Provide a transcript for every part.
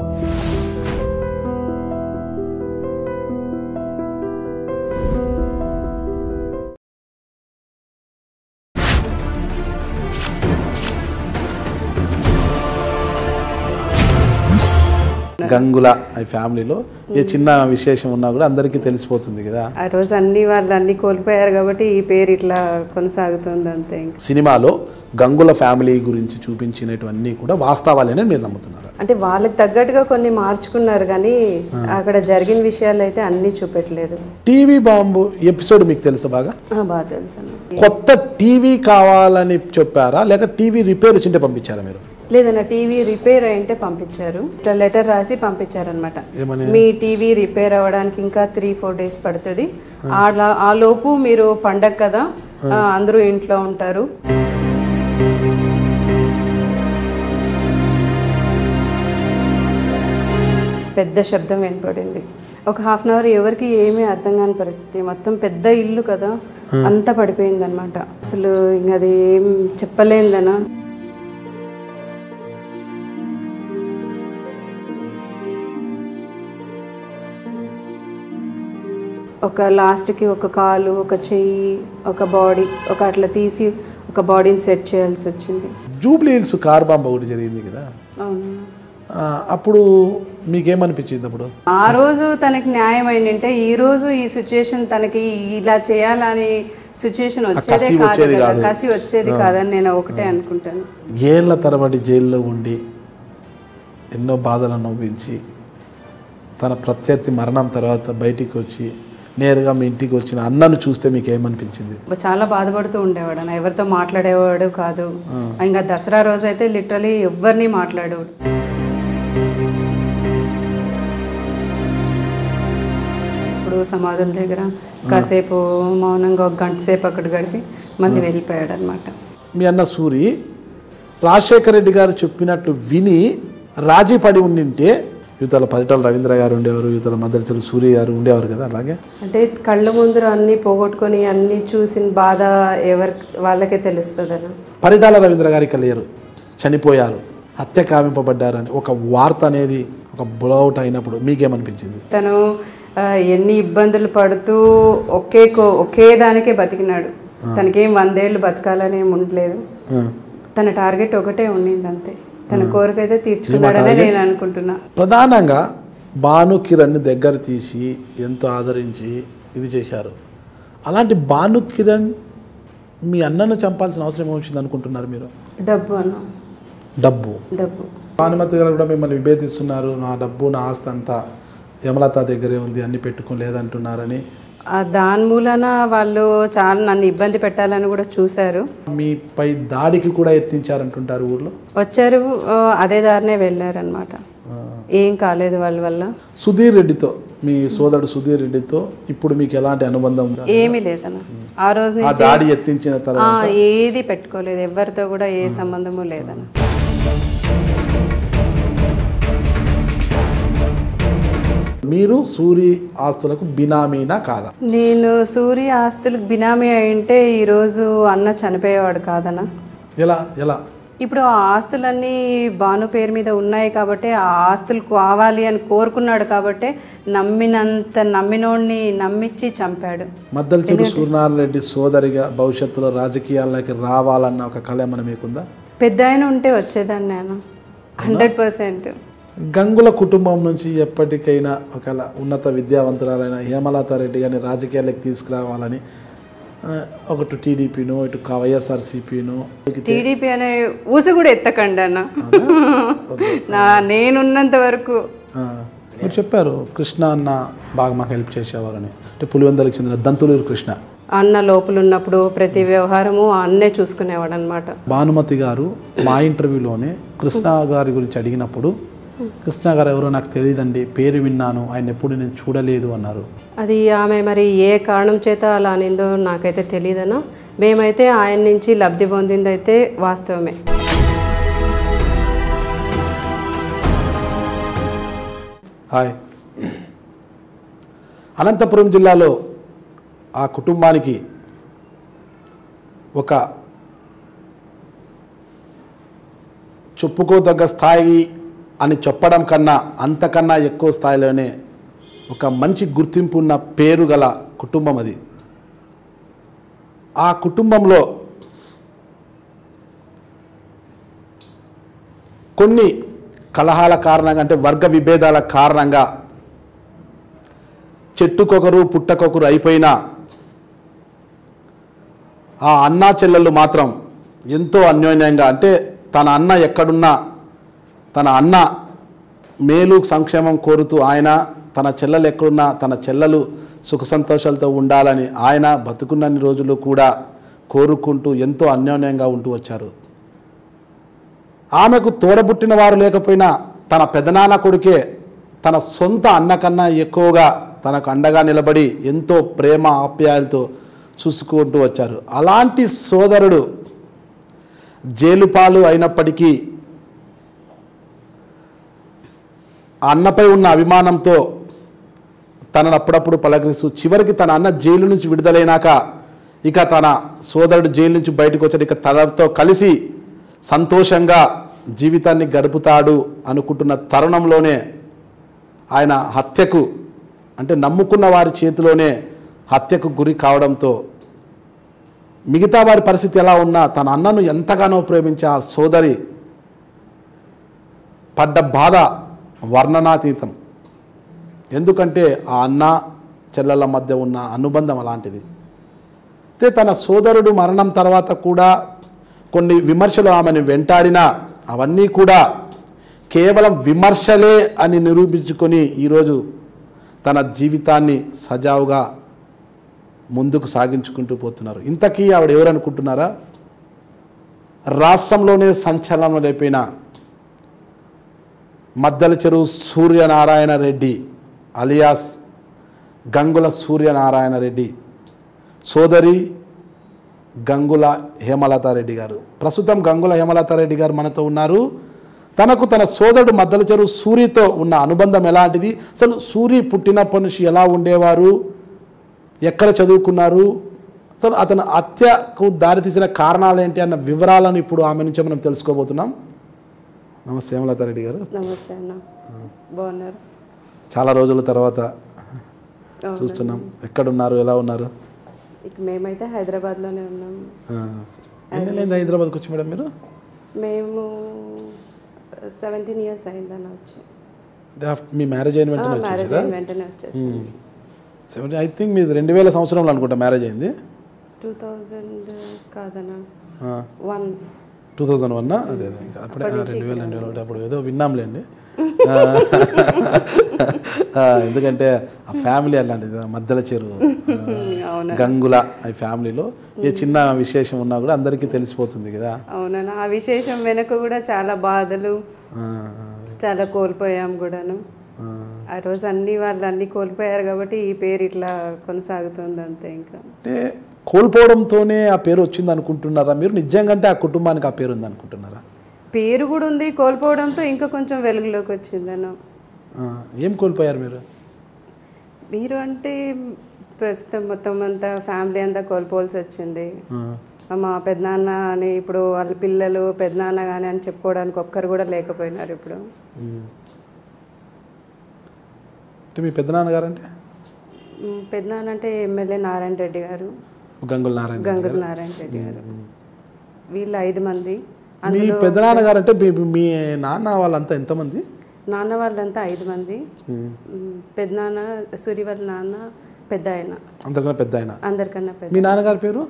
thank you Gangula ఈ ఫ్యామిలీలో. ఏ చిన్న విశేషం ఉన్నా కూడా అందరికీ తెలిసిపోతుంది కదా. ఆ రోజు అన్ని వాళ్ళు అన్ని కోల్పోయారు కాబట్టి ఈ పేరు ఇట్లా కొనసాగుతుంది అంతే సినిమాలో గంగుల ఫ్యామిలీ గురించి చూపించినటువన్నీ కూడా వాస్తవాలేనే మీరు నమ్ముతున్నారు. అంటే వాళ్ళకి తగ్గట్టుగా కొన్ని మార్చుకున్నారు కానీ అక్కడ జరిగిన విషయాలు అయితే అన్ని చూపెట్టలేదు. టీవీ బాంబు ఎపిసోడ్ మీకు తెలుసు బాగా? బాగా తెలుసు కొత్త టీవీ కావాలని చెప్పారా? లేక టీవీ రిపేర్ వచ్చింటే పంపించారా మీరు? లేదన్న టీవీ రిపేర్ అయింటే పంపించారు. ఇట్లా లెటర్ రాసి పంపించారనమాట మీ టీవీ రిపేర్ అవ్వడానికి ఇంకా త్రీ ఫోర్ డేస్ పడుతుంది. ఆ- ఆ లోపు మీరు పండగ కదా అందరూ ఇంట్లో ఉంటారు. పెద్ద శబ్దం వినపడింది. ఒక హాఫ్ అన్ అవర్ ఎవరికి ఏమీ అర్థం కాని పరిస్థితి. మొత్తం పెద్ద ఇల్లు కదా అంతా పడిపోయింది అనమాట అసలు ఇంక అది ఏం చెప్పలేందనా ఒక లాస్ట్కి ఒక కాలు ఒక చెయ్యి ఒక బాడీ ఒక అట్లా తీసి ఒక బాడీని సెట్ చేయాల్సి వచ్చింది. జూబ్లీ హిల్స్ కార్ బాంబ్ ఒకటి జరిగింది కదా? అప్పుడు మీకేమనిపించింది అప్పుడు? ఆ రోజు తనకి న్యాయం అయిందంటే ఈ రోజు ఈ సిచ్యుయేషన్ తనకి ఇలా చేయాలని సిచ్యుయేషన్ వచ్చేదే కాదు వచ్చేది కదా. కాదు. కసి వచ్చేది కాదని నేను ఒకటే అనుకుంటాను. ఏళ్ళ తరబడి జైల్లో ఉండి ఎన్నో బాధలు అనుభవించి తన ప్రత్యర్థి మరణం తర్వాత బయటికి వచ్చి నేరుగా మీ ఇంటికి వచ్చిన అన్నను చూస్తే మీకు ఏమనిపించింది చాలా బాధపడుతూ ఉండేవాడు. అన్న ఎవరితో మాట్లాడేవాడు కాదు. ఇంకా దసరా రోజు అయితే లిటరలీ ఎవరిని మాట్లాడేవాడు. ఇప్పుడు సమాధుల దగ్గర కాసేపు మౌనంగా ఒక గంట సేపు అక్కడ గడిపి మళ్ళీ వెళ్ళిపోయాడు అనమాట మీ అన్న సూరి రాజశేఖర రెడ్డి గారు చెప్పినట్టు విని రాజీ పడి ఉండింటే యువతల పరిటాల రవీంద్ర గారు ఉండేవారు యువతల మద్దతులు సూర్య గారు ఉండేవారు కదా అలాగే? అంటే కళ్ళ ముందర అన్ని పోగొట్టుకొని అన్ని చూసిన బాధ ఎవరి వాళ్ళకే తెలుస్తుంది పరిటాల రవీంద్ర గారు ఇక లేరు చనిపోయారు హత్య కావింపబడ్డారని ఒక వార్త అనేది ఒక బ్లౌట్ అయినప్పుడు మీకేమనిపించింది? తను ఎన్ని ఇబ్బందులు పడుతూ ఒకే కో- ఒకే దానికే బతికినాడు. తనకేం వందేళ్ళు బతకాలని ఉండలేదు. తన టార్గెట్ ఒకటే ఉండింది అంతే తన కోరిక అయితే తీర్చుకున్నాడనే నేను అనుకుంటున్నా. ప్రధానంగా భాను కిరణ్ని దగ్గర తీసి ఎంతో ఆదరించి ఇది చేశారు. అలాంటి భాను కిరణ్ మీ అన్నను చంపాల్సిన అవసరం ఏమొచ్చింది అనుకుంటున్నారు మీరు? డబ్బు అన్న. డబ్బు. డబ్బు. భానుమతి గారు కూడా మిమ్మల్ని విభేదిస్తున్నారు నా డబ్బు నా ఆస్తి అంతా యమలత దగ్గరే ఉంది అన్ని పెట్టుకోలేదంటున్నారని దాని మూలన వాళ్ళు చాలా నన్ను ఇబ్బంది పెట్టాలని కూడా చూశారు. మీపై దాడికి కూడా యత్నించారంటుంటారు ఊర్లో? వచ్చారు అదే దారినే వెళ్ళారనమాట ఏం కాలేదు వాళ్ళ వల్ల. సుధీర్ రెడ్డితో మీ సోదరుడు సుధీర్ రెడ్డితో ఇప్పుడు మీకు ఎలాంటి అనుబంధం ఉందా? ఏమీ లేదన్న ఆ రోజు ఆ దాడి ఎత్తించిన తర్వాత? ఏది పెట్టుకోలేదు. ఎవరితో కూడా ఏ సంబంధము లేదన్న. మీరు సూరి ఆస్తులకు బినామీనా కాదా? నేను సూర్య ఆస్తులకు బినామీ అయింటే ఈరోజు అన్న చనిపోయేవాడు కాదన్న. ఎలా? ఎలా? ఇప్పుడు ఆ ఆస్తులన్నీ భాను పేరు మీద ఉన్నాయి కాబట్టి ఆ ఆస్తులు కావాలి అని కోరుకున్నాడు కాబట్టి నమ్మినంత నమ్మినోడిని నమ్మించి చంపాడు. మద్దల చెరు సూర్యనారాయణ రెడ్డి సోదరిగా భవిష్యత్తులో రాజకీయాల్లోకి రావాలన్న ఒక కళ ఏమైనా మీకుందా? పెద్ద ఆయన ఉంటే వచ్చేదాన్ని నేను. Hundred percent. గంగుల కుటుంబం నుంచి ఎప్పటికైనా ఒకవేళ ఉన్నత విద్యావంతురాలైన హేమలత రెడ్డి గారిని రాజకీయాలకు తీసుకురావాలని ఒకటి టీడీపీను ఇటు వైఎస్ఆర్సీపీను. టీడీపీ అనే ఊసి కూడా ఎత్తకండి అన్న. నా నేనున్నంత వరకు. మీరు చెప్పారు కృష్ణ అన్న బాగా మాకు హెల్ప్ చేసేవారని. అంటే పులివెందలకు చెందిన దంతులూరు కృష్ణ. అన్న లోపల ఉన్నప్పుడు ప్రతి వ్యవహారము అన్నే చూసుకునేవాడు అనమాట భానుమతి గారు మా ఇంటర్వ్యూలోనే కృష్ణ గారి గురించి అడిగినప్పుడు కృష్ణ గారు ఎవరో నాకు తెలియదండి పేరు విన్నాను ఆయన ఎప్పుడు నేను చూడలేదు అన్నారు. అది ఆమె మరి ఏ కారణం చేత అలా అనిందో నాకైతే తెలియదనా మేమైతే ఆయన నుంచి లబ్ధి పొందిందైతే వాస్తవమే. హాయ్. అనంతపురం జిల్లాలో ఆ కుటుంబానికి ఒక చెప్పుకోదగ్గ స్థాయి అని చెప్పడం కన్నా అంతకన్నా ఎక్కువ స్థాయిలోనే ఒక మంచి గుర్తింపు ఉన్న పేరు గల కుటుంబం అది. ఆ కుటుంబంలో కొన్ని కలహాల కారణంగా అంటే వర్గ విభేదాల కారణంగా చెట్టుకొకరు పుట్టకొకరు అయిపోయినా ఆ అన్నా చెల్లెళ్ళు మాత్రం ఎంతో అన్యోన్యంగా అంటే తన అన్న ఎక్కడున్నా తన అన్న మేలు సంక్షేమం కోరుతూ ఆయన తన చెల్లెలు ఎక్కడున్నా తన చెల్లెలు సుఖ సంతోషాలతో ఉండాలని ఆయన బతుకున్నన్ని రోజులు కూడా కోరుకుంటూ ఎంతో అన్యోన్యంగా ఉంటూ వచ్చారు. ఆమెకు తోడబుట్టిన వారు లేకపోయినా తన పెదనాన్న కొడుకే తన సొంత అన్న కన్నా ఎక్కువగా తనకు అండగా నిలబడి ఎంతో ప్రేమ ఆప్యాయాలతో చూసుకుంటూ వచ్చారు. అలాంటి సోదరుడు జైలుపాలు అయినప్పటికీ ఆ అన్నపై ఉన్న అభిమానంతో తనను అప్పుడప్పుడు పలకరిస్తూ చివరికి తన అన్న జైలు నుంచి విడుదలైనాక ఇక తన సోదరుడు జైలు నుంచి బయటకు వచ్చాడు. ఇక తనతో కలిసి సంతోషంగా జీవితాన్ని గడుపుతాడు అనుకుంటున్న తరుణంలోనే ఆయన హత్యకు అంటే నమ్ముకున్న వారి చేతిలోనే హత్యకు గురి కావడంతో మిగతా వారి పరిస్థితి ఎలా ఉన్నా తన అన్నను ఎంతగానో ప్రేమించే ఆ సోదరి పడ్డ బాధ వర్ణనాతీతం. ఎందుకంటే ఆ అన్న చెల్లెల మధ్య ఉన్న అనుబంధం అలాంటిది. అయితే తన సోదరుడు మరణం తర్వాత కూడా కొన్ని విమర్శలు ఆమెను వెంటాడినా అవన్నీ కూడా కేవలం విమర్శలే అని నిరూపించుకొని ఈరోజు తన జీవితాన్ని సజావుగా ముందుకు సాగించుకుంటూ పోతున్నారు. ఇంతకీ ఆవిడ ఎవరనుకుంటున్నారా? రాష్ట్రంలోనే సంచలనం లేపిన? మద్దల చెరువు సూర్యనారాయణ రెడ్డి అలియాస్ గంగుల సూర్యనారాయణ రెడ్డి సోదరి గంగుల హేమలతారెడ్డి గారు. ప్రస్తుతం గంగుల హేమలతారెడ్డి గారు మనతో ఉన్నారు. తనకు తన సోదరుడు మద్దల చెరువు సూరితో ఉన్న అనుబంధం ఎలాంటిది? అసలు సూరి పుట్టినప్పటి నుంచి ఎలా ఉండేవారు? ఎక్కడ చదువుకున్నారు? అసలు అతను హత్యకు దారితీసిన కారణాలు ఏంటి అన్న వివరాలను ఇప్పుడు ఆమె నుంచి మనం తెలుసుకోబోతున్నాం. నమస్తే హేమలతారెడ్డి గారు. నమస్తే అన్న. బాగున్నారు. చాలా రోజుల తర్వాత. చూస్తున్నాం. ఎక్కడున్నారు? ఎలా ఉన్నారు? ఇక మేమైతే హైదరాబాద్లోనే ఉన్నాం. ఎన్ని నెలలైంది హైదరాబాద్కి వచ్చి మేడం మీరు? మేము సెవెంటీన్ ఇయర్స్ అయిందన్న వచ్చి. మీ మ్యారేజ్ అయిన వెంటనే మ్యారేజ్ వచ్చేసారా? వెంటనే వచ్చేసి. సెవెంటీ ఐ థింక్ మీది రెండు వేల సంవత్సరంలో అనుకుంటా మ్యారేజ్ అయింది. టూ థౌజండ్ కాదన్న. వన్ టూ థౌజండ్ వన్ అదే ఇంకా అప్పుడే ఆ, రెండు వేల రెండు వేల ఒకటి అప్పుడు ఏదో విన్నాంలేండి. ఆ, ఆ, ఎందుకంటే ఆ ఫ్యామిలీ అలాంటిది ఆ మధ్యల చెరువు ఆ, అవునా. గంగుల ఈ ఫ్యామిలీలో ఏ చిన్న విశేషం ఉన్నా కూడా అందరికీ తెలిసిపోతుంది కదా. అవునన్న ఆ విశేషం వెనక కూడా చాలా బాధలు ఆ, చాలా కోల్పోయాం కూడాను. ఆ, ఆ రోజు అన్ని వాళ్ళు అన్ని కోల్పోయారు కాబట్టి ఈ పేరు ఇట్లా కొనసాగుతుంది అంతే ఇంకా. అంటే కోల్పోవడంతోనే ఆ పేరు వచ్చింది అనుకుంటున్నారా మీరు? నిజంగా అంటే ఆ కుటుంబానికి ఆ పేరు ఉంది అనుకుంటున్నారా పేరు కూడా ఉంది కోల్పోవడంతో ఇంకా కొంచెం వెలుగులోకి వచ్చిందన్న ఆ, ఏం కోల్పోయారు మీరు? మీరు అంటే ప్రస్తుతం మొత్తం అంతా ఫ్యామిలీ అంతా కోల్పోవాల్సి వచ్చింది. మా పెద్దనాన్న అని ఇప్పుడు వాళ్ళ పిల్లలు పెద్దనాన్న కానీ అని చెప్పుకోవడానికి ఒక్కరు కూడా లేకపోయినారు ఇప్పుడు. అంటే మీ పెద్దనాన్నగారు అంటే మ్, పెద్దనాన్న అంటే ఎమ్మెల్యే నారాయణ రెడ్డి గారు. గంగుల నారాయణ గంగుల నారాయణ రెడ్డి గారు. వీళ్ళు ఐదు మంది. మీ పెద్దనాన్నగారు అంటే మీ నాన్న వాళ్ళంతా ఎంతమంది? నాన్న వాళ్ళంతా ఐదు మంది. పెద్దనాన్న సూరి వాళ్ళ నాన్న పెద్ద ఆయన అంతకన్నా పెద్ద ఆయన అందరికన్నా పెద్ద. మీ నాన్నగారి పేరు?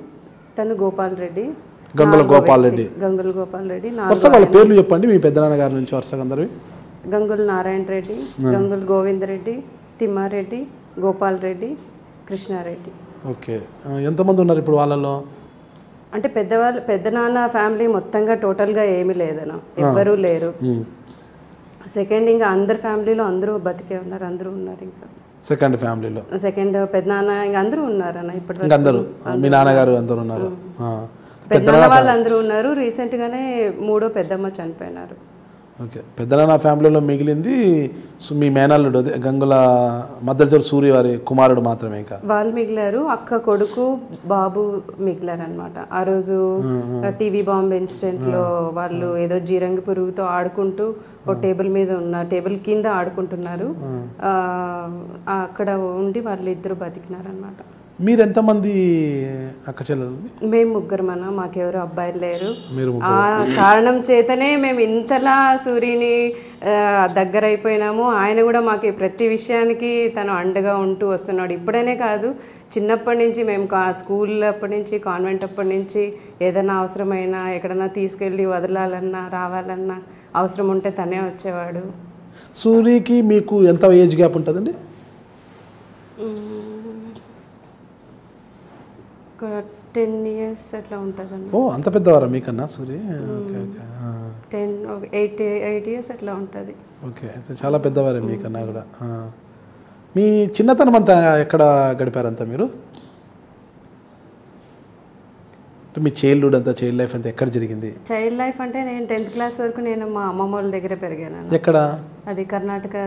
తను గోపాల్ రెడ్డి. గంగుల గోపాల్. రెడ్డి. గంగుల గోపాల్ రెడ్డి వరుస నాలుగో వాళ్ళ పేర్లు చెప్పండి మీ పెద్దనాన్నగారి నుంచి వరుసగా అందరివి. గంగుల నారాయణ రెడ్డి గంగుల గోవింద్ రెడ్డి తిమ్మారెడ్డి గోపాల్ రెడ్డి కృష్ణారెడ్డి. ఓకే. ఎంతమంది ఉన్నారు ఇప్పుడు వాళ్ళలో? అంటే పెద్దవాళ్ళు పెద్ద నాన్న ఫ్యామిలీ మొత్తంగా టోటల్గా ఏమీ లేదన? ఎవ్వరూ లేరు. సెకండ్ ఇంకా అందరి ఫ్యామిలీలో అందరూ బతికే ఉన్నారు అందరూ ఉన్నారు ఇంకా. సెకండ్ ఫ్యామిలీలో. సెకండ్ పెద్దనాన్న ఇంకా అందరూ ఉన్నారన్న ఇప్పటి అందరూ. మీ నాన్నగారు అందరూ ఉన్నారు. పెద్దనాన్న వాళ్ళు అందరూ ఉన్నారు. రీసెంట్గానే మూడో పెద్దమ్మ చనిపోయినారు. ఓకే. పెద్దనాన్న ఫ్యామిలీలో మిగిలింది మీ మేనల్లుడు అదే గంగుల మద్దలచూరు సూర్య వారి కుమారుడు మాత్రమే ఇంకా. వాళ్ళు మిగిలారు అక్క కొడుకు బాబు మిగిలారు అనమాట ఆ రోజు టీవీ బాంబ్ ఇన్సిడెంట్లో వాళ్ళు ఏదో జీరంగి పురుగుతో ఆడుకుంటూ ఓ టేబుల్ మీద ఉన్న టేబుల్ కింద ఆడుకుంటున్నారు. అక్కడ ఉండి వాళ్ళు ఇద్దరు బతికినారు అనమాట మీరు ఎంతమంది అక్క చెల్లెలు మేము ముగ్గురు మన మాకెవరు అబ్బాయిలు లేరు. మీరు ఆ కారణం చేతనే మేము ఇంతలా సూర్యుని దగ్గర అయిపోయినాము ఆయన కూడా మాకు ప్రతి విషయానికి తను అండగా ఉంటూ వస్తున్నాడు. ఇప్పుడనే కాదు చిన్నప్పటి నుంచి మేము కా స్కూల్ అప్పటి నుంచి కాన్వెంట్ అప్పటి నుంచి ఏదైనా అవసరమైనా ఎక్కడన్నా తీసుకెళ్ళి వదలాలన్నా రావాలన్నా అవసరం ఉంటే తనే వచ్చేవాడు. సూర్యకి మీకు ఎంత ఏజ్ గ్యాప్ ఉంటుందండి? ఒక టెన్ ఇయర్స్ అట్లా ఉంటుందన్న ఓ అంత పెద్దవారా మీకన్నా Surya okay okay ten eight eight years అట్లా ఉంటుంది. ఓకే అయితే చాలా పెద్దవారే మీకన్నా కూడా. మీ చిన్నతనం అంతా ఎక్కడ గడిపారంతా మీరు అంటే మీ చైల్డ్హుడ్ అంతా చైల్డ్ లైఫ్ అంతా ఎక్కడ జరిగింది? చైల్డ్ లైఫ్ అంటే నేను టెన్త్ క్లాస్ వరకు నేను మా అమ్మమ్మ వాళ్ళ దగ్గర పెరిగాను. ఎక్కడ? అది కర్ణాటక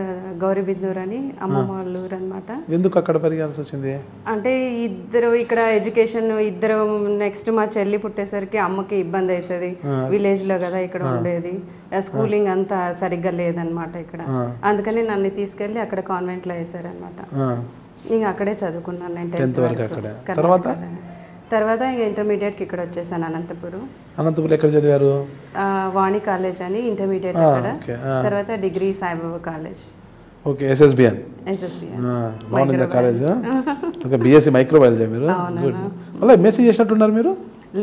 గౌరీబిద్నూర్ అని అమ్మమ్మ వాళ్ళ ఊరు అనమాట ఎందుకు అక్కడ పెరగాల్సి వచ్చింది? అంటే ఇద్దరు ఇక్కడ ఎడ్యుకేషన్ ఇద్దరు నెక్స్ట్ మా చెల్లి పుట్టేసరికి అమ్మకి ఇబ్బంది అవుతుంది విలేజ్లో కదా ఇక్కడ ఉండేది. స్కూలింగ్ అంతా సరిగ్గా లేదనమాట ఇక్కడ. అందుకని నన్ను తీసుకెళ్ళి అక్కడ కాన్వెంట్లో వేసారనమాట ఇంకా అక్కడే చదువుకున్నాను నేను టెన్త్ వరకు అక్కడ. తర్వాత? తర్వాత ఇంకా ఇంటర్మీడియట్కి ఇక్కడ వచ్చేసాను అనంతపురం. అనంతపురం ఎక్కడ చదివారు? వాణి కాలేజ్ అని ఇంటర్మీడియట్ తర్వాత degree Saibaba college. Okay SSBN SSB బాగుంది కాలేజ్. ఓకే బీఎస్సీ మైక్రోబయాలజీ మీరు? గుడ్ మళ్ళీ ఎంఎస్సీ చేసినట్టున్నారు మీరు?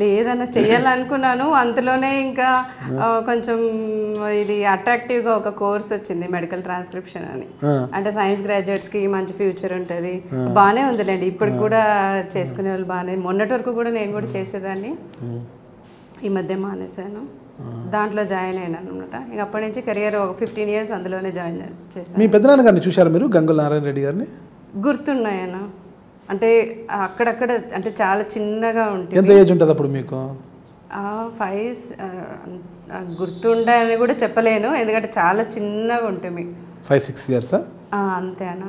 లేదన్న చెయ్యాలనుకున్నాను. అంతలోనే ఇంకా కొంచెం ఇది అట్రాక్టివ్గా ఒక కోర్స్ వచ్చింది మెడికల్ ట్రాన్స్క్రిప్షన్ అని. అంటే సైన్స్ గ్రాడ్యుయేట్స్కి మంచి ఫ్యూచర్ ఉంటుంది. బాగానే ఉందిలేండి. ఇప్పటికి కూడా చేసుకునే వాళ్ళు బాగానే మొన్నటి వరకు కూడా నేను కూడా చేసేదాన్ని. ఈ మధ్య మానేశాను. దాంట్లో జాయిన్ అయినాను అనమాట ఇక అప్పటి నుంచి కెరియర్ ఒక ఫిఫ్టీన్ ఇయర్స్ అందులోనే జాయిన్ చేశాను. మీ పెద్దనాన్న గారిని చూశారా మీరు? గంగుల నారాయణ రెడ్డి గారిని? గుర్తున్నాయన్న. అంటే అక్కడక్కడ అంటే చాలా చిన్నగా ఉంటుంది. ఎంత ఏజ్ ఉంటుంది అప్పుడు మీకు? ఫైవ్ గుర్తుండే అని కూడా చెప్పలేను. ఎందుకంటే చాలా చిన్నగా ఉంటుంది. ఫైవ్ సిక్స్ ఇయర్సా అంతే అన్న.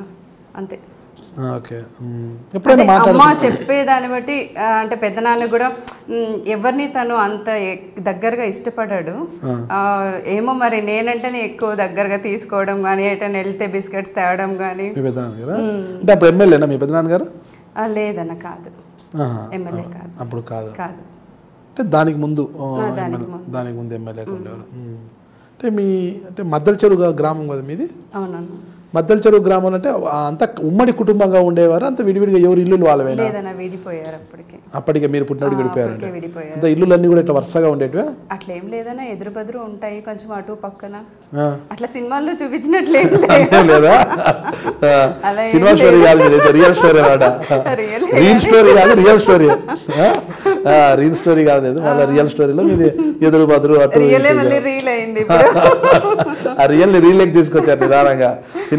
అంతే. ఓకే. ఎప్పుడైనా అమ్మ చెప్పేదాన్ని బట్టి అంటే పెద్దనాన్న కూడా ఎవరిని తను అంత దగ్గరగా ఇష్టపడాడు. ఏమో మరి నేనంటేనే ఎక్కువ దగ్గరగా తీసుకోవడం కానీ ఎటైనా వెళ్తే బిస్కెట్స్ తేవడం కానీ మీ పెద్దనాన్న గారు? అంటే అప్పుడు ఎమ్మెల్యేనా మీ పెద్దనాన్న గారు? ఆ, లేదన్న కాదు. ఎమ్మెల్యే కాదు. అప్పుడు కాదు. కాదు. అంటే దానికి ముందు ఎమ్మెల్యే దానికి ముందు ఎమ్మెల్యేగా ఉండేవారు. అంటే మీ అంటే మద్దల చెరువు గ్రామం కదా మీది? అవునన్న మద్దల చెరువు గ్రామం అంటే అంత ఉమ్మడి కుటుంబంగా ఉండేవారు అంత విడివిడిగా ఎవరు ఇల్లు వాళ్ళవేనా? విడిపోయారు అప్పటికి. అప్పటికే మీరు పుట్టినప్పుడు విడిపోయారు. అంత ఇల్లులన్నీ కూడా ఇట్లా వరుసగా ఉండేటివా? అట్లా ఏం లేదన్నా ఎదురు బదురు ఉంటాయి కొంచెం అటు పక్కన. అట్లా సినిమాల్లో చూపించినట్లేం లేదా. సినిమా స్టోరీ కాదు రియల్ స్టోరీ. Reel story. కాదు రియల్ స్టోరీ. రీల్ స్టోరీ కాదు మళ్ళీ రియల్ స్టోరీలో మీది ఎదురు బదురు అటు రియలే రీల్ అయింది ఇప్పుడు. ఆ రియల్ రీల్ తీసుకొచ్చారు నిదానంగా.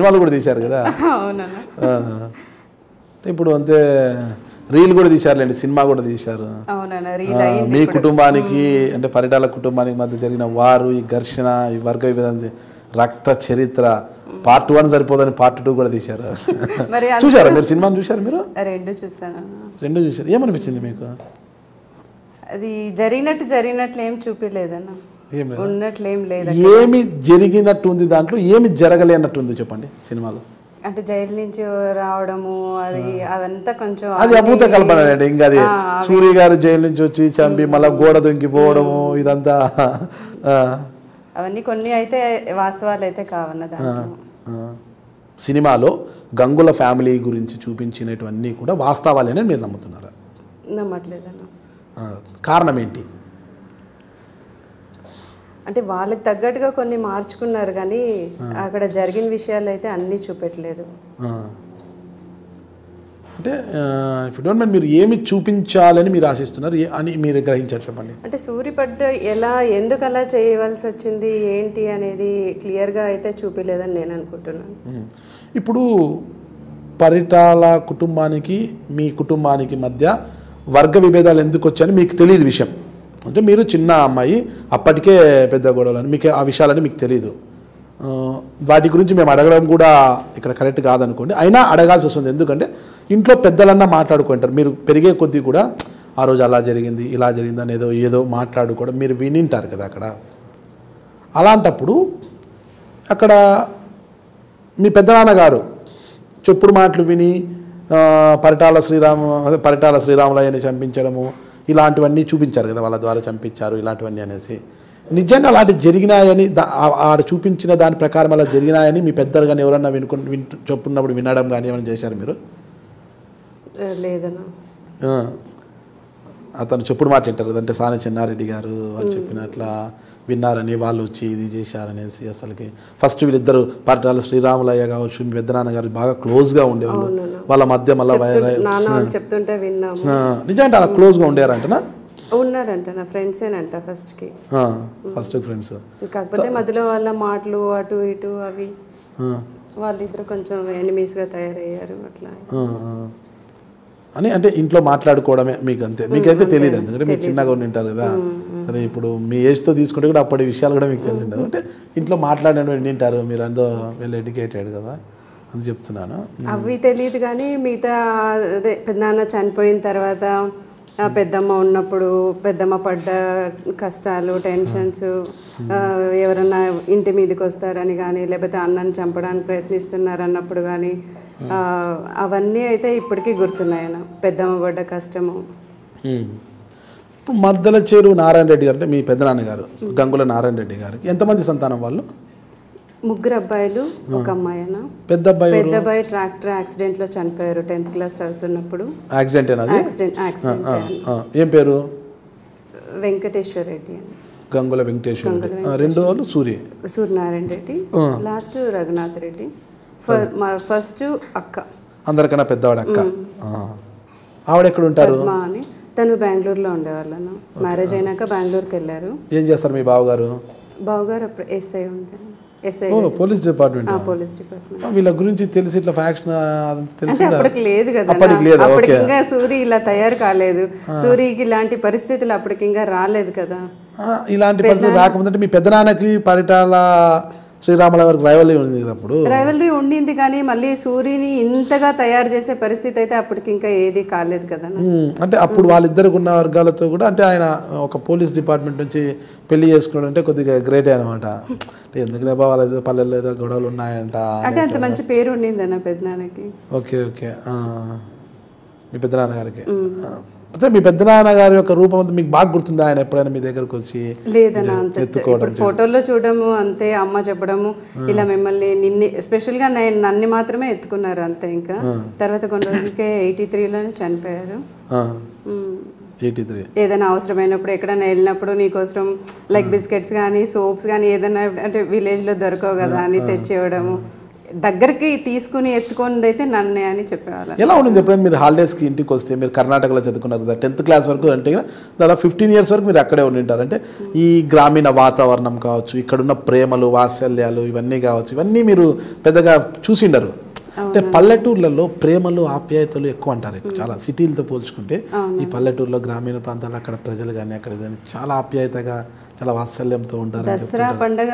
సినిమాలు కూడా తీశారు కదా. ఇప్పుడు అంతే రీల్ కూడా తీశారులేండి సినిమా కూడా తీశారు. మీ కుటుంబానికి అంటే పరిటాల కుటుంబానికి మధ్య జరిగిన వారు ఈ ఘర్షణ ఈ వర్గ విభజన రక్త చరిత్ర పార్ట్ వన్ సరిపోదని పార్ట్ టూ కూడా తీశారు. చూసారా మీరు సినిమాని చూసారు మీరు? రెండు చూసానన్నా రెండు చూసారు ఏమనిపించింది మీకు? అది జరిగినట్టు జరిగినట్లు ఏం చూపించలేదన్న ఉన్నట్లు లేదు ఏమి జరిగినట్టు ఉంది దాంట్లో? ఏమి జరగలేనట్టు ఉంది చెప్పండి సినిమాలో. అంటే జైలు నుంచి రావడము అది అదంతా కొంచెం అది అభూత కల్పన అండి ఇంకా అది. సూర్య గారు జైలు నుంచి వచ్చి చంపి మళ్ళీ గోడ దొంగిపోవడము ఇదంతా. అవన్నీ కొన్ని అయితే వాస్తవాలు అయితే కావన్న దాంట్లో. ఆ. సినిమాలో గంగుల ఫ్యామిలీ గురించి చూపించినటువన్నీ కూడా వాస్తవాలేనే మీరు నమ్ముతున్నారా? నమ్మట్లేదన్న. కారణం ఏంటి? అంటే వాళ్ళకి తగ్గట్టుగా కొన్ని మార్చుకున్నారు కానీ అక్కడ జరిగిన విషయాలు అయితే అన్నీ చూపెట్టలేదు. అంటే ఇఫ్ డోంట్ మైండ్ మీరు ఏమి చూపించాలని మీరు ఆశిస్తున్నారు? అని మీరు గ్రహించారు చెప్పండి. అంటే సూర్యపడ్డ ఎలా ఎందుకు అలా చేయవలసి వచ్చింది ఏంటి అనేది క్లియర్గా అయితే చూపించలేదని నేను అనుకుంటున్నాను. ఇప్పుడు పరిటాల కుటుంబానికి మీ కుటుంబానికి మధ్య వర్గ విభేదాలు ఎందుకు వచ్చాయని మీకు తెలియదు విషయం. అంటే మీరు చిన్న అమ్మాయి అప్పటికే పెద్ద గొడవలు అని మీకు ఆ విషయాలని మీకు తెలియదు వాటి గురించి మేము అడగడం కూడా ఇక్కడ కరెక్ట్ కాదనుకోండి. అయినా అడగాల్సి వస్తుంది. ఎందుకంటే ఇంట్లో పెద్దలన్నా మాట్లాడుకుంటారు. మీరు పెరిగే కొద్దీ కూడా ఆ రోజు అలా జరిగింది ఇలా జరిగింది అని ఏదో ఏదో మాట్లాడుకోవడం మీరు వినింటారు కదా అక్కడ. అలాంటప్పుడు అక్కడ మీ పెద్దనాన్నగారు చెప్పుడు మాటలు విని పరిటాల శ్రీరామ అదే పరిటాల శ్రీరాములయ్యని చంపించడము ఇలాంటివన్నీ చూపించారు కదా వాళ్ళ ద్వారా చంపించారు ఇలాంటివన్నీ అనేసి. నిజంగా అలాంటి జరిగినాయని ఆడ చూపించిన దాని ప్రకారం అలా జరిగినాయని మీ పెద్దలు కానీ ఎవరన్నా వినుకు వింటు చెప్పున్నప్పుడు వినడం కానీ ఏమైనా చేశారు మీరు? లేదన్నా. అతను చెప్పుడు మాట వింటారు కదంటే సాని చెన్నారెడ్డి గారు వాళ్ళు చెప్పినట్లా విన్నారని వాళ్ళు వచ్చి ఇది చేశారనేసి అసలుకి ఫస్ట్ వీళ్ళిద్దరు పరిటాల శ్రీరాములయ్య కావచ్చు మీ పెద్దనాన్న గారు బాగా క్లోజ్గా ఉండేవాళ్ళు. వాళ్ళ మధ్య మళ్ళీ చెప్తుంటే నిజంటే అలా క్లోజ్గా ఉండేవారంటనా? ఉన్నారంట నా ఫ్రెండ్సేనంట ఫస్ట్కి. First friends. కాకపోతే మధ్యలో వాళ్ళ మాటలు అటు ఇటు అవి వాళ్ళిద్దరు కొంచెం ఎనిమీస్గా తయారయ్యారు అట్లా. అని అంటే ఇంట్లో మాట్లాడుకోవడమే మీకు అంతే మీకైతే తెలియదు ఎందుకంటే మీరు చిన్నగా ఉండి ఉంటారు కదా సరే ఇప్పుడు మీ ఏజ్తో తీసుకుంటే కూడా అప్పటి విషయాలు కూడా మీకు తెలిసి ఉండదు అంటే ఇంట్లో మాట్లాడడం వింటారు మీరు అందరూ వెల్ ఎడ్యుకేటెడ్ కదా అని చెప్తున్నాను. అవి తెలియదు కానీ మిగతా అదే పెద్దనాన్న చనిపోయిన తర్వాత పెద్దమ్మ ఉన్నప్పుడు పెద్దమ్మ పడ్డ కష్టాలు టెన్షన్స్ ఎవరన్నా ఇంటి మీదకి వస్తారని కానీ లేకపోతే అన్నని చంపడానికి ప్రయత్నిస్తున్నారు అన్నప్పుడు కానీ అవన్నీ అయితే ఇప్పటికీ గుర్తున్నాయి పెద్దమ్మ పడ్డ కష్టము. ఇప్పుడు మద్దల చేరు నారాయణ రెడ్డి గారు అంటే మీ పెద్దనాన్నగారు గంగుల నారాయణ రెడ్డి గారికి ఎంతమంది సంతానం వాళ్ళు? ముగ్గురు అబ్బాయిలు ఒక అమ్మాయి పెద్ద అబ్బాయి పెద్ద అబ్బాయి ట్రాక్టర్ యాక్సిడెంట్లో చనిపోయారు టెన్త్ క్లాస్ చదువుతున్నప్పుడు. యాక్సిడెంట్ యాక్సిడెంట్ యాక్సిడెంట్ ఏం పేరు? వెంకటేశ్వర రెడ్డి అని గంగుల వెంకటేశ్వర రెడ్డి రెండో వాళ్ళు సూర్య. సూర్యనారాయణ రెడ్డి లాస్ట్ రఘునాథ్ రెడ్డి. మా ఫస్ట్ అక్క. అందరికన్నా పెద్దవాడు అక్క. ఆవిడ ఎక్కడ ఉంటారు అని. తను బెంగళూరులో ఉండేవాళ్ళను. మ్యారేజ్ అయినాక బెంగళూరుకి వెళ్ళారు ఏం చేస్తారు మీ బావగారు? బావగారు అప్పుడు ఎస్ఐ ఉండే. SI police department? Police department. వీళ్ళ గురించి తెలిసి ఇట్లా ఫ్యాక్షన్ తెలిసి అప్పటికి లేదు కదా అప్పటికి లేదు, అప్పటికి. ఇంకా సూరి ఇలా తయారు కాలేదు. సూరికి ఇలాంటి పరిస్థితులు అప్పటికి ఇంకా రాలేదు కదా. ఇలాంటి పరిస్థితి రాకముందంటే మీ పెద్దనాన్నకి పరిటాల శ్రీరాముల గారికి రైవల్ ఉంది కదా అప్పుడు రైవలరీ ఉండింది కానీ మళ్ళీ సూర్యుని ఇంతగా తయారు చేసే పరిస్థితి అయితే అప్పటికి ఇంకా ఏది కాలేదు కదా అంటే అప్పుడు వాళ్ళిద్దరికి ఉన్న వర్గాలతో కూడా అంటే ఆయన ఒక పోలీస్ డిపార్ట్మెంట్ నుంచి పెళ్ళి చేసుకున్నాడు అంటే కొద్దిగా గ్రేట్ అనమాట ఎందుకంటే వాళ్ళ ఏదో పల్లెల్లో ఏదో గొడవలు ఉన్నాయంట అంటే అంత మంచి పేరు ఉండింది అన్న పెద్దనాన్నకి. Okay okay. మీ పెద్దనాన్నగారికి. అయితే మీ పెద్దనాన్నగారి యొక్క రూపం అంతా మీకు బాగా గుర్తుందా? ఆయన ఎప్పుడైనా మీ దగ్గరకు వచ్చి లేదన్న ఫోటోల్లో చూడము అంతే అమ్మ చెప్పడము ఇలా మిమ్మల్ని నిన్ని స్పెషల్గా నేను నన్ను మాత్రమే ఎత్తుకున్నారు అంతే ఇంకా. తర్వాత కొన్ని రోజులకే ఎయిటీ త్రీలోనే చనిపోయారు. ఏదైనా అవసరమైనప్పుడు ఎక్కడైనా వెళ్ళినప్పుడు నీకోసం లైక్ బిస్కెట్స్ కానీ సోప్స్ కానీ ఏదైనా అంటే విలేజ్లో దొరకవు కదా అని తెచ్చివ్వడము దగ్గరికి తీసుకుని ఎత్తుకొని అయితే నన్నే అని చెప్పేవాళ్ళం. ఎలా ఉండింది ఎప్పుడైనా మీరు హాలిడేస్కి ఇంటికి వస్తే మీరు కర్ణాటకలో చదువుకున్నారు కదా టెన్త్ క్లాస్ వరకు అంటే దాదాపు ఫిఫ్టీన్ ఇయర్స్ వరకు మీరు అక్కడే ఉండి ఉంటారు అంటే ఈ గ్రామీణ వాతావరణం కావచ్చు ఇక్కడున్న ప్రేమలు వాత్సల్యాలు ఇవన్నీ కావచ్చు ఇవన్నీ మీరు పెద్దగా చూసిండరు. అంటే పల్లెటూర్లలో ప్రేమలు ఆప్యాయతలు ఎక్కువ అంటారు. చాలా సిటీలతో పోల్చుకుంటే. ఈ పల్లెటూరులో గ్రామీణ ప్రాంతాల్లో అక్కడ ప్రజలు కానీ అక్కడ కానీ చాలా ఆప్యాయతగా చాలా వాత్సల్యంతో ఉంటారు దసరా పండగ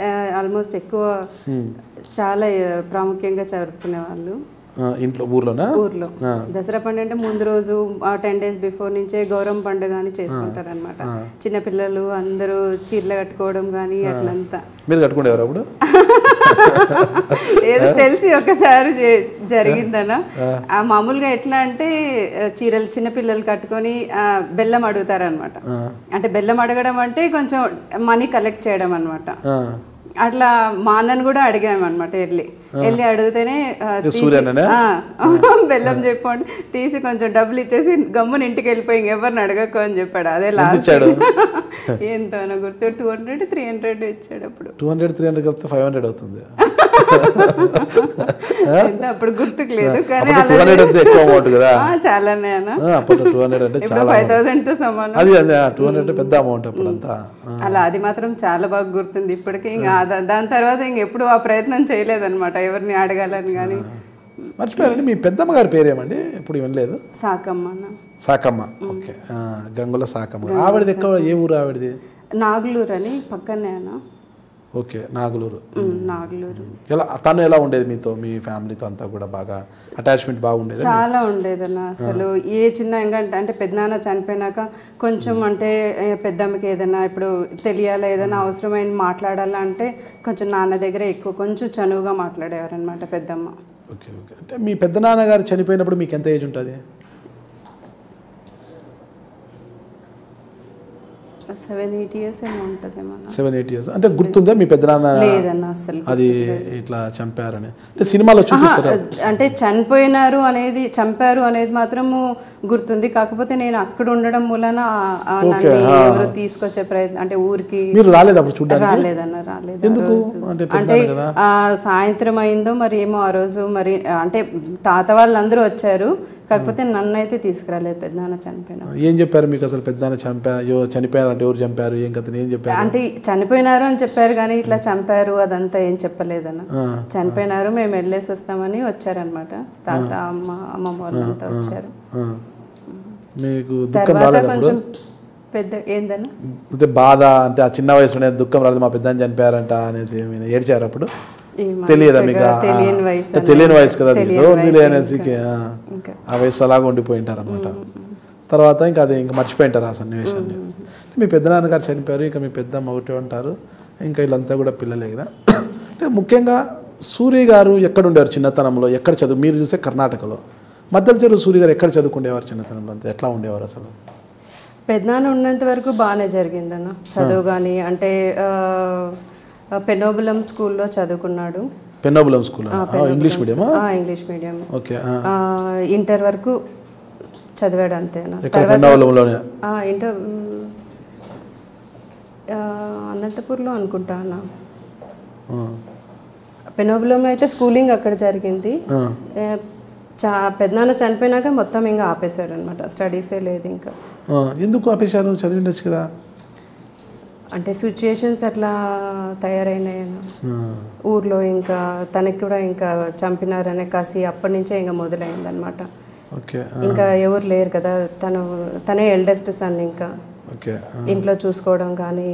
ఆల్మోస్ట్ ఎక్కువ చాలా ప్రాముఖ్యంగా జరుపుకునే వాళ్ళు ఆ, ఇంట్లో ఊర్లోనా? ఊర్లో. దసరా పండుగ అంటే ముందు రోజు టెన్ డేస్ బిఫోర్ నుంచే గౌరవం పండుగ అని చేసుకుంటారు అనమాట చిన్నపిల్లలు అందరూ చీరలు కట్టుకోవడం కానీ అట్లంతా. మీరు కట్టుకుండేవారు అప్పుడు? ఏదో తెలిసి ఒకసారి జరిగిందన? ఆ. మామూలుగా ఎట్లా అంటే చీరలు చిన్నపిల్లలు కట్టుకొని బెల్లం అడుగుతారనమాట అంటే బెల్లం అడగడం అంటే కొంచెం మనీ కలెక్ట్ చేయడం అనమాట. అట్లా మా అన్నను కూడా అడిగామన్నమాట వెళ్ళి వెళ్ళి అడిగితేనే బెల్లం చెప్పండి. తీసి కొంచెం డబ్బులు ఇచ్చేసి గమ్మున ఇంటికి వెళ్ళిపోయి ఇంకెవరిని అడగకు అని చెప్పాడు. అదే లాస్ట్ ఇచ్చాడు? ఎంతో గుర్తు. టూ హండ్రెడ్ త్రీ హండ్రెడ్ ఇచ్చాడు అప్పుడు. టూ హండ్రెడ్ త్రీ హండ్రెడ్ కలిపితే ఫైవ్ హండ్రెడ్ అవుతుంది. అప్పుడు గుర్తుకు లేదు కానీ చాలానే ఫైవ్ థౌసండ్తో సమానం. టూ హండ్రెడ్ అంటే పెద్ద అమౌంట్ అప్పుడు అంతా అలా అది మాత్రం చాలా బాగా గుర్తుంది. ఇప్పటికీ ఇంకా దాని తర్వాత ఇంక ఎప్పుడు ఆ ప్రయత్నం చేయలేదన్నమాట. ఎవరిని అడగాలని కానీ. మర్చిపోయారండి. మీ పెద్దమ్మ గారి పేరేమండి? ఇప్పుడు వినలేదు. సాకమ్మ సాకమ్మ. ఓకే. గంగుల సాకమ్మ. ఆవిడది ఎక్కడ? ఏ ఊరు ఆవిడది? నాగులూరు అని పక్కనే అన్న. ఓకే నాగులూరు. నాగులూరు. ఎలా తను ఎలా ఉండేది మీతో మీ ఫ్యామిలీతో అంతా కూడా బాగా? అటాచ్మెంట్ బాగుండేది చాలా ఉండేదన్న అసలు. ఏ చిన్న అంటే పెద్దనాన్న చనిపోయినాక కొంచెం అంటే పెద్దమ్మకి ఏదైనా ఇప్పుడు తెలియాలా ఏదైనా అవసరమైన మాట్లాడాలా అంటే కొంచెం నాన్న దగ్గర ఎక్కువ కొంచెం చనువుగా మాట్లాడేవారు అనమాట పెద్దమ్మ. Okay okay. అంటే మీ పెద్దనాన్నగారు చనిపోయినప్పుడు మీకు ఎంత ఏజ్ ఉంటుంది? సెవెన్ ఎయిట్ ఇయర్స్ ఏమో ఉంటుందేమో. సెవెన్ ఎయిట్ ఇయర్స్ అంటే గుర్తుందా? మీ పెద్దనాన్న లేదన్న అసలు అది ఇట్లా చంపారని. అంటే సినిమాలో చూపిస్తారా? అంటే చనిపోయినారు అనేది చంపారు అనేది మాత్రము గుర్తుంది. కాకపోతే నేను అక్కడ ఉండడం మూలన ఎవరు తీసుకొచ్చే ప్రయత్నం అంటే ఊరికి మీరు రాలేదు అప్పుడు చూడడానికి? రాలేదన్న రాలేదు ఎందుకు. అంటే అంటే సాయంత్రం అయిందో మరి ఏమో ఆ రోజు మరి అంటే తాత వాళ్ళందరూ వచ్చారు. కాకపోతే నన్ను అయితే తీసుకురాలేదు పెద్దనాన్న చనిపోయిన ఏం చెప్పారు మీకు అసలు పెద్దనాన్న చంపా చనిపోయారు అంటే ఎవరు చంపారు? ఏం కథ? ఏం చెప్పారు? అంటే చనిపోయినారు అని చెప్పారు కానీ ఇట్లా చంపారు అదంతా ఏం చెప్పలేదన్న. చనిపోయినారు మేము వెళ్ళేసి వస్తామని వచ్చారనమాట తాత అమ్మ అమ్మమ్మ వాళ్ళంతా వచ్చారు. మీకు దుఃఖం రాలేదు పెద్ద ఏందన్నా? అంటే బాధ అంటే ఆ చిన్న వయసులోనే దుఃఖం రాలేదు మా పెద్ద చనిపోయారంట అనేసి ఏమైనా ఏడ్చారు అప్పుడు? తెలియదా మీకు? తెలియని వయసు వయసు కదా ఏదో వయసు ఆ, వయసులో అలాగ ఉండిపోయి ఉంటారు అనమాట తర్వాత ఇంకా అది ఇంకా మర్చిపోయింటారు ఆ సన్నివేశాన్ని. మీ పెద్దనాన్నగారు చనిపోయారు ఇంకా మీ పెద్ద ఒకటే ఉంటారు ఇంకా వీళ్ళంతా కూడా పిల్లలే కదా. అంటే ముఖ్యంగా సూర్య గారు ఎక్కడ ఉండేవారు చిన్నతనంలో? ఎక్కడ చదువు? మీరు చూసే కర్ణాటకలో. మద్దెల చెరువు సూర్య గారు ఎక్కడ చదువుకునేవారు చిన్నతనంలో? అంతా ఎట్లా ఉండేవారు అసలు? పెద్దనాన్న ఉన్నంత వరకు బాగానే జరిగిందన్న. చదువు కానీ అంటే పెనోబులం స్కూల్లో చదువుకున్నాడు. పెన్నోబులం స్కూల్? ఇంగ్లీష్ మీడియమా? ఆ, ఇంగ్లీష్ మీడియం ఓకే ఇంటర్ వరకు చదివాడు అంతేనా? ఇంటర్ అనంతపూర్లో అనుకుంటా అన్న. పెనోబులంలో అయితే స్కూలింగ్ అక్కడ జరిగింది. చా పెద్దనాన్న చనిపోయినాక మొత్తం ఇంకా ఆపేశాడు అనమాట స్టడీసే లేదు ఇంకా. ఎందుకు ఆపేశారు? చదివిండొచ్చు కదా. అంటే సిచ్యుయేషన్స్ అట్లా తయారైనాయి. ఊర్లో ఇంకా తనకి కూడా ఇంకా చంపినారనే కాసి అప్పటి నుంచే ఇంకా మొదలైంది అనమాట. ఇంకా ఎవరు లేరు కదా తను తనే ఎల్డెస్ట్ సన్ ఇంకా. ఇంట్లో చూసుకోవడం కానీ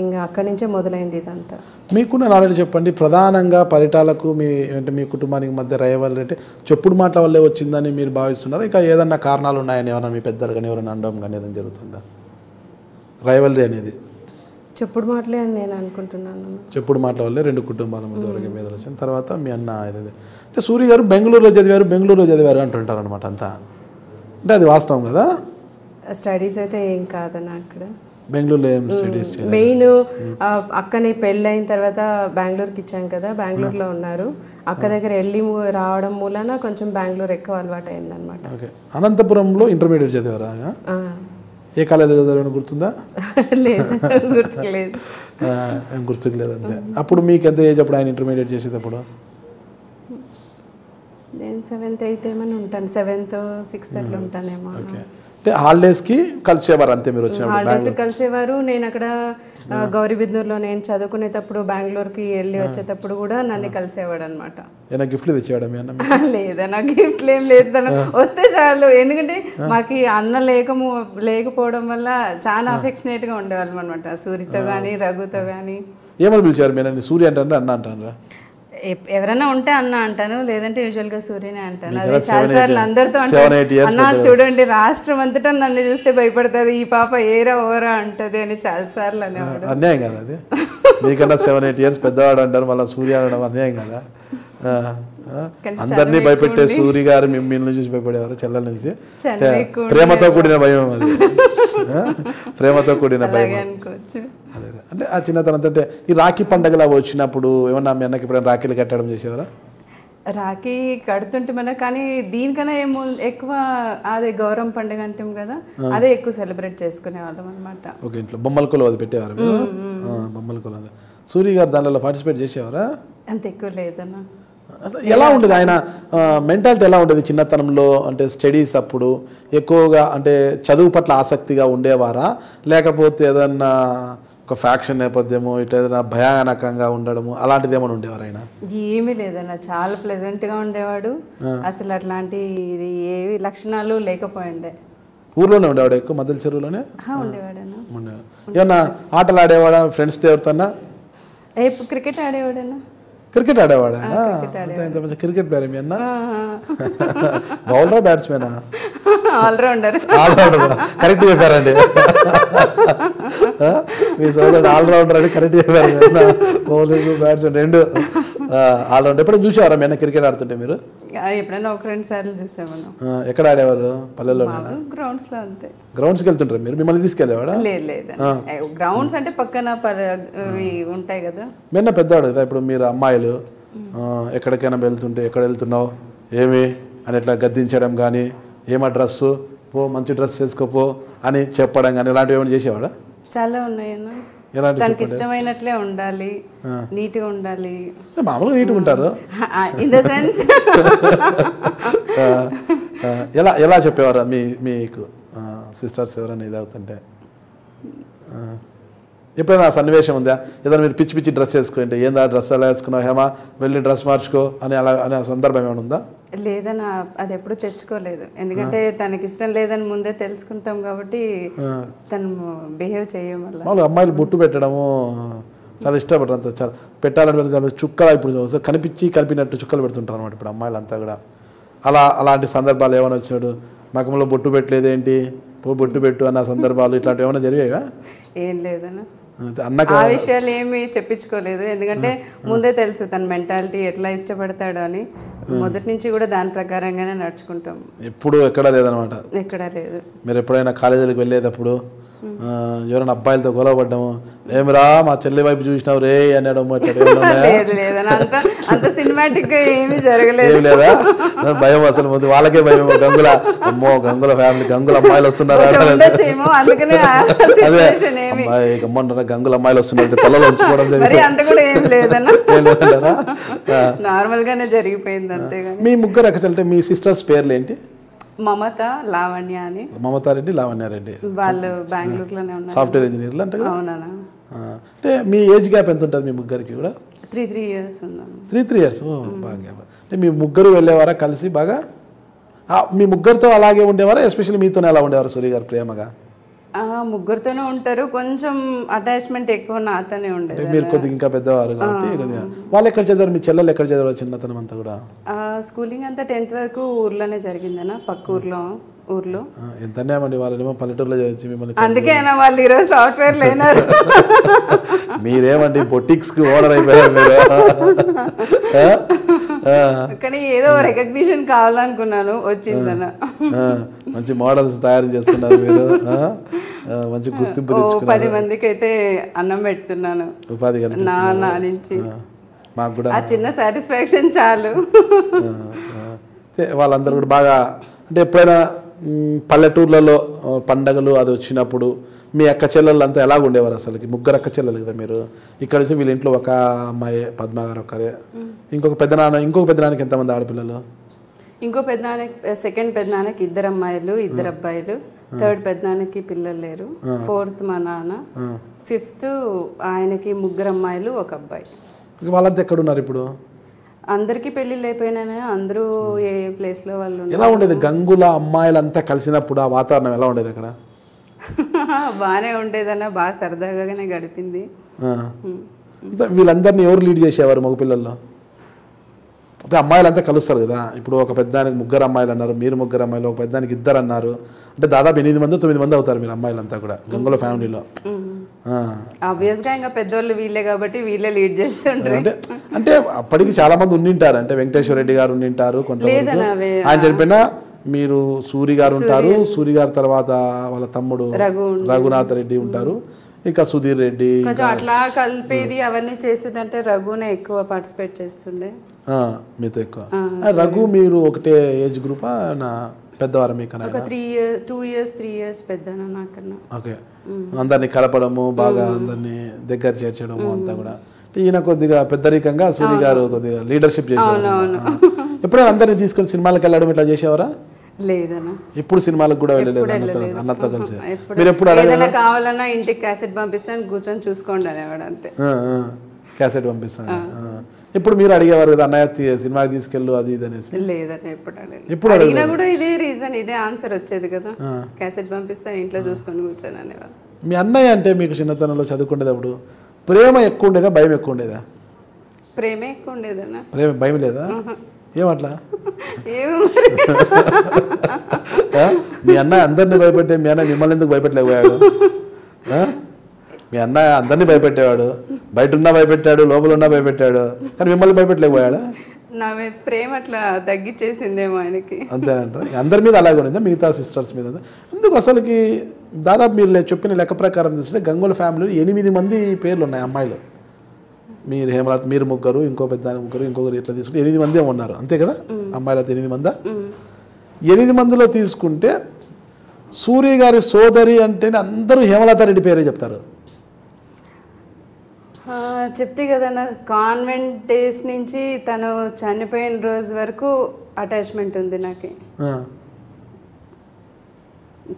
ఇంకా అక్కడి నుంచే మొదలైంది ఇదంతా. మీకున్న నాలెడ్జ్ చెప్పండి. ప్రధానంగా పరిటాలకు మీ అంటే మీ కుటుంబానికి మధ్య రైవల్ అంటే చెప్పుడు మాటల వల్లే వచ్చిందని మీరు భావిస్తున్నారు? ఇంకా ఏదన్నా కారణాలు ఉన్నాయని ఏమన్నా మీ పెద్దలు కానీ ఎవరైనా అనడం కానీ ఏదైనా జరుగుతుందా? రైవల్రీ అనేది. చెప్పుడు మాటలే అని నేను అనుకుంటున్నాను. చెప్పుడు మాటల వల్లే రెండు కుటుంబాల మధ్య వరకు మీద వచ్చిన తర్వాత మీ అన్న ఏదైతే అంటే సూర్య గారు బెంగళూరులో చదివారు బెంగళూరులో చదివారు అంటుంటారు అనమాట అంతా. అంటే అది వాస్తవం కదా? స్టడీస్ అయితే ఏం కాదన్న అక్కడ బెంగళూరులో ఏం స్టడీస్ మెయిన్ అక్కని పెళ్ళైన తర్వాత బెంగళూరుకి ఇచ్చాం కదా బెంగళూరులో ఉన్నారు. అక్క దగ్గర వెళ్ళి రావడం మూలన కొంచెం బెంగళూరు ఎక్కువ అలవాటు అయిందనమాట ఓకే. అనంతపురంలో ఇంటర్మీడియట్ చదివారా ఏ కాలేజీలో చదివారని గుర్తుందా? లేదు గుర్తుకు లేదు అంతే. అప్పుడు మీకు ఎంత ఏజ్ అప్పుడు ఆయన ఇంటర్మీడియట్ చేసేటప్పుడు? నేను సెవెంత్ ఎయిత్ ఏమైనా ఉంటాను. సెవెంత్ సిక్స్త్ అట్లా ఉంటానేమో. ఓకే హాలిడేస్కి కలిసేవారు అంతే మీరు వచ్చినప్పుడు హాలిడేస్ కలిసేవారు. నేను అక్కడ గౌరీబిద్నూర్లో నేను చదువుకునేటప్పుడు బెంగళూరుకి వెళ్ళి వచ్చేటప్పుడు కూడా నన్ను కలిసేవాడు అనమాట ఏమైనా గిఫ్ట్లు తెచ్చేవాడు మీ అన్న మీకు? లేదన్నా గిఫ్ట్లు ఏం లేదు. తను వస్తే చాలు. ఎందుకంటే మాకు అన్న లేకము లేకపోవడం వల్ల చాలా అఫెక్షనేట్గా ఉండేవాళ్ళం అనమాట సూరితో కానీ రఘుతో కానీ ఏమని పిలిచారు మీరు సూర్య అంటే అన్న అంటారా? ఎవరైనా ఉంటే అన్న అంటాను లేదంటే యూజువల్గా సూర్యనే అంటాను. అదే ఎలా చాలా seven, సార్లు eight- అందరితో అన్న చూడండి రాష్ట్రం అంతటా నన్ను చూస్తే భయపడుతుంది ఈ పాప ఏరా ఓరా అంటది అని చాలా సార్లు అనేవాడు. అన్యాయం కదా అది? మీకన్నా సెవెన్ ఎయిట్ ఇయర్స్ పెద్దవాడు అంటారు మళ్ళీ సూర్య అనడం అన్యాయం కదా? అందరినీ భయపెట్టే సూర్య గారు మిమ్మల్ని చూసి భయపడేవారు చెల్లెల నుంచి ప్రేమతో కూడిన భయం అది? ప్రేమతో కూడిన భయం అదే. అంటే ఆ చిన్నతనంతో అంటే ఈ రాఖీ పండగలు వచ్చినప్పుడు ఏమన్నా మీ అన్నకి ఎప్పుడైనా రాఖీలు కట్టడం చేసేవారా? రాఖీ కడుతుంటే మన కానీ దీనికన్నా ఏమో ఎక్కువ అదే గౌరవం పండుగ అంటాం కదా అదే ఎక్కువ సెలబ్రేట్ చేసుకునే వాళ్ళం అనమాట ఒక ఇంట్లో బొమ్మల కొలు అది పెట్టేవారు బొమ్మల కొలు అది. సూర్య గారు దానిలో పార్టిసిపేట్ చేసేవారా? అంత ఎక్కువ లేదన్న. ఎలా ఉండేది? ఆయన మెంటాలిటీ ఎలా ఉండేది చిన్నతనంలో? అంటే స్టడీస్ అప్పుడు ఎక్కువగా అంటే చదువు పట్ల ఆసక్తిగా ఉండేవారా? లేకపోతే ఏదన్నా ఒక ఫ్యాక్షన్ నేపథ్యము ఇట్లా ఏదైనా భయానకంగా ఉండడము అలాంటిది ఏమైనా ఉండేవారు ఆయన ఏమీ లేదన్న చాలా ప్లెజెంట్గా ఉండేవాడు. అసలు అట్లాంటి ఇది ఏవి లక్షణాలు లేకపోయిండే. ఊర్లోనే ఉండేవాడు ఎక్కువ మద్దెల చెరువులోనే? ఉండేవాడు. ఏమన్నా ఆటలు ఆడేవాడా ఫ్రెండ్స్తో ఎవరితోనా క్రికెట్ ఆడేవాడన్నా. క్రికెట్ ఆడేవాడా? అంత ఇంత మంచి క్రికెట్ ప్లేయర్ మీ అన్న? బౌలరా బ్యాట్స్మెనా ఆల్రౌండర్ ఆల్రౌండర్ కరెక్ట్ చెప్పారండి. మీ సోదరుడు ఆల్రౌండర్ అని కరెక్ట్ చెప్పారు. బౌలింగ్ బ్యాట్స్మెన్ రెండు. ఆల్రౌండర్. ఎప్పుడు చూసేవారా మీ అన్న క్రికెట్ ఆడుతుంటే మీరు? ఎప్పుడైనా ఒక రెండు సార్లు ఎక్కడ ఆడేవారు? పల్లెల్లోనే గ్రౌండ్స్లో అంతే. గ్రౌండ్స్కి వెళ్తుంటారు మీరు? మిమ్మల్ని తీసుకెళ్ళేవాడా లేదు లేదు. గ్రౌండ్స్ అంటే పక్కన ఉంటాయి కదా. నిన్న పెద్దవాడు కదా ఇప్పుడు మీరు అమ్మాయిలు. ఎక్కడికైనా వెళ్తుంటే ఎక్కడ వెళ్తున్నావు? ఏమి? అని ఇట్లా గద్దించడం కానీ ఏమా డ్రెస్సు? పో మంచి డ్రెస్ వేసుకోపో అని చెప్పడం కానీ ఇలాంటివి ఏమైనా చేసేవాడా? చాలా ఉన్నాయన్న ఎలాంటి తనకి ఇష్టమైనట్లే ఉండాలి నీట్గా ఉండాలి. మామూలుగా నీట్గా ఉంటారు. ఇన్ ద సెన్స్ ఎలా ఎలా చెప్పేవారు మీ మీకు సిస్టర్స్ ఎవరైనా ఇది అవుతుంటే ఎప్పుడైనా ఆ సన్నివేశం ఉందా? ఏదైనా మీరు పిచ్చి పిచ్చి డ్రెస్ వేసుకుంటే ఏందా డ్రెస్ ఎలా వేసుకున్నావు? హేమా వెళ్ళి డ్రెస్ మార్చుకో అని అలా అనే సందర్భం ఏమైనా ఉందా? లేదని అది ఎప్పుడు తెచ్చుకోలేదు. ఎందుకంటే తనకి ఇష్టం లేదని ముందే తెలుసుకుంటాం కాబట్టి తను బిహేవ్ చేయం మామూలుగా అమ్మాయిలు బొట్టు పెట్టడము చాలా ఇష్టపడరు అంత. చాలా పెట్టాలంటే చాలా చుక్కలు ఇప్పుడు కనిపించి కలిపినట్టు చుక్కలు పెడుతుంటారు అనమాట ఇప్పుడు అమ్మాయిలు అంతా కూడా. అలా అలాంటి సందర్భాలు ఏమైనా వచ్చినాడు? మకంలో బొట్టు పెట్టలేదేంటి? పో బొట్టు పెట్టు అన్న సందర్భాలు ఇట్లాంటివి ఏమైనా జరిగాయా? ఏం లేదన్న. ఆ విషయాలు ఏమి చెప్పించుకోలేదు. ఎందుకంటే ముందే తెలుసు తన మెంటాలిటీ ఎట్లా ఇష్టపడతాడో అని. మొదటి నుంచి కూడా దాని ప్రకారంగానే నడుచుకుంటాం. ఎప్పుడు ఎక్కడా లేదనమాట. ఎక్కడా లేదు. మీరు ఎప్పుడైనా కాలేజీలకు వెళ్ళేటప్పుడు ఎవరైనా అబ్బాయిలతో గొడవ పడ్డాము ఏమిరా మా చెల్లి వైపు చూసినావు రే ఉన్నాయా? లేదు భయం అసలు ముందు వాళ్ళకే భయం. గంగుల అమ్మో గంగుల ఫ్యామిలీ గంగుల అమ్మాయిలు వస్తున్నారా అదే అమ్మాయి గమ్మంటారా గంగుల అమ్మాయిలు వస్తున్నారు తలలో ఉంచుకోవడం నార్మల్ గానే జరిగిపోయింది మీ ముగ్గురు అక్కచంటే మీ సిస్టర్స్ పేర్లు ఏంటి? మమత లావణ్య అని. మమతారెడ్డి లావణ్యారెడ్డి వాళ్ళు బెంగళూరులోనే ఉన్నారు. సాఫ్ట్వేర్ ఇంజనీర్లు అంటే? అవునా అంటే మీ ఏజ్ గ్యాప్ ఎంత ఉంటుంది మీ ముగ్గురికి కూడా? Three three years three three years. బాగా gap. అంటే మీ ముగ్గురు వెళ్ళేవారా కలిసి బాగా? మీ ముగ్గురితో అలాగే ఉండేవారా? ఎస్పెషల్లీ మీతోనే అలా ఉండేవారు సూర్య గారు ప్రేమగా? ముగ్గురితోనే ఉంటారు. కొంచెం అటాచ్మెంట్ ఎక్కువ నాతోనే ఉండేది మీరు కొద్దిగా ఇంకా పెద్దవారు కాబట్టి వాళ్ళు ఎక్కడ చదివారు? మీ చెల్లెలు ఎక్కడ చదివారు చిన్నతనం అంతా కూడా? స్కూలింగ్ అంతా టెన్త్ వరకు ఊర్లోనే జరిగిందనా పక్క ఊర్లో ఊర్లో. ఎంత అన్యాయమండి వాళ్ళేమో పల్లెటూరులో చదివించి మిమ్మల్ని అందుకే అయినా వాళ్ళు ఈరోజు సాఫ్ట్వేర్ లేనారు. మీరేమండి బొటిక్స్కి ఓనర్ అయిపోయారు మీరు? కానీ ఏదో రికగ్నిషన్ కావాలనుకున్నాను వచ్చిందన ఆ, మంచి మోడల్స్ తయారు చేస్తున్నారు మీరు. మంచి గుర్తింపు పది మందికి అయితే అన్నం పెడుతున్నాను. ఉపాధి నా నా నుంచి. మాకు కూడా. ఆ చిన్న సాటిస్ఫాక్షన్ చాలు. వాళ్ళందరూ కూడా బాగా అంటే ఎప్పుడైనా పల్లెటూర్లలో పండగలు అది వచ్చినప్పుడు మీ అక్క చెల్లెళ్ళు అంతా ఎలాగ ఉండేవారు అసలుకి? ముగ్గురు అక్క చెల్లెలు కదా మీరు. ఇక్కడ నుంచి వీళ్ళ ఇంట్లో ఒక అమ్మాయి పద్మ గారు ఒకరే. ఇంకొక పెద్ద నాన్న ఇంకొక పెద్ద నాన్నకి ఎంతమంది ఆడపిల్లలు? ఇంకో పెద్దనాన్నకి సెకండ్ పెద్దనాన్నకి ఇద్దరు అమ్మాయిలు ఇద్దరు అబ్బాయిలు. థర్డ్ పెద్దనాన్నకి పిల్లలు లేరు. ఫోర్త్ మా నాన్న. ఫిఫ్త్ ఆయనకి ముగ్గురు అమ్మాయిలు ఒక అబ్బాయి. వాళ్ళంతా ఎక్కడ ఉన్నారు ఇప్పుడు? అందరికీ పెళ్ళిళ్ళు అయిపోయినా అందరూ ఏ ప్లేస్లో వాళ్ళు. ఎలా ఉండేది? గంగుల అమ్మాయిలంతా కలిసినప్పుడు ఆ వాతావరణం ఎలా ఉండేది అక్కడ? బాగానే ఉండేదన్న బాగా సరదాగానే గడిపింది. అంతా వీళ్ళందరినీ ఎవరు లీడ్ చేసేవారు మగపిల్లల్లో అంటే అమ్మాయిలంతా కలుస్తారు కదా. ఇప్పుడు ఒక పెద్దానికి ముగ్గురు అమ్మాయిలు అన్నారు మీరు ముగ్గురు అమ్మాయిలు ఒక పెద్దానికి ఇద్దరు అన్నారు. అంటే దాదాపు ఎనిమిది మంది తొమ్మిది మంది అవుతారు మీరు అమ్మాయిలంతా కూడా గంగుల ఫ్యామిలీలో. ఇంకా పెద్దోళ్ళు వీళ్ళే కాబట్టి వీళ్ళే లీడ్ చేస్తుంటారు. అంటే అంటే అప్పటికి చాలా మంది ఉండింటారు. అంటే వెంకటేశ్వర రెడ్డి గారు ఉండింటారు కొంతమంది. ఆయన చనిపోయినా మీరు సూరి గారు ఉంటారు. సూరి గారి తర్వాత వాళ్ళ తమ్ముడు రఘు రఘునాథ్ రెడ్డి ఉంటారు. ఇంకా సుధీర్ రెడ్డి అట్లా కలిపేది అవన్నీ చేసేదంటే రఘునే ఎక్కువ పార్టిసిపేట్ చేస్తుండే. మీతో ఎక్కువ. రఘు మీరు ఒకటే ఏజ్ గ్రూపా నా పెద్దవారు ఒక three years two years three years పెద్దనా నాకన్నా. ఓకే. అందరినీ కలపడము బాగా అందరినీ దగ్గర చేర్చడము అంతా కూడా. ఈయన కొద్దిగా పెద్దరికంగా సూరి గారు కొద్దిగా లీడర్షిప్ చేసేవారు. ఎప్పుడైనా అందరినీ తీసుకొని సినిమాలకు వెళ్ళడం ఇట్లా చేసేవారా? లేదన్నా. ఎప్పుడు సినిమాలకు కూడా వెళ్ళలేదు అన్నతో కలిసి. మీరు ఎప్పుడు అడగ ఏదైనా కావాలన్నా ఇంటికి క్యాసెట్ పంపిస్తాను కూర్చొని చూసుకోండి అనేవాడు అంతే. క్యాసెట్ పంపిస్తాను. ఇప్పుడు మీరు అడిగేవారు కదా అన్నయ్య సినిమాకి తీసుకెళ్ళు అది ఇది అనేసి. లేదని ఎప్పుడు అడగలేదు. ఎప్పుడు అడిగినా కూడా ఇదే రీజన్ ఇదే ఆన్సర్ వచ్చేది కదా. క్యాసెట్ పంపిస్తాను ఇంట్లో చూసుకొని కూర్చొని అనేవాడు. మీ అన్నయ్య అంటే మీకు చిన్నతనంలో చదువుకునేటప్పుడు ప్రేమ ఎక్కువ ఉండేదా భయం ఎక్కువ ఉండేదా? ప్రేమే ఎక్కువ ఉండేదన్నా. ప్రేమ భయం లేదా? ఏమట్లా? మీ అన్నయ్య అందరినీ భయపెట్టే మీ అన్నయ్య మిమ్మల్ని ఎందుకు భయపెట్టలేకపోయాడు? మీ అన్నయ్య అందరినీ భయపెట్టేవాడు. బయట ఉన్నా భయపెట్టాడు లోపల ఉన్నా భయపెట్టాడు. కానీ మిమ్మల్ని భయపెట్టలేకపోయాడా? నా ప్రేమ అట్లా తగ్గించేసిందేమో ఆయనకి. అంతేనంటారు? అందరి మీద అలాగే ఉండిందా? మిగతా సిస్టర్స్ మీద ఎందుకు అసలుకి దాదాపు మీరు చెప్పిన లెక్క ప్రకారం చూస్తే గంగోల ఫ్యామిలీలో ఎనిమిది మంది పేర్లు ఉన్నాయి అమ్మాయిలు. మీరు హేమలత మీరు ముగ్గురు ఇంకో పెద్ద ముగ్గురు ఇంకొకరు ఇట్లా తీసుకుంటే ఎనిమిది మంది ఉన్నారు. అంతే కదా? అమ్మాయిలతో ఎనిమిది మందా? ఎనిమిది మందిలో తీసుకుంటే సూర్య గారి సోదరి అంటేనే అందరూ హేమలత రెడ్డి పేరే చెప్తారు. చెప్తే కదా నా కాన్వెంట్ డేస్ నుంచి తను చనిపోయిన రోజు వరకు అటాచ్మెంట్ ఉంది నాకు.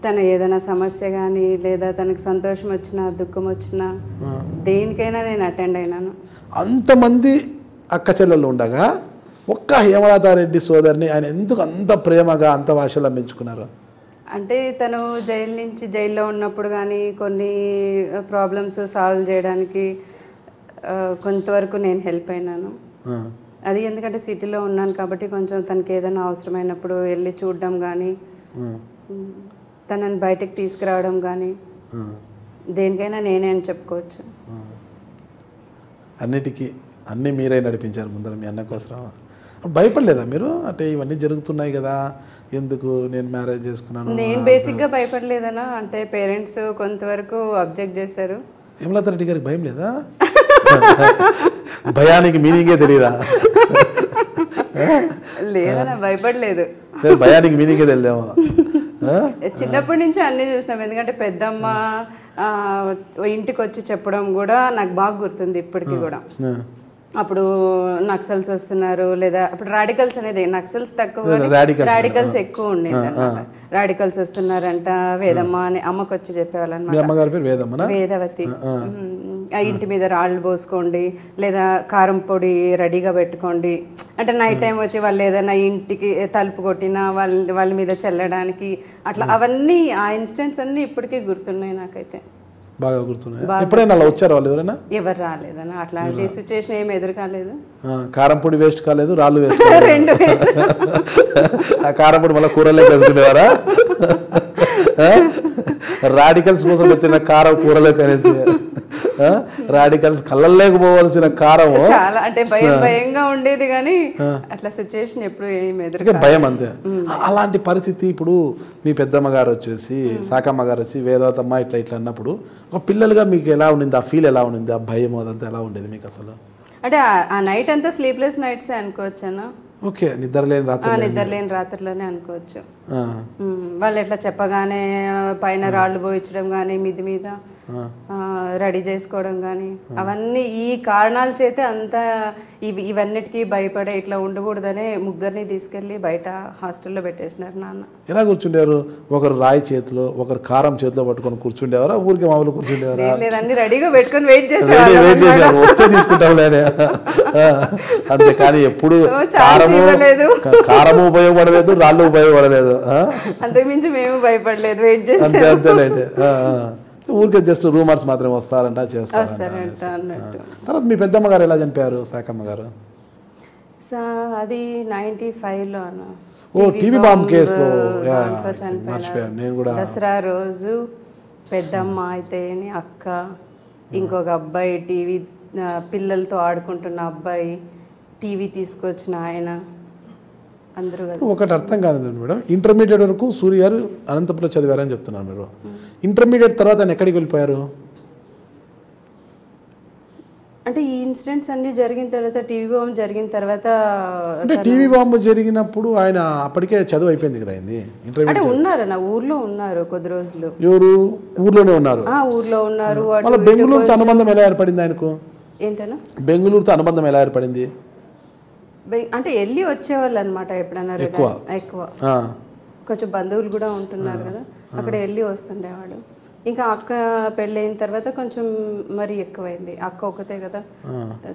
తను ఏదైనా సమస్య కానీ లేదా తనకు సంతోషం వచ్చినా దుఃఖం వచ్చినా. దేనికైనా నేను అటెండ్ అయినాను. అంతమంది అక్క చెల్లెళ్ళు ఉండగా ఒక్క హేమలత రెడ్డి సోదరిని ఆయన ఎందుకు అంత ప్రేమగా అంత భాషలో పెంచుకున్నారు అంటే తను జైలు నుంచి జైల్లో ఉన్నప్పుడు కానీ కొన్ని ప్రాబ్లమ్స్ సాల్వ్ చేయడానికి కొంతవరకు నేను హెల్ప్ అయినాను. అది ఎందుకంటే సిటీలో ఉన్నాను కాబట్టి కొంచెం తనకి ఏదైనా అవసరమైనప్పుడు వెళ్ళి చూడడం కానీ తనని బయటకు తీసుకురావడం కానీ దేనికైనా నేనే అని చెప్పుకోవచ్చు. అన్నిటికీ అన్నీ మీరే నడిపించారు ముందర మీ అన్న కోసం. భయపడలేదా మీరు? అంటే ఇవన్నీ జరుగుతున్నాయి కదా ఎందుకు నేను మ్యారేజ్ చేసుకున్నాను? నేను బేసిక్గా భయపడలేదనా? అంటే పేరెంట్స్ కొంతవరకు అబ్జెక్ట్ చేశారు. హేమలత రెడ్డి గారికి భయం లేదా? భయానికి మీనింగే తెలియదా లేదన్నా భయపడలేదు. లేదు, భయానికి మీనింగే తెలియదేమో? చిన్నప్పటి నుంచి అన్నీ చూసినాం. ఎందుకంటే పెద్దమ్మ ఆ, ఇంటికి వచ్చి చెప్పడం కూడా నాకు బాగా గుర్తుంది ఇప్పటికీ కూడా. అప్పుడు నక్సల్స్ వస్తున్నారు లేదా అప్పుడు రాడికల్స్ అనేది నక్సల్స్ తక్కువ. రాడికల్స్ ఎక్కువ ఉండేది రాడికల్స్ వస్తున్నారంట వేదమ్మ అని అమ్మకు వచ్చి చెప్పేవాళ్ళు మీ అమ్మగారి పేరు వేదమ్మనా వేదవతి. ఇంటి మీద రాళ్ళు పోసుకోండి లేదా కారం పొడి రెడీగా పెట్టుకోండి. అంటే నైట్ టైం వచ్చి వాళ్ళు ఏదైనా ఇంటికి తలుపు కొట్టినా వాళ్ళ వాళ్ళ మీద చల్లడానికి అట్లా అవన్నీ ఆ ఇన్సిడెంట్స్ అన్నీ ఇప్పటికీ గుర్తున్నాయి నాకైతే. బాగా గుర్తున్నాయి? ఎప్పుడైనా అలా వచ్చారు వాళ్ళు ఎవరైనా? ఎవరు రాలేదన్న అట్లాంటి సిచ్యువేషన్ ఏమి ఎదురు కాలేదు. ఆ, కారం పొడి వేస్ట్ కాలేదు రాళ్ళు వేస్ట్ రెండు ఆ కారం పొడి మళ్ళీ కూరలే వేసుకునేవారా రాడికల్స్ కోసం వచ్చిన కారం కూరలో కనేసి రాడికల్స్ కళ్ళల్లోకి పోవాల్సిన కారం చాలా అంటే భయం భయంగా ఉండేది కానీ అట్లా సిచ్యువేషన్ ఎప్పుడు ఏమి భయం అంతే. అలాంటి పరిస్థితి ఇప్పుడు మీ పెద్దమ్మ గారు వచ్చేసి సాకమ్మ గారు వచ్చి వేదవతమ్మ ఇట్లా ఇట్లా అన్నప్పుడు ఒక పిల్లలుగా మీకు ఎలా ఉండింది? ఆ ఫీల్ ఎలా ఉండింది? ఆ భయం అదంతా ఎలా ఉండేది మీకు అసలు? అంటే ఆ- ఆ నైట్ అంతా స్లీప్లెస్ నైట్సే అనుకోవచ్చునా ఓకే నిద్ర లేని రాత్రి నిద్ర లేని రాత్రుల్లోనే అనుకోవచ్చు. వాళ్ళు ఎట్లా చెప్పగానే పైన రాళ్ళు పోయించడం కానీ మిది మీద. రెడీ చేసుకోవడం కానీ అవన్నీ ఈ కారణాల చేతే అంతా ఇవి ఇవన్నిటికీ భయపడే ఇట్లా ఉండకూడదనే ముగ్గురిని తీసుకెళ్ళి బయట హాస్టల్లో పెట్టేసినారు నాన్న. ఎలా కూర్చుండేవారు? ఒకరు రాయి చేతిలో ఒకరు కారం చేతిలో పట్టుకొని కూర్చుండేవారా? ఊరికే మామూలు కూర్చుండేవారా? ఏం లేదు అన్ని రెడీగా పెట్టుకొని వెయిట్ చేసేవాళ్ళం వెయిట్ చేశారు వస్తే తీసుకుంటాంలేనే. అంతే కానీ ఎప్పుడు కారము ఉపయోగపడలేదు రాళ్ళు ఉపయోగపడలేదు? అంతకుమించి మేము భయపడలేదు వెయిట్ చేసి అంతే అంతేలేండి. ఊరికే జస్ట్ రూమర్స్ మాత్రమే వస్తారంట చేస్తారంట తర్వాత మీ పెద్దమ్మ గారు ఎలా చనిపోయారు శాఖమ్మ గారు? సా అది నైంటీ ఫైవ్లో అన్న. ఓ టీవీ బాంబ్ కేసులో. మర్చిపోయాను నేను కూడా. దసరా రోజు పెద్దమ్మ అయితేని అక్క ఇంకొక అబ్బాయి టీవీ పిల్లలతో ఆడుకుంటున్న అబ్బాయి టీవీ తీసుకొచ్చిన ఆయన. అందరూ ఒకటి అర్థం కాలేదు మేడం. ఇంటర్మీడియట్ వరకు సూర్య గారు అనంతపురంలో చదివారని చెప్తున్నారు మీరు. ఇంటర్మీడియట్ తర్వాత ఆయన ఎక్కడికి వెళ్ళిపోయారు? అంటే ఈ ఇన్సిడెంట్స్ అన్ని జరిగిన తర్వాత టీవీ బాంబ్ జరిగిన తర్వాత అంటే టీవీ బాంబు జరిగినప్పుడు ఆయన అప్పటికే చదువు అయిపోయింది కదా అయింది అంటే ఉన్నారు నా ఊర్లో ఉన్నారు కొద్ది రోజులు. ఎవరు? ఊర్లోనే ఉన్నారు. ఆ ఊర్లో ఉన్నారు మళ్ళీ బెంగళూరుతో అనుబంధం ఎలా ఏర్పడింది ఆయనకు? ఏంటన్నా? బెంగళూరుతో అనుబంధం ఎలా ఏర్పడింది? అంటే వెళ్ళి వచ్చేవాళ్ళు అనమాట ఎప్పుడన్నా రిటర్న్- ఎక్కువ. ఆ, కొంచెం బంధువులు కూడా ఉంటున్నారు కదా. అక్కడ వెళ్ళి వస్తుండేవాడు ఇంకా అక్క పెళ్ళైన తర్వాత కొంచెం మరీ ఎక్కువైంది. అక్క ఒకతే కదా.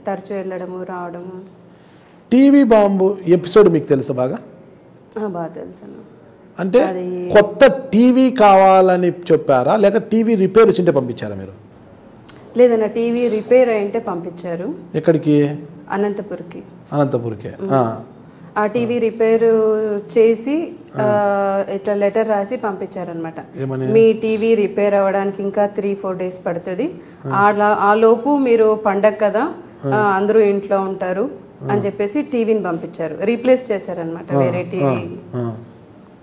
తరచూ వెళ్ళడము రావడము. టీవీ బాంబు ఎపిసోడ్ మీకు తెలుసా బాగా? బాగా తెలుసు. అంటే కొత్త టీవీ కావాలని చెప్పారా? లేక టీవీ రిపేర్ వచ్చింటే పంపించారా మీరు? లేదన్న టీవీ రిపేర్ అయింటే పంపించారు. ఎక్కడికి? అనంతపూర్కి. అనంతపూర్కే. ఆ. టీవీ రిపేర్ చేసి ఇట్లా లెటర్ రాసి పంపించారనమాట మీ టీవీ రిపేర్ అవ్వడానికి ఇంకా త్రీ ఫోర్ డేస్ పడుతుంది. ఆ- లోపు మీరు పండగ కదా అందరూ ఇంట్లో ఉంటారు అని చెప్పేసి టీవీని పంపించారు. రీప్లేస్ చేశారనమాట వేరే టీవీ.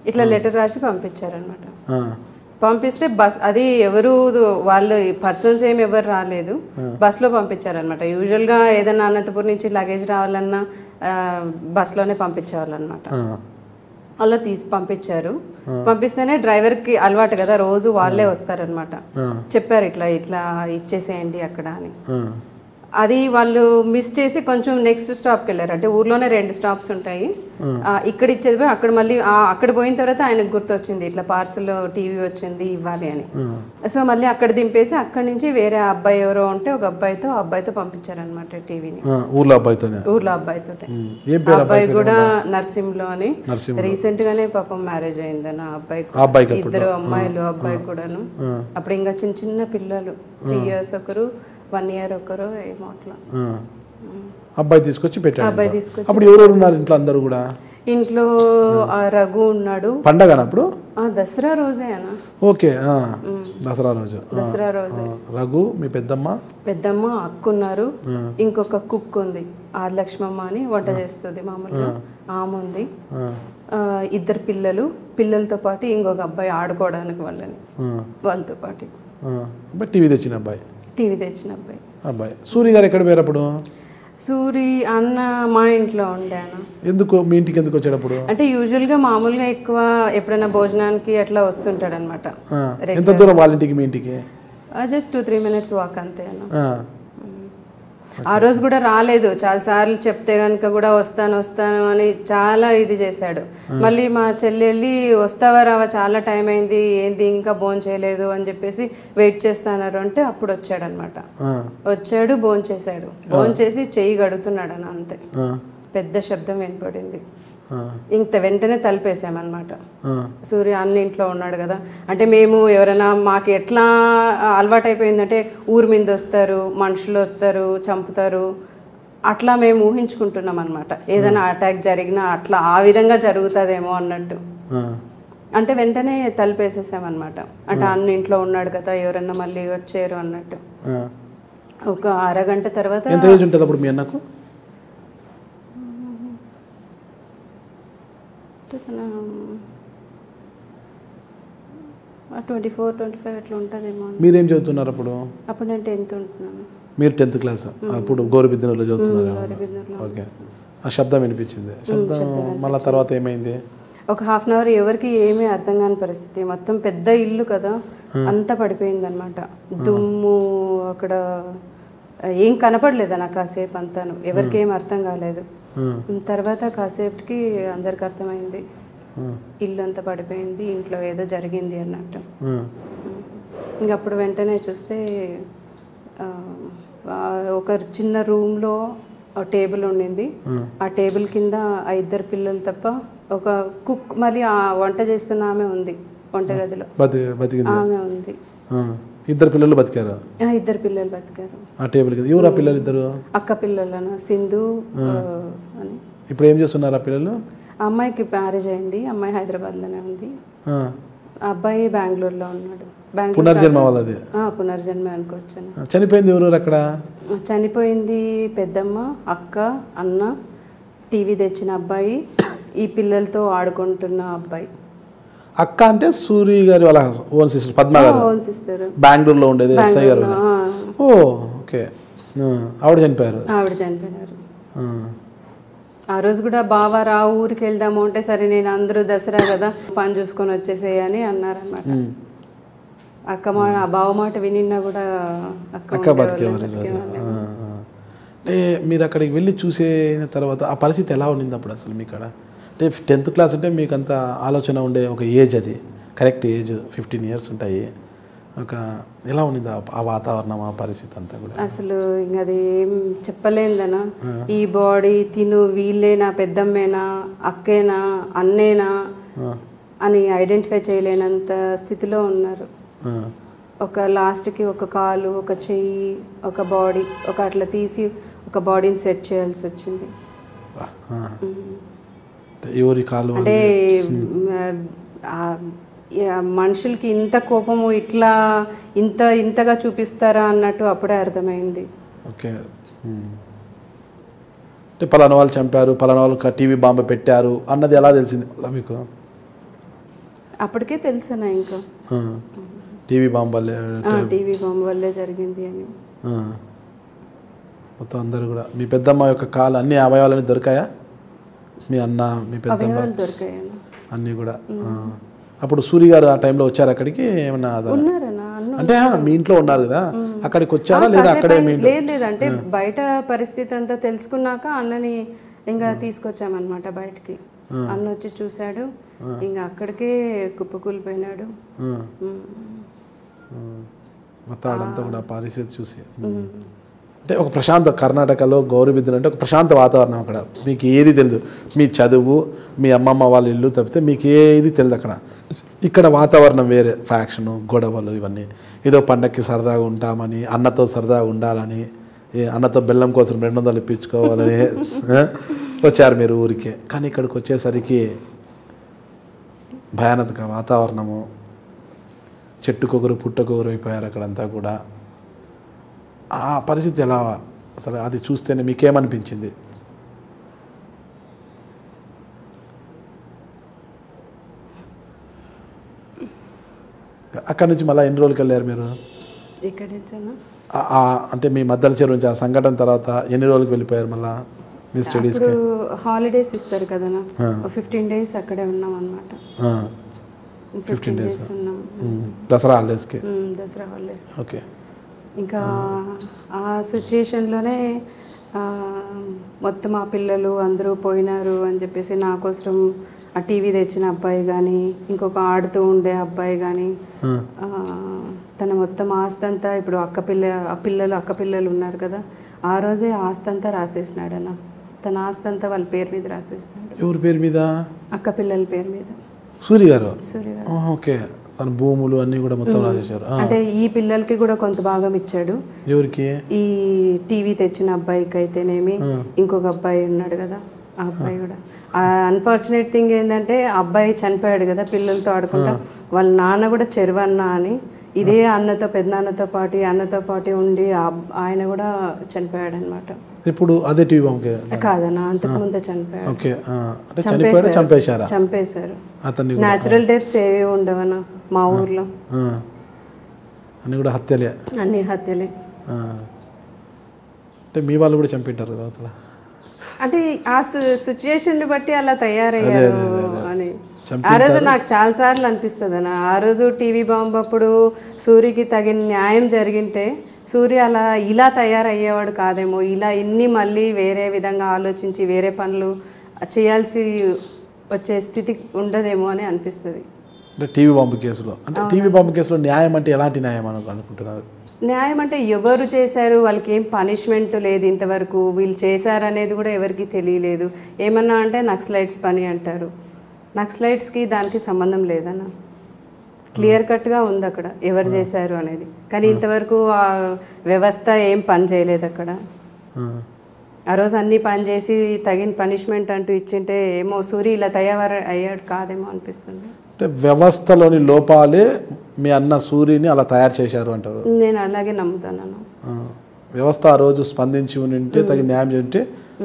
ఇట్లా లెటర్ రాసి పంపించారనమాట. పంపిస్తే బస్ అది ఎవరు వాళ్ళు పర్సన్స్ ఏమి ఎవరు రాలేదు. బస్లో పంపించారనమాట యూజువల్గా ఏదైనా అనంతపురం నుంచి లగేజ్ రావాలన్నా బస్లోనే పంపించేవాళ్ళనమాట. అలా తీసి పంపించారు. పంపిస్తేనే డ్రైవర్కి అలవాటు కదా రోజు వాళ్ళే వస్తారనమాట. చెప్పారు ఇట్లా ఇట్లా ఇచ్చేసేయండి అక్కడ అని. అది వాళ్ళు మిస్ చేసి కొంచెం నెక్స్ట్ స్టాప్కి వెళ్ళారు. అంటే ఊర్లోనే రెండు స్టాప్స్ ఉంటాయి. ఇక్కడ ఇచ్చేది పోయి అక్కడ మళ్ళీ అక్కడ పోయిన తర్వాత ఆయనకు గుర్తొచ్చింది ఇట్లా పార్సల్ టీవీ వచ్చింది ఇవ్వాలి అని. సో మళ్ళీ అక్కడ దింపేసి అక్కడి నుంచి వేరే అబ్బాయి ఎవరో ఉంటే ఒక అబ్బాయితో ఆ అబ్బాయితో పంపించారనమాట టీవీని. ఊర్లో అబ్బాయితోనే? ఊర్లో అబ్బాయితో అబ్బాయి కూడా నర్సింహ్లో అని రీసెంట్ గానే పాపం మ్యారేజ్ అయింది ఆ అబ్బాయి ఇద్దరు అమ్మాయిలు అబ్బాయి కూడాను. అప్పుడు ఇంకా చిన్న చిన్న పిల్లలు త్రీ ఇయర్స్ ఒకరు. వన్ ఇయర్ ఒకరు ఏమో అట్లా. అబ్బాయి తీసుకొచ్చి పెట్టాడు అబ్బాయి. తీసుకొచ్చి అప్పుడు ఎవరెవరు ఉన్నారు ఇంట్లో అందరూ కూడా? ఇంట్లో రఘు ఉన్నాడు. పండగనా అప్పుడు? ఆ దసరా రోజే అన్న. ఓకే. దసరా రోజు. దసరా రోజే. రఘు మీ పెద్దమ్మ? పెద్దమ్మ అక్క ఉన్నారు. ఇంకొక కుక్ ఉంది ఆదిలక్ష్మమ్మ అని వంట చేస్తుంది మామూలుగా. ఆమె ఉంది. ఇద్దరు పిల్లలు. పిల్లలతో పాటు ఇంకొక అబ్బాయి ఆడుకోవడానికి వాళ్ళని. వాళ్ళతో పాటు. టీవీ తెచ్చిన అబ్బాయి? టీవీ తెచ్చిన అబ్బాయి. అబ్బాయి. సూర్య గారు ఎక్కడ పోయారు అప్పుడు సూరి అన్న మా ఇంట్లో ఉండాను ఎందుకు? మీ ఇంటికి ఎందుకు వచ్చేటప్పుడు? అంటే యూజువల్గా మామూలుగా ఎక్కువ ఎప్పుడైనా భోజనానికి అట్లా వస్తుంటాడు అనమాట. ఎంత దూరం వాళ్ళ ఇంటికి మీ ఇంటికి? Just two three minutes walk అంతే అన్న. ఆ. రోజు కూడా రాలేదు. చాలా సార్లు చెప్తే కనుక కూడా వస్తాను వస్తాను అని చాలా ఇది చేశాడు. మళ్ళీ మా చెల్లెళ్ళి వస్తావా రావా? చాలా టైం అయింది. ఏంది? ఇంకా భోన్ చేయలేదు అని చెప్పేసి వెయిట్ చేస్తున్నారు అంటే అప్పుడు వచ్చాడు అనమాట ఆ. వచ్చాడు భోన్ చేశాడు. భోన్ చేసి చెయ్యి గడుతున్నాడు అని అంతే. పెద్ద శబ్దం వినపడింది. ఇంత వెంటనే తలిపేసామన్నమాట. సూర్య అన్న ఇంట్లో ఉన్నాడు కదా. అంటే మేము ఎవరైనా మాకు ఎట్లా అలవాటు అయిపోయిందంటే ఊరి మీద వస్తారు మనుషులు వస్తారు చంపుతారు. అట్లా మేము ఊహించుకుంటున్నాం అనమాట ఏదైనా అటాక్ జరిగినా అట్లా ఆ విధంగా జరుగుతుందేమో అన్నట్టు. అంటే వెంటనే తలుపేసేసామన్నమాట. అంటే అన్న ఇంట్లో ఉన్నాడు కదా ఎవరన్నా మళ్ళీ వచ్చారు అన్నట్టు. ఒక అరగంట తర్వాత ఎంత ఏజ్ ఉంటుంది అప్పుడు మీ అన్నకు? ట్వంటీ ఫోర్ ట్వంటీ ఫైవ్ అట్లా ఉంటుందేమో. మీరేం చదువుతున్నారు అప్పుడు? అప్పుడు నేను టెన్త్ ఉంటున్నాను. మీరు టెన్త్ క్లాస్? అప్పుడు గౌరబిద్దనలో చదువుతున్నారు. ఓకే. ఆ శబ్దం వినిపించింది. శబ్దం మళ్ళీ తర్వాత ఏమైంది? ఒక హాఫ్ అన్ అవర్ ఎవరికి ఏమీ అర్థం కాని పరిస్థితి. మొత్తం పెద్ద ఇల్లు కదా. అంతా పడిపోయింది అనమాట దుమ్ము అక్కడ ఏం కనపడలేదు నాకు కాసేపు అంతాను. ఎవరికి ఏం అర్థం కాలేదు. తర్వాత కాసేపటికి అందరికి అర్థమైంది. ఇల్లు అంతా పడిపోయింది ఇంట్లో ఏదో జరిగింది అన్నట్టు. ఆ. ఇంకా అప్పుడు వెంటనే చూస్తే ఒక చిన్న రూమ్లో టేబుల్ ఉండింది. ఆ టేబుల్ కింద ఆ ఇద్దరు పిల్లలు తప్ప ఒక కుక్ మరి ఆ వంట చేస్తున్న ఆమె ఉంది వంటగదిలో. ఆమె ఉంది. ఇద్దరు పిల్లలు బతికారు? ఇద్దరు పిల్లలు బతికారు. ఆ టేబుల్ కింద ఎవరు ఆ పిల్లలు ఇద్దరు? అక్క పిల్లలను సింధు అని. ఇప్పుడు ఏం చేస్తున్నారు ఆ పిల్లలు? ఆ అమ్మాయికి మ్యారేజ్ అయింది అమ్మాయి హైదరాబాద్లోనే ఉంది. అబ్బాయి బెంగళూరులో ఉన్నాడు. పునర్జన్మ వాళ్ళది? పునర్జన్మ అనుకోవచ్చాను ఆ, చనిపోయింది ఎవరు అక్కడ? చనిపోయింది పెద్దమ్మ అక్క అన్న టీవీ తెచ్చిన అబ్బాయి ఈ పిల్లలతో ఆడుకుంటున్న అబ్బాయి. అక్క అంటే సూరి గారి వాళ్ళ ఓన్ సిస్టర్ పద్మ గారు. బెంగళూరులో ఉండేది ఎస్ఐ గారు ఓ ఓకే. ఆవిడ చనిపోయారు. ఆవిడ చనిపోయినారు ఆ. రోజు కూడా బావ రా ఊరికి వెళ్దాము అంటే సరే నేను అందరూ దసరా కదా పని చూసుకొని వచ్చేసేయని అన్నారనమాట అక్క మా ఆ బావ మాట వినిన్నా కూడా అక్క బతికేవారు. అంటే మీరు అక్కడికి వెళ్ళి చూసిన తర్వాత ఆ పరిస్థితి ఎలా ఉండింది అప్పుడు అసలు మీ కాడ అంటే టెన్త్ క్లాస్ అంటే మీకు అంత ఆలోచన ఉండే ఒక ఏజ్ అది. కరెక్ట్ ఏజ్ ఫిఫ్టీన్ ఇయర్స్ ఉంటాయి. ఒక ఎలా ఉండింది ఆ- వాతావరణం ఆ పరిస్థితి అంతా కూడా? అసలు ఇంక అది ఏం చెప్పలేందనా ఈ బాడీ తిను వీళ్ళేనా పెద్దమ్మేనా అక్కేనా అన్నేనా అని ఐడెంటిఫై చేయలేనంత స్థితిలో ఉన్నారు. ఒక లాస్ట్కి ఒక కాలు ఒక చెయ్యి ఒక బాడీ ఒక అట్లా తీసి ఒక బాడీని సెట్ చేయాల్సి వచ్చింది. ఎవరి కాలు అంటే మనుషులకి ఇంత కోపము ఇట్లా ఇంత ఇంతగా చూపిస్తారా అన్నట్టు అప్పుడే అర్థమైంది. ఓకే. అంటే పలానా వాళ్ళు చంపారు పలానా వాళ్ళు టీవీ బాంబు పెట్టారు అన్నది ఎలా తెలిసింది? అలా మీకు? అప్పటికే తెలుసనా ఇంకా. టీవీ బాంబు వల్లే టీవీ బాంబు వల్లే జరిగింది అని. మొత్తం అందరూ కూడా. మీ పెద్దమ్మ యొక్క కాలు అన్ని అవయవాలన్నీ దొరికాయా? మీ అన్న మీ దొరికాయను అన్నీ. కూడా. అప్పుడు సూరి గారు ఆ టైంలో వచ్చారు అక్కడికి? ఏమన్నా అంటే మీ ఇంట్లో ఉన్నారు కదా? అక్కడికి వచ్చారా లేదా అక్కడే లేదు లేదు. అంటే బయట పరిస్థితి అంతా తెలుసుకున్నాక అన్నని ఇంకా తీసుకొచ్చామన్నమాట బయటికి. అన్న వచ్చి చూశాడు. ఇంకా అక్కడికే కుప్పకూలిపోయినాడు. మొత్తం కూడా పరిస్థితి చూసి. అంటే ఒక ప్రశాంత కర్ణాటకలో గౌరవిద్దులు అంటే ఒక ప్రశాంత వాతావరణం అక్కడ. మీకు ఏది తెలియదు మీ చదువు మీ అమ్మమ్మ వాళ్ళ ఇల్లు తప్పితే మీకు ఏది తెలియదు అక్కడ. ఇక్కడ వాతావరణం వేరే. ఫ్యాక్షను గొడవలు ఇవన్నీ. ఏదో పండక్కి సరదాగా ఉంటామని అన్నతో సరదాగా ఉండాలని ఏ అన్నతో బెల్లం కోసం రెండు వందలు ఇప్పించుకోవాలని వచ్చారు మీరు ఊరికే. కానీ ఇక్కడికి వచ్చేసరికి భయానక వాతావరణము. చెట్టుకొకరు పుట్టకొకరు అయిపోయారు అక్కడంతా కూడా. ఆ పరిస్థితి ఎలా అసలు అది చూస్తేనే మీకేమనిపించింది? అక్కడి నుంచి మళ్ళీ ఎన్ని రోజులకి వెళ్ళారు మీరు? అంటే మీ మద్దల చెరువు నుంచి ఆ సంఘటన తర్వాత ఎన్ని రోజులకి వెళ్ళిపోయారు మళ్ళా మీ ఇప్పుడు హాలిడేస్ ఇస్తారు కదనా ఆ. ఫిఫ్టీన్ డేస్ అక్కడే ఉన్నాం అనమాట ఫిఫ్టీన్ డేస్ దసరా హాలిడేస్కి దసరా హాలిడేస్ ఓకే. ఇంకా ఆ సిచ్యుయేషన్లోనే మొత్తం ఆ పిల్లలు అందరూ పోయినారు అని చెప్పేసి నా కోసం ఆ టీవీ తెచ్చిన అబ్బాయి కానీ ఇంకొక ఆడుతూ ఉండే అబ్బాయి కానీ తన మొత్తం ఆస్తి అంతా ఇప్పుడు అక్క పిల్ల ఆ పిల్లలు అక్క పిల్లలు ఉన్నారు కదా ఆ రోజే ఆస్తి అంతా రాసేసినాడు అన్న. తన ఆస్తి అంతా వాళ్ళ పేరు మీద రాసేసినాడు. ఎవరి పేరు మీద? అక్క పిల్లల పేరు మీద. సూరి గారు? సూర్య గారు. ఓకే. తన భూములు అన్నీ కూడా మొత్తం రాసేసారు ఆ, అంటే ఈ పిల్లలకి కూడా కొంత భాగం ఇచ్చాడు. ఎవరికి? ఈ టీవీ తెచ్చిన అబ్బాయికి అయితేనేమి ఇంకొక అబ్బాయి ఉన్నాడు కదా ఆ అబ్బాయి కూడా. అన్ఫార్చునేట్ థింగ్ ఏంటంటే అబ్బాయి చనిపోయాడు కదా పిల్లలతో ఆడుకుంటా. వాళ్ళ నాన్న కూడా చెరువన్న అని ఇదే అన్నతో పెద్దనాన్నతో పాటు అన్నతో పాటు ఉండి ఆయన కూడా చనిపోయాడు అనమాట ఇప్పుడు అదే టీవీ బాంబుకే? కాదన్న అంతకు ముందే చనిపోయాడు. ఓకే అంటే చంపేశారా. చంపేశారు? అతన్ని న్యాచురల్ డెత్స్ ఏవి ఉండవన్న. మా ఊర్లో. అన్ని కూడా హత్యలే. అన్ని హత్యలే. అంటే మీ వాళ్ళు కూడా చంపింటారు కదా అవతల. అంటే ఆ సిచ్యుయేషన్ బట్టి అలా తయారయ్యారు అని. ఆ రోజు నాకు చాలా సార్లు అనిపిస్తుంది అన్న. ఆ రోజు టీవీ బాంబు అప్పుడు సూర్యకి తగిన న్యాయం జరిగింటే సూర్య అలా ఇలా తయారయ్యేవాడు కాదేమో. ఇలా ఇన్ని మళ్ళీ వేరే విధంగా ఆలోచించి వేరే పనులు చేయాల్సి వచ్చే స్థితి ఉండదేమో అని అనిపిస్తుంది. అంటే టీవీ బాంబు కేసులో. అంటే టీవీ బాంబు కేసులో న్యాయం అంటే ఎలాంటి న్యాయం అను అనుకుంటున్నారు? న్యాయం అంటే ఎవరు చేశారు వాళ్ళకి ఏం పనిష్మెంట్ లేదు ఇంతవరకు వీళ్ళు చేశారనేది కూడా ఎవరికి తెలియలేదు. ఏమన్నా అంటే నక్సలైట్స్ పని అంటారు. నక్సలైట్స్కి దానికి సంబంధం లేదన్న. క్లియర్ కట్గా ఉంది అక్కడ ఎవరు చేశారు అనేది. కానీ ఇంతవరకు ఆ వ్యవస్థ ఏం పని చేయలేదు అక్కడ. ఆ. రోజు అన్ని పని చేసి తగిన పనిష్మెంట్ అంటూ ఇచ్చింటే ఏమో సూరి ఇలా తయారు అయ్యాడు కాదేమో అనిపిస్తుంది. అంటే వ్యవస్థలోని లోపాలే మీ అన్న సూర్యుని అలా తయారు చేశారు అంటారు. నేను అలాగే నమ్ముతాను. వ్యవస్థ ఆ రోజు స్పందించి ఉంటే తగిన న్యాయం ఉంటే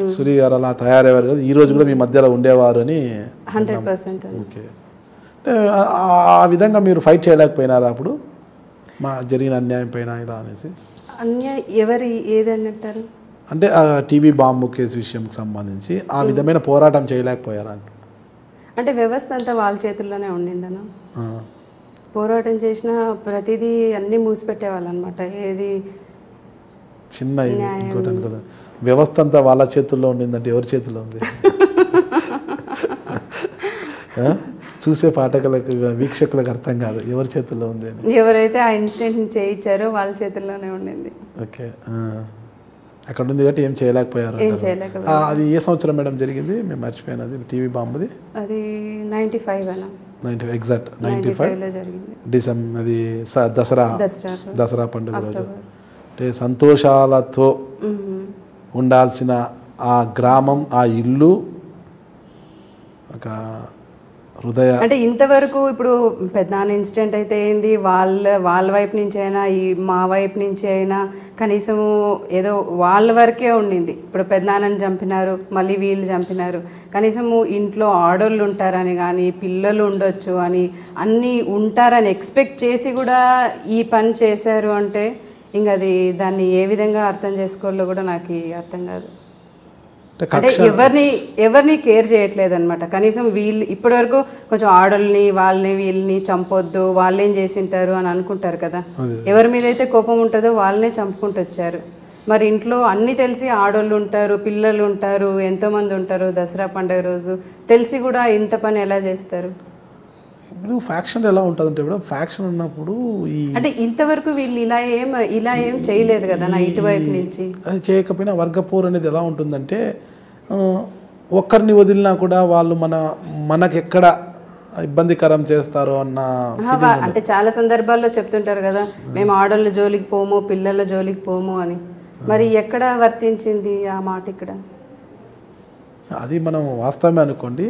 సూర్య గారు అలా తయారయ్యారు కదా ఈ రోజు కూడా మీ మధ్యలో ఉండేవారు అని హండ్రెడ్ పర్సెంట్ ఓకే. అంటే ఆ- విధంగా మీరు ఫైట్ చేయలేకపోయినారా అప్పుడు? మా జరిగిన అన్యాయం పైన ఇలా అనేసి. అన్య ఎవరు ఏదని అంటారు? అంటే ఆ టీవీ బాంబు కేసు విషయంకి సంబంధించి ఆ విధమైన పోరాటం చేయలేకపోయారా? అంట అంటే వ్యవస్థ అంతా వాళ్ళ చేతుల్లోనే ఉండిందను. పోరాటం చేసిన ప్రతిదీ అన్నీ మూసిపెట్టేవాళ్ళు అనమాట ఏది? చిన్న ఇంకోటి అనుకోదు వ్యవస్థ అంతా వాళ్ళ చేతుల్లో ఉండిందంటే ఎవరి చేతిలో ఉంది? చూసే పాఠకులకు వీక్షకులకు అర్థం కాదు. ఎవరి చేతుల్లో ఉంది అని. ఎవరైతే ఆ ఇన్సిడెంట్ చేయించారో వాళ్ళ చేతుల్లోనే ఉండింది. ఓకే. అక్కడ ఉంది కాబట్టి ఏం చేయలేకపోయారు అది ఏ సంవత్సరం మేడం జరిగింది? మేము మర్చిపోయాను. అది టీవీ బాంబుది. అది ninety five ninety exact ninety five. December అది దసరా. దసరా. పండుగ రోజు. అంటే సంతోషాలతో. ఉండాల్సిన ఆ గ్రామం ఆ ఇల్లు ఒక హృదయ అంటే ఇంతవరకు ఇప్పుడు పెద్దనాన్న ఇన్సిడెంట్ అయితే ఏంది? వాళ్ళ వాళ్ళ వైపు నుంచి అయినా ఈ మా వైపు నుంచి అయినా కనీసము ఏదో వాళ్ళ వరకే ఉండింది. ఇప్పుడు పెద్దనాన్నని చంపినారు మళ్ళీ వీళ్ళు చంపినారు. కనీసము ఇంట్లో ఆడోళ్ళు ఉంటారని కానీ పిల్లలు ఉండొచ్చు అని అన్నీ ఉంటారని ఎక్స్పెక్ట్ చేసి కూడా ఈ పని చేశారు అంటే ఇంక అది దాన్ని ఏ విధంగా అర్థం చేసుకోవాలో కూడా నాకు అర్థం కాదు. అంటే ఎవరిని ఎవరిని కేర్ చేయట్లేదు అనమాట కనీసం వీళ్ళు ఇప్పటివరకు కొంచెం ఆడల్ని వాళ్ళని వీళ్ళని చంపొద్దు వాళ్ళేం చేసింటారు అని అనుకుంటారు కదా. ఎవరి మీద అయితే కోపం ఉంటుందో వాళ్ళనే చంపుకుంటూ వచ్చారు. మరి ఇంట్లో అన్నీ తెలిసి ఆడోళ్ళు ఉంటారు పిల్లలు ఉంటారు ఎంతోమంది ఉంటారు దసరా పండుగ రోజు. తెలిసి కూడా ఇంత పని ఎలా చేస్తారు? ఇప్పుడు ఫ్యాక్షన్ ఎలా ఉంటుందంటే ఇప్పుడు ఫ్యాక్షన్ ఉన్నప్పుడు ఈ అంటే ఇంతవరకు వీళ్ళు ఇలా ఏం ఇలా ఏం చేయలేదు కదా నా ఇటువైపు నుంచి? అది చేయకపోయినా వర్గపోరు అనేది ఎలా ఉంటుందంటే ఒక్కరిని వదిలినా కూడా వాళ్ళు మన మనకెక్కడ ఇబ్బందికరం చేస్తారో అన్న అంటే చాలా సందర్భాల్లో చెప్తుంటారు కదా మేము ఆడోళ్ళ జోలికి పోము పిల్లల జోలికి పోము అని. మరి ఎక్కడ వర్తించింది ఆ మాట ఇక్కడ? అది మనం వాస్తవమే అనుకోండి.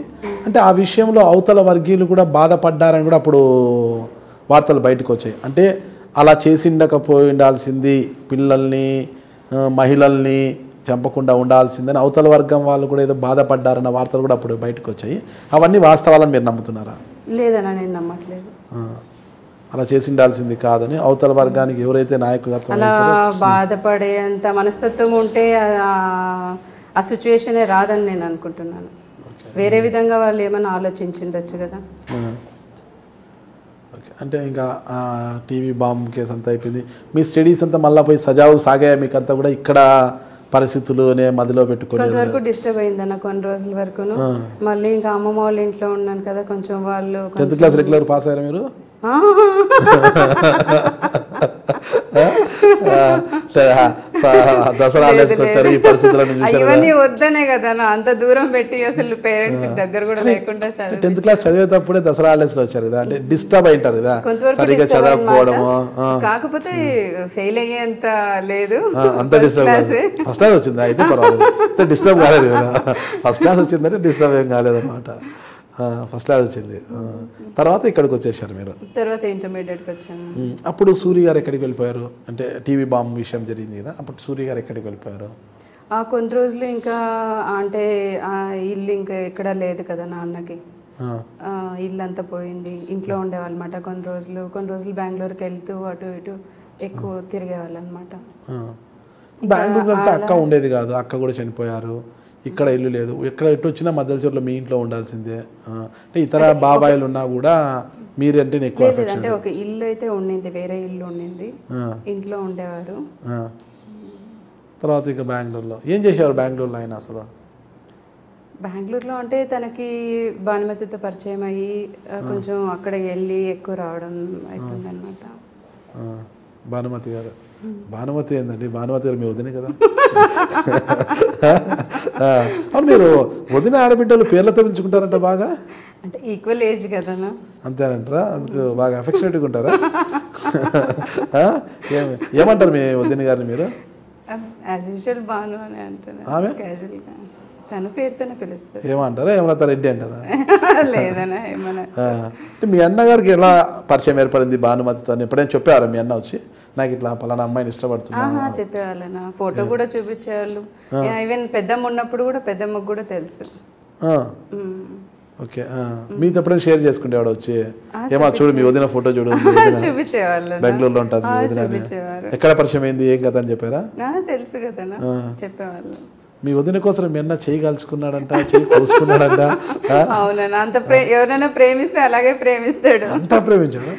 అంటే ఆ విషయంలో అవతల వర్గీయులు కూడా బాధపడ్డారని కూడా అప్పుడు వార్తలు బయటకు వచ్చాయి. అంటే అలా చేసిండకపోయి ఉండాల్సింది పిల్లల్ని మహిళల్ని చంపకుండా ఉండాల్సిందని అవతల వర్గం వాళ్ళు కూడా ఏదో బాధపడ్డారన్న వార్తలు కూడా అప్పుడు బయటకు వచ్చాయి. అవన్నీ వాస్తవాలను మీరు నమ్ముతున్నారా? లేదన్నా నేను నమ్మట్లేదు. అలా చేసి ఉండాల్సింది కాదని అవతల వర్గానికి ఎవరైతే నాయకత్వం బాధపడేంత మనస్తత్వం ఉంటే ఆ- సిచ్యువేషనే రాదని నేను అనుకుంటున్నాను. వేరే విధంగా వాళ్ళు ఏమైనా ఆలోచించుండొచ్చు కదా. ఓకే అంటే ఇంకా టీవీ బాంబ్ కేసు అంతా అయిపోయింది. మీ స్టడీస్ అంతా మళ్ళీ పోయి సజావు సాగాయా? మీకు అంతా కూడా ఇక్కడ పరిస్థితులు అనే మదిలో పెట్టుకొని కొంతవరకు డిస్టర్బ్ అయిందన్న కొన్ని రోజుల వరకును. మళ్ళీ ఇంకా అమ్మమ్మ వాళ్ళ ఇంట్లో ఉన్నాను కదా కొంచెం వాళ్ళు టెన్త్ క్లాస్ రెగ్యులర్ పాస్ అయ్యారా మీరు? దసరా వచ్చారు ఈ పరిస్థితులను ఇవన్నీ వద్దనే కదా అంత దూరం పెట్టి అసలు పేరెంట్స్ దగ్గర కూడా లేకుండా టెన్త్ క్లాస్ చదివేటప్పుడే దసరా హాలిడేస్లో వచ్చారు కదా అంటే డిస్టర్బ్ అయింటారు కదా సరిగ్గా చదవకపోవడము. కాకపోతే ఫెయిల్ అయ్యేంత లేదు. అంత డిస్టర్బ్ ఫస్ట్ క్లాస్ వచ్చింది? అయితే పర్వాలేదు. డిస్టర్బ్ కాలేదు ఫస్ట్ క్లాస్ వచ్చిందంటే డిస్టర్బ్ ఏం కాలేదు అనమాట ఫస్ట్ క్లాస్ వచ్చింది. తర్వాత ఇక్కడికి వచ్చేసారు మీరు. తర్వాత ఇంటర్మీడియట్కి వచ్చాను. అప్పుడు సూర్య గారు ఎక్కడికి వెళ్ళిపోయారు? అంటే టీవీ బాంబ్ విషయం జరిగింది కదా అప్పుడు సూర్య గారు ఎక్కడికి వెళ్ళిపోయారు? కొన్ని రోజులు ఇంకా అంటే ఇల్లు ఇంకా ఎక్కడ లేదు కదా నాన్నకి. ఇల్లు అంతా పోయింది. ఇంట్లో ఉండేవాళ్ళమాట కొన్ని రోజులు. కొన్ని రోజులు బెంగళూరుకి వెళ్తూ అటు ఇటు ఎక్కువ తిరిగేవాళ్ళు అనమాట. బెంగళూరు అక్క ఉండేది కాదు. అక్క కూడా చనిపోయారు. ఇక్కడ ఇల్లు లేదు. ఎక్కడ ఎటు వచ్చినా మధ్యలో చోట్ల మీ ఇంట్లో ఉండాల్సిందే. అంటే ఇతర బాబాయిలు ఉన్నా కూడా మీరంటే ఎక్కువ అంటే ఒక ఇల్లు అయితే ఉండింది వేరే ఇల్లు ఉండింది. ఇంట్లో ఉండేవారు. తర్వాత ఇక బెంగళూరులో. ఏం చేశారు బెంగళూరులో ఆయన అసలు? బెంగళూరులో అంటే తనకి భానుమతితో పరిచయం అయ్యి కొంచెం అక్కడ వెళ్ళి ఎక్కువ రావడం అవుతుంది అనమాట భానుమతి గారు. భానుమతి ఏందండి? భానుమతి గారు మీ వదిన కదా? అవును మీరు వదిన ఆడబిడ్డలు పేర్లతో పిలుచుకుంటారంట బాగా? అంటే ఈక్వల్ ఏజ్ కదనా అంతేనంటారా అందుకు బాగా అఫెక్షనేట్గా ఉంటారా? ఏమంటారు మీ వదిన గారిని మీరు? యాజ్ యూజువల్ బాను అని అంటున్నాను ఆమె? క్యాజువల్గా తన పేరుతోనే పిలుస్తారు. ఏమంటారా? ఏమన్నా రెడ్డి అంటారా? లేదనా ఏమన్నా. మీ అన్నగారికి ఎలా పరిచయం ఏర్పడింది భానుమతితో ఎప్పుడైనా చెప్పారా మీ అన్న వచ్చి? నాకు ఇట్లా పలానా అమ్మాయిని ఇష్టపడుతున్నా చెప్పేవాళ్ళనా? ఫోటో కూడా చూపించేవాళ్ళు. ఈవెన్ పెద్దమ్మ ఉన్నప్పుడు కూడా పెద్దమ్మకు కూడా తెలుసు. ఆ, మ్మ్. ఓకే ఆ. మీతో ఎప్పుడైనా షేర్ చేసుకుంటేవాడు వచ్చి ఏమా చూడు మీ వదిన ఫోటో చూడు చూపించేవాళ్ళు బెంగళూరులో ఉంటుంది ఎక్కడ పరిచయం అయింది ఏం కథ అని చెప్పారా? తెలుసు కదనా చెప్పేవాళ్ళు. మీ వదిన కోసం మీ అన్న చేయి కాల్చుకున్నాడంట చేయి కోసుకున్నాడంట? అవునన్నా అంత ఎవరైనా ప్రేమిస్తే అలాగే ప్రేమిస్తాడు. అంతా ప్రేమించాడు?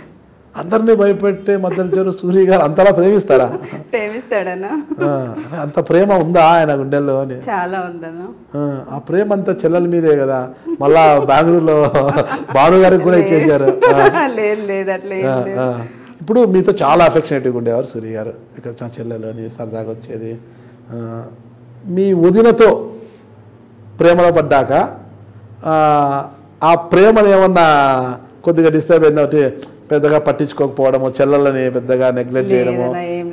అందరినీ భయపెట్టే మధ్యలో చెరు సూర్య గారు అంతలా ప్రేమిస్తారా? ప్రేమిస్తాడన్నా. అంత ప్రేమ ఉందా ఆయన గుండెల్లో అని? చాలా ఉందన్న. ఆ, ప్రేమ అంతా చెల్లెల మీదే కదా. మళ్ళా బెంగళూరులో భాను గారికి కూడా ఇచ్చేసారు లేదు లేదు అట్లా. ఇప్పుడు మీతో చాలా అఫెక్షనేట్గా ఉండేవారు సూర్య గారు. ఇక్కడ మా చెల్లెలు అని సరదాగా వచ్చేది. మీ వదినతో ప్రేమలో పడ్డాక ఆ, ఆ ప్రేమను ఏమన్నా కొద్దిగా డిస్టర్బ్ అయింది? ఒకటి పెద్దగా పట్టించుకోకపోవడము చెల్లెలని పెద్దగా నెగ్లెక్ట్ చేయడము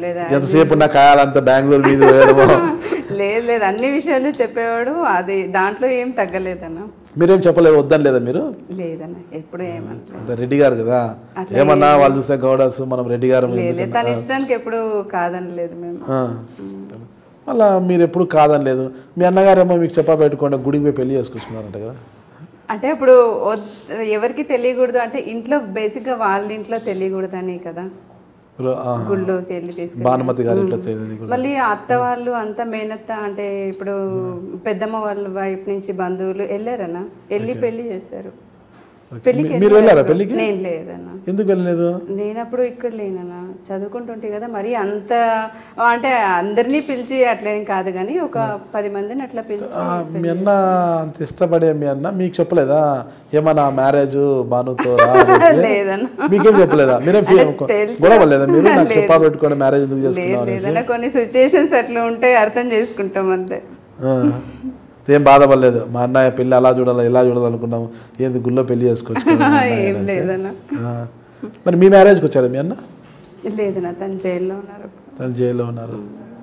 లేదు ఎంతసేపు ఉన్న కాయాలంతా బెంగళూరు మీద వేయడము. లేదు లేదు అన్ని విషయాలు చెప్పేవాడు అది దాంట్లో ఏం తగ్గలేదన్న. మీరేం చెప్పలేదు వద్దని లేదా మీరు? లేదన్న ఎప్పుడు ఏమన్నా అంత రెడ్డి గారు కదా. ఏమన్నా వాళ్ళు చూస్తే గౌడస్ మనం రెడ్డి గారు లేదు లేదు. తన ఇష్టానికి ఎప్పుడు కాదనలేదు మేము. మళ్ళా మీరు ఎప్పుడు కాదనలేదు. మీ అన్నగారేమో మీకు చెప్పా పెట్టుకోండి గుడికి పోయి పెళ్ళి చేసుకొచ్చుకున్నారంట కదా. అంటే ఇప్పుడు ఎవరికి తెలియకూడదు అంటే ఇంట్లో బేసిక్గా వాళ్ళ ఇంట్లో తెలియకూడదని కదా. గుళ్ళో భానుమతి గారి. మళ్ళీ అత్త వాళ్ళు అంతా మేనత్త అంటే ఇప్పుడు పెద్దమ్మ వాళ్ళ వైపు నుంచి బంధువులు వెళ్ళారన్నా వెళ్ళి పెళ్ళి చేశారు. మీరు వెళ్ళారా పెళ్ళికి నేను లేదన్నా. ఎందుకు వెళ్ళలేదు? నేనప్పుడు ఇక్కడ లేనన్నా. చదువుకుంటుంటే కదా మరి అంత అంటే అందరినీ పిలిచి అట్లేం కాదు కానీ ఒక పది మందిని అట్లా పిలిచి మీ అన్న అంత ఇష్టపడే మీ అన్న మీకు చెప్పలేదా? ఏమన్నా మ్యారేజ్ బానుతో? లేదన్నా. మీకేం చెప్పలేదా? మీరేం మీరు? నాకు చెప్పా పెట్టుకోండి మ్యారేజ్ ఎందుకు లేదన్నా. కొన్ని సిచ్యుయేషన్స్ అట్లా ఉంటే అర్థం చేసుకుంటాం అంతే. ఏం బాధపడలేదు. మా అన్నయ్య పెళ్ళి అలా చూడాలి ఇలా చూడాలనుకున్నాము ఏంది గుళ్ళో పెళ్ళి చేసుకోవచ్చు మరి మీ మ్యారేజ్కి వచ్చాడు మీ అన్న? లేదన్నా తను జైల్లో ఉన్నారు తను జైల్లో ఉన్నారు.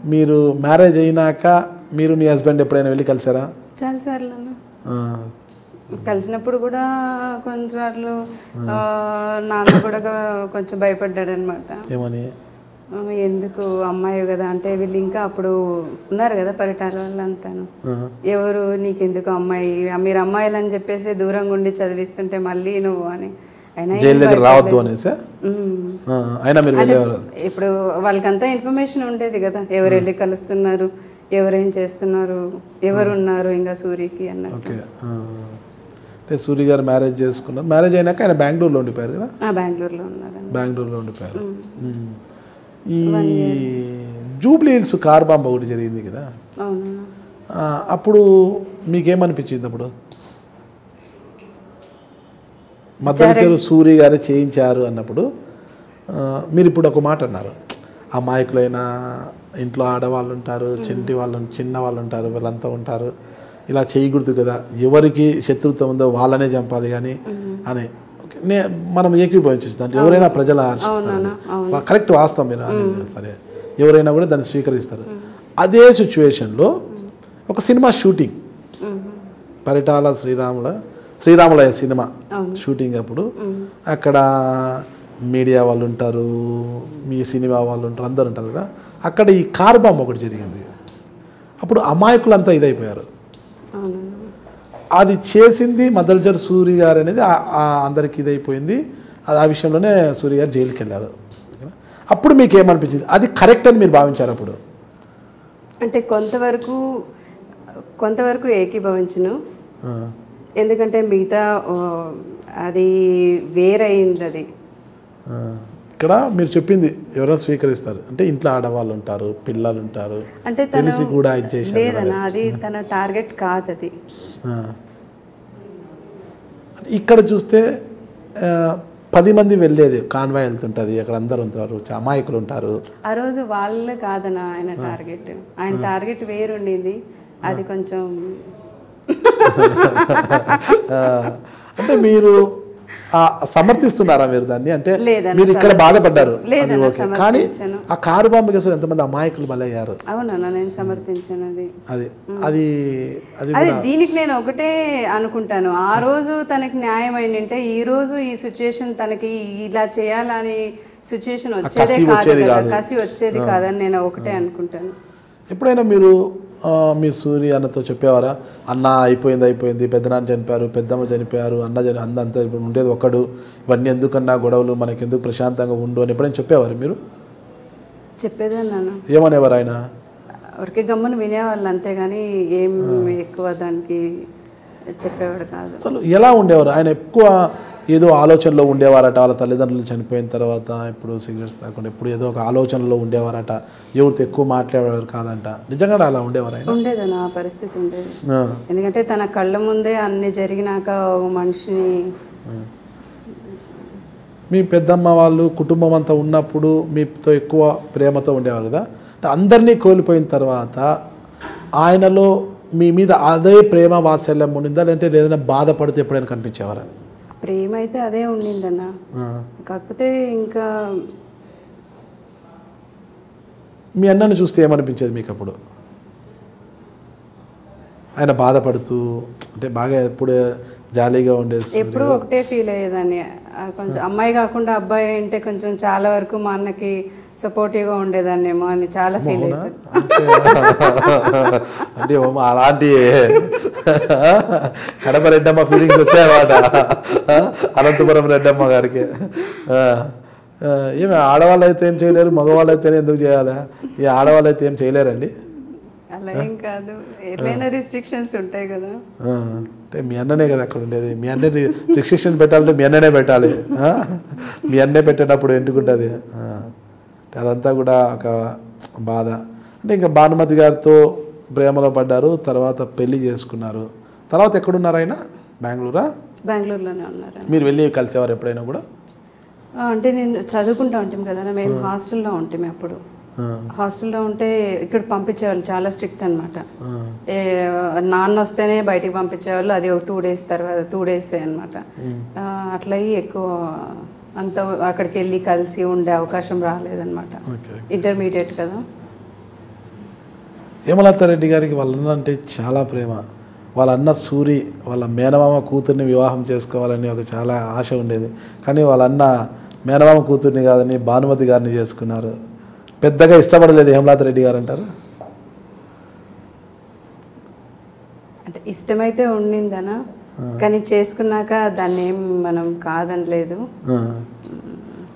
మీరు మ్యారేజ్ అయినాక మీరు మీ హస్బెండ్ ఎప్పుడైనా వెళ్ళి కలిసారా? చాలా సార్లు. కలిసినప్పుడు కూడా కొన్నిసార్లు ఆ, నాన్న కూడా కొంచెం భయపడ్డాడు అనమాట ఏమని? ఎందుకు అమ్మాయి కదా అంటే వీళ్ళు ఇంకా అప్పుడు ఉన్నారు కదా పరిటాల వాళ్ళంతాను. ఎవరు నీకెందుకు అమ్మాయి? మీరు అమ్మాయిలు అని చెప్పేసి దూరంగా ఉండి చదివిస్తుంటే మళ్ళీ నువ్వు అని. అయినా ఏం జైలు దగ్గర భయపడలేదు. రావద్దు అనేసి? ఉమ్. ఆ, అయినా మీరు వెళ్ళేవారు? ఇప్పుడు వాళ్ళకంతా ఇన్ఫర్మేషన్ ఉండేది కదా. ఎవరు వెళ్ళి కలుస్తున్నారు? ఎవరేం చేస్తున్నారు? ఎవరు ఉన్నారు ఇంకా సూర్యకి అన్నారు. అంటే సూర్య గారు మ్యారేజ్ చేసుకున్నారు. మ్యారేజ్ అయినాక ఆయన బెంగళూరులో ఉండిపోయారు కదా? ఆ, బెంగళూరులో ఉన్నారు బెంగళూరులో ఉండిపోయారు. ఈ జూబ్లీ హిల్స్ కార్ బాంబ్ ఒకటి జరిగింది కదా. అప్పుడు మీకేమనిపించింది అప్పుడు? మద్దరిచెరు సూరి గారు చేయించారు అన్నప్పుడు మీరు ఇప్పుడు ఒక మాట అన్నారు. అమాయకులైన ఇంట్లో ఆడవాళ్ళు ఉంటారు చెంటి వాళ్ళు చిన్న వాళ్ళు ఉంటారు వీళ్ళంతా ఉంటారు. ఇలా చేయకూడదు కదా. ఎవరికి శత్రుత్వం ఉందో వాళ్ళనే చంపాలి కానీ అని. ఓకే. నే మనం ఏకీభవించచ్చు దాంట్లో ఎవరైనా ప్రజలు హర్షిస్తారు కరెక్ట్ వాస్తవం మీరు అనేది సరే. ఎవరైనా కూడా దాన్ని స్వీకరిస్తారు. అదే సిచ్యువేషన్లో ఒక సినిమా షూటింగ్. పరిటాల శ్రీరాముల శ్రీరాములయ్య సినిమా షూటింగ్ అప్పుడు అక్కడ మీడియా వాళ్ళు ఉంటారు మీ సినిమా వాళ్ళు ఉంటారు అందరు ఉంటారు కదా. అక్కడ ఈ కార్ బాంబ్ ఒకటి జరిగింది. అప్పుడు అమాయకులంతా ఇదైపోయారు. అది చేసింది మదల్జర్ సూరి గారు అనేది అందరికి ఇదైపోయింది. అది ఆ విషయంలోనే సూరి గారు జైలుకి వెళ్ళారు అప్పుడు మీకు ఏమనిపించింది అది కరెక్ట్ అని మీరు భావించారు అప్పుడు? అంటే కొంతవరకు కొంతవరకు ఏకీభవించును. ఎందుకంటే మిగతా అది వేరైంది అది. ఇక్కడ మీరు చెప్పింది ఎవరైనా స్వీకరిస్తారు. అంటే ఇంట్లో ఆడవాళ్ళు ఉంటారు పిల్లలు ఉంటారు. అంటే తెలిసి కూడా లేదన్నా అది తన టార్గెట్ కాదు అది. ఇక్కడ చూస్తే పది మంది వెళ్ళేది కాన్వాయ్ వెళ్తుంటుంది అక్కడ అందరు ఉంటారు అమాయకులు ఉంటారు. ఆ రోజు వాళ్ళే కాదన్న ఆయన టార్గెట్? ఆయన టార్గెట్ వేరుండింది. అది కొంచెం అంటే మీరు సమర్థిస్తున్నారా మీరు దాన్ని? అంటే మీరు ఇక్కడ బాధపడ్డారు. ఓకే. కానీ. ఆ కారు బాంబు కేసులో ఎంతమంది అమాయకులు బలయ్యారు? అవునన్నా నేను సమర్థించాను అది. అది అది దీనికి నేను ఒకటే అనుకుంటాను. ఆ రోజు తనకి న్యాయం అయిందంటే ఈ రోజు ఈ సిచ్యుయేషన్ తనకి ఇలా చేయాలని సిచ్యుయేషన్ వచ్చేదే కాదు వచ్చేది కదా కాదు. కసి వచ్చేది కాదని నేను ఒకటే అనుకుంటాను. ఎప్పుడైనా మీరు మీ సూర్య అన్నతో చెప్పేవారా? అన్న అయిపోయింది అయిపోయింది. పెద్దనాన్న చనిపోయారు పెద్దమ్మ చనిపోయారు అన్న చని అన్న అంతా ఇప్పుడు ఉండేది ఒక్కడు. ఇవన్నీ ఎందుకన్నా గొడవలు? మనకెందుకు ప్రశాంతంగా ఉండు అని ఎప్పుడైనా చెప్పేవారు మీరు? చెప్పేదాన్ని నాన్న. ఏమనేవారు ఆయన? ఎవరికి గమ్మున వినేవాళ్ళు అంతేగాని ఏం ఎక్కువ దానికి చెప్పేవాడు కాదు. అసలు ఎలా ఉండేవారు? ఆయన ఎక్కువ ఏదో ఆలోచనలో ఉండేవారట వాళ్ళ తల్లిదండ్రులు చనిపోయిన తర్వాత ఇప్పుడు సిగరెట్స్ తాకుండా ఇప్పుడు ఏదో ఒక ఆలోచనలో ఉండేవారట ఎవరితో ఎక్కువ మాట్లాడేవారు కాదంట. నిజంగా అలా ఉండేవారు ఆ పరిస్థితి ఉండేది. ఎందుకంటే తన కళ్ళ ముందే అన్ని జరిగినాక మనిషిని మీ పెద్దమ్మ వాళ్ళు కుటుంబం అంతా ఉన్నప్పుడు మీతో ఎక్కువ ప్రేమతో ఉండేవారు కదా? అంటే అందరినీ కోల్పోయిన తర్వాత ఆయనలో మీ మీద అదే ప్రేమ వాత్సల్యం ఉండిందా? లేదంటే ఏదైనా బాధపడితే ఎప్పుడైనా కనిపించేవారా? ప్రేమ అయితే అదే ఉండిందన్న. కాకపోతే ఇంకా మీ అన్నను చూస్తే ఏమనిపించేది మీకు అప్పుడు ఆయన బాధపడుతూ అంటే బాగా ఎప్పుడు జాలీగా ఉండేది ఎప్పుడూ ఒకటే ఫీల్ అయ్యేదాన్ని. కొంచెం అమ్మాయి కాకుండా అబ్బాయి అంటే కొంచెం చాలా వరకు మా అన్నకి సపోర్టివ్గా ఉండేదాన్నేమో అని చాలా ఫీల్ అంటే అలాంటి కడప రెడ్డమ్మ ఫీలింగ్స్ వచ్చాయన్నమాట. అనంతపురం రెడ్డమ్మ గారికి. ఏమి ఆడవాళ్ళు అయితే ఏం చేయలేరు మగవాళ్ళు అయితేనే ఎందుకు చేయాలి? ఈ ఆడవాళ్ళు అయితే ఏం చేయలేరండి? అలా ఏం కాదు. ఎట్లయినా రిస్ట్రిక్షన్స్ ఉంటాయి కదా. అంటే మీ అన్ననే కదా అక్కడ ఉండేది. మీ అన్నని రిస్ట్రిక్షన్ పెట్టాలంటే మీ అన్ననే పెట్టాలి? మీ అన్నే పెట్టేటప్పుడు ఎందుకుంటుంది అదంతా కూడా ఒక బాధ. అంటే ఇంకా భానుమతి గారితో ప్రేమలో పడ్డారు తర్వాత పెళ్ళి చేసుకున్నారు. తర్వాత ఎక్కడున్నారు ఆయన? బెంగళూరా? బెంగళూరులోనే ఉన్నారు మీరు వెళ్ళి కలిసేవారు ఎప్పుడైనా కూడా? అంటే నేను చదువుకుంటా ఉంటాం కదా మేము హాస్టల్లో ఉంటాం అప్పుడు. హాస్టల్లో ఉంటే ఇక్కడ పంపించేవాళ్ళు చాలా స్ట్రిక్ట్ అనమాట నాన్న వస్తేనే బయటికి పంపించేవాళ్ళు అది ఒక టూ డేస్ తర్వాత టూ డేస్ అనమాట అట్లా అయ్యి ఎక్కువ అంత అక్కడికి వెళ్ళి కలిసి ఉండే అవకాశం రాలేదన్నమాట. ఇంటర్మీడియట్ కదా. హేమలత రెడ్డి గారికి వాళ్ళ అన్న అంటే చాలా ప్రేమ. వాళ్ళ అన్న సూరి వాళ్ళ మేనమామ కూతుర్ని వివాహం చేసుకోవాలని ఒక చాలా ఆశ ఉండేది. కానీ వాళ్ళ అన్న మేనమామ కూతుర్ని కాదని భానుమతి గారిని చేసుకున్నారు. పెద్దగా ఇష్టపడలేదు హేమలత రెడ్డి గారు అంటారు? అంటే ఇష్టమైతే ఉండిందనా? కానీ చేసుకున్నాక దాన్ని ఏం మనం కాదనలేదు.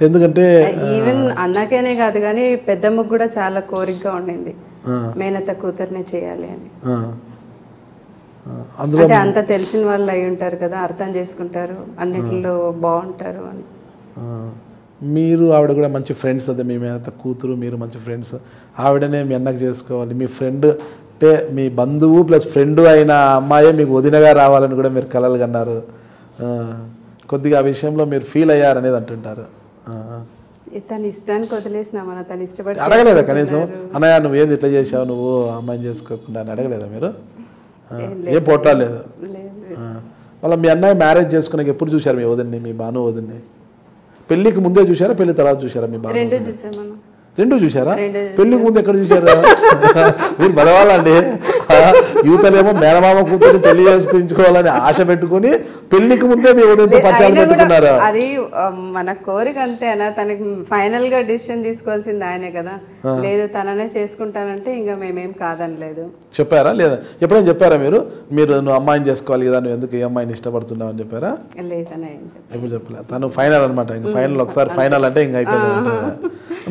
ఎందుకంటే ఈవెన్ అన్నకేనే కాదు కానీ పెద్దమ్మకు కూడా చాలా కోరికగా ఉండింది. ఆ, మేనత్త కూతుర్నే చేయాలి అని. అంటే అంత తెలిసిన వాళ్ళు అయి ఉంటారు కదా అర్థం చేసుకుంటారు అన్నిటిలో బాగుంటారు అని. మీరు ఆవిడ కూడా మంచి ఫ్రెండ్స్ అదే మీ మేనత కూతురు మీరు మంచి ఫ్రెండ్స్ ఆవిడనే మీ అన్నకు చేసుకోవాలి. మీ ఫ్రెండ్ అంటే మీ బంధువు ప్లస్ ఫ్రెండ్ అయిన అమ్మాయే మీకు వదినగా రావాలని కూడా మీరు కలలు కన్నారు. కొద్దిగా ఆ విషయంలో మీరు ఫీల్ అంటుంటారు. తన ఇష్టానికి మన తను ఇష్టపడి అడగలేదా కనీసం? అన్నయ్య నువ్వు ఏంది ఇట్లా చేసావు నువ్వు అమ్మాయిని చేసుకోకుండా అని అడగలేదా మీరు? ఏం పోట్లాడలేదు లేదు. ఆ. మళ్ళీ మీ అన్నయ్య మ్యారేజ్ చేసుకున్నాక ఎప్పుడు చూశారు మీ వదిన్ని మీ బాను వదిన్ని? పెళ్ళికి ముందే చూశారా పెళ్ళి తర్వాత చూశారా మీ బాను రెండు చూసాం మనం రెండు చూశారా? రెండు పెళ్ళికి ముందు ఎక్కడ చూశారా? మీరు బలవాలండి యువతలేమో మేనమామ కూతురు పెళ్ళి చేసుకుంచుకోవాలని ఆశ పెట్టుకుని పెళ్ళికి ముందే మీ ఉదయంతో పరిచయాలు పెట్టుకున్నారా? అది మన కోరిక అంతేనా తనకి ఫైనల్గా డిసిషన్ తీసుకోవాల్సింది ఆయనే కదా. లేదు తననే చేసుకుంటానంటే ఇంకా మేమేం కాదనలేదు. చెప్పారా? లేదా? ఎప్పుడైనా చెప్పారా మీరు? మీరు నువ్వు అమ్మాయిని చేసుకోవాలి కదా నువ్వు ఎందుకు ఈ అమ్మాయిని ఇష్టపడుతున్నావు అని చెప్పారా? లేదనే ఎప్పుడు చెప్పలేదు తను ఫైనల్ అనమాట. ఇంకా ఫైనల్ ఒకసారి ఫైనల్ అంటే ఇంకా అయిపోయింది.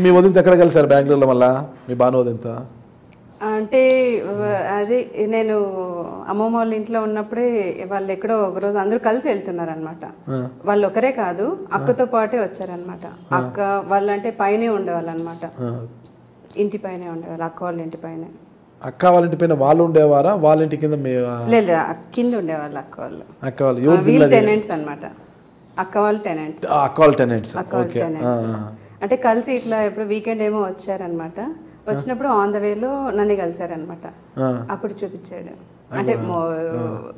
మీ వదినతో ఎక్కడ కలిసారు? బెంగళూరులో మళ్ళా? మీ బాను వదినతో అంటే అది నేను అమ్మమ్మ వాళ్ళ ఇంట్లో ఉన్నప్పుడే వాళ్ళు ఎక్కడో ఒకరోజు అందరూ కలిసి వెళ్తున్నారు అనమాట వాళ్ళు ఒకరే కాదు అక్కతో పాటే వచ్చారనమాట అక్క వాళ్ళు అంటే పైనే ఉండేవాళ్ళు అనమాట. ఇంటి పైనే ఉండేవాళ్ళు అక్క వాళ్ళ ఇంటి పైన. అక్క వాళ్ళ ఇంటి పైన వాళ్ళు ఉండేవారా? వాళ్ళ ఇంటి కింద లేదు కింద ఉండేవాళ్ళు అక్క వాళ్ళు. అక్క వాళ్ళు. టెనెంట్స్ అనమాట అక్క వాళ్ళు టెనెంట్స్ అక్క వాళ్ళ ఓకే. టెనెంట్స్ అంటే కలిసి ఇట్లా ఎప్పుడు వీకెండ్ ఏమో వచ్చారనమాట వచ్చినప్పుడు ఆన్ ద వేలో నన్ను కలిసారనమాట ఆ. అప్పుడు చూపించాడు. అంటే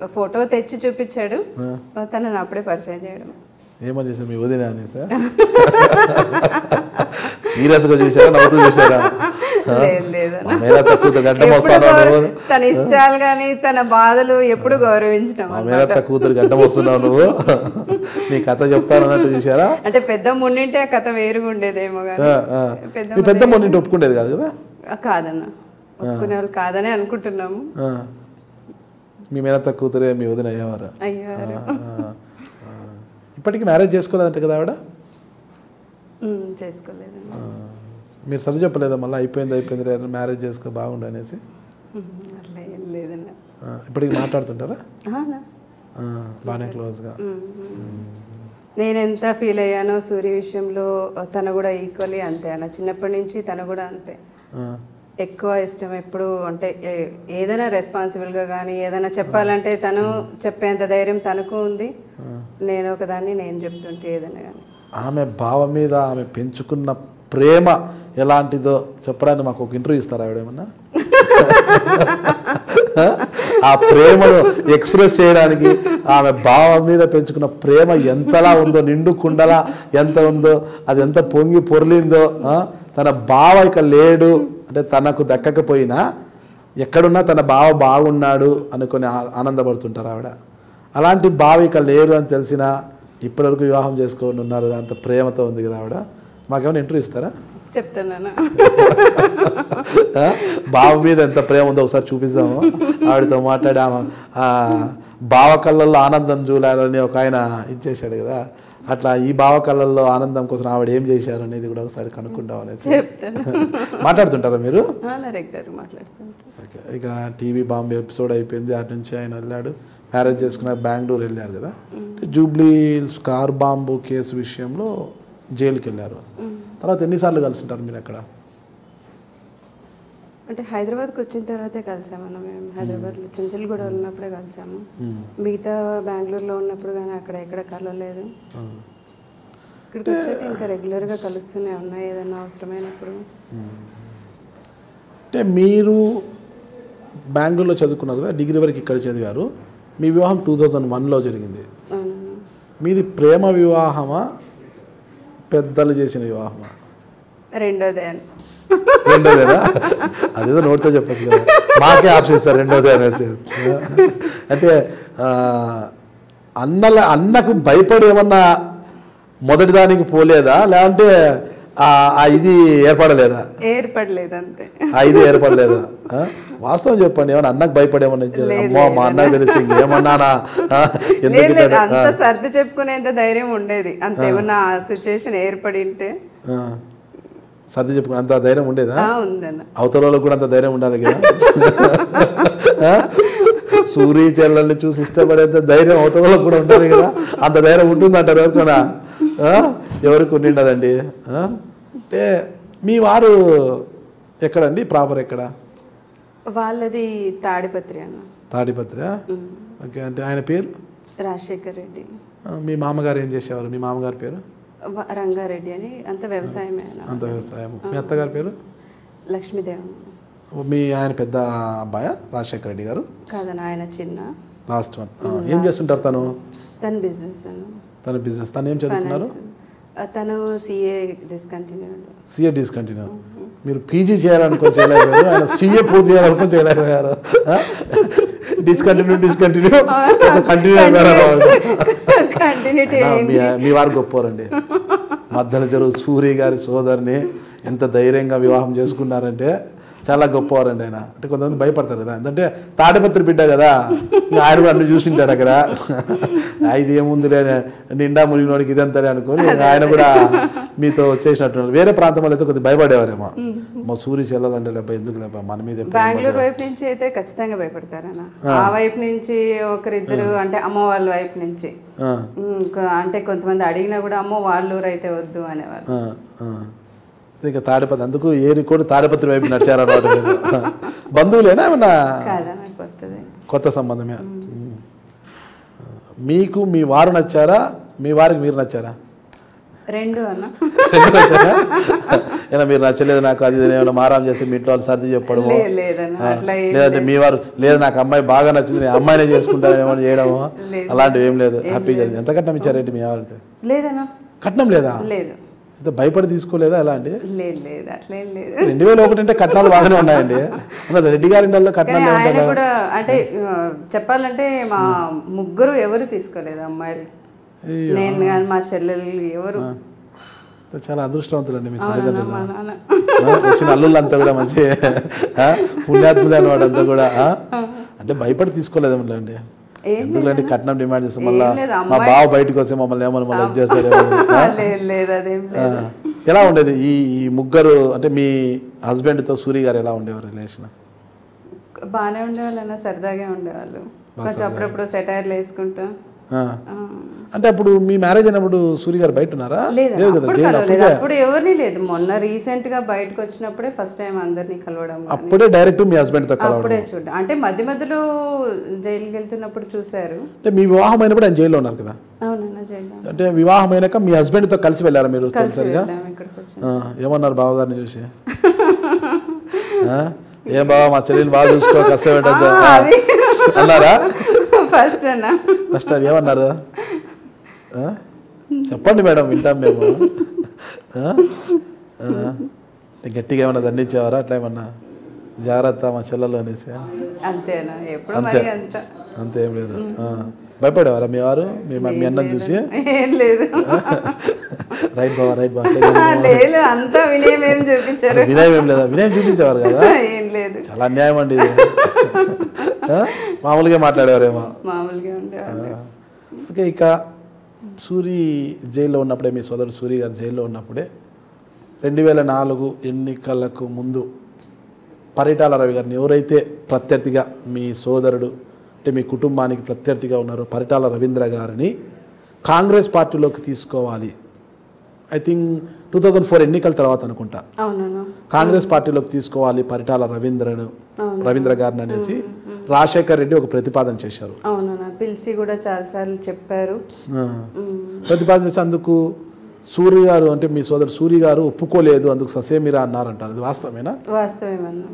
ఫోటో తెచ్చి చూపించాడు. తనని అప్పుడే పరిచయం చేయడం. ఏమని చేశారు? మీ వదిన అనేసా సీరియస్గా చూసారా నవ్వుతూ చూసారా లేదు లేదు. మా మేనత్త కూతురు గడ్డం ఎప్పుడు వస్తాను గౌరవ- నువ్వు? తన ఇష్టాలు కానీ తన బాధలు ఎప్పుడు గౌరవించడం మా మేనత్త కూతురు గడ్డం వస్తున్నావు నువ్వు? నీ కథ చెప్తాను అన్నట్టు చూసారా అంటే పెద్ద మున్నింటే కథ వేరుగా ఉండేదేమో కానీ. పెద్ద మొన్నింటి ఒప్పుకునేది కాదు కదా? కాదన్న. ఒప్పుకునే వాళ్ళు కాదని అనుకుంటున్నాము. మీ మేనత్త కూతురే మీ వదిన అయ్యేవారు? అయ్యో ఆ, ఆ. ఇప్పటికీ మ్యారేజ్ చేసుకోలేదంట కదా ఆవిడ? చేసుకోలేదు. మీరు సరి చెప్పలేదా మళ్ళీ అయిపోయింది అయిపోయింది మ్యారేజ్ చేసుకో బాగుండు అనేసి? ఇప్పటికి మాట్లాడుతుంటారా? బాగానే క్లోజ్గా. నేను ఎంత ఫీల్ అయ్యానో సూర్య విషయంలో తను కూడా ఈక్వల్లీ అంతే అన్న చిన్నప్పటి నుంచి తను కూడా అంతే. ఎక్కువ ఇష్టం ఎప్పుడు అంటే ఏదైనా రెస్పాన్సిబుల్గా కానీ ఏదైనా చెప్పాలంటే తను చెప్పేంత ధైర్యం తనకు ఉంది. నేను ఒకదాన్ని నేను చెప్తుంటే ఏదైనా కానీ ఆమె భావం మీద ఆమె పెంచుకున్న ప్రేమ ఎలాంటిదో చెప్పడానికి మాకు ఒక ఇంటర్వ్యూ ఇస్తారా ఆవిడేమన్నా ఆ ప్రేమను ఎక్స్ప్రెస్ చేయడానికి ఆమె భావం మీద పెంచుకున్న ప్రేమ ఎంతలా ఉందో నిండు కుండలా ఎంత ఉందో అది ఎంత పొంగి పొర్లిందో? తన బావ ఇక లేడు. అంటే తనకు దక్కకపోయినా ఎక్కడున్నా తన బావ బాగున్నాడు అనుకొని ఆనందపడుతుంటారు ఆవిడ. అలాంటి బావ ఇక లేరు అని తెలిసినా ఇప్పటివరకు వివాహం చేసుకొని ఉన్నారు. అంత ప్రేమతో ఉంది కదా ఆవిడ. మాకేమైనా ఇంటర్వ్యూ ఇస్తారా? చెప్తున్నాను ఆ? బావ మీద ఎంత ప్రేమ ఉందో ఒకసారి చూపిస్తాము ఆవిడతో మాట్లాడి బావ కళ్ళల్లో ఆనందం చూడాలని ఒక ఆయన ఇచ్చేసాడు కదా. అట్లా ఈ బావ కళ్ళల్లో ఆనందం కోసం ఆవిడ ఏం చేశారు అనేది కూడా ఒకసారి కనుక్కుంటాం అనేసి. చెప్తాను. మాట్లాడుతుంటారా మీరు? ఓకే ఇక టీవీ బాంబే ఎపిసోడ్ అయిపోయింది. అటు నుంచి ఆయన వెళ్ళాడు. మ్యారేజ్ చేసుకున్న బెంగళూరు వెళ్ళారు కదా. జూబ్లీ కార్ బాంబు కేసు విషయంలో జైలుకి వెళ్ళారు తర్వాత ఎన్నిసార్లు కలిసి ఉంటారు మీరు అక్కడ? అంటే హైదరాబాద్కి వచ్చిన తర్వాతే కలిసామన్న మేము. హైదరాబాద్లో చించలగూడ ఉన్నప్పుడే కలిసాము. మిగతా బెంగళూరులో ఉన్నప్పుడు కానీ అక్కడ ఎక్కడ కలవలేదు. ఇక్కడికి వచ్చాక ఇంకా రెగ్యులర్గా కలుస్తూనే ఉన్నాయి ఏదైనా అవసరమైనప్పుడు. అంటే మీరు బెంగళూరులో చదువుకున్నారు కదా డిగ్రీ వరకు ఇక్కడ చదివారు. మీ వివాహం టూ థౌజండ్ వన్లో జరిగింది. మీది ప్రేమ వివాహమా పెద్దలు చేసిన వివాహమా? రెండోదే రెండోదేనా అదేదో నోటితో చెప్పచ్చు కదా. మాకే ఆప్షన్ ఇస్తారు రెండోదే అనేసి అంటే అన్నల అన్నకు భయపడి ఏమన్నా మొదటి దానికి పోలేదా? లేదంటే ఇది ఏర్పడలేదా? ఏర్పడలేదు అంతే ఆ ఇది ఏర్పడలేదా? వాస్తవం చెప్పండి ఏమన్నా అన్నకు భయపడి ఏమన్నా ఇచ్చేదా? అమ్మో మా అన్నకు తెలిసి అంత సర్ది చెప్పుకునేంత ధైర్యం ఉండేది. అంత ఏమన్నా సిచ్యువేషన్ ఏర్పడి ఉంటే ఆ. సర్ది చెప్పుకుని అంత ధైర్యం ఉండేదా? ఆ, ఉందన్న. అవతల వాళ్ళకి కూడా అంత ధైర్యం ఉండాలి కదా? సూర్య చెల్లెల్ని చూసి ఇష్టపడేంత ధైర్యం అవతల వాళ్ళకి కూడా ఉండాలి కదా? అంత ధైర్యం ఉంటుంది అంటారు ఎవరికైనా? ఎవరికి ఉండిండదండి? అంటే మీ వారు ఎక్కడండి? ప్రాపర్ ఎక్కడ? వాళ్ళది తాడిపత్రి అన్న. తాడిపత్రి ఓకే అంటే ఆయన పేరు? రాజశేఖర్ రెడ్డి. మీ మామగారు ఏం చేసేవారు? మీ మామగారి పేరు? రంగారెడ్డి అని. అంత వ్యవసాయమే అంత వ్యవసాయం మీ అత్తగారి పేరు? లక్ష్మీదేవం. మీ ఆయన పెద్ద అబ్బాయా? రాజశేఖర రెడ్డి గారు? కాదన్న ఆయన చిన్న. Last one. ఏం చేస్తుంటారు తను? తన బిజినెస్ తన. బిజినెస్. తను ఏం చదువుకున్నారు ఆ, తను సిఏ డిస్కంటిన్యూడ్ సీఏ డిస్కంటిన్యూ. మీరు పీజీ చేయాలనుకొని చేయలేకపోయారు. ఆయన సీఏ పూర్తి చేయాలనుకొని చేయలేకపోయారు. Discontinue discontinue. కంటిన్యూ అయిపోయారు? కంటిన్యూటీ మీ మీ వారు గొప్పవారండి మధ్యలో జరుగు సూర్య గారి సోదరిని ఎంత ధైర్యంగా వివాహం చేసుకున్నారంటే చాలా గొప్పవారండి ఆయన. అంటే కొంతమంది భయపడతారు కదా. ఎందుకంటే తాడిపత్రి బిడ్డ కదా. ఆయన కూడా అన్ని చూసింటాడు అక్కడ. "ఆ, ఇది ఏముందిలే నిండా మునిగినోడికి ఇదంతలే అనుకొని ఆయన కూడా మీతో వచ్చేసినట్టున్నారు వేరే ప్రాంతం వాళ్ళు అయితే కొద్దిగా భయపడేవారేమో. మా సూర్య చెల్లెలంటే లేప ఎందుకు లేప మన మీద బెంగళూరు వైపు నుంచి అయితే ఖచ్చితంగా భయపడతారన్న ఆ. వైపు నుంచి ఒకరిద్దరు అంటే అమ్మ వాళ్ళ వైపు నుంచి. అంటే కొంతమంది అడిగినా కూడా అమ్మో వాళ్ళ అయితే వద్దు అనేవాళ్ళు. ఇంకా తాడిపత్రి అందుకు ఏరి కూడా తాడిపత్రి వైపు నడిచారన్నమాట బంధువులేనా ఏమన్నా? కొత్త సంబంధమే. మీకు మీ వారు నచ్చారా? మీ వారికి మీరు నచ్చారా? రెండు అన్న. మీరు నచ్చలేదు నాకు అది ఏమైనా మారాం చేసి మీ ఇంట్లో వాళ్ళు సర్ది చెప్పడము? లేదంటే మీ వారు లేదు నాకు అమ్మాయి బాగా నచ్చింది నేను అమ్మాయినే చేసుకుంటాను ఏమైనా చేయడము. అలాంటివి ఏం లేదు. హ్యాపీగా జరిగింది. ఎంత కట్నం ఇచ్చారేంటి మీ వారికి? లేదన్న. కట్నం లేదా? లేదు. భయపడి తీసుకోలేదా ఎలా అండి లేదు లేదు అట్లా లేదు. రెండు వేల ఒకటి అంటే కట్నాలు బాగానే ఉన్నాయండి. అందులో రెడ్డి గారి కట్నాలు ఆయన కూడా అంటే చెప్పాలంటే మా ముగ్గురు ఎవరు తీసుకోలేదు అమ్మాయిలు. నేను కానీ మా చెల్లెలు ఎవరు. చాలా మీ అవునన్నా తల్లిదండ్రులు. మా ఆ, వచ్చిన అల్లుళ్ళంతా కూడా మంచి పుణ్యాత్ములే అనమాట అంతా కూడా? అంటే భయపడి తీసుకోలేదేమో అండి? ఎందుకంటే కట్నం డిమాండ్ చేస్తాం మళ్ళా మా బావ బయటకు వస్తే మమ్మల్ని ఏమని మళ్ళీ లేదు ఎలా ఉండేది? ఈ ముగ్గురు అంటే మీ హస్బెండ్తో సూరి గారు ఎలా ఉండేవారు రిలేషన్ బాగానే ఉండేవాళ్ళు అన్న సరదాగా ఉండేవాళ్ళు. కొంచెం అప్పుడప్పుడు సెటైర్లు వేసుకుంటా. అంటే అప్పుడు మీ మ్యారేజ్ అయినప్పుడు సూర్య గారు బయట ఉన్నారా? లేదు కదా అప్పుడు ఎవరిని లేదు. మొన్న రీసెంట్గా బయటకు వచ్చినప్పుడే ఫస్ట్ టైం అందరినీ కలవడం. అప్పుడే డైరెక్ట్ మీ హస్బెండ్తో కలవడం. అప్పుడే చూడ అంటే మధ్య మధ్యలో జైలుకి వెళ్తున్నప్పుడు చూశారు. అంటే మీ వివాహం అయినప్పుడు ఆయన జైల్లో ఉన్నారు కదా? అంటే వివాహం అయినాక మీ హస్బెండ్తో కలిసి వెళ్ళారా మీరు? తొలిసారిగా ఏమన్నారు బావగారిని చూసి? ఏం బావ మా చెల్లిని బాగా చూసుకో కష్టపెట్టద్దు అన్నారా? ఫస్ట్ అన్న. ఫస్ట్ ఏమన్నారు? చెప్పండి మేడం వింటాం మేము? గట్టిగా ఏమన్నా దండించేవారా? అట్లా ఏమన్నా జాగ్రత్త మా చెల్లెలు అనేసి? అంత అంతే. ఏం లేదు. భయపడేవారా మీ వారు? మీ మీ అన్నం చూసి? ఏం లేదు. రైట్ బావా రైట్ బావా. లేదు. అంతా వినయం ఏం చూపించారు. వినయం ఏం లేదా? వినయం చూపించేవారు కదా? ఏం లేదు. చాలా అన్యాయం అండి ఇది? మామూలుగా మాట్లాడేవారేమో. మామూలుగా ఉండేవాళ్ళు. ఓకే ఇక సూరి జైల్లో ఉన్నప్పుడే మీ సోదరుడు సూరి గారు జైల్లో ఉన్నప్పుడే రెండు వేల నాలుగు ఎన్నికలకు ముందు పరిటాల రవి గారిని ఎవరైతే ప్రత్యర్థిగా మీ సోదరుడు అంటే మీ కుటుంబానికి ప్రత్యర్థిగా ఉన్నారో పరిటాల రవీంద్ర గారిని కాంగ్రెస్ పార్టీలోకి తీసుకోవాలి. I think two thousand four ఎన్నికల తర్వాత అనుకుంటా. కాంగ్రెస్ పార్టీలోకి తీసుకోవాలి పరిటాల రవీంద్రను రవీంద్ర గారిని అనేసి. రాజశేఖర్ రెడ్డి ఒక ప్రతిపాదన చేశారు. అవునన్నా పిలిచి కూడా చాలాసార్లు చెప్పారు. ప్రతిపాదన చేసి అందుకు సూర్య గారు అంటే మీ సోదరు సూర్య గారు ఒప్పుకోలేదు అందుకు ససేమిరా అన్నారంటారు. అది వాస్తవమేనా? వాస్తవమన్నా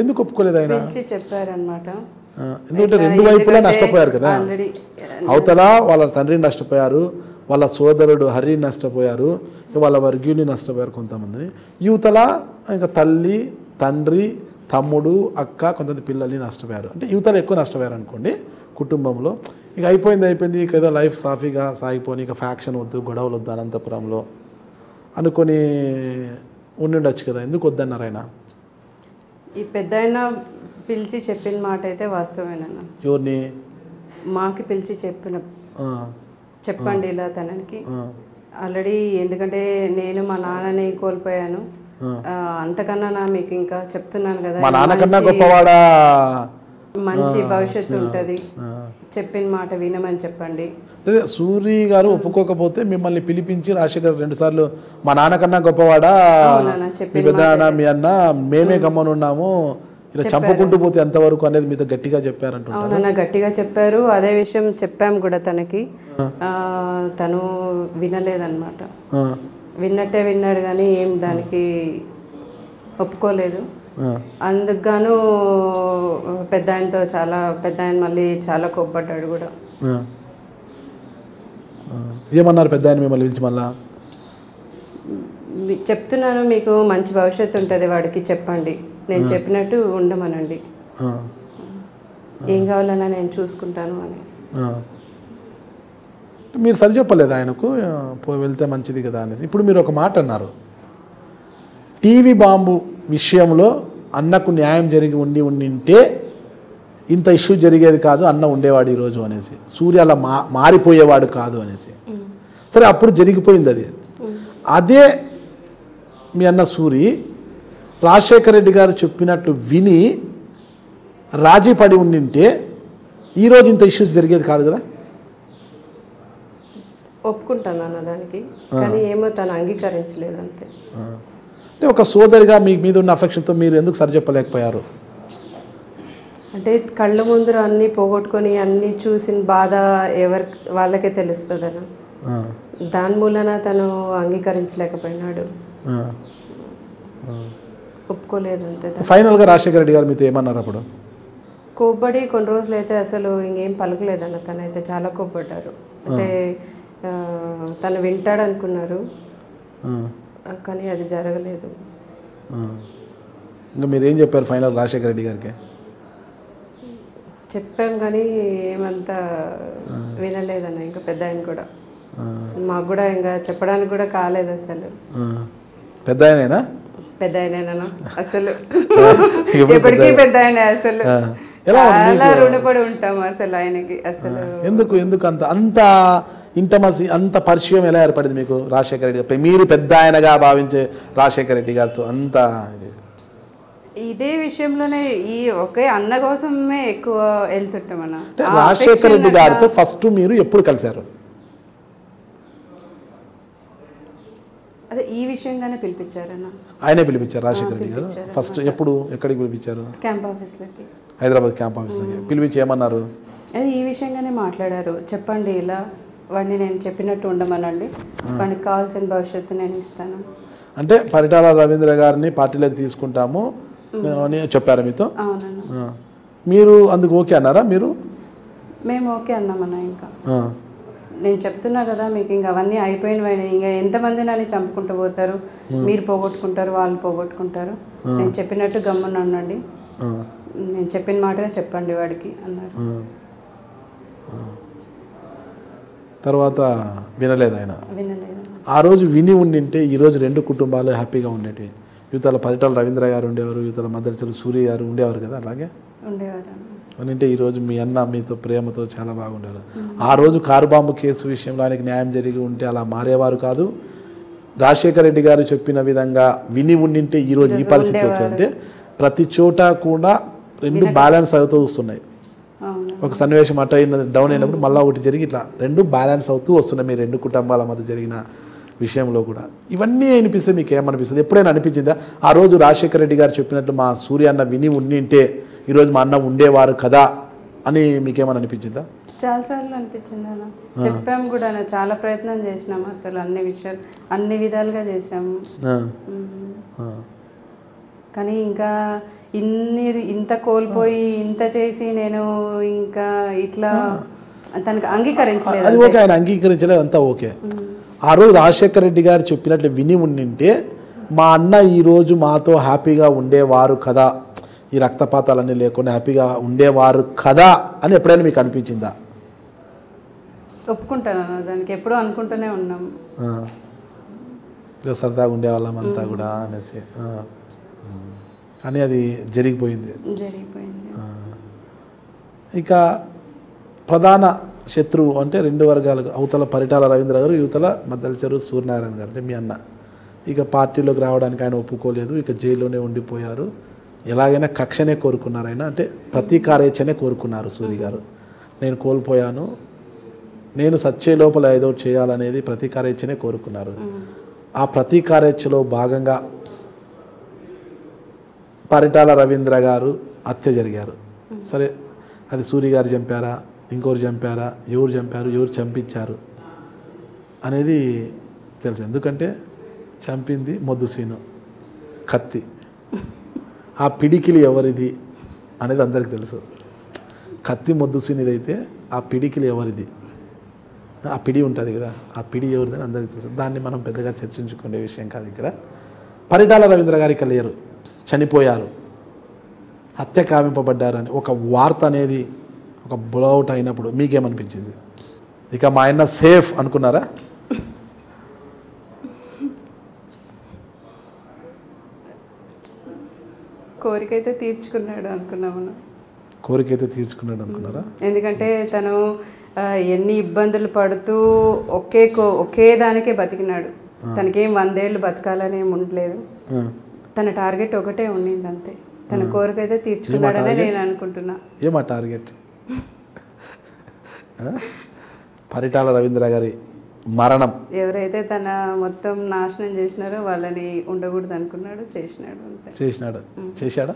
ఎందుకు ఒప్పుకోలేదు ఆయన? చెప్పారనమాట ఎందుకంటే రెండు వైపులా నష్టపోయారు కదా. అవతల వాళ్ళ తండ్రి నష్టపోయారు వాళ్ళ సోదరుడు హరి నష్టపోయారు వాళ్ళ వర్గీయుని నష్టపోయారు కొంతమందిని. యువతల ఇంకా తల్లి తండ్రి తమ్ముడు అక్క కొంతమంది పిల్లల్ని నష్టపోయారు. అంటే యువతలు ఎక్కువ నష్టపోయారు అనుకోండి కుటుంబంలో. ఇక అయిపోయింది అయిపోయింది. ఇక ఏదో లైఫ్ సాఫీగా సాగిపోని ఇక ఫ్యాక్షన్ వద్దు గొడవలు వద్దు అనంతపురంలో అనుకొని ఉండి ఉండొచ్చు కదా. ఎందుకు వద్దన్నారు ఆయన? ఈ పెద్ద పిలిచి చెప్పిన మాట అయితే వాస్తవేనన్నా ఎవరిని? మాకి పిలిచి చెప్పిన చెప్పండి ఇలా తనకి. ఆల్రెడీ ఎందుకంటే నేను మా నాన్నని కోల్పోయాను. అంతకన్నా నా మీకు ఇంకా చెప్తున్నాను కదా మా నాన్నకన్నా గొప్పవాడా? మంచి భవిష్యత్తు ఉంటుంది. చెప్పిన మాట వినమని చెప్పండి. అదే సూరి గారు ఒప్పుకోకపోతే మిమ్మల్ని పిలిపించి రాజశేఖర్ రెండు సార్లు మా నాన్నకన్నా గొప్పవాడా? మీ చెప్పిన పెద్ద మీ అన్న మేమే గమ్మనున్నాము ఇలా చంపుకుంటూ పోతే ఎంతవరకు అనేది మీతో గట్టిగా చెప్పారంట గట్టిగా చెప్పారు. అదే విషయం చెప్పాం కూడా తనకి. తను వినలేదన్నమాట. విన్నట్టే విన్నాడు కానీ ఏం దానికి ఒప్పుకోలేదు. అందుకు గాను పెద్ద ఆయనతో చాలా పెద్ద ఆయన మళ్ళీ చాలా కోప్పడ్డాడు కూడా. ఏమన్నారు పెద్ద ఆయన మిమ్మల్ని పిలిచి మళ్ళా? మీ- చెప్తున్నాను మీకు మంచి భవిష్యత్తు ఉంటుంది వాడికి చెప్పండి. నేను చెప్పినట్టు ఉండమనండి. ఏం కావాలన్నా నేను చూసుకుంటాను అని. మీరు సరి చెప్పలేదు ఆయనకు వెళ్తే మంచిది కదా అనేసి. ఇప్పుడు మీరు ఒక మాట అన్నారు. టీవీ బాంబు విషయంలో అన్నకు న్యాయం జరిగి ఉండి ఉండింటే ఇంత ఇష్యూ జరిగేది కాదు అన్న ఉండేవాడు ఈరోజు అనేసి. సూర్య అలా మా మారిపోయేవాడు కాదు అనేసి. సరే అప్పుడు జరిగిపోయింది అది. అదే మీ అన్న సూరి రాజశేఖర రెడ్డి గారు చెప్పినట్టు విని రాజీ పడి ఉండింటే ఈరోజు ఇంత ఇష్యూస్ జరిగేది కాదు కదా? ఒప్పుకుంటాను అన్న దానికి. కానీ ఏమో తను అంగీకరించలేదు అంతే. అంటే ఒక సోదరిగా మీ మీద ఉన్న అఫెక్షన్తో మీరు ఎందుకు సరి చెప్పలేకపోయారు అంటే కళ్ళ ముందర అన్నీ పోగొట్టుకొని అన్నీ చూసిన బాధ ఎవరి వాళ్ళకే ఆ, దాని మూలన తను అంగీకరించలేకపోయినాడు. ఒప్పుకోలేదు అంతే. ఫైనల్గా రాజశేఖర రెడ్డి గారు మీతో ఏమన్నారు అప్పుడు? కోప్పడి కొన్ని రోజులు అయితే అసలు ఇంకేం పలకలేదన్న తనైతే. చాలా కోప్పడ్డారు. అంటే తను వింటాడు అనుకున్నారు కానీ అది జరగలేదు. ఇంకా మీరు ఏం చెప్పారు ఫైనల్ రాజశేఖర రెడ్డి గారికి? చెప్పాం కానీ ఏమంతా వినలేదన్న ఇంకా పెద్ద ఆయన కూడా. మాకు కూడా ఇంకా చెప్పడానికి కూడా కాలేదు అసలు. పెద్ద ఆయనేనా? పెద్ద ఆయనేనా అసలు. ఎప్పటికీ పెద్ద ఆయన అసలు. ఎలా చాలా రుణపడి ఉంటాం అసలు ఆయనకి అసలు. ఎందుకు ఎందుకు అంత అంత ఇంటమసి అంత పరిచయం ఎలా ఏర్పడింది మీకు రాజశేఖర రెడ్డి గారు? మీరు పెద్ద ఆయనగా భావించే రాజశేఖర రెడ్డి గారితో అంత ఇది. విషయంలోనే ఈ ఒకే అన్న కోసమే ఎక్కువ వెళ్తుంటాం అన్న. రాజశేఖర రెడ్డి గారితో ఫస్ట్ మీరు ఎప్పుడు కలిశారు? అదే ఈ విషయంగానే పిలిపించారన్న ఆయనే పిలిపించారు రాజశేఖర రెడ్డి గారు? ఫస్ట్ ఎప్పుడు ఎక్కడికి పిలిపించారు? క్యాంప్ ఆఫీస్లోకి. హైదరాబాద్ క్యాంప్ ఆఫీస్లోకి. పిలిపించి ఏమన్నారు? అది ఈ విషయంగానే మాట్లాడారు. చెప్పండి ఇలా వాడిని నేను చెప్పినట్టు ఉండమనండి. వాడికి కావాల్సిన భవిష్యత్తు నేను ఇస్తాను. అంటే పరిటాల రవీంద్ర గారిని పార్టీలోకి తీసుకుంటాము. అని చెప్పారు మీతో. మీరు అందుకు ఓకే అన్నారా మీరు? మేము ఓకే అన్నామన్న ఇంకా. నేను చెప్తున్నా కదా మీకు ఇంకా అవన్నీ అయిపోయినవి. ఇంకా ఎంతమంది నన్ను చంపుకుంటూ పోతారు? మీరు పోగొట్టుకుంటారు వాళ్ళు పోగొట్టుకుంటారు? నేను చెప్పినట్టు గమ్మున ఉండండి. ఆ. నేను చెప్పిన మాటగా చెప్పండి వాడికి అన్నారు ఆ. ఆ. తర్వాత వినలేదు ఆయన. ఆ రోజు విని ఉండింటే ఈరోజు రెండు కుటుంబాలు హ్యాపీగా ఉండేటివి యువతల పరిటాల రవీంద్ర గారు ఉండేవారు యువతల మద్దరిచలు సూర్య గారు ఉండేవారు కదా అలాగే? అంటే ఈరోజు మీ అన్న మీతో ప్రేమతో చాలా బాగుండేవారు. ఆ రోజు కారు బాంబు కేసు విషయంలో ఆయనకి న్యాయం జరిగి ఉంటే అలా మారేవారు కాదు. రాజశేఖర రెడ్డి గారు చెప్పిన విధంగా విని ఉండింటే ఈరోజు ఈ పరిస్థితి వచ్చిందంటే ప్రతి చోట కూడా రెండు బ్యాలెన్స్ అవుతూ వస్తున్నాయి. ఒక సన్నివేశం అటు అయినది డౌన్ అయినప్పుడు మళ్ళీ ఒకటి జరిగి ఇట్లా రెండు బ్యాలెన్స్ అవుతూ వస్తున్నాయి. మీ రెండు కుటుంబాల మధ్య జరిగిన విషయంలో కూడా. ఇవన్నీ అనిపిస్తే మీకు ఏమనిపిస్తుంది? ఎప్పుడైనా అనిపించిందా? ఆ రోజు రాజశేఖర రెడ్డి గారు చెప్పినట్టు మా సూర్య అన్న విని ఉండింటే ఈరోజు మా అన్న ఉండేవారు కదా అని మీకేమని అనిపించిందా? చాలాసార్లు అనిపించింది అన్న. చెప్పాము కూడా. చాలా ప్రయత్నం చేసినాము అసలు అన్ని విషయాలు అన్ని విధాలుగా చేసాము కానీ ఇంకా ఇన్ని ఇంత కోల్పోయి ఇంత చేసి నేను ఇంకా ఇట్లా తనకి అంగీకరించలేదు అది ఓకే ఆయన అంగీకరించలేదు అంతా ఓకే. ఆ రోజు రాజశేఖర రెడ్డి గారు చెప్పినట్లు విని ఉండింటే మా అన్న ఈరోజు మాతో హ్యాపీగా ఉండేవారు కదా ఈ రక్తపాతాలన్నీ లేకుండా హ్యాపీగా ఉండేవారు కదా అని ఎప్పుడైనా మీకు అనిపించిందా? ఒప్పుకుంటాను దానికి ఎప్పుడూ అనుకుంటూనే ఉన్నాం. సరదాగా ఉండేవాళ్ళం అంతా కూడా అనేసి. కానీ అది జరిగిపోయింది. ఇక ప్రధాన శత్రువు అంటే రెండు వర్గాలు అవతల పరిటాల రవీంద్ర గారు యువతల మద్దలచెరు సూర్యనారాయణ గారు అంటే మీ అన్న. ఇక పార్టీలోకి రావడానికి ఆయన ఒప్పుకోలేదు ఇక జైల్లోనే ఉండిపోయారు. ఎలాగైనా కక్షనే కోరుకున్నారు ఆయన అంటే ప్రతీకారేచ్ఛనే కోరుకున్నారు సూర్య గారు. నేను కోల్పోయాను నేను సచ్చే లోపల ఏదో చేయాలనేది ప్రతీకారేచ్ఛనే కోరుకున్నారు. ఆ ప్రతీకారేచ్ఛలో భాగంగా పరిటాల రవీంద్ర గారు హత్య జరిగారు. సరే అది సూర్య గారు చంపారా ఇంకోరు చంపారా ఎవరు చంపారు ఎవరు చంపించారు అనేది తెలుసు. ఎందుకంటే చంపింది మొద్దు కత్తి. ఆ పిడికిలి ఎవరిది అనేది అందరికి తెలుసు. కత్తి మొద్దుసీనిదైతే ఆ పిడికిలి ఎవరిది? ఆ పిడి ఉంటుంది కదా ఆ పిడి ఎవరిదని అందరికీ తెలుసు. దాన్ని మనం పెద్దగా చర్చించుకునే విషయం కాదు ఇక్కడ. పరిటాల రవీంద్ర గారు ఇక లేరు. చనిపోయారు. హత్య కావింపబడ్డారని ఒక వార్త అనేది ఒక బ్లౌట్ అయినప్పుడు మీకేమనిపించింది? ఇక మా ఆయన సేఫ్ అనుకున్నారా? కోరిక అయితే తీర్చుకున్నాడు అనుకున్నాము. కోరిక అయితే తీర్చుకున్నాడు అనుకున్నారా? ఎందుకంటే తను ఎన్ని ఇబ్బందులు పడుతూ ఒకే కో ఒకే దానికే బతికినాడు. తనకేం వందేళ్ళు బతకాలని ఏం ఉండలేదు. తన టార్గెట్ ఒకటే ఉండింది అంతే తన కోరిక అయితే తీర్చుకున్నాడనే నేను అనుకుంటున్నా. ఏమా టార్గెట్? పరిటాల రవీంద్ర గారి మరణం. ఎవరైతే తన మొత్తం నాశనం చేసినారో వాళ్ళని ఉండకూడదు అనుకున్నాడు చేసినాడు అంతే. చేసినాడు. చేశాడా?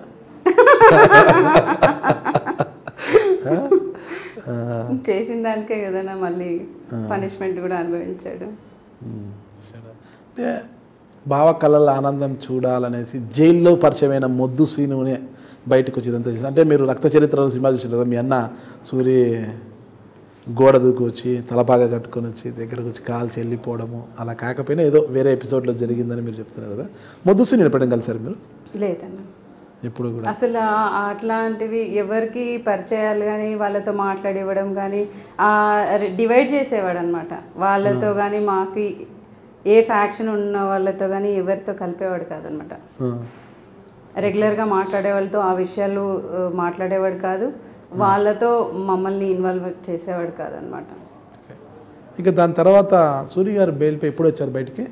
చేసిన దానికే కదన్నా మళ్ళీ పనిష్మెంట్ కూడా అనుభవించాడు. అంటే బావ కళ్ళల్లో ఆనందం చూడాలనేసి జైల్లో పరిచయమైన మొద్దు సీనునే బయటకు వచ్చి ఇదంతా చేసి అంటే మీరు రక్త చరిత్రలో సినిమా చూసారు కదా మీ అన్న సూరి గోడ దూకి వచ్చి తలపాగా కట్టుకొని వచ్చి దగ్గరకు వచ్చి కాల్చి వెళ్ళిపోవడము అలా కాకపోయినా ఏదో వేరే ఎపిసోడ్లో జరిగిందని మీరు చెప్తున్నారు కదా. మొద్దు సీన్ ఎప్పుడైనా కలిసారు మీరు? లేదన్నా. ఎప్పుడు కూడా? అసలు అట్లాంటివి ఎవరికి పరిచయాలు కానీ వాళ్ళతో మాట్లాడివ్వడం కానీ డివైడ్ చేసేవాడు అనమాట వాళ్ళతో కానీ మాకు ఏ ఫ్యాక్షన్ ఉన్న వాళ్ళతో కానీ ఎవరితో కలిపేవాడు కాదనమాట. రెగ్యులర్గా మాట్లాడే వాళ్ళతో ఆ విషయాలు మాట్లాడేవాడు కాదు. వాళ్ళతో మమ్మల్ని ఇన్వాల్వ్ చేసేవాడు కాదనమాట. ఇక దాని తర్వాత సూర్య గారు బెయిల్పై ఎప్పుడు వచ్చారు బయటికి?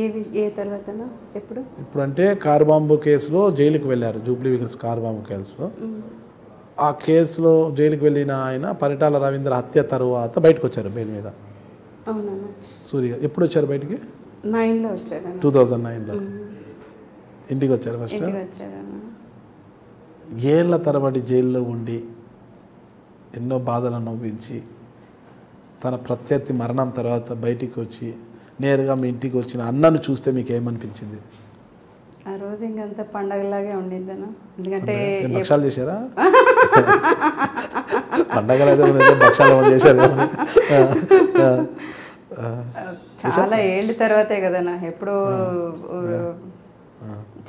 ఏ ఏ తర్వాతనా? ఎప్పుడు? ఇప్పుడు అంటే కారు బాంబు కేసులో జైలుకి వెళ్ళారు జూబ్లీ విల్స్ కారు బాంబు కేసులో. ఆ కేసులో జైలుకి వెళ్ళిన ఆయన పరిటాల రవీంద్ర హత్య తర్వాత బయటకు వచ్చారు బెయిల్ మీద. సూర్య ఎప్పుడు వచ్చారు బయటికి? నైన్లో టూ థౌజండ్ నైన్లో. ఇంటికి వచ్చారు ఫస్ట్? ఏళ్ళ తరబడి జైల్లో ఉండి ఎన్నో బాధలను అనుభవించి తన ప్రత్యర్థి మరణం తర్వాత బయటికి వచ్చి నేరుగా మీ ఇంటికి వచ్చిన అన్నను చూస్తే మీకు ఏమనిపించింది ఆ రోజు ఇంకంత పండగలాగే ఎందుకంటే ఏం భక్షాలు చేశారా? పండగలు అయితే భక్షాలు చేశారు. చాలా ఏళ్ళ తర్వాతే కదన్నా. ఎప్పుడో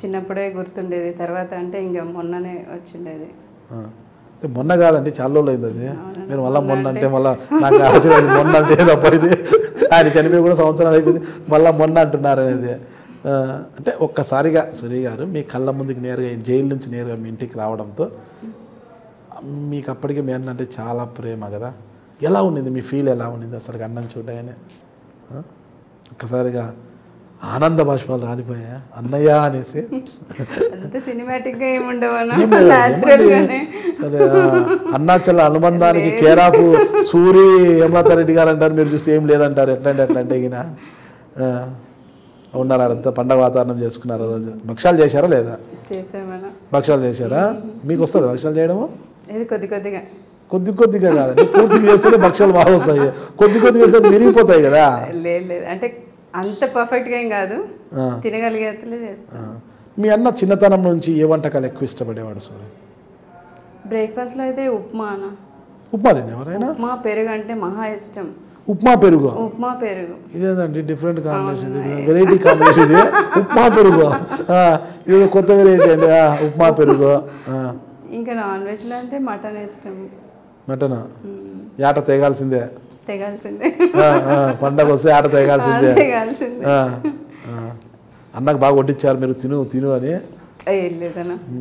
చిన్నప్పుడే గుర్తుండేది. తర్వాత అంటే ఇంకా మొన్ననే వచ్చిండేది. మొన్న కాదండి చాలా రోజులు అయింది అది. మీరు మళ్ళీ మొన్న అంటే మళ్ళీ నాకు ఆశ్చర్యం మొన్న అంటే పోయింది ఆయన చనిపోయి కూడా సంవత్సరాలు అయిపోయింది. మళ్ళీ మొన్న అంటున్నారు అనేది అంటే ఒక్కసారిగా సూర్య గారు మీ కళ్ళ ముందుకు నేరుగా జైలు నుంచి నేరుగా మీ ఇంటికి రావడంతో మీకు అప్పటికే మీ అంటే చాలా ప్రేమ కదా. ఎలా ఉండింది మీ ఫీల్ ఎలా ఉండింది అసలు అన్నం చూడగానే? ఒక్కసారిగా ఆనంద బాష్పాలు రాలిపోయా అన్నయ్య అనేసి. అంత సరే అన్నాచల అనుబంధానికి కేర్ ఆఫ్ సూరి హేమలత రెడ్డి గారు అంటారు మీరు చూసి ఏం లేదంటారు ఎట్లా అంటే ఎట్లా అంటే ఈయన ఉన్నారు ఆడంతా పండగ వాతావరణం చేసుకున్నారు రోజు? భక్షాలు చేశారా లేదా? భక్షాలు చేశారా? మీకు వస్తుంది భక్షాలు చేయడము? కొద్ది కొద్దిగా. కొద్ది కొద్దిగా కాదండి. పూర్తిగా చేస్తేనే భక్షాలు బాగా వస్తాయి. కొద్ది కొద్దిగా చేస్తే అది విరిగిపోతాయి కదా. లేదు లేదు. అంటే అంత పర్ఫెక్ట్గా ఏం కాదు. ఆ. తినగలిగేట్లే చేస్తాం. ఆ. మీ అన్న చిన్నతనం నుంచి ఏ వంటకాలు ఎక్కువ ఇష్టపడేవాడు సూరి బ్రేక్ఫాస్ట్లో అయితే ఉప్మా అన్న. ఉప్మా తినే ఎవరైనా ఉప్మా పెరుగు అంటే మహా ఇష్టం. ఉప్మా పెరుగు. ఉప్మా పెరుగు. ఇదేంటండి డిఫరెంట్ కాంబినేషన్ ఇది వెరైటీ కాంబినేషన్ ఇది ఉప్మా పెరుగు. ఇది కొత్త వెరైటీ అండి. ఉప్మా పెరుగు. ఇంకా నాన్ వెజ్లో అంటే మటన్ ఇష్టం. మటన్? ఏట తేగాల్సిందే. పండగ వస్తే ఆట తేగాల్సిందే. అన్నకు బాగా వడ్డించారు మీరు తిను తిను అని.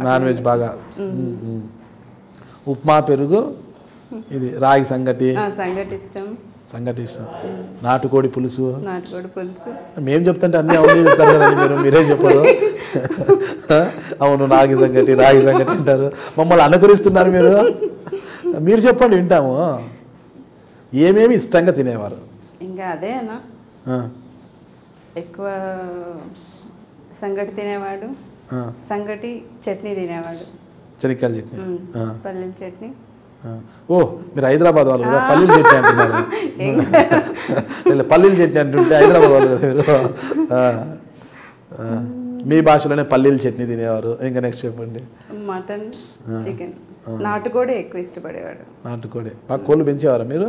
నాన్ వెజ్ బాగా. ఉప్మా పెరుగు ఇది రాగి సంగటి. ఆ, సంగటి ఇష్టం. సంగటి ఇష్టం. నాటుకోడి పులుసు. నాటుకోడి పులుసు. మేము చెప్తుంటే అన్నీ అవును చెప్తారు కదండి మీరు మీరేం చెప్పరు? అవును రాగి సంగటి రాగి సంగటి అంటారు. మమ్మల్ని అనుకరిస్తున్నారు మీరు. మీరు చెప్పండి వింటాము. ఏమేమి ఇష్టంగా తినేవారు? ఇంకా అదే అన్న. ఎక్కువ సంగటి తినేవాడు. సంగటి చట్నీ తినేవాడు. శనక్కాయల చట్నీ. పల్లీల చట్నీ. ఓ మీరు హైదరాబాద్ వాళ్ళు కదా పల్లీల చట్నీ అంటున్నారు. పల్లీల చట్నీ అంటుంటే హైదరాబాద్ వాళ్ళు కదా మీరు. మీ భాషలోనే పల్లీల చట్నీ తినేవారు. ఇంకా నెక్స్ట్ చెప్పండి. Mutton chicken. నాటుకోడి ఎక్కువ ఇష్టపడేవాడు. నాటుకోడి. కోళ్ళు పెంచేవారా మీరు?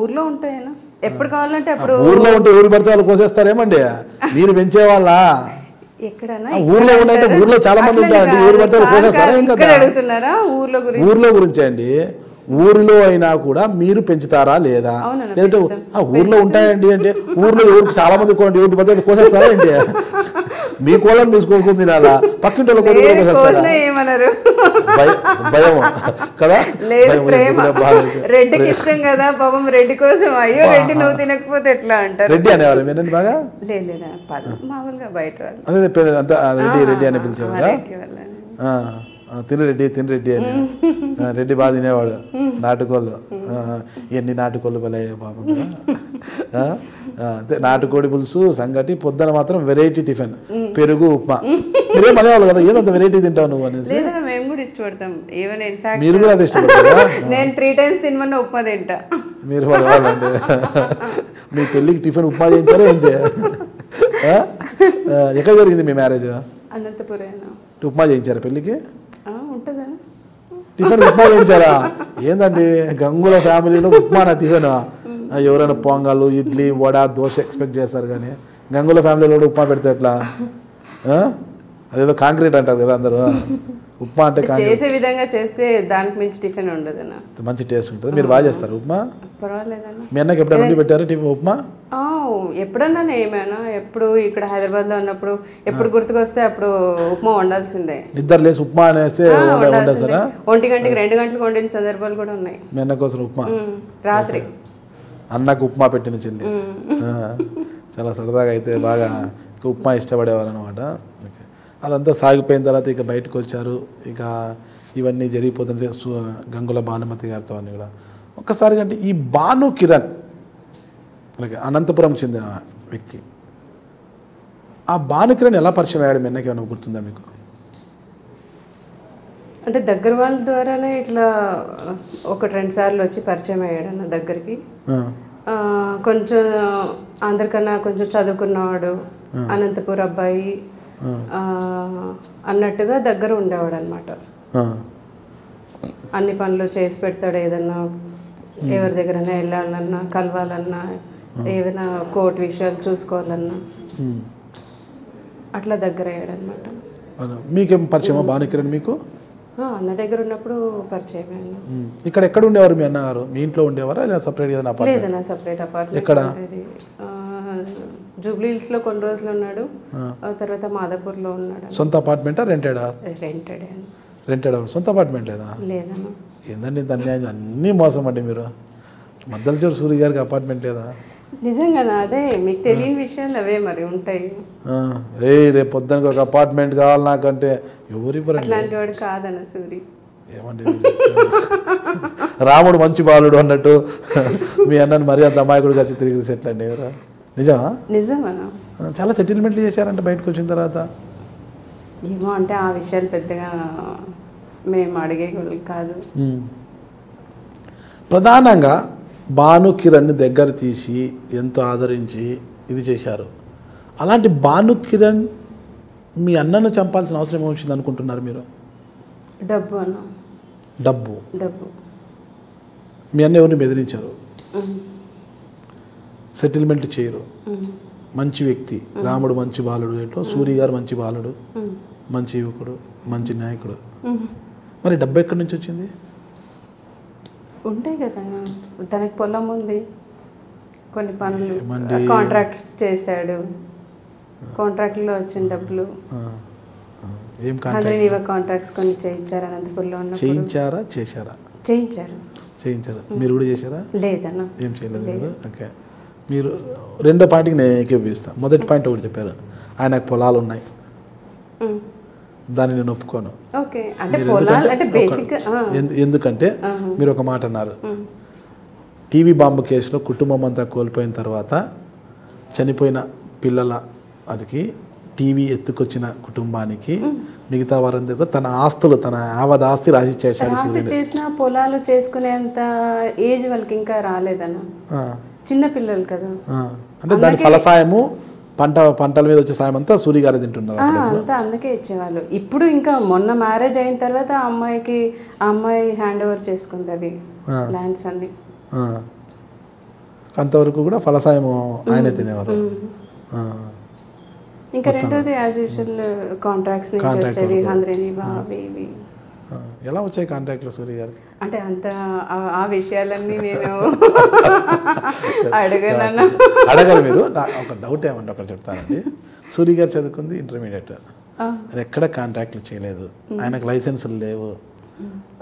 ఊర్లో ఉంటాయన్నా. ఎప్పుడు కావాలంటే అప్పుడు ఊర్లో ఉంటే ఊరు పడితే వాళ్ళు కోసేస్తారేమండి? మీరు పెంచేవాళ్ళ? ఎక్కడన్నా ఊర్లో ఉండంటే ఊర్లో చాలా మంది ఉంటారండి ఊరు పడితే వాళ్ళు కోసేస్తారా? ఏం ఇక్కడ కదా అడుగుతున్నారా? ఊర్లో గురించి. ఊర్లో గురించి అండి. ఊరిలో అయినా కూడా మీరు పెంచుతారా లేదా? లేదంటే ఊర్లో ఉంటాయండి అంటే ఊర్లో ఎవరికి చాలా మంది కోండి ఊరి పడితే కోసేస్తారా ఏంటి? మీ కోళ్ళని మీరు కోరుకుని తినాలా? పక్కింటి ఏమనరు. భయ కదా. రెడ్డికి ఇష్టం కదా పాపం రెడ్డి కోసం. అయ్యో రెడ్డి నువ్వు తినకపోతే ఎట్లా అంటారు? రెడ్డి అనేవారు మీరండి బాగా? లేదు మామూలుగా బయట వాళ్ళు. రెడ్డి రెడ్డి అని పిలిచేవారా? రెడ్డి వాళ్ళని. ఆ, ఆ, తిను రెడ్డి తిను రెడ్డి అని. రెడ్డి బాగా తినేవాడు నాటుకోళ్ళు. ఎన్ని నాటుకోళ్ళు భలే పాపం నాటుకోడి పులుసు సంగటి పొద్దున మాత్రం వెరైటీ టిఫిన్ పెరుగు ఉప్మా. మీరేం అనేవాళ్ళు కదా ఏదంత వెరైటీ తింటావు నువ్వు అనేసి? లేదన్నా మేము కూడా ఇష్టపడతాం. ఈవెన్ ఇన్ఫాక్ట్ మీరు కూడా అది ఇష్టపడతారా? నేను త్రీ టైమ్స్ తినమన్న ఉప్మా తింటా. మీరు మీ పెళ్ళికి టిఫిన్ ఉప్మా చేయించారా ఏం చేయ? ఆ? ఆ, ఎక్కడ జరిగింది మీ మ్యారేజ్ అనంతపురేనా ఉప్మా చేయించారా పెళ్ళికి? ఆ, ఉంటుందా టిఫిన్ ఉప్మా చేయించారా ఏందండి? గంగుల ఫ్యామిలీలో ఉప్మా నా టిఫిన్? ఎవరైనా పొంగల్ ఇడ్లీ వడ దోశ ఎక్స్పెక్ట్ చేస్తారు కానీ గంగుల ఫ్యామిలీలో ఉప్మా పెడితే ఎట్లా? అదేదో కాంక్రీట్ అంటారు కదా అందరూ. ఉప్మా అంటే చేసే విధంగా చేస్తే దానికి మించి టిఫిన్ ఉండదన్నా మంచి టేస్ట్ ఉంటుంది. మీరు బాగా చేస్తారు ఉప్మా? పర్వాలేదన్నా. మీ అన్నకి ఎప్పుడైనా వండి పెట్టారు టిఫిన్ ఉప్మా? ఎప్పుడన్నా ఏమైనా? ఎప్పుడు ఇక్కడ హైదరాబాద్లో ఉన్నప్పుడు ఎప్పుడు గుర్తుకొస్తే అప్పుడు ఉప్మా వండాల్సిందే. నిద్ర లేసి ఉప్మా అనేసి ఆ, వండే వండాల్సిందే. వండేస్తారా? ఒంటి గంటకి రెండు గంటలకు వండిన సందర్భాలు కూడా ఉన్నాయి. మీ అన్న కోసం ఉప్మా? రాత్రి. అన్నకు ఉప్మా పెట్టిన చెల్లి. చాలా సరదాగా అయితే బాగా ఉప్మా ఇష్టపడేవారు అనమాట అదంతా సాగిపోయిన తర్వాత ఇక బయటకు వచ్చారు. ఇక ఇవన్నీ జరిగిపోతుంటే సు- గంగుల భానుమతి గారితో అన్నీ కూడా. ఒక్కసారి అంటే ఈ భాను కిరణ్ అలాగే అనంతపురం చెందిన వ్యక్తి ఆ భాను కిరణ్ ఎలా పరిచయం అయ్యాడు? మీ అన్నకి ఏమైనా గుర్తుందా మీకు? అంటే దగ్గర వాళ్ళ ద్వారానే ఇట్లా ఒకటి రెండు సార్లు వచ్చి పరిచయం అయ్యాడు అన్న దగ్గరికి. కొంచెం అందరికన్నా కొంచెం చదువుకున్నవాడు అనంతపూర్ అబ్బాయి అన్నట్టుగా దగ్గర ఉండేవాడు అనమాట అన్ని పనులు చేసి పెడతాడు ఏదన్నా ఎవరి దగ్గరైనా వెళ్ళాలన్నా కలవాలన్నా ఏదైనా కోర్టు విషయాలు చూసుకోవాలన్నా. అట్లా దగ్గర అయ్యాడు అనమాట. మీకేం పరిచయమా భాను కిరణ్ మీకు అన్న దగ్గర ఉన్నప్పుడు పరిచయం. ఇక్కడ ఎక్కడ ఉండేవారు మీ అన్నగారు? మీ ఇంట్లో ఉండేవారా? లేదా సపరేట్ ఏదైనా అపార్ట్మెంట్ లేదన్నా సపరేట్ అపార్ట్మెంట్ ఎక్కడ? ఉండేది. ఆ, జూబ్లీ హిల్స్లో కొన్ని రోజులు ఉన్నాడు. ఆ. తర్వాత మాదాపూర్లో ఉన్నాడు. సొంత అపార్ట్మెంటా రెంటెడా? రెంటెడ్ రెంటెడా సొంత అపార్ట్మెంట్ లేదా? లేదన్నా ఏందండి అన్యాయం? అన్నీ మోసం అండి మీరు. మద్దలచూరు సూర్య గారికి అపార్ట్మెంట్ లేదా? నిజంగా అదే మీకు తెలియని విషయాలు అవే మరి ఉంటాయి. ఏ రేపు పొద్దునకి ఒక అపార్ట్మెంట్ కావాలి నాకంటే ఎవరివ్వరండి అట్లాంటి వాడు కాదన్న సూరి. ఏమండి? రాముడు మంచి బాలుడు అన్నట్టు మీ అన్నని మరీ అంత అమాయకుడిగా వచ్చి తిరిగి సెటిల్ అండి ఎవరు? నిజమా? నిజమన్నా ఆ, చాలా సెటిల్మెంట్లు చేశారంట బయటకు వచ్చిన తర్వాత. ఏమో అంటే ఆ విషయాలు పెద్దగా మేము అడిగే కాదు. ప్రధానంగా భాను కిరణ్ని దగ్గర తీసి ఎంతో ఆదరించి ఇది చేశారు. అలాంటి భాను కిరణ్ మీ అన్నను చంపాల్సిన అవసరం ఏమొచ్చింది అనుకుంటున్నారు మీరు? డబ్బు అన్న. డబ్బు. డబ్బు. మీ అన్న ఎవరిని బెదిరించారు? సెటిల్మెంట్ చేయరు. మంచి వ్యక్తి రాముడు మంచి బాలుడు ఎట్లో? సూర్య గారు మంచి బాలుడు మంచి యువకుడు మంచి నాయకుడు. మరి డబ్బు ఎక్కడి నుంచి వచ్చింది? ఉంటాయి కదా. తనకి పొలం ఉంది. కొన్ని పనులు? కాంట్రాక్ట్స్ చేశాడు. కాంట్రాక్ట్లో వచ్చిన డబ్బులు. ఏం కాంట్రాక్ట్స్ కొన్ని చేయించారు అనంతపూర్లో చేయించారా? చేశారా? చేయించారు. చేయించారా? మీరు కూడా చేశారా? లేదన్న. ఏం చేయలేదు ఓకే. మీరు రెండో పాయింట్కి నేను ఏకీభవిస్తాను మొదటి పాయింట్ ఒకటి చెప్పారు. ఆయనకు పొలాలు ఉన్నాయి. దాన్ని నేను ఒప్పుకోను. ఎందుకంటే మీరు ఒక మాట అన్నారు. టీవీ బాంబు కేసులో కుటుంబం అంతా కోల్పోయిన తర్వాత చనిపోయిన పిల్లల అదికి టీవీ ఎత్తుకొచ్చిన కుటుంబానికి మిగతా వారందరూ తన ఆస్తులు తన యావత్ ఆస్తి రాసి చేశాడు చేసిన పొలాలు చేసుకునేంత ఏజ్ వాళ్ళకి ఇంకా రాలేదన్న చిన్న పిల్లలు కదా. అంటే దాని ఫలసాయము పంట పంటల మీద వచ్చే సాయం అంతా సూర్య గారు తింటున్నారు అంతా అందుకే ఇచ్చేవాళ్ళు ఇప్పుడు ఇంకా మొన్న మ్యారేజ్ అయిన తర్వాత ఆ అమ్మాయికి ఆ అమ్మాయి హ్యాండ్ ఓవర్ చేసుకుంది అవి. ల్యాండ్స్ అన్ని. అంతవరకు కూడా ఫలసాయము ఆయనే తినేవారు. ఇంకా రెండోది యాజ్ యూజువల్ కాంట్రాక్ట్స్ నుంచి వచ్చేవి ఇవి ఆ. ఎలా వచ్చాయి కాంట్రాక్ట్లు సూర్య గారికి? అంటే అంత ఆ- విషయాలన్నీ నేను అడగనన్నా అడగరు మీరు. ఒక డౌట్ ఏమంటే ఒకటి చెప్తానండి. సూర్య గారు చదువుకుంది ఇంటర్మీడియట్ అది ఎక్కడ కాంట్రాక్ట్లు చేయలేదు. ఆయనకు లైసెన్సులు లేవు.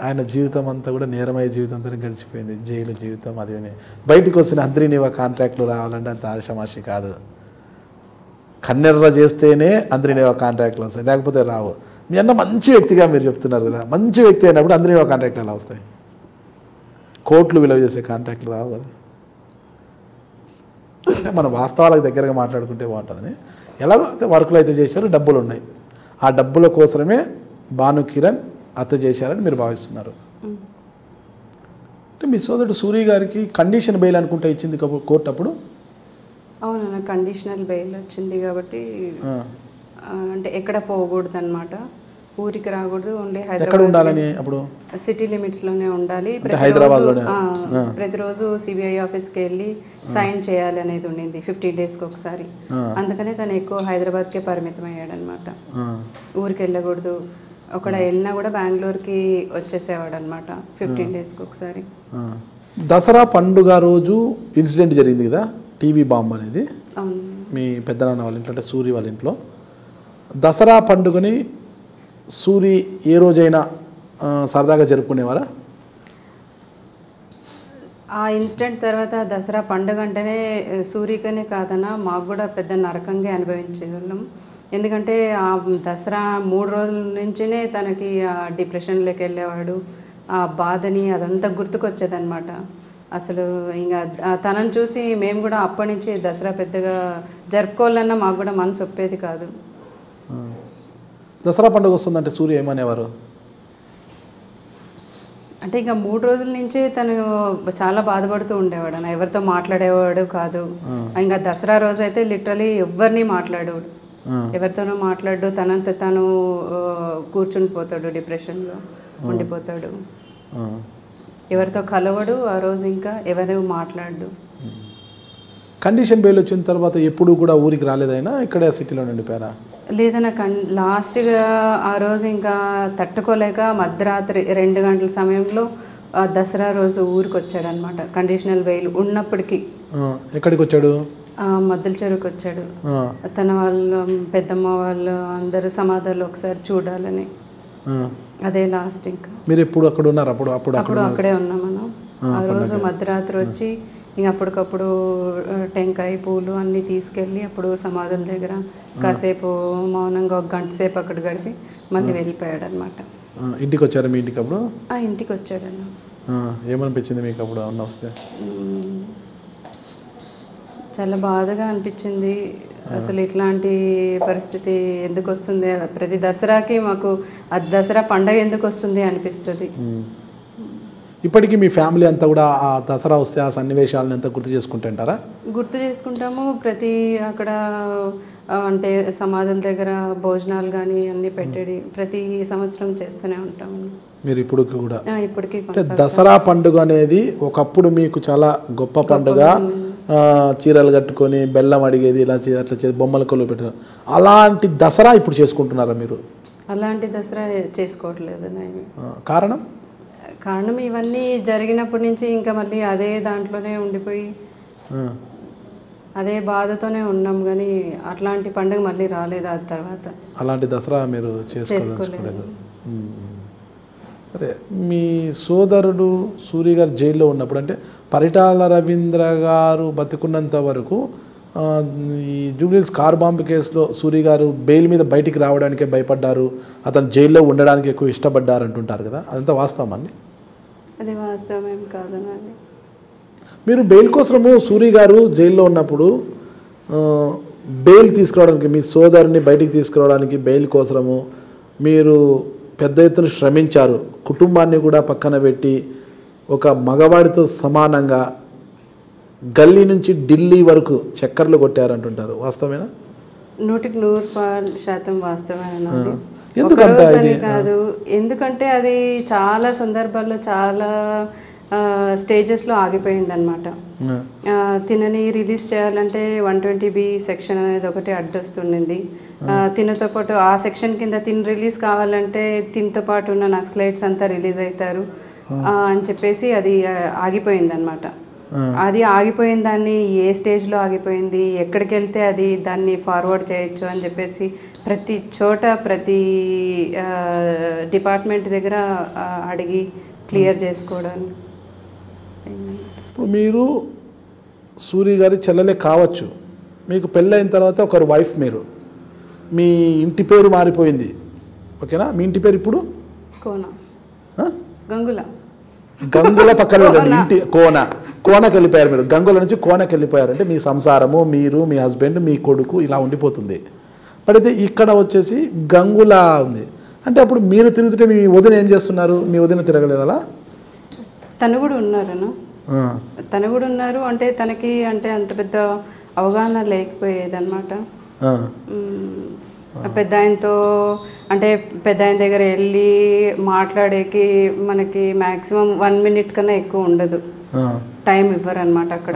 ఆయన జీవితం అంతా కూడా నేరమయ్యే జీవితంతో గడిచిపోయింది. జైలు జీవితం అది అని. బయటికి వచ్చిన అంతరినివ కాంట్రాక్ట్లు రావాలంటే అంత ఆశమాషి కాదు. కన్నెర్ర చేస్తేనే అందరినివ కాంట్రాక్ట్లు వస్తాయి. లేకపోతే రావు. మీ అన్న మంచి వ్యక్తిగా మీరు చెప్తున్నారు కదా. మంచి వ్యక్తి అయినప్పుడు అందరినివ కాంట్రాక్ట్లు ఎలా వస్తాయి? కోట్లు విలువ చేసే కాంట్రాక్ట్లు రావు కదా. అంటే మన వాస్తవాలకు దగ్గరగా మాట్లాడుకుంటే బాగుంటుందని. ఎలాగో అయితే వర్కులు అయితే చేశారు డబ్బులు ఉన్నాయి. ఆ డబ్బుల కోసమే భాను కిరణ్ హత్య చేశారని మీరు భావిస్తున్నారు. అంటే మీ సోదరుడు సూర్య గారికి కండిషన్ బెయిల్ అనుకుంటే ఇచ్చింది కోర్టు అప్పుడు? అవునన్న కండిషనల్ బెయిల్ వచ్చింది కాబట్టి అంటే ఎక్కడ పోకూడదు అనమాట ఊరికి రాకూడదు ఉండే హైదరాబాద్ ఉండాలని అప్పుడు? సిటీ లిమిట్స్లోనే ఉండాలి ప్రతిరోజు- సిబిఐ ఆఫీస్కి వెళ్ళి సైన్ చేయాలి అనేది ఉండింది ఫిఫ్టీన్ డేస్కి ఒకసారి. అందుకనే తను ఎక్కువ హైదరాబాద్కే పరిమితం అయ్యాడు అనమాట ఆ. ఊరికి వెళ్ళకూడదు. ఒకడ వెళ్ళినా కూడా బెంగళూరుకి వచ్చేసేవాడు అనమాట ఫిఫ్టీన్ డేస్కి ఒకసారి. దసరా పండుగ రోజు ఇన్సిడెంట్ జరిగింది కదా టీవీ బాంబ్ అనేది? మీ పెద్దనాన్న వాళ్ళ ఇంట్లో అంటే సూరి వాళ్ళ ఇంట్లో. దసరా పండుగని సూరి ఏ రోజైనా సరదాగా జరుపుకునేవారా? ఆ ఇన్సిడెంట్ తర్వాత దసరా పండుగ అంటేనే సూరికనే సూర్యకనే కాదన్నా మాకు కూడా పెద్ద నరకంగా అనుభవించేవాళ్ళం. ఎందుకంటే ఆ దసరా మూడు రోజుల నుంచినే తనకి ఆ డిప్రెషన్లోకి వెళ్ళేవాడు. ఆ బాధని అదంతా గుర్తుకొచ్చేదన్నమాట. అసలు ఇంకా తనను తనని చూసి మేము కూడా అప్పటి నుంచి దసరా పెద్దగా జరుపుకోవాలన్నా మాకు కూడా మనసు ఒప్పేది కాదు. దసరా పండుగ వస్తుందంటే సూర్య ఏమనేవారు? అంటే ఇంకా మూడు రోజుల నుంచే తను చాలా బాధపడుతూ ఉండేవాడు. అన్న ఎవరితో మాట్లాడేవాడు కాదు. ఇంకా దసరా రోజు అయితే లిటరలీ ఎవరిని మాట్లాడేవాడు. ఎవరితోనో మాట్లాడు. తనంత తను కూర్చుని పోతాడు డిప్రెషన్లో ఉండిపోతాడు. ఎవరితో కలవడు ఆ రోజు ఇంకా ఎవరు మాట్లాడు. కండిషన్ బెయిల్ వచ్చిన తర్వాత ఎప్పుడు కూడా ఊరికి రాలేదైనా ఇక్కడే సిటీలో ఉండిపోయారా లేదన్న కన్ లాస్ట్గా ఆ రోజు ఇంకా తట్టుకోలేక మధ్యరాత్రి రెండు గంటల సమయంలో ఆ దసరా రోజు ఊరికి వచ్చాడనమాట కండిషనల్ బెయిల్ ఉన్నప్పటికీ. ఎక్కడికి వచ్చాడు మద్దల చెరువుకి వచ్చాడు. తన వాళ్ళు పెద్దమ్మ వాళ్ళు అందరూ సమాధాలు ఒకసారి చూడాలని. అదే లాస్ట్ ఇంకా. మీరు ఎప్పుడు అక్కడ ఉన్నారు అప్పుడు అప్పుడు అక్కడ అప్పుడు అక్కడే ఉన్నాం మనం ఆ రోజు మధ్యరాత్రి వచ్చి ఇంక అప్పటికప్పుడు టెంకాయ పూలు అన్నీ తీసుకెళ్ళి అప్పుడు సమాధుల దగ్గర కాసేపు మౌనంగా ఒక గంట సేపు అక్కడ గడిపి మళ్ళీ వెళ్ళిపోయాడు అనమాట ఇంటికి వచ్చారా మీ ఇంటికి అప్పుడు? ఆ ఇంటికి వచ్చాడన్న ఏమనిపించింది మీకు అప్పుడు అన్న వస్తే. చాలా బాధగా అనిపించింది. అసలు ఇట్లాంటి పరిస్థితి ఎందుకు వస్తుంది ప్రతి దసరాకి మాకు ఆ దసరా పండగ ఎందుకు వస్తుంది అనిపిస్తుంది. ఇప్పటికీ మీ ఫ్యామిలీ అంతా కూడా ఆ దసరా వస్తే ఆ సన్నివేశాలను అంతా గుర్తు చేసుకుంటుంటారా గుర్తు చేసుకుంటాము. ప్రతి అక్కడ అంటే సమాధుల దగ్గర భోజనాలు కానీ అన్నీ పెట్టేది ప్రతి సంవత్సరం చేస్తూనే ఉంటాము మీరు ఇప్పుడు కూడా? ఇప్పటికీ అంటే దసరా పండుగ అనేది ఒకప్పుడు మీకు చాలా గొప్ప పండుగ. చీరలు కట్టుకొని బెల్లం అడిగేది ఇలా చే- అట్లా చే బొమ్మల కొలు పెట్టారు అలాంటి దసరా ఇప్పుడు చేసుకుంటున్నారా మీరు? అలాంటి దసరా చేసుకోవట్లేదు. కారణం? కారణం ఇవన్నీ జరిగినప్పటి నుంచి ఇంకా మళ్ళీ అదే దాంట్లోనే ఉండిపోయి అదే బాధతోనే ఉన్నాం కానీ అట్లాంటి పండుగ మళ్ళీ రాలేదు ఆ తర్వాత. అలాంటి దసరా మీరు ఉమ్. సరే మీ సోదరుడు సూర్య గారు జైల్లో ఉన్నప్పుడు అంటే పరిటాల రవీంద్ర గారు బతికున్నంత వరకు ఈ జూబ్లీస్ కార్ బాంబు కేసులో సూర్య గారు బెయిల్ మీద బయటికి రావడానికే భయపడ్డారు అతను జైల్లో ఉండడానికి ఎక్కువ ఇష్టపడ్డారు అంటుంటారు కదా అదంతా వాస్తవం అండి? అది కాదు నాది మీరు బెయిల్ కోసము సూరి గారు జైల్లో ఉన్నప్పుడు బెయిల్ తీసుకురావడానికి మీ సోదరుని బయటికి తీసుకురావడానికి బెయిల్ కోసము మీరు పెద్ద ఎత్తున శ్రమించారు. కుటుంబాన్ని కూడా పక్కన పెట్టి ఒక మగవాడితో సమానంగా గల్లీ నుంచి ఢిల్లీ వరకు చక్కర్లు కొట్టారంటుంటారు. వాస్తవేనా నూటికి నూరు శాతం వాస్తవమేనండి. ఎందుకంత కాదు. ఎందుకంటే అది చాలా సందర్భాల్లో చాలా స్టేజెస్లో ఆగిపోయింది అనమాట తినని రిలీజ్ చేయాలంటే వన్ ట్వంటీ బి సెక్షన్ అనేది ఒకటి అడ్డొస్తుండింది. తినతో పాటు ఆ సెక్షన్ కింద తిన్ రిలీజ్ కావాలంటే తినతో పాటు ఉన్న నక్సలైట్స్ అంతా రిలీజ్ అవుతారు అని చెప్పేసి అది ఆగిపోయింది అనమాట అది ఆగిపోయిన దాన్ని ఏ స్టేజ్లో ఆగిపోయింది? ఎక్కడికి వెళ్తే అది దాన్ని ఫార్వర్డ్ చేయొచ్చు అని చెప్పేసి ప్రతి చోట ప్రతి డిపార్ట్మెంట్ దగ్గర అడిగి క్లియర్ చేసుకోవడం. ఇప్పుడు మీరు సూరి గారి చెల్లెలే కావచ్చు. మీకు పెళ్ళైన తర్వాత ఒకరు వైఫ్ మీరు. మీ ఇంటి పేరు మారిపోయింది. ఓకేనా? మీ ఇంటి పేరు ఇప్పుడు? గంగుల. గంగుల పక్కన వెళ్ళండి. ఇంటి కోన. కోనకి వెళ్ళిపోయారు మీరు. గంగుల నుంచి కోనకి వెళ్ళిపోయారు. అంటే మీ సంసారము మీరు మీ హస్బెండ్ మీ కొడుకు ఇలా ఉండిపోతుంది. బట్ అయితే ఇక్కడ వచ్చేసి గంగుల ఉంది. అంటే అప్పుడు మీరు తిరుగుతుంటే మీ వదిన ఏం చేస్తున్నారు? మీ వదిన తిరగలేదు అలా తను కూడా ఉన్నారను తను కూడా ఉన్నారు. అంటే తనకి అంటే అంత పెద్ద అవగాహన లేకపోయేదన్నమాట. ఆ, మ్మ్. పెద్ద ఆయనతో అంటే పెద్ద ఆయన దగ్గర వెళ్ళి మాట్లాడేకి మనకి మ్యాక్సిమం వన్ మినిట్ కన్నా ఎక్కువ ఉండదు. టైం ఇవ్వరు అనమాట అక్కడ.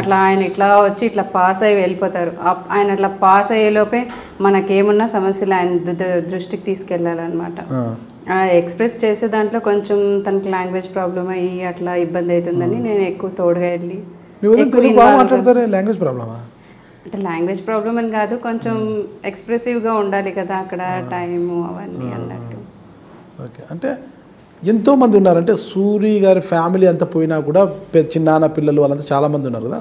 అట్లా ఆయన ఇట్లా వచ్చి ఇట్లా పాస్ అయ్యి వెళ్ళిపోతారు. ఆయన అట్లా పాస్ అయ్యేలోపే మనకేమున్నా సమస్యలు ఆయన దృష్టికి తీసుకెళ్ళాలన్నమాట. ఎక్స్ప్రెస్ చేసే దాంట్లో కొంచెం తనకి లాంగ్వేజ్ ప్రాబ్లం అయ్యి అట్లా ఇబ్బంది అవుతుందని నేను ఎక్కువ తోడుగా వెళ్ళి లాంగ్వేజ్ ప్రాబ్లమా? అంటే లాంగ్వేజ్ ప్రాబ్లం అని కాదు కొంచెం ఎక్స్ప్రెసివ్గా ఉండాలి కదా అక్కడ టైము అవన్నీ అన్నట్టు. ఓకే. అంటే ఎంతోమంది ఉన్నారంటే సూరి గారి ఫ్యామిలీ అంతా పోయినా కూడా చిన్నాన్న పిల్లలు వాళ్ళంతా చాలామంది ఉన్నారు కదా.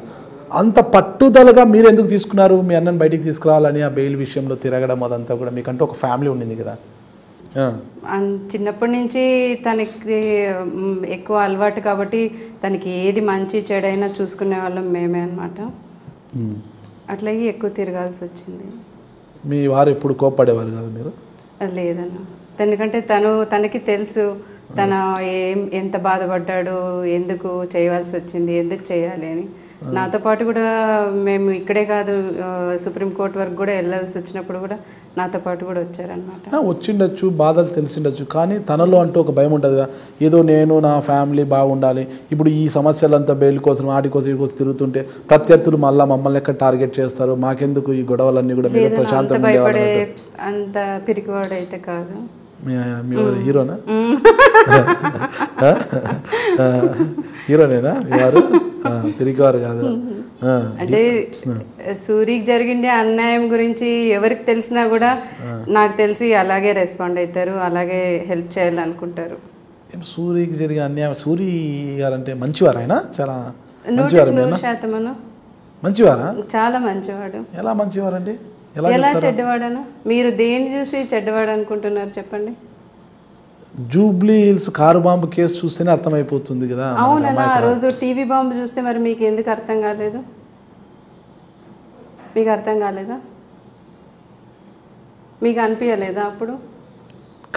అంత పట్టుదలగా మీరు ఎందుకు తీసుకున్నారు? మీ అన్నని బయటికి తీసుకురావాలని ఆ బెయిల్ విషయంలో తిరగడం అదంతా కూడా మీకంటూ ఒక ఫ్యామిలీ ఉండింది కదా. చిన్నప్పటి నుంచి తనకి ఎక్కువ అలవాటు కాబట్టి తనకి ఏది మంచి చెడైనా చూసుకునే వాళ్ళం మేమే అనమాట. అట్లాగే ఎక్కువ తిరగాల్సి వచ్చింది. మీ వారు ఎప్పుడు కోప్పడేవారు కదా మీరు? లేదన్న. ఎందుకంటే తను తనకి తెలుసు. తన ఏం ఎంత బాధపడ్డాడు ఎందుకు చేయవలసి వచ్చింది ఎందుకు చేయాలి అని. నాతో పాటు కూడా మేము ఇక్కడే కాదు సుప్రీంకోర్టు వరకు కూడా వెళ్ళాల్సి వచ్చినప్పుడు కూడా నాతో పాటు కూడా వచ్చారనమాట వచ్చిండొచ్చు బాధలు తెలిసిండొచ్చు కానీ తనలో అంటూ ఒక భయం ఉంటుంది కదా. ఏదో నేను నా ఫ్యామిలీ బాగుండాలి. ఇప్పుడు ఈ సమస్యలంతా బెయిల్ కోసం వాటి కోసం వీటి కోసం తిరుగుతుంటే ప్రత్యర్థులు మళ్ళీ మమ్మల్ని ఎక్కడ టార్గెట్ చేస్తారు? మాకెందుకు ఈ గొడవలన్నీ కూడా మీరు ప్రశాంతంగా అంత పిరికివాడైతే కాదు. మీ మీ ఎవరు హీరోనా? హీరోనేనా మీ వారు? ఆ, పిరికివారు కాదు. అంటే సూరికి జరిగిండే అన్యాయం గురించి ఎవరికి తెలిసినా కూడా నాకు తెలిసి అలాగే రెస్పాండ్ అవుతారు అలాగే హెల్ప్ చేయాలనుకుంటారు. సూరికి జరిగిన అన్యాయం? సూరి గారు అంటే మంచివారు ఆయన? చాలా మంచివారు మంచివారా? చాలా మంచివాడు. ఎలా మంచివారండి? ఎలా చెడ్డవాడను? మీరు దేన్ని చూసి చెడ్డవాడు అనుకుంటున్నారు చెప్పండి. Jubilee Hills car bomb case చూస్తేనే అర్థమైపోతుంది కదా అమ్మాయి ఆ రోజు టీవీ బాంబు చూస్తే మరి మీకు ఎందుకు అర్థం కాలేదు? మీకు అర్థం కాలేదా? మీకు అనిపించలేదా అప్పుడు?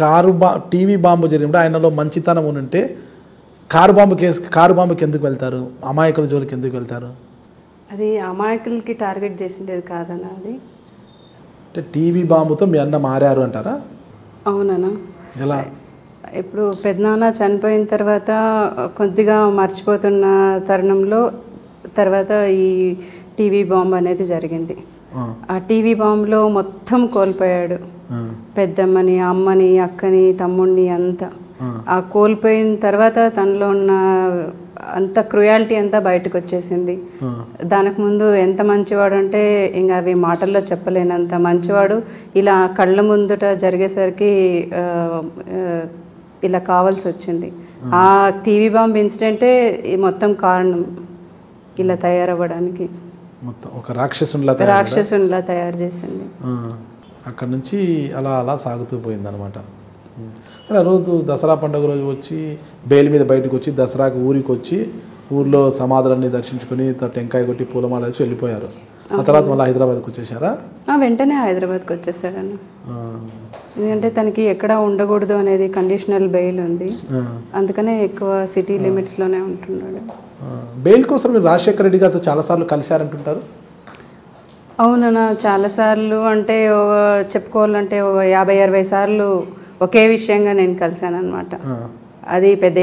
కారు బా టీవీ బాంబు జరిగినప్పుడు ఆయనలో మంచితనం ఉంటే కారు బాంబు కేసు కారు బాంబుకి ఎందుకు వెళ్తారు? అమాయకుల జోలికి ఎందుకు వెళ్తారు? అది అమాయకులకి టార్గెట్ చేసిండేది కాదన్న అది? అంటే టీవీ బాంబుతో మీ అన్న మారారు అంటారా? అవునన్నా. ఎలా? ఇప్పుడు పెద్దనాన్న చనిపోయిన తర్వాత కొద్దిగా మర్చిపోతున్న తరుణంలో తర్వాత ఈ టీవీ బాంబ్ అనేది జరిగింది. ఆ, టీవీ బాంబ్లో మొత్తం కోల్పోయాడు. పెద్దమ్మని అమ్మని అక్కని తమ్ముడిని అంతా. ఆ కోల్పోయిన తర్వాత తనలో ఉన్న అంత క్రుయాలిటీ అంతా బయటకు వచ్చేసింది దానికి ముందు ఎంత మంచివాడు అంటే ఇంకా అవి మాటల్లో చెప్పలేనంత మంచివాడు. ఇలా కళ్ళ ముందుట జరిగేసరికి ఇలా కావాల్సి వచ్చింది ఆ టీవీ బాంబ్ ఇన్సిడెంటే ఈ మొత్తం కారణం ఇలా తయారవ్వడానికి. మొత్తం ఒక రాక్షసునిలా రాక్షసునిలా తయారు చేసింది. అక్కడ నుంచి అలా అలా సాగుతూ పోయిందనమాట ఉమ్. ఆ రోజు దసరా పండుగ రోజు వచ్చి బెయిల్ మీద బయటకు వచ్చి దసరాకు ఊరికి వచ్చి ఊర్లో సమాధులన్నీ దర్శించుకుని టెంకాయ కొట్టి పూలమాల వేసి వెళ్ళిపోయారు. ఆ తర్వాత మళ్ళీ హైదరాబాద్కి వచ్చేసారా? వెంటనే హైదరాబాద్కి వచ్చేసాడన్న ఎందుకంటే తనకి ఎక్కడ ఉండకూడదు అనేది కండిషనల్ బెయిల్ ఉంది. అందుకనే ఎక్కువ సిటీ లిమిట్స్లోనే ఉంటున్నాడు. బెయిల్ కోసం మీరు రాజశేఖర రెడ్డి గారితో చాలాసార్లు కలిశారంటుంటారు? అవునన్నా చాలాసార్లు అంటే చెప్పుకోవాలంటే యాభై అరవై సార్లు ఒకే విషయంగా నేను కలిశాను అనమాట. అది పెద్ద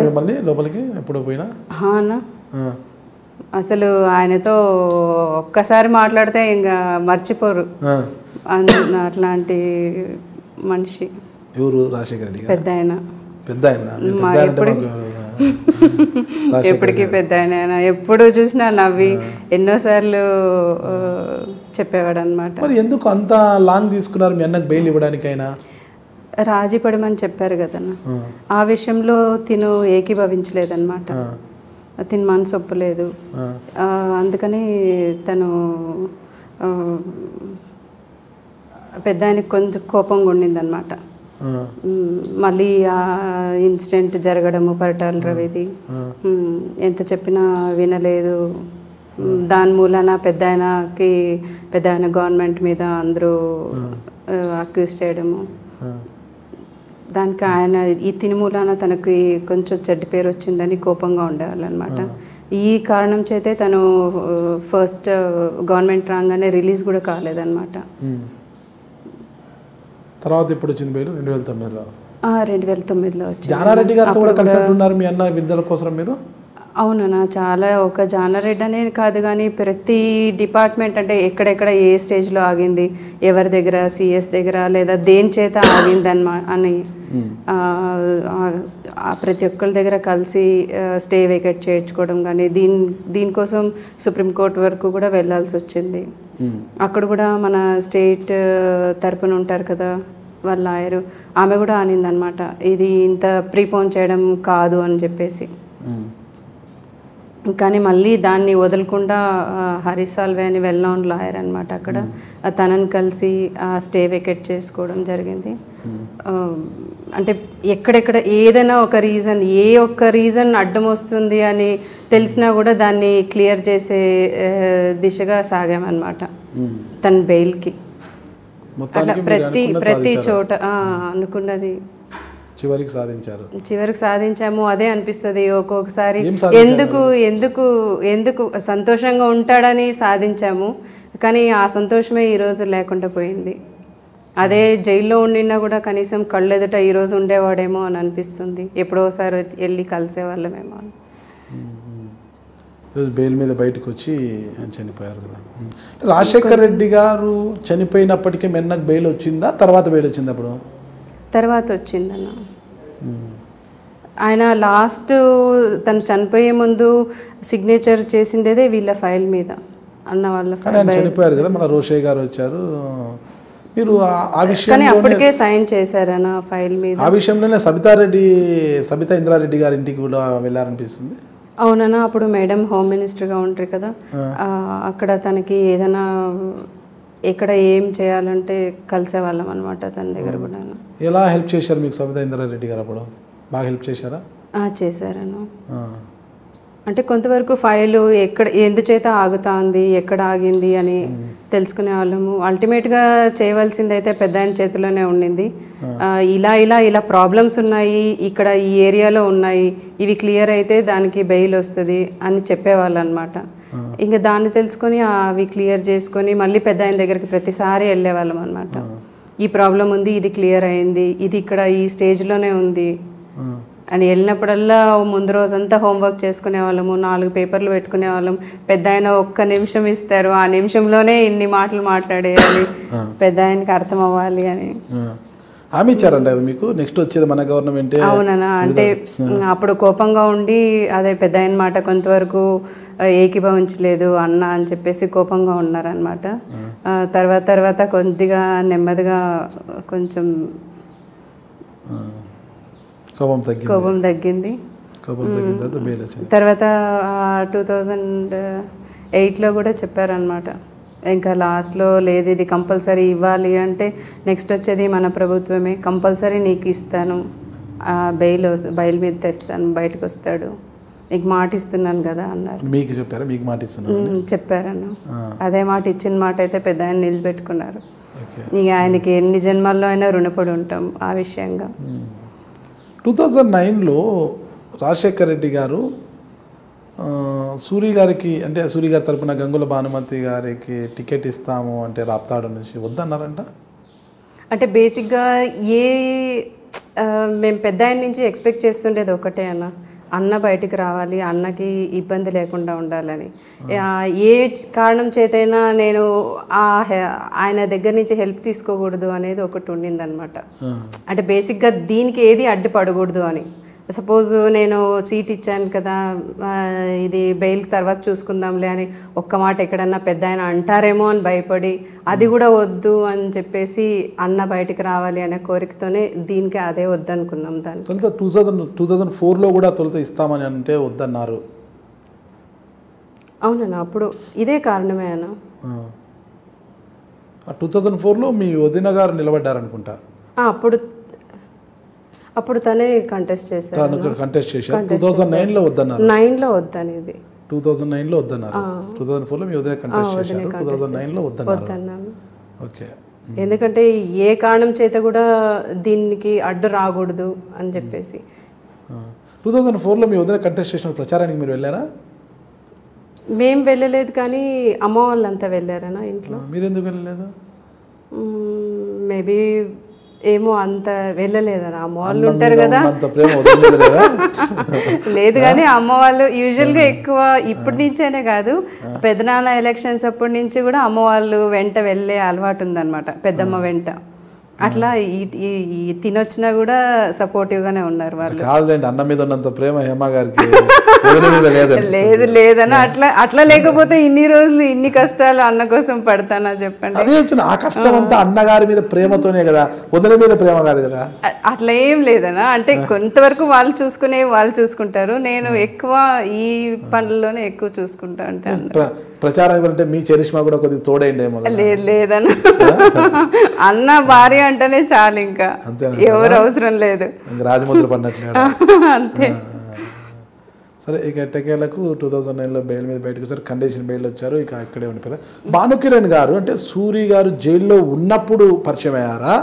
మిమ్మల్ని లోపలికి? ఎప్పుడు పోయినా? అన్న. అసలు ఆయనతో ఒక్కసారి మాట్లాడితే ఇంకా మర్చిపోరు. అట్లాంటి మనిషి. ఎవరు? రాజశేఖర రెడ్డి పెద్ద ఆయన. పెద్ద ఆయన. ఎప్పటికీ పెద్ద ఆయన. ఎప్పుడు చూసినా నవ్వి ఎన్నోసార్లు చెప్పేవాడు అనమాట మరి ఎందుకు అంత లాంగ్ తీసుకున్నారు మీ అన్నకు బెయిల్ ఇవ్వడానికైనా? రాజీ పడమని చెప్పారు కదన్న. ఆ, విషయంలో తిను ఏకీభవించలేదన్నమాట. తిని మనసు ఒప్పలేదు. అందుకని తను పెద్ద ఆయనకి కొంచెం కోపంగా ఉండిందనమాట ఆ, మ్, మళ్ళీ ఆ ఇన్సిడెంట్ జరగడము పరిటాల రవిది. ఎంత చెప్పినా వినలేదు. దాని మూలన పెద్ద ఆయనకి పెద్ద ఆయన గవర్నమెంట్ మీద అందరూ అక్యూజ్ చేయడము. దానికి ఆయన ఈ తిని మూలాన తనకి కొంచెం చెడ్డ పేరు వచ్చిందని కోపంగా ఉండేవాళ్ళు అనమాట ఈ కారణం చేతే తను ఫస్ట్ గవర్నమెంట్ రాగానే రిలీజ్ కూడా కాలేదన్నమాట. తర్వాత ఎప్పుడు వచ్చింది బెయిల్ రెండు వేల తొమ్మిదిలో? రెండు వేల తొమ్మిదిలో వచ్చింది. జానారెడ్డి గారితో కూడా కలిసి అంటున్నారు మీ అన్న విడుదల కోసం మీరు? అవునన్నా చాలా ఒక జానారెడ్డి అనే కాదు కానీ ప్రతి డిపార్ట్మెంట్ అంటే ఎక్కడెక్కడ ఏ స్టేజ్లో ఆగింది ఎవరి దగ్గర సిఎస్ దగ్గర లేదా దేని చేత ఆగిందన్నమా అని ప్రతి ఒక్కరి దగ్గర కలిసి స్టే వేకెట్ చేయించుకోవడం కానీ దీని దీనికోసం సుప్రీంకోర్టు వరకు కూడా వెళ్ళాల్సి వచ్చింది. అక్కడ కూడా మన స్టేట్ తరపున ఉంటారు కదా వాళ్ళ లాయరు ఆమె కూడా అనిందనమాట ఇది ఇంత ప్రీపోన్ చేయడం కాదు అని చెప్పేసి. కానీ మళ్ళీ దాన్ని వదలకుండా ఆ, హరీష్ సాల్వే అని వెల్ నోన్ లాయర్ అనమాట అక్కడ తనని కలిసి ఆ స్టే వెకెట్ చేసుకోవడం జరిగింది. అంటే ఎక్కడెక్కడ ఏదైనా ఒక రీజన్ ఏ ఒక్క రీజన్ అడ్డం వస్తుంది అని తెలిసినా కూడా దాన్ని క్లియర్ చేసే దిశగా సాగామన్నమాట. తన బెయిల్కి ప్రతి ప్రతి. చోట అనుకున్నది చివరికి సాధించారు. చివరికి సాధించాము. అదే అనిపిస్తుంది. ఒక్కొక్కసారి? ఎందుకు ఎందుకు ఎందుకు సంతోషంగా ఉంటాడని సాధించాము. కానీ ఆ సంతోషమే ఈరోజు లేకుండా పోయింది. అదే జైల్లో ఉండినా కూడా కనీసం కళ్ళు ఎదుట ఈరోజు ఉండేవాడేమో అని అనిపిస్తుంది. ఎప్పుడోసారి వెళ్ళి కలిసేవాళ్ళమేమో అని. ఈరోజు బెయిల్ మీద బయటకు వచ్చి ఆయన చనిపోయారు కదా. రాజశేఖర్ రెడ్డి గారు చనిపోయినప్పటికీ మెన్నకు బెయిల్ వచ్చిందా? తర్వాత బెయిల్ వచ్చింది అప్పుడు? తర్వాత వచ్చిందన్న. ఆయన లాస్ట్ తను చనిపోయే ముందు సిగ్నేచర్ చేసిండేదే వీళ్ళ ఫైల్ మీద అన్న వాళ్ళ చనిపోయారు కదా మన రోషయ్య గారు వచ్చారు. మీరు ఆ- విషయంలో అప్పటికే సైన్ చేశారన్న ఫైల్ మీద. ఆ విషయంలోనే సబితారెడ్డి సబితా ఇంద్రారెడ్డి గారి ఇంటికి కూడా వెళ్ళారనిపిస్తుంది? అవునన్నా అప్పుడు మేడం హోమ్ మినిస్టర్గా ఉంటారు కదా. అక్కడ తనకి ఏదైనా ఎక్కడ ఏం చేయాలంటే కలిసేవాళ్ళం అనమాట తన దగ్గర కూడా ఎలా హెల్ప్ చేశారు మీకు సబితా ఇంద్రారెడ్డి గారు అప్పుడు? బాగా హెల్ప్ చేశారా? ఆ. అంటే కొంతవరకు ఫైలు ఎక్కడ ఎందుచేత ఆగుతాంది ఎక్కడ ఆగింది అని తెలుసుకునే వాళ్ళము అల్టిమేట్గా చేయవలసింది అయితే పెద్ద ఆయన చేతిలోనే ఉండింది. ఇలా ఇలా ఇలా ప్రాబ్లమ్స్ ఉన్నాయి ఇక్కడ ఈ ఏరియాలో ఉన్నాయి ఇవి క్లియర్ అయితే దానికి బెయిల్ వస్తుంది అని చెప్పేవాళ్ళు అనమాట ఇంకా దాన్ని తెలుసుకొని అవి క్లియర్ చేసుకొని మళ్ళీ పెద్ద ఆయన దగ్గరికి ప్రతిసారి వెళ్ళేవాళ్ళం అనమాట ఈ ప్రాబ్లం ఉంది ఇది క్లియర్ అయింది ఇది ఇక్కడ ఈ స్టేజ్లోనే ఉంది. అని వెళ్ళినప్పుడల్లా ముందు రోజంతా హోంవర్క్ చేసుకునే వాళ్ళము నాలుగు పేపర్లు పెట్టుకునే వాళ్ళం పెద్ద ఆయన ఒక్క నిమిషం ఇస్తారు ఆ నిమిషంలోనే ఇన్ని మాటలు మాట్లాడేయాలి పెద్ద ఆయనకి అర్థం అవ్వాలి అని. హామీ ఇచ్చారంట కదా మీకు? నెక్స్ట్ వచ్చేది మన గవర్నమెంటే. అవునన్నా అంటే అప్పుడు కోపంగా ఉండి అదే పెద్ద ఆయన మాట కొంతవరకు ఏకీభవించలేదు అన్న అని చెప్పేసి కోపంగా ఉన్నారనమాట తర్వాత తర్వాత కొద్దిగా నెమ్మదిగా కొంచెం. కోపం తగ్గింది. కోపం తగ్గింది. కోపం తగ్గిన తర్వాత టూ థౌజండ్ ఎయిట్లో కూడా చెప్పారనమాట ఇంకా లాస్ట్లో లేదు ఇది కంపల్సరీ ఇవ్వాలి అంటే నెక్స్ట్ వచ్చేది మన ప్రభుత్వమే. కంపల్సరీ నీకు ఇస్తాను. బెయిల్ బెయిల్ మీద తెస్తాను బయటకు వస్తాడు. నీకు మాట ఇస్తున్నాను కదా అన్నారు. మీకు చెప్పారా? మీకు మాట ఇస్తున్నాను చెప్పారన్న. అదే మాట ఇచ్చిన మాట అయితే పెద్ద ఆయన నిలబెట్టుకున్నారు. ఇక ఆయనకి ఎన్ని జన్మల్లో అయినా రుణపడి ఉంటాం ఆ విషయంగా. టూ థౌజండ్ నైన్లో రాజశేఖర్ రెడ్డి గారు సూరి గారికి అంటే సూరి గారి తరపున గంగుల భానుమతి గారికి టికెట్ ఇస్తాము అంటే రాప్తాడు నుంచి వద్దన్నారంట? అంటే బేసిక్గా ఏ మేము పెద్ద ఆయన నుంచి ఎక్స్పెక్ట్ చేస్తుండేది ఒకటే అన్న. అన్న బయటికి రావాలి అన్నకి ఇబ్బంది లేకుండా ఉండాలని. ఏ కారణం చేతైనా నేను ఆ ఆయన దగ్గర నుంచి హెల్ప్ తీసుకోకూడదు అనేది ఒకటి ఉండిందనమాట అంటే బేసిక్గా దీనికి ఏది అడ్డుపడకూడదు అని. సపోజ్ నేను సీట్ ఇచ్చాను కదా ఇది బెయిల్ తర్వాత చూసుకుందాంలే అని ఒక్క మాట ఎక్కడన్నా పెద్ద ఆయన అంటారేమో అని భయపడి అది కూడా వద్దు అని చెప్పేసి అన్న బయటికి రావాలి అనే కోరికతోనే దీనికి అదే వద్దనుకున్నాం దానికి. తొలుత టూ థౌజండ్ టూ థౌజండ్ ఫోర్లో కూడా తొలుత ఇస్తామని అంటే వద్దన్నారు. అవునన్నా అప్పుడు ఇదే కారణమే అన్న. టూ థౌజండ్ ఫోర్లో మీ వదిన గారు నిలబడ్డారనుకుంటా. అప్పుడు అప్పుడు తనే కంటెస్ట్ చేశారు కంటెస్ట్ చేశారు టూ థౌజండ్ నైన్లో వద్దన్నారు. నైన్లో వద్దనేది. టూ థౌజండ్ నైన్లో వద్దన్నారు. టూ థౌజండ్ ఫోర్లో మీ కంటెస్ట్ చేశారు. టూ థౌజండ్ నైన్లో వద్దన్నారు. వద్దన్నాను. ఓకే. ఎందుకంటే ఏ కారణం చేత కూడా దీనికి అడ్డు రాకూడదు అని చెప్పేసి. టూ థౌజండ్ ఫోర్లో మీ వదిన కంటెస్ట్ చేసిన ప్రచారానికి మీరు వెళ్ళారా? మేం వెళ్ళలేదు కానీ అమ్మ వాళ్ళంతా వెళ్ళారనా ఇంట్లో? మీరు ఎందుకు వెళ్ళలేదు? మేబీ ఏమో అంత వెళ్ళలేదనా అమ్మ వాళ్ళు ఉంటారు కదా. లేదా? కానీ అమ్మ వాళ్ళు యూజువల్గా ఎక్కువ ఇప్పటి నుంచేనే కాదు. పెద్దనాన్న ఎలక్షన్స్ అప్పటి నుంచి కూడా అమ్మ వాళ్ళు వెంట వెళ్ళే అలవాటు ఉందన్నమాట. పెద్దమ్మ వెంట. అట్లా ఈ తినొచ్చినా కూడా సపోర్టివ్ గానే ఉన్నారు వాళ్ళు. కాదులేండి అన్న మీద ఉన్నంత ప్రేమ హేమ గారికి లేదు లేదన్న అట్లా అట్లా లేకపోతే ఇన్ని రోజులు ఇన్ని కష్టాలు అన్న కోసం పడతానా చెప్పండి? అదే చెప్తున్నా ఆ కష్టం అంతా అన్నగారి మీద ప్రేమతోనే కదా వదిన మీద ప్రేమ కాదు కదా. అట్లా ఏం లేదనా అంటే కొంతవరకు వాళ్ళు చూసుకునే వాళ్ళు చూసుకుంటారు. నేను ఎక్కువ ఈ పనుల్లోనే ఎక్కువ చూసుకుంటా అంటే అన్న. ప్ర- ప్రచారానికి అంటే మీ చరిష్మా కూడా కొద్దిగా తోడైండేమో లేదు లేదన్న. అన్న భార్య అంటేనే చాలు ఇంకా? ఎవరు అవసరం లేదు. రాజముద్ర పడినట్లే అంతే. సరే ఇక ఎట్టకేలకు టూ థౌజండ్ నైన్లో బెయిల్ మీద బయటకు వచ్చారు. కండిషన్ బెయిల్ వచ్చారు. ఇక ఇక్కడే ఉండిపోయారు. భానుకిరణ్ గారు అంటే సూరి గారు జైల్లో ఉన్నప్పుడు పరిచయం అయ్యారా?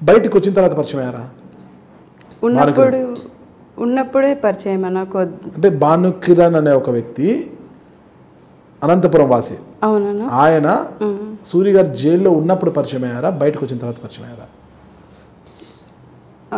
బయటకు వచ్చిన తర్వాత పరిచయం అయ్యారా? ఉన్నప్పుడు ఉన్నప్పుడే పరిచయం కొద్ది అంటే భానుకిరణ్ అనే ఒక వ్యక్తి అనంతపురం వాసి. ఆయన సూరి గారు జైల్లో ఉన్నప్పుడు పరిచయం అయ్యారా? బయటకు వచ్చిన తర్వాత పరిచయం అయ్యారా?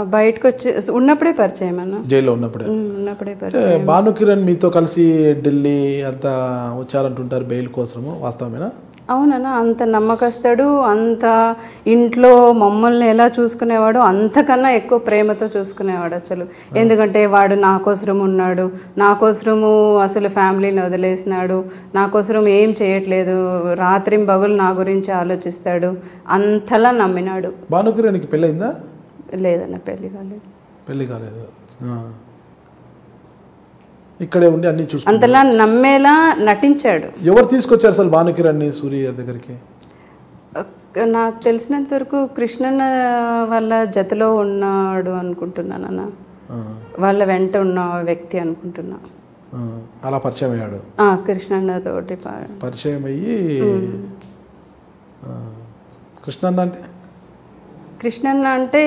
బయటకు వచ్చి ఉన్నప్పుడే పరిచయం అన్న. జైల్లో ఉన్నప్పుడే. ఉన్నప్పుడే పరిచయం భానుకిరణ్ మీతో కలిసి ఢిల్లీ అంతా వచ్చారంటుంటారు బెయిల్ కోసము వాస్తవమేనా? అవునన్నా అంత నమ్మకస్తుడు అంత ఇంట్లో మమ్మల్ని ఎలా చూసుకునేవాడు అంతకన్నా ఎక్కువ ప్రేమతో చూసుకునేవాడు అసలు. ఎందుకంటే వాడు నా కోసరం ఉన్నాడు నా కోసరము అసలు ఫ్యామిలీని వదిలేసినాడు నా కోసరం ఏం చేయట్లేదు రాత్రి బగులు నా గురించి ఆలోచిస్తాడు అంతలా నమ్మినాడు. భానుకిరణ్కి పెళ్ళయిందా? లేదన్న పెళ్ళి కాలేదు. పెళ్ళి కాలేదు. ఇక్కడే ఉండి అన్ని చూసుకు అంతలా నమ్మేలా నటించాడు. ఎవరు తీసుకొచ్చారు అసలు భానుకిరణ్ని సూర్య గారి దగ్గరికి? నాకు తెలిసినంత వరకు కృష్ణన్న వాళ్ళ జతలో ఉన్నాడు అనుకుంటున్నానన్న ఆ, వాళ్ళ వెంట ఉన్న వ్యక్తి అనుకుంటున్నా. అలా పరిచయం అయ్యాడు? ఆ, కృష్ణన్న తోటి పా- పరిచయం అయ్యి కృష్ణన్న అంటే? కృష్ణన్న అంటే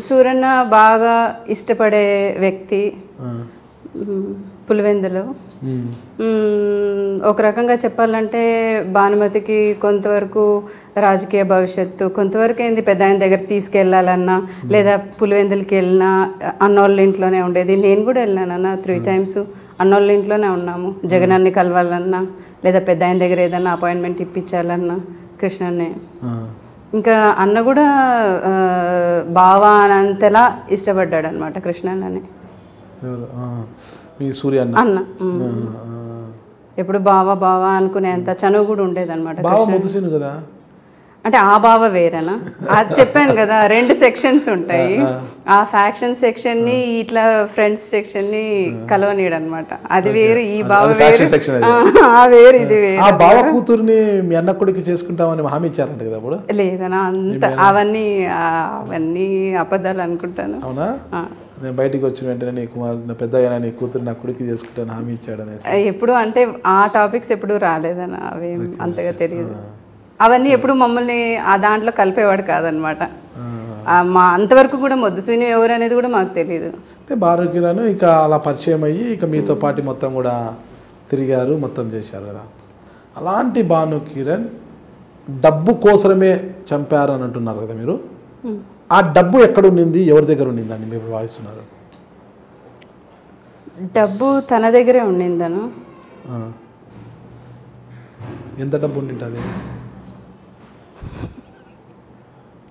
సూరన్న బాగా ఇష్టపడే వ్యక్తి. పులివెందులో. ఒక రకంగా చెప్పాలంటే భానుమతికి కొంతవరకు రాజకీయ భవిష్యత్తు కొంతవరకు ఏంది పెద్ద ఆయన దగ్గర తీసుకెళ్ళాలన్నా లేదా పులివెందులకి వెళ్ళినా అన్నోళ్ళ ఇంట్లోనే ఉండేది. నేను కూడా వెళ్ళానన్న త్రీ టైమ్స్ అన్నోళ్ళ ఇంట్లోనే ఉన్నాము. జగనాన్ని కలవాలన్నా లేదా పెద్ద ఆయన దగ్గర ఏదన్నా అపాయింట్మెంట్ ఇప్పించాలన్నా కృష్ణన్నే. ఇంకా అన్న కూడా బావా అనంతలా ఇష్టపడ్డాడు అనమాట కృష్ణన్నని. మీ సూర్య అన్న. ఎప్పుడు బావా బావా అనుకునేంత చనువు కూడా ఉండేదన్నమాట బావ కదా? అంటే ఆ బావ వేరేనా? అది చెప్పాను కదా రెండు సెక్షన్స్ ఉంటాయి. ఆ ఫ్యాక్షన్ సెక్షన్ని ఇట్లా ఫ్రెండ్స్ సెక్షన్ని కలవనీయడు అనమాట అది వేరు ఈ బావ వేరు. ఆ, వేరు ఇది వేరు. ఆ బావ కూతుర్ని మీ అన్న కొడుకు చేసుకుంటామని హామీ ఇచ్చారంట కదా అప్పుడు? లేదనా అంత అవన్నీ అవన్నీ అబద్ధాలు అనుకుంటాను. అవునా. నేను బయటికి వచ్చిన వెంటనే నీ కుమార్ నా పెద్దగా నీ కూతురు నా కొడుకు చేసుకుంటాను హామీ ఇచ్చాడు అనేసి. ఎప్పుడు అంటే ఆ టాపిక్స్ ఎప్పుడు రాలేదన్న అవేం అంతగా తెలియదు. అవన్నీ ఎప్పుడు మమ్మల్ని ఆ దాంట్లో కలిపేవాడు కాదనమాట మా అంతవరకు కూడా మొద్దుసూని ఎవరు అనేది కూడా మాకు తెలియదు అంటే బారుకిరాను ఇక అలా పరిచయం అయ్యి ఇక మీతో పాటు మొత్తం కూడా తిరిగారు మొత్తం చేశారు కదా. అలాంటి భాను కిరణ్ డబ్బు కోసమే చంపారు అని అంటున్నారు కదా మీరు. ఆ డబ్బు ఎక్కడ ఉండింది? ఎవరి దగ్గర ఉండిందండి? మీరు భావిస్తున్నారు డబ్బు తన దగ్గరే ఉండిందను. ఎంత డబ్బు ఉండింటుంది?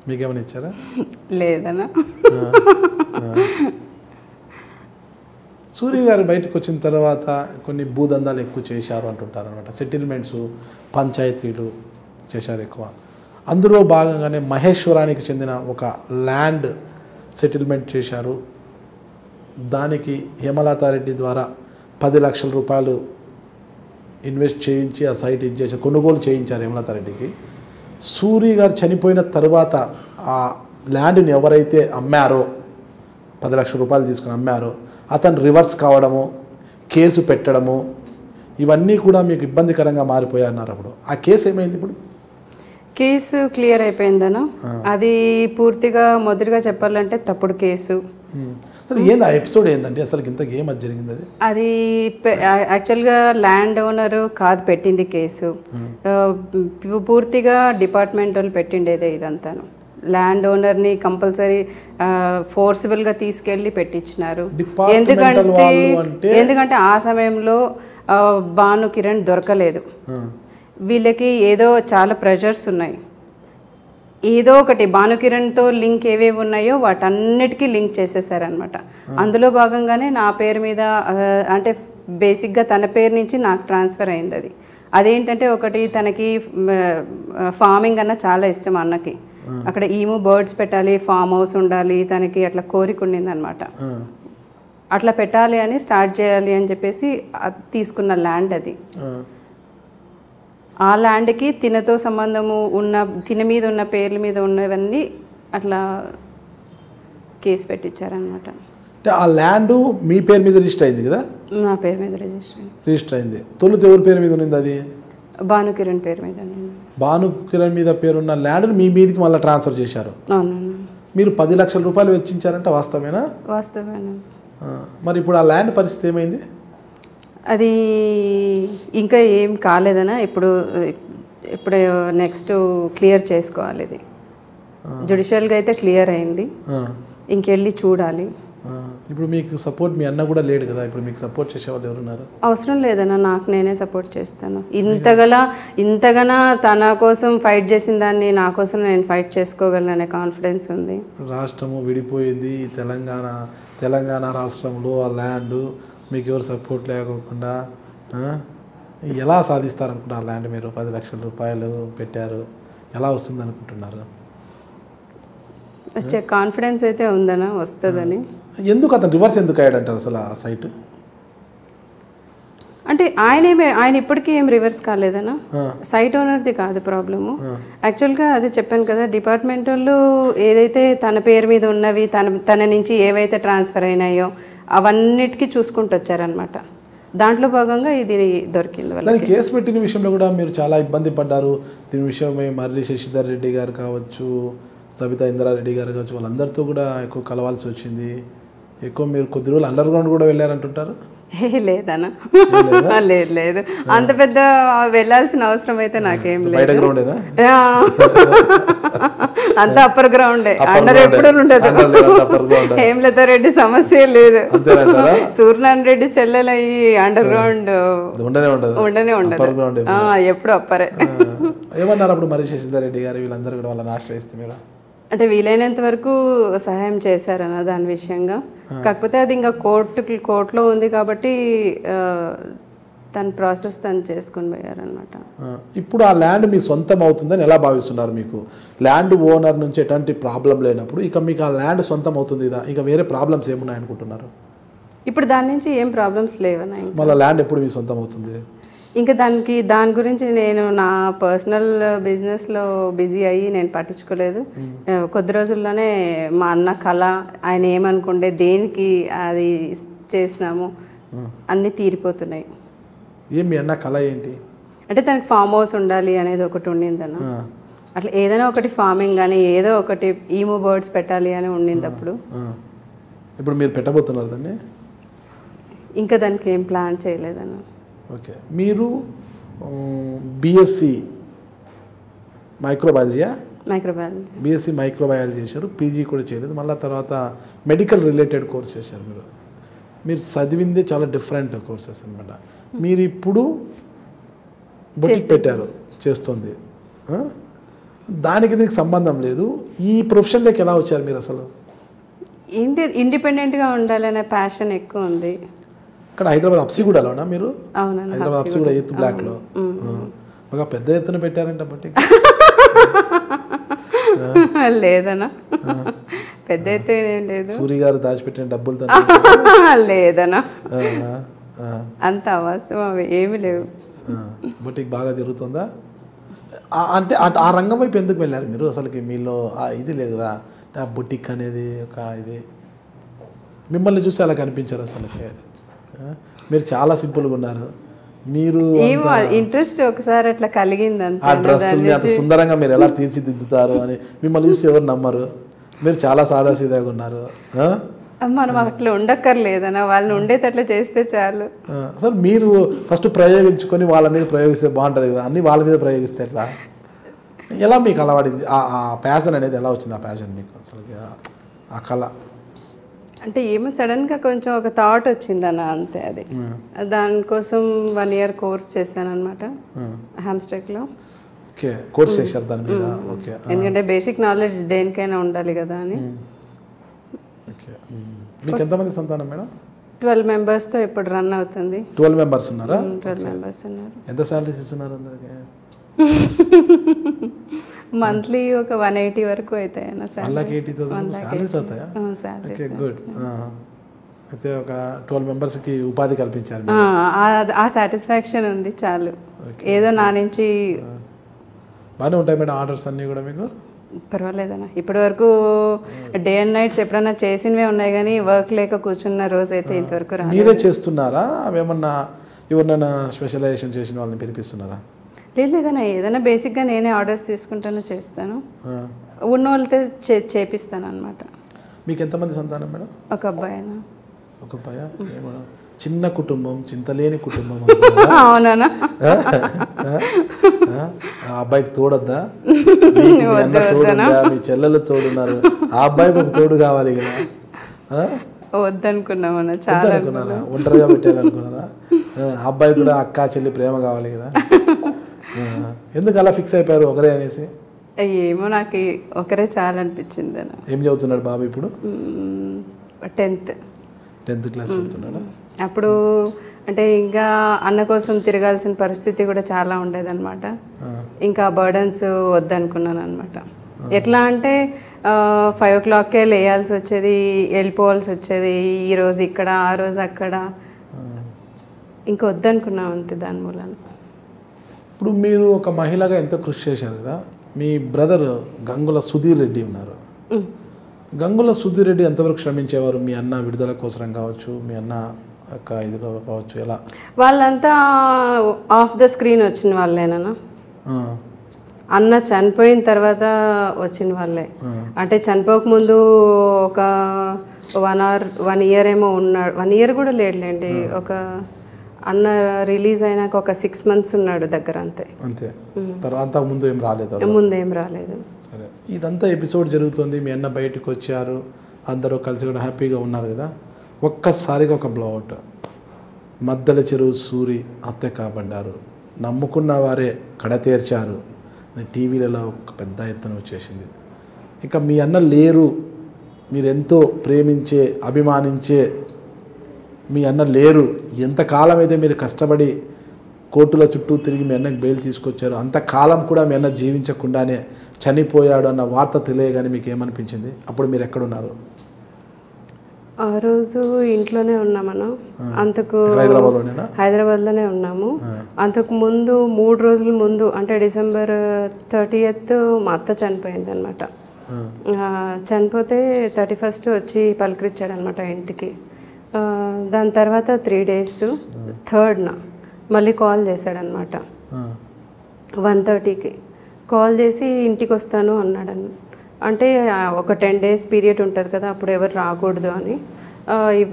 మీకేమైనా ఇచ్చారా? లేదనా. సూర్య గారు బయటకు వచ్చిన తర్వాత కొన్ని భూదందాలు ఎక్కువ చేశారు అంటుంటారు అనమాట సెటిల్మెంట్స్ పంచాయతీలు చేశారు ఎక్కువ. అందులో భాగంగానే మహేశ్వరానికి చెందిన ఒక ల్యాండ్ సెటిల్మెంట్ చేశారు. దానికి హేమలతారెడ్డి ద్వారా పది లక్షల రూపాయలు ఇన్వెస్ట్ చేయించి ఆ సైట్ ఇచ్చేసి కొనుగోలు చేయించారు హేమలతారెడ్డికి సూరి గారు చనిపోయిన తర్వాత ఆ ల్యాండ్ని ఎవరైతే అమ్మారో పది లక్షల రూపాయలు తీసుకుని అమ్మారో అతను రివర్స్ కావడము కేసు పెట్టడము ఇవన్నీ కూడా మీకు ఇబ్బందికరంగా మారిపోయాయి అన్నారు అప్పుడు. ఆ కేసు ఏమైంది ఇప్పుడు? కేసు క్లియర్ అయిపోయిందను? అది పూర్తిగా మొదటిగా చెప్పాలంటే తప్పుడు కేసు. ఉమ్. అసలు ఏంది ఆ ఎపిసోడ్ ఏందండి? అసలు ఇంత ఏం అది జరిగింది అది? అది యాక్చువల్గా ల్యాండ్ ఓనర్ కాదు పెట్టింది కేసు. పూర్తిగా డిపార్ట్మెంట్ వాళ్ళు పెట్టిండేదే ఇదంతాను. ల్యాండ్ ఓనర్ని కంపల్సరీ ఫోర్సిబుల్గా తీసుకెళ్ళి పెట్టించినారు. ఎందుకంటే ఎందుకంటే ఆ సమయంలో భాను కిరణ్ దొరకలేదు. వీళ్ళకి ఏదో చాలా ప్రెషర్స్ ఉన్నాయి. ఏదో ఒకటి భానుకిరణ్తో లింక్ ఏవేవి ఉన్నాయో వాటన్నిటికీ లింక్ చేసేసారనమాట అందులో భాగంగానే నా పేరు మీద అంటే బేసిక్గా తన పేరు నుంచి నాకు ట్రాన్స్ఫర్ అయింది అది అదేంటంటే ఒకటి తనకి ఫార్మింగ్ అన్న చాలా ఇష్టం అన్నకి. అక్కడ ఈము బర్డ్స్ పెట్టాలి ఫామ్ హౌస్ ఉండాలి తనకి అట్లా కోరిక ఉండింది అనమాట అట్లా పెట్టాలి అని స్టార్ట్ చేయాలి అని చెప్పేసి తీసుకున్న ల్యాండ్ అది. ఆ. ల్యాండ్కి తినతో సంబంధము ఉన్న తిన మీద ఉన్న పేర్ల మీద ఉన్నవన్నీ అట్లా కేసు పెట్టించారనమాట అంటే ఆ ల్యాండ్ మీ పేరు మీద రిజిస్టర్ అయింది కదా? నా పేరు మీద రిజిస్టర్ అయింది. రిజిస్టర్ అయింది. తొలుత ఎవరి పేరు మీద ఉన్నది అది? భానుకిరణ్ పేరు మీద భాను కిరణ్ మీద పేరున్న ల్యాండ్ని మీ మీదకి మళ్ళీ ట్రాన్స్ఫర్ చేశారు. అవునన్నా మీరు పది లక్షల రూపాయలు వెచ్చించారంటే వాస్తవేనా వాస్తవేనా ఆ, మరి ఇప్పుడు ఆ ల్యాండ్ పరిస్థితి ఏమైంది? అది ఇంకా ఏం కాలేదనా ఇప్పుడు ఇప్పుడు నెక్స్ట్ క్లియర్ చేసుకోవాలి ఇది. జుడిషియల్గా అయితే క్లియర్ అయింది. ఇంకెళ్ళి చూడాలి. ఇప్పుడు మీకు సపోర్ట్ మీ అన్న కూడా లేడు కదా ఇప్పుడు మీకు సపోర్ట్ చేసేవాళ్ళు ఎవరున్నారు? అవసరం లేదన్నా నాకు నేనే సపోర్ట్ చేస్తాను. ఇంతగల ఇంతగన తన కోసం ఫైట్ చేసిన దాన్ని నా కోసం నేను ఫైట్ చేసుకోగలననే కాన్ఫిడెన్స్ ఉంది. ఇప్పుడు రాష్ట్రము విడిపోయింది తెలంగాణ తెలంగాణ రాష్ట్రంలో ఆ ల్యాండ్ మీకు ఎవరు సపోర్ట్ లేకోకుండా? ఎలా సాధిస్తారనుకుంటున్నారు ల్యాండ్ మీరు? పది లక్షల రూపాయలు పెట్టారు. ఎలా వస్తుంది అనుకుంటున్నారు కాన్ఫిడెన్స్ అయితే ఉందనా? వస్తుందని. ఎందుకు అతను రివర్స్ ఎందుకు అయ్యాడంటారు అసలు ఆ సైట్ అంటే ఆయనేమే ఆయన ఇప్పటికీ ఏం రివర్స్ కాలేదనా? సైట్ ఓనర్ది కాదు ప్రాబ్లము. యాక్చువల్గా అది చెప్పాను కదా డిపార్ట్మెంట్ వాళ్ళు ఏదైతే తన పేరు మీద ఉన్నవి తన తన నుంచి ఏవైతే ట్రాన్స్ఫర్ అయినాయో అవన్నిటికీ చూసుకుంటూ వచ్చారనమాట దాంట్లో భాగంగా ఇది దొరికింది వాళ్ళకి. కేసు పెట్టిన విషయంలో కూడా మీరు చాలా ఇబ్బంది పడ్డారు. దీని విషయమై మర్రి శశిధర్ రెడ్డి గారు కావచ్చు సబితా ఇంద్రారెడ్డి గారు కావచ్చు వాళ్ళందరితో కూడా ఎక్కువ కలవాల్సి వచ్చింది. ఎక్కువ మీరు కొద్ది రోజులు అండర్ గ్రౌండ్ కూడా వెళ్ళారంటుంటారు? లేదనా లేదు? లేదు అంత పెద్ద వెళ్ళాల్సిన అవసరం అయితే నాకేం లేదు. అంత అప్పర్ గ్రౌండే అండర్. ఎప్పుడు ఉండదు. రెడ్డి సమస్య లేదు. సూర్యనారాయణ రెడ్డి చెల్లెలయ్యి అండర్ గ్రౌండ్ ఉండనే ఉండదు. ఎప్పుడు అప్పరే ఏమన్నారు అప్పుడు మరి శశిధర్ రెడ్డి గారు? వీళ్ళందరూ కూడా వాళ్ళని ఆశ్రయిస్తే మీరు? అంటే వీలైనంత వరకు సహాయం చేశారన్న దాని విషయంగా. కాకపోతే అది ఇంకా కోర్టు కోర్టులో ఉంది కాబట్టి తన ప్రాసెస్ తను చేసుకుని పోయారనమాట ఇప్పుడు ఆ ల్యాండ్ మీ సొంతం అవుతుందని ఎలా భావిస్తున్నారు మీకు? ల్యాండ్ ఓనర్ నుంచి ఎటువంటి ప్రాబ్లం లేనప్పుడు ఇక మీకు ఆ ల్యాండ్ సొంతం అవుతుంది ఇదా? ఇక వేరే ప్రాబ్లమ్స్ ఏమున్నాయి అనుకుంటున్నారు ఇప్పుడు దాని నుంచి ఏం ప్రాబ్లమ్స్ లేవన్నా ఇంకా. మళ్ళీ ల్యాండ్ ఎప్పుడు మీ సొంతం అవుతుంది? ఇంకా దానికి దాని గురించి నేను నా పర్సనల్ బిజినెస్లో బిజీ అయ్యి నేను పట్టించుకోలేదు. ఆ, కొద్ది రోజుల్లోనే మా అన్న కళ ఆయన ఏమనుకుంటే దేనికి అది చేసినాము అన్నీ తీరిపోతున్నాయి. ఏం మీ అన్న కళ ఏంటి? అంటే తనకి ఫామ్ హౌస్ ఉండాలి అనేది ఒకటి ఉండిందన్న ఆ, అట్లా ఏదైనా ఒకటి ఫార్మింగ్ కానీ ఏదో ఒకటి ఈమో బర్డ్స్ పెట్టాలి అని ఉండింది అప్పుడు. ఇప్పుడు మీరు పెట్టబోతున్నారు దాన్ని? ఇంకా దానికి ఏం ప్లాన్ చేయలేదన్న ఓకే. మీరు బీఎస్సీ మైక్రోబయాలజీయా? మైక్రోబయాలజీ. బీఎస్సీ మైక్రోబయాలజీ చేశారు పీజీ కూడా చేయలేదు. మళ్ళీ తర్వాత మెడికల్ రిలేటెడ్ కోర్స్ చేశారు మీరు. మీరు చదివిందే చాలా డిఫరెంట్ కోర్సెస్ అనమాట మీరు ఇప్పుడు బొటిక్ పెట్టారు చేస్తుంది? దానికి దీనికి సంబంధం లేదు. ఈ ప్రొఫెషన్లోకి ఎలా వచ్చారు మీరు అసలు? ఇండిపెండెంట్గా ఉండాలనే ప్యాషన్ ఎక్కువ ఉంది. ఇక్కడ హైదరాబాద్ అప్సిగూడలోనా మీరు? హైదరాబాద్ అప్సిగూడ ఎయిత్ బ్లాక్లో. బాగా పెద్ద ఎత్తున పెట్టారంట బొటిక్ లేదనా పెద్ద ఎత్తు లేదు. సూరి గారు దాచిపెట్టిన డబ్బులతో లేదనా అంత వాస్తవం అవి ఏమీ లేవు. బొటిక్ బాగా జరుగుతుందా? అంటే ఆ- రంగం వైపు ఎందుకు వెళ్ళారు మీరు? అసలుకి మీలో ఇది లేదు కదా ఆ బొటిక్ అనేది ఒక ఇది. మిమ్మల్ని చూసి అలా కనిపించారు అసలుకి? ఆ? మీరు చాలా సింపుల్గా ఉన్నారు. మీరు ఇంట్రెస్ట్ ఒకసారి అట్లా కలిగింది ఆ డ్రెస్సుల్ని అంత సుందరంగా మీరు ఎలా తీర్చిదిద్దుతారు అని మిమ్మల్ని చూసి ఎవరు నమ్మరు? మీరు చాలా సాదాసీదాగా ఉన్నారు? మనం అట్లా ఉండక్కర్లేదనా? వాళ్ళని ఉండేటట్లు చేస్తే చాలు. అసలు మీరు ఫస్ట్ ప్రయోగించుకొని వాళ్ళ మీద ప్రయోగిస్తే బాగుంటుంది కదా అన్ని వాళ్ళ మీద ప్రయోగిస్తే ఎట్లా? ఎలా మీకు అలవాడింది ఆ ఆ ప్యాషన్ అనేది ఎలా వచ్చింది ఆ ప్యాషన్ మీకు? అసలు ఆ కళ. అంటే ఏమో సడన్గా కొంచెం ఒక థాట్ వచ్చిందన్న అంతే అది. దానికోసం వన్ ఇయర్ కోర్స్ చేశాను అనమాట హ్యామ్స్టెక్లో ఓకే కోర్స్ చేశారు దాని మీద. ఓకే ఎందుకంటే బేసిక్ నాలెడ్జ్ దేనికైనా ఉండాలి కదా అని. ఓకే. మీకు ఎంతమంది సంతానం మేడం? ట్వెల్వ్ మెంబర్స్తో ఇప్పుడు రన్ అవుతుంది. ట్వెల్వ్ మెంబర్స్ ఉన్నారా? ట్వెల్వ్ మెంబర్స్ ఉన్నారు. ఎంత శాలరీస్ ఇస్తున్నారు అందరికి? మంత్లీ ఒక వన్ ఎయిటీ వరకు అవుతాయి అన్న one lakh eighty thousand salaries అవుతాయా? Salary okay good. అయితే ఒక ట్వెల్వ్ మెంబర్స్కి ఉపాధి కల్పించారు ఆ సాటిస్ఫాక్షన్ ఉంది చాలు. ఏదో నా నుంచి బాగానే ఉంటాయి మేడం ఆర్డర్స్ అన్నీ కూడా మీకు? పర్వాలేదన్న. ఇప్పటి వరకు డే అండ్ నైట్స్ ఎప్పుడన్నా చేసినవే ఉన్నాయి కానీ వర్క్ లేక కూర్చున్న రోజు అయితే ఇంతవరకు మీరే చేస్తున్నారా? అవేమన్నా ఎవరినైనా స్పెషలైజేషన్ చేసిన వాళ్ళని పిలిపిస్తున్నారా? లేదు లేదన్నా ఏదైనా బేసిక్గా నేనే ఆర్డర్స్ తీసుకుంటాను చేస్తాను. ఉన్న వాళ్ళతో చే చేపిస్తాను అనమాట మీకు ఎంతమంది సంతానం మేడం? ఒక అబ్బాయి అయినా ఒక ఏమో చిన్న కుటుంబం చింతలేని కుటుంబం? అవునా ఆ? అబ్బాయికి తోడొద్దా? మీ అన్న తోడుందా? మీ చెల్లెలు తోడున్నారు. ఆ అబ్బాయికి ఒక తోడు కావాలి కదా? వద్దనుకున్నామన్న చాలా ఒంటరిగా పెట్టాలనుకున్నారా? ఆ, అబ్బాయి కూడా అక్క చెల్లి ప్రేమ కావాలి కదా. ఎందుకు అలా ఫిక్స్ అయిపోయారు ఒకరే అనేసి? ఏమో నాకు ఒకరే చాలా అనిపించింది ఏం చదువుతున్నాడు బాబు ఇప్పుడు? టెన్త్. టెన్త్ క్లాస్ చదువుతున్నాడా? అప్పుడు అంటే ఇంకా అన్న కోసం తిరగాల్సిన పరిస్థితి కూడా చాలా ఉండేదన్నమాట. ఇంకా బర్డన్స్ వద్దనుకున్నాను అనమాట ఎట్లా అంటే ఫైవ్ ఓ క్లాక్కే లేయాల్సి వచ్చేది వెళ్ళిపోవాల్సి వచ్చేది ఈ రోజు ఇక్కడ ఆ రోజు అక్కడ. ఇంకా వద్దనుకున్నాం అంతే దాని మూలన. ఇప్పుడు మీరు ఒక మహిళగా ఎంతో కృషి చేశారు కదా మీ బ్రదర్ గంగుల సుధీర్ రెడ్డి ఉన్నారు. గంగుల సుధీర్ రెడ్డి ఎంతవరకు శ్రమించేవారు? మీ అన్న విడుదల కోసం కావచ్చు మీ అన్న యొక్క ఇదిలో కావచ్చు ఎలా? వాళ్ళంతా ఆఫ్ ద స్క్రీన్ వచ్చిన వాళ్ళేనా అన్న చనిపోయిన తర్వాత వచ్చిన వాళ్ళే. అంటే చనిపోక ముందు ఒక వన్ అవర్ వన్ ఇయర్ ఏమో ఉన్నాడు వన్ ఇయర్ కూడా లేడులేండి ఒక అన్న రిలీజ్ అయినాక ఒక సిక్స్ మంత్స్ ఉన్నాడు దగ్గర అంతే. అంతే. తర్వాత ముందు ఏం రాలేదు ముందేం రాలేదు. సరే. ఇదంతా ఎపిసోడ్ జరుగుతుంది మీ అన్న బయటకు వచ్చారు అందరూ కలిసి కూడా హ్యాపీగా ఉన్నారు కదా? ఒక్కసారిగా ఒక బ్లౌట్ మద్దల చెరువు సూరి హత్య కాబడ్డారు నమ్ముకున్న వారే కడతేర్చారు టీవీలలో ఒక పెద్ద ఎత్తున వచ్చేసింది. ఇక మీ అన్న లేరు. మీరు ఎంతో ప్రేమించే అభిమానించే మీ అన్న లేరు. ఎంతకాలం అయితే మీరు కష్టపడి కోర్టుల చుట్టూ తిరిగి మీ అన్నకి బెయిల్ తీసుకొచ్చారు అంతకాలం కూడా మీ అన్న జీవించకుండానే చనిపోయాడు అన్న వార్త తెలియగానే మీకు ఏమనిపించింది అప్పుడు మీరు ఎక్కడున్నారు ఆ రోజు ఇంట్లోనే ఉన్నామను అంతకు హైదరాబాద్లోనే ఉన్నాము. అంతకు ముందు మూడు రోజుల ముందు అంటే డిసెంబర్ థర్టీయత్ మా అత్త చనిపోయింది అనమాట చనిపోతే థర్టీ ఫస్ట్ వచ్చి పలకరించాడు అనమాట ఇంటికి. దాని తర్వాత త్రీ డేస్ థర్డ్న మళ్ళీ కాల్ చేశాడనమాట వన్ థర్టీకి కాల్ చేసి ఇంటికి వస్తాను అన్నాడు అన్న అంటే ఒక టెన్ డేస్ పీరియడ్ ఉంటుంది కదా అప్పుడు ఎవరు రాకూడదు అని.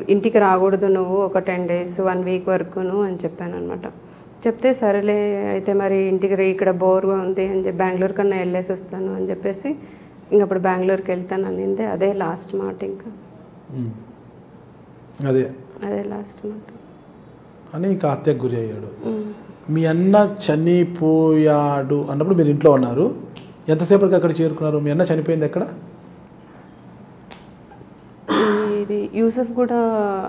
ఇంటికి రాకూడదు నువ్వు ఒక టెన్ డేస్ వన్ వీక్ వరకును అని చెప్పాను అనమాట చెప్తే సరేలే అయితే మరి ఇంటికి ఇక్కడ బోర్గా ఉంది అని చెప్పి బెంగళూరు కన్నా వెళ్ళేసి వస్తాను అని చెప్పేసి ఇంక అప్పుడు బెంగళూరుకి వెళ్తాను అనింది అదే లాస్ట్ మాట ఇంకా. అదే. అదే లాస్ట్ అని ఇంకా హత్యకు గురి అయ్యాడు. మీ అన్న చనిపోయాడు అన్నప్పుడు మీరు ఇంట్లో ఉన్నారు. ఎంతసేపటికి అక్కడ చేరుకున్నారు? మీ అన్న చనిపోయింది ఎక్కడ? ఇది యూసఫ్ కూడా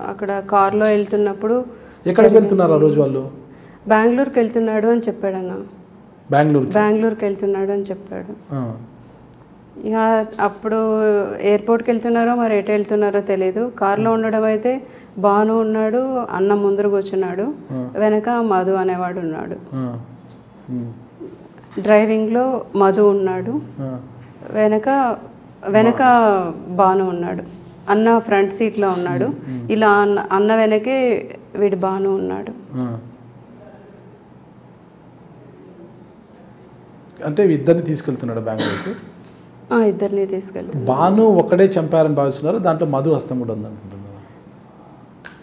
అక్కడ కార్లో వెళ్తున్నప్పుడు ఎక్కడికి వెళ్తున్నారు ఆ రోజు వాళ్ళు? బెంగళూరుకి వెళ్తున్నాడు అని చెప్పాడన్న. బెంగళూరుకి? బెంగళూరుకి వెళ్తున్నాడు అని చెప్పాడు. ఇక అప్పుడు ఎయిర్పోర్ట్కి వెళ్తున్నారో మరి ఎటు వెళ్తున్నారో తెలియదు కార్లో ఉండడం అయితే బాను ఉన్నాడు అన్న ముందర కూర్చున్నాడు వెనక మధు అనేవాడు ఉన్నాడు. ఉమ్, డ్రైవింగ్లో మధు ఉన్నాడు. వెనక వెనక బాను ఉన్నాడు. అన్న ఫ్రంట్ సీట్లో ఉన్నాడు. ఇలా అన్న అన్న వెనకే వీడి బాను ఉన్నాడు. అంటే ఇద్దరిని తీసుకెళ్తున్నాడు బెంగళూరుకి. ఇద్దరిని తీసుకెళ్తాను. బాను ఒక్కడే చంపారని భావిస్తున్నారు? దాంట్లో మధు హస్తం కూడా ఉందనుకుంటున్నారు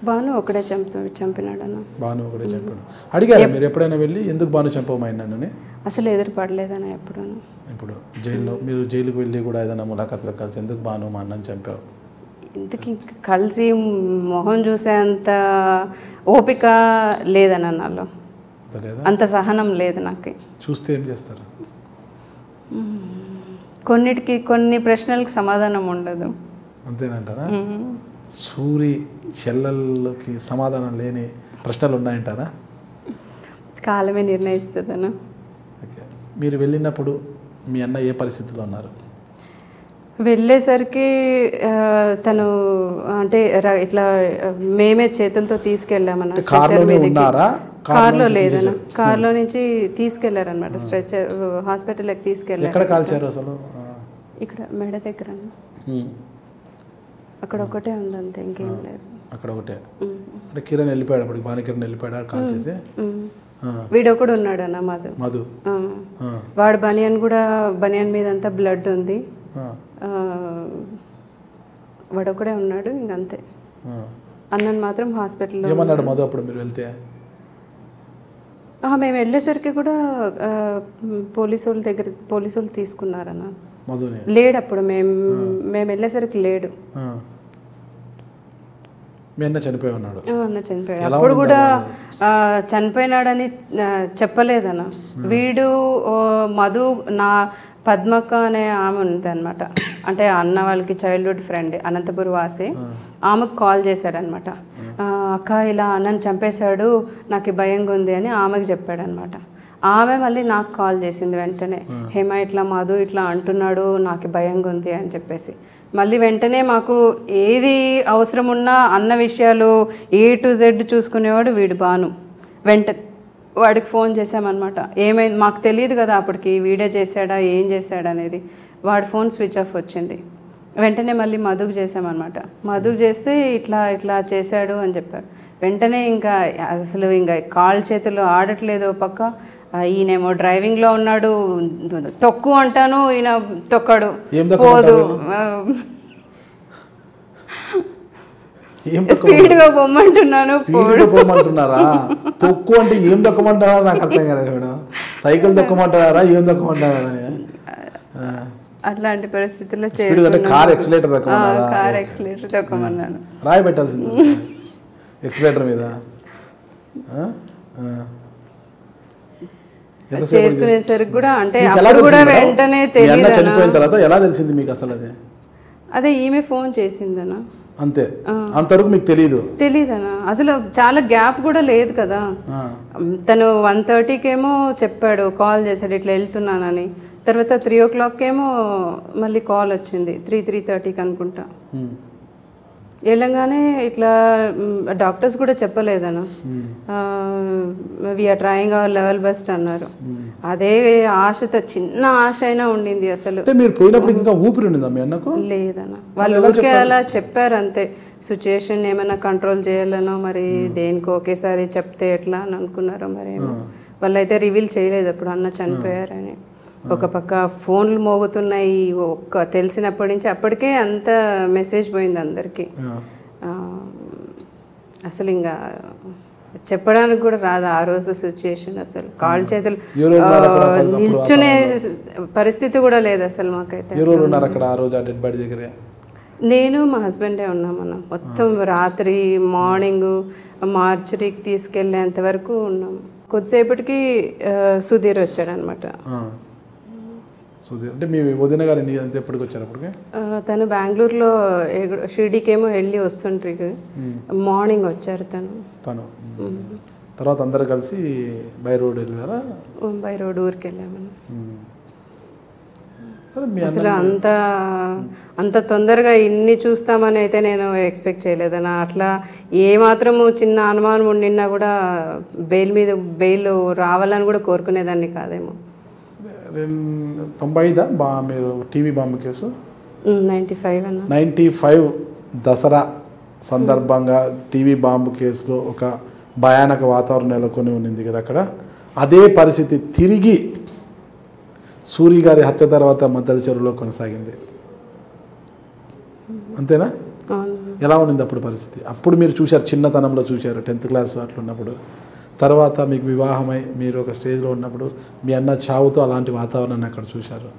బాను ఒకడే చంపి చంపినాడు అన్న బాను ఒకడే చంపాడు. అడిగారా మీరు ఎప్పుడైనా వెళ్ళి ఎందుకు బాను చంపమైనానని అసలు ఎదురుపడలేదన్న ఎప్పుడు ఇప్పుడు జైల్లో మీరు జైలుకి వెళ్ళి కూడా ఏదైనా ములాఖాతులు కలిసి ఎందుకు బాను మా అన్నని చంపావు? ఇంతకీ ఇంక కలిసి మొహం చూసేంత ఓపిక లేదన్న నాలో. అంత సహనం లేదు నాకు. చూస్తే ఏం చేస్తారు? కొన్నిటికి కొన్ని ప్రశ్నలకు సమాధానం ఉండదు. అంతేనంటారా. సూరి చెల్లెళ్ళకి సమాధానం లేని ప్రశ్నలు ఉన్నాయంటారా? కాలమే నిర్ణయిస్తుందను. ఓకే. మీరు వెళ్ళినప్పుడు మీ అన్న ఏ పరిస్థితిలో ఉన్నారు? వెళ్ళేసరికి తను అంటే ఇట్లా మేమే చేతులతో తీసుకెళ్ళామన్న కార్లో లేదన్న? కార్లో నుంచి తీసుకెళ్ళారనమాట స్ట్రెచర్ హాస్పిటల్కి తీసుకెళ్ళారు ఎక్కడ కాల్చారు అసలు. ఇక్కడ మెడ దగ్గర. ఉమ్. అక్కడ ఒకటే ఉంది అంతే ఇంకేం లేదు. అక్కడ ఒకటే. అంటే కిరణ్ వెళ్ళిపోయాడు అప్పటికి బాగా కిరణ్ వెళ్ళిపోయాడు? కాల్ చేసి. ఆ. వీడొకడు ఉన్నాడు అన్న మధు. మధు. వాడు బనియన్ కూడా బనియన్ మీద అంతా బ్లడ్ ఉంది. వాడొకడే ఉన్నాడు ఇంకంతే. అన్నను మాత్రం హాస్పిటల్లో ఏమన్నాడు మధు అప్పుడు మీరు వెళ్తే? మేము వెళ్ళేసరికి కూడా పోలీసు వాళ్ళ దగ్గర పోలీసు వాళ్ళు తీసుకున్నారన్న లేడు అప్పుడు మేము మేము వెళ్ళేసరికి లేడు. మీ అన్న చనిపోయి ఉన్నాడు. అన్న చనిపోయాడు. అప్పుడు కూడా చనిపోయినాడని చెప్పలేదన్న. వీడు మధు నా పద్మక్క అనే ఆమె ఉంది అనమాట అంటే అన్న వాళ్ళకి చైల్డ్హుడ్ ఫ్రెండ్ అనంతపురం వాసి. ఆమెకు కాల్ చేశాడనమాట అక్క ఇలా అన్నని చంపేశాడు నాకు భయంగా ఉంది అని ఆమెకు చెప్పాడనమాట ఆమె మళ్ళీ నాకు కాల్ చేసింది వెంటనే. హేమ ఇట్లా మధు ఇట్లా అంటున్నాడు నాకు భయంగా ఉంది అని చెప్పేసి. మళ్ళీ వెంటనే మాకు ఏది అవసరం ఉన్నా అన్న విషయాలు ఏ టు జెడ్ చూసుకునేవాడు వీడు బాను. వెంట వాడికి ఫోన్ చేసామన్నమాట ఏమైంది? మాకు తెలియదు కదా అప్పటికి వీడియో చేశాడా ఏం చేశాడా అనేది. వాడి ఫోన్ స్విచ్ ఆఫ్ వచ్చింది. వెంటనే మళ్ళీ మధుకు చేసామన్నమాట మధుకు చేస్తే ఇట్లా ఇట్లా చేశాడు అని చెప్పారు. వెంటనే ఇంకా అసలు ఇంకా కాల్ చేతులు ఆడట్లేదు పక్క. ఈయనేమో డ్రైవింగ్లో ఉన్నాడు తొక్కు అంటాను ఈయన తొక్కడు పోదు. ఏం స్పీడ్గా పొమ్మంటున్నాను? స్పీడ్గా పోమంటున్నారా తొక్కు అంటే ఏం దొక్కమంటారా నాకు అర్థం కాలేదు మేడం సైకిల్ దొక్కమంటారా ఏం ఆ. అట్లాంటి పరిస్థితుల్లో స్పీడ్ అంటే కార్ ఎక్సలేటర్ దొక్కమన్నారా కార్ ఎక్సలేటర్ తొక్కమన్నాను రాయి పెట్టాల్సింది. ఎక్సలేటర్ మీద. చేరుకునేసరికి కూడా అంటే కూడా? వెంటనే చనిపోయిన తర్వాత ఎలా తెలిసింది మీకు అసలు అది? అదే ఈమె ఫోన్ చేసిందనా అంతే. అంతవరకు మీకు తెలియదు తెలీదనా అసలు చాలా గ్యాప్ కూడా లేదు కదా. తను వన్ థర్టీకేమో చెప్పాడు కాల్ చేశాడు ఇట్లా వెళ్తున్నానని. తర్వాత త్రీ ఓ క్లాక్ ఏమో మళ్ళీ కాల్ వచ్చింది త్రీ త్రీ థర్టీకి అనుకుంటా. వెళ్ళంగానే ఇట్లా డాక్టర్స్ కూడా చెప్పలేదను. We're trying our level best అన్నారు. అదే ఆశతో చిన్న ఆశ అయినా ఉండింది అసలు. మీరు పోయినప్పుడు ఇంకా ఊపిరి అన్నకు? లేదన్న వాళ్ళు ఊరికే అలా చెప్పారు అంతే. సిచ్యుయేషన్ ఏమైనా కంట్రోల్ చేయాలనో మరి దేనికి ఒకేసారి చెప్తే ఎట్లా అని అనుకున్నారో మరి ఏమో. వాళ్ళైతే రివీల్ చేయలేదు అప్పుడు అన్న చనిపోయారని. ఒక పక్క ఫోన్లు మోగుతున్నాయి ఒక్క తెలిసినప్పటి నుంచి అప్పటికే అంత మెసేజ్ పోయింది అందరికీ. అసలు ఇంకా చెప్పడానికి కూడా రాదు ఆ రోజు సిచ్యుయేషన్ అసలు. కాళ్ళు చేతులు నిల్చునే పరిస్థితి కూడా లేదు అసలు మాకైతే. అక్కడ ఆ రోజు ఆ డెడ్ బాడీ దగ్గరే? నేను మా హస్బెండే ఉన్నాం మనం. మొత్తం రాత్రి మార్నింగ్ మార్చరీకి తీసుకెళ్ళేంత వరకు ఉన్నాం. కొద్దిసేపటికి సుధీర్ వచ్చాడనమాట. సుధీర్ అంటే మీ వదిన గారు అంతే ఎప్పటికి వచ్చారు అప్పటికి? తను బెంగళూరులో షిరిడీకేమో వెళ్ళి వస్తుంటారు మార్నింగ్ వచ్చారు తను. తను. తర్వాత అందరు కలిసి బై రోడ్ వెళ్ళారా? ముంబై రోడ్ ఊరికి వెళ్ళామని ఉమ్. సరే మీ అన్న అసలు అంత అంత తొందరగా ఇన్ని చూస్తామని అయితే నేను ఎక్స్పెక్ట్ చేయలేదన్న అట్లా ఏ మాత్రము చిన్న అనుమానం ఉండినా కూడా బెయిల్ మీద బెయిల్ రావాలని కూడా కోరుకునేదాన్ని కాదేమో. రెండు తొంభై ఐదా బా మీరు TV bomb case? Ninety five ninety five Dasara సందర్భంగా టీవీ బాంబు కేసులో ఒక భయానక వాతావరణం నెలకొని ఉన్నింది కదా అక్కడ. అదే పరిస్థితి తిరిగి సూరి గారి హత్య తర్వాత మద్దల చెరువులో కొనసాగింది. అంతేనా? ఎలా ఉన్నింది అప్పుడు పరిస్థితి? అప్పుడు మీరు చూశారు చిన్నతనంలో చూశారు టెన్త్ క్లాస్ అట్లా ఉన్నప్పుడు తర్వాత మీకు వివాహమై మీరు ఒక స్టేజ్లో ఉన్నప్పుడు మీ అన్న చావుతో అలాంటి వాతావరణాన్ని అక్కడ చూశారు.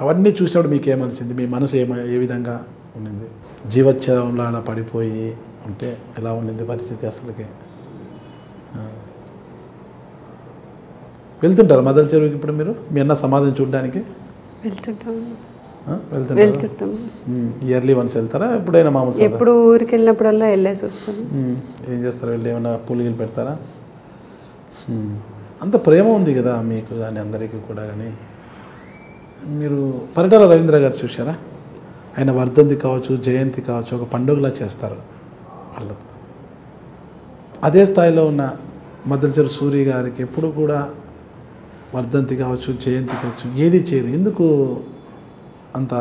అవన్నీ చూసినప్పుడు మీకు ఏమనిసింది మీ మనసు ఏమ ఏ విధంగా ఉండింది? జీవచ్ఛవంలో అలా పడిపోయి ఉంటే ఎలా ఉండింది పరిస్థితి అసలుకి. వెళ్తుంటారు మదల చెరువుకి ఇప్పుడు మీరు? మీ అన్న సమాధిని చూడడానికి? వెళ్తుంటారా? వెళ్తుంటాం. ఇయర్లీ వన్స్ వెళ్తారా? ఎప్పుడైనా మామూలు? ఎప్పుడు ఊరికి వెళ్ళినప్పుడల్లా వెళ్ళేసి వస్తాం. మ్మ్. ఏం చేస్తారు? వెళ్ళి ఏమైనా పులిగిలు పెడతారా. అంత ప్రేమ ఉంది కదా మీకు కానీ అందరికీ కూడా కానీ. మీరు పరిటాల రవీంద్ర గారు చూశారా? ఆయన వర్ధంతి కావచ్చు జయంతి కావచ్చు ఒక పండుగలా చేస్తారు వాళ్ళు. అదే స్థాయిలో ఉన్న మద్దలచెరు సూర్య గారికి ఎప్పుడు కూడా వర్ధంతి కావచ్చు జయంతి కావచ్చు ఏది చేయరు. ఎందుకు అంత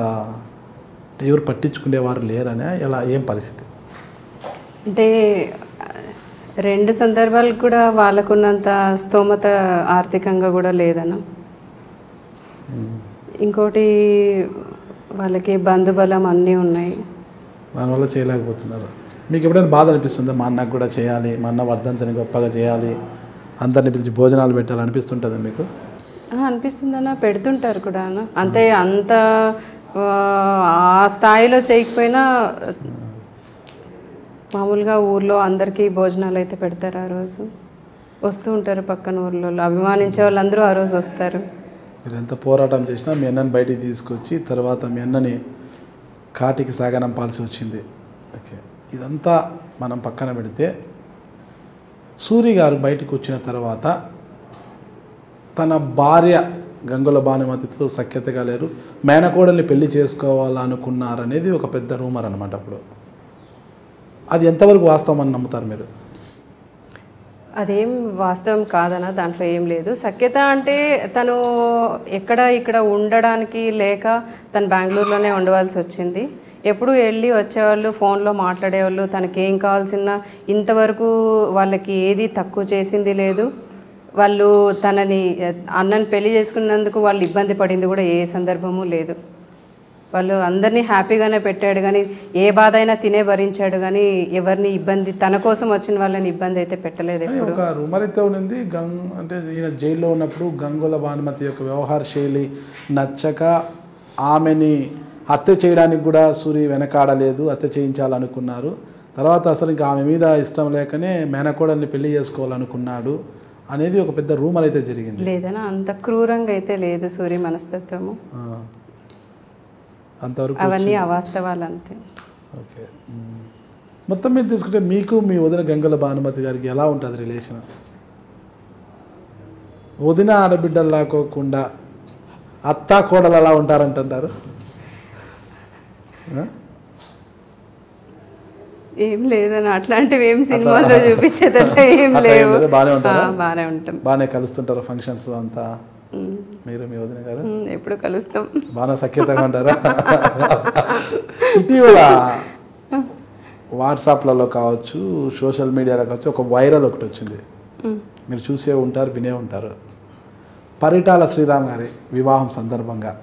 ఎవరు పట్టించుకునేవారు లేరనే ఎలా ఏం పరిస్థితి? అంటే రెండు సందర్భాలు కూడా వాళ్ళకున్నంత స్తోమత ఆర్థికంగా కూడా లేదన్న ఇంకోటి వాళ్ళకి బంధుబలం అన్నీ ఉన్నాయి. దానివల్ల చేయలేకపోతున్నారు. మీకు ఎప్పుడైనా బాధ అనిపిస్తుందా? మా అన్నకు కూడా చేయాలి మా అన్న వర్ధంతిని గొప్పగా చేయాలి అందరిని పిలిచి భోజనాలు పెట్టాలి అనిపిస్తుంటుందా మీకు? అనిపిస్తుందన్న పెడుతుంటారు కూడా అంతే అంత ఆ స్థాయిలో చేయకపోయినా మామూలుగా ఊర్లో అందరికీ భోజనాలు అయితే పెడతారు ఆ రోజు. వస్తూ ఉంటారు పక్కన ఊర్లో. అభిమానించే వాళ్ళందరూ ఆ రోజు వస్తారు. మీరు ఎంత పోరాటం చేసినా మీ అన్నని బయటికి తీసుకొచ్చి తర్వాత మీ అన్నని కాటికి సాగనంపాల్సి వచ్చింది. ఓకే. ఇదంతా మనం పక్కన పెడితే సూరి గారు బయటికి వచ్చిన తర్వాత తన భార్య గంగుల భానుమతితో సఖ్యతగా లేరు. మేనకోడల్ని పెళ్ళి చేసుకోవాలనుకున్నారనేది ఒక పెద్ద రూమర్ అనమాట అప్పుడు. అది ఎంతవరకు వాస్తవం అని నమ్ముతారు మీరు? అదేం వాస్తవం కాదన్న దాంట్లో ఏం లేదు. సఖ్యత అంటే తను ఎక్కడ ఇక్కడ ఉండడానికి లేక తను బెంగళూరులోనే ఉండవలసి వచ్చింది. ఎప్పుడు వెళ్ళి వచ్చేవాళ్ళు ఫోన్లో మాట్లాడేవాళ్ళు తనకి ఏం కావాల్సిన ఇంతవరకు వాళ్ళకి ఏది తక్కువ చేసింది లేదు. వాళ్ళు తనని అన్నని పెళ్ళి చేసుకున్నందుకు వాళ్ళు ఇబ్బంది పడింది కూడా ఏ సందర్భము లేదు. వాళ్ళు అందరినీ హ్యాపీగానే పెట్టాడు కానీ ఏ బాధ అయినా తినే భరించాడు కానీ ఎవరిని ఇబ్బంది తన కోసం వచ్చిన వాళ్ళని ఇబ్బంది అయితే పెట్టలేదు ఒక రూమర్ అయితే ఉన్నది గంగ్ అంటే ఈయన జైల్లో ఉన్నప్పుడు గంగుల భానుమతి యొక్క వ్యవహార శైలి నచ్చక ఆమెని హత్య చేయడానికి కూడా సూరి వెనకాడలేదు హత్య చేయించాలనుకున్నారు. తర్వాత అసలు ఇంకా ఆమె మీద ఇష్టం లేకనే మేనకోడల్ని పెళ్ళి చేసుకోవాలనుకున్నాడు అనేది ఒక పెద్ద రూమర్ అయితే జరిగింది. లేదనా అంత క్రూరంగా అయితే లేదు సూర్య మనస్తత్వము. అంతవరకు అవన్నీ అవాస్తవాలు అంతే ఓకే. మొత్తం మీద తీసుకుంటే మీకు మీ వదిన గంగల భానుమతి గారికి ఎలా ఉంటుంది రిలేషన్ వదిన ఆడబిడ్డలు లాకోకుండా అత్త కోడలు అలా ఉంటారంటుంటారు ఆ? ఏం లేదన్న అట్లాంటివి ఏం సినిమాలో చూపించేదట్లా ఏం లేవు లేదా? బాగానే ఉంటారా? బాగానే ఉంటాం బాగానే కలుస్తుంటారు ఫంక్షన్స్లో అంతా మీరు మీ వదిన గారు? ఎప్పుడు కలుస్తాం. బాగా సఖ్యతగా ఉంటారా? ఇటీవల వాట్సాప్లలో కావచ్చు సోషల్ మీడియాలో కావచ్చు ఒక వైరల్ ఒకటి వచ్చింది. మీరు చూసే ఉంటారు వినే ఉంటారు. పరిటాల శ్రీరామ్ గారి వివాహం సందర్భంగా.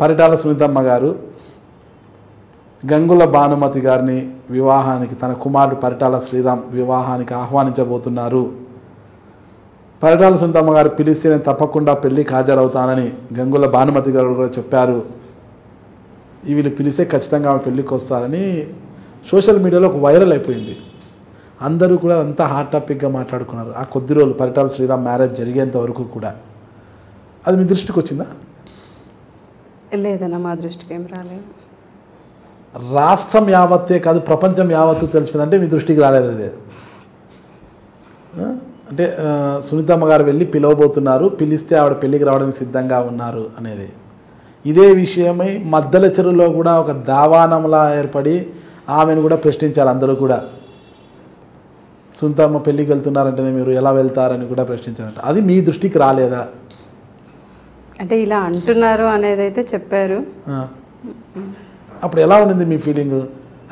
పరిటాల సునీతమ్మ గారు గంగుల భానుమతి గారిని వివాహానికి తన కుమారుడు పరిటాల శ్రీరామ్ వివాహానికి ఆహ్వానించబోతున్నారు. పరిటాల సునీతమ్మ గారు పిలిస్తే నేను తప్పకుండా పెళ్ళికి హాజరవుతానని గంగుల భానుమతి గారు కూడా చెప్పారు. వీళ్ళు పిలిస్తే ఖచ్చితంగా ఆమె పెళ్ళికి వస్తారని సోషల్ మీడియాలో ఒక వైరల్ అయిపోయింది. అందరూ కూడా అంతా హాట్ టాపిక్గా మాట్లాడుకున్నారు. ఆ కొద్ది రోజులు పరిటాల శ్రీరామ్ మ్యారేజ్ జరిగేంత వరకు కూడా. అది మీ దృష్టికి వచ్చిందా? లేదన్న మా దృష్టికి ఏం రాలేదు. రాష్ట్రం యావత్తే కాదు ప్రపంచం యావత్తు తెలిసిపోయింది. అంటే మీ దృష్టికి రాలేదు అది? అంటే సునీతమ్మ గారు వెళ్ళి పిలవబోతున్నారు. పిలిస్తే ఆవిడ పెళ్ళికి రావడానికి సిద్ధంగా ఉన్నారు అనేది. ఇదే విషయమై మద్దల చెరువులో కూడా ఒక దావానంలా ఏర్పడి ఆమెను కూడా ప్రశ్నించారు అందరూ కూడా. సునీతమ్మ పెళ్ళికి వెళ్తున్నారంటేనే మీరు ఎలా వెళ్తారని కూడా ప్రశ్నించారంట. అది మీ దృష్టికి రాలేదా? అంటే ఇలా అంటున్నారు అనేది అయితే చెప్పారు. అప్పుడు ఎలా ఉండింది మీ ఫీలింగ్?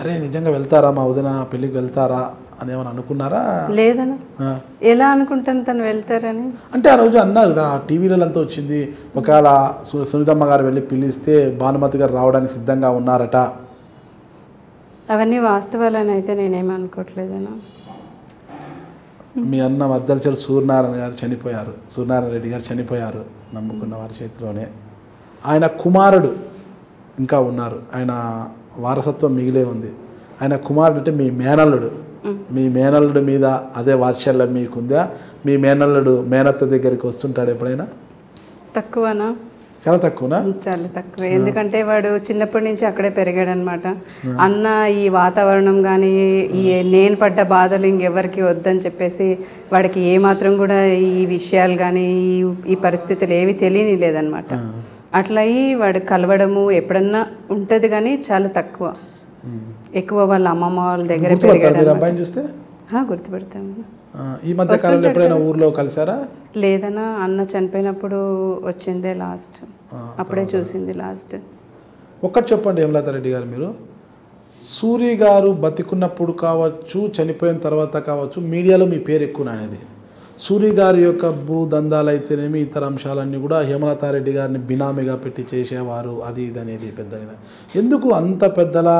అరే నిజంగా వెళ్తారా మా వదిన? పెళ్ళికి వెళ్తారా? అని ఏమైనా అనుకున్నారా? లేదన్న. ఆ. ఎలా అనుకుంటాను తను వెళ్తారని? అంటే ఆ రోజు అన్నా కదా టీవీలలో అంతా వచ్చింది ఒకవేళ సునీతమ్మ గారు వెళ్ళి పిలిస్తే భానుమతి గారు రావడానికి సిద్ధంగా ఉన్నారట. అవన్నీ వాస్తవాలని అయితే నేనేం అనుకోవట్లేదన్న మీ అన్న మద్దలచరు సూర్యనారాయణ గారు చనిపోయారు. సూర్యనారాయణ రెడ్డి గారు చనిపోయారు నమ్ముకున్న వారి చేతిలోనే. ఆయన కుమారుడు ఇంకా ఉన్నారు. ఆయన వారసత్వం మిగిలే ఉంది. ఆయన కుమారుడు అంటే మీ మేనల్లుడు. మీ మేనల్లుడు మీద అదే వాత్సల్యం మీకుందా? మీ మేనల్లుడు మేనత్త దగ్గరికి వస్తుంటాడు ఎప్పుడైనా? తక్కువనా? చాలా తక్కువనా? చాలా తక్కువ. ఎందుకంటే వాడు చిన్నప్పటి నుంచి అక్కడే పెరిగాడు అనమాట అన్న ఈ వాతావరణం కానీ ఈ నేను పడ్డ బాధలు ఇంకెవరికి వద్దని చెప్పేసి వాడికి ఏ మాత్రం కూడా ఈ విషయాలు కానీ ఈ ఈ పరిస్థితులు ఏవి తెలియని లేదనమాట. అట్లా వాడు కలవడము ఎప్పుడన్నా ఉంటుంది కానీ చాలా తక్కువ. ఎక్కువ వాళ్ళ అమ్మమ్మ వాళ్ళ దగ్గర అబ్బాయిని చూస్తే? గుర్తుపెడతాము. ఈ మధ్య కాలంలో ఎప్పుడైనా ఊర్లో కలిసారా? లేదన్నా అన్న చనిపోయినప్పుడు వచ్చిందే లాస్ట్. అప్పుడే చూసింది లాస్ట్. ఒక్కటి చెప్పండి హేమలత రెడ్డి గారు మీరు. సూరి గారు బతికున్నప్పుడు కావచ్చు చనిపోయిన తర్వాత కావచ్చు మీడియాలో మీ పేరు ఎక్కువ అనేది సూరి గారి యొక్క భూ దందాలు అయితేనేమి ఇతర అంశాలన్నీ కూడా హేమలత రెడ్డి గారిని బినామీగా పెట్టి చేసేవారు అది ఇది అనేది పెద్ద. ఎందుకు అంత పెద్దలా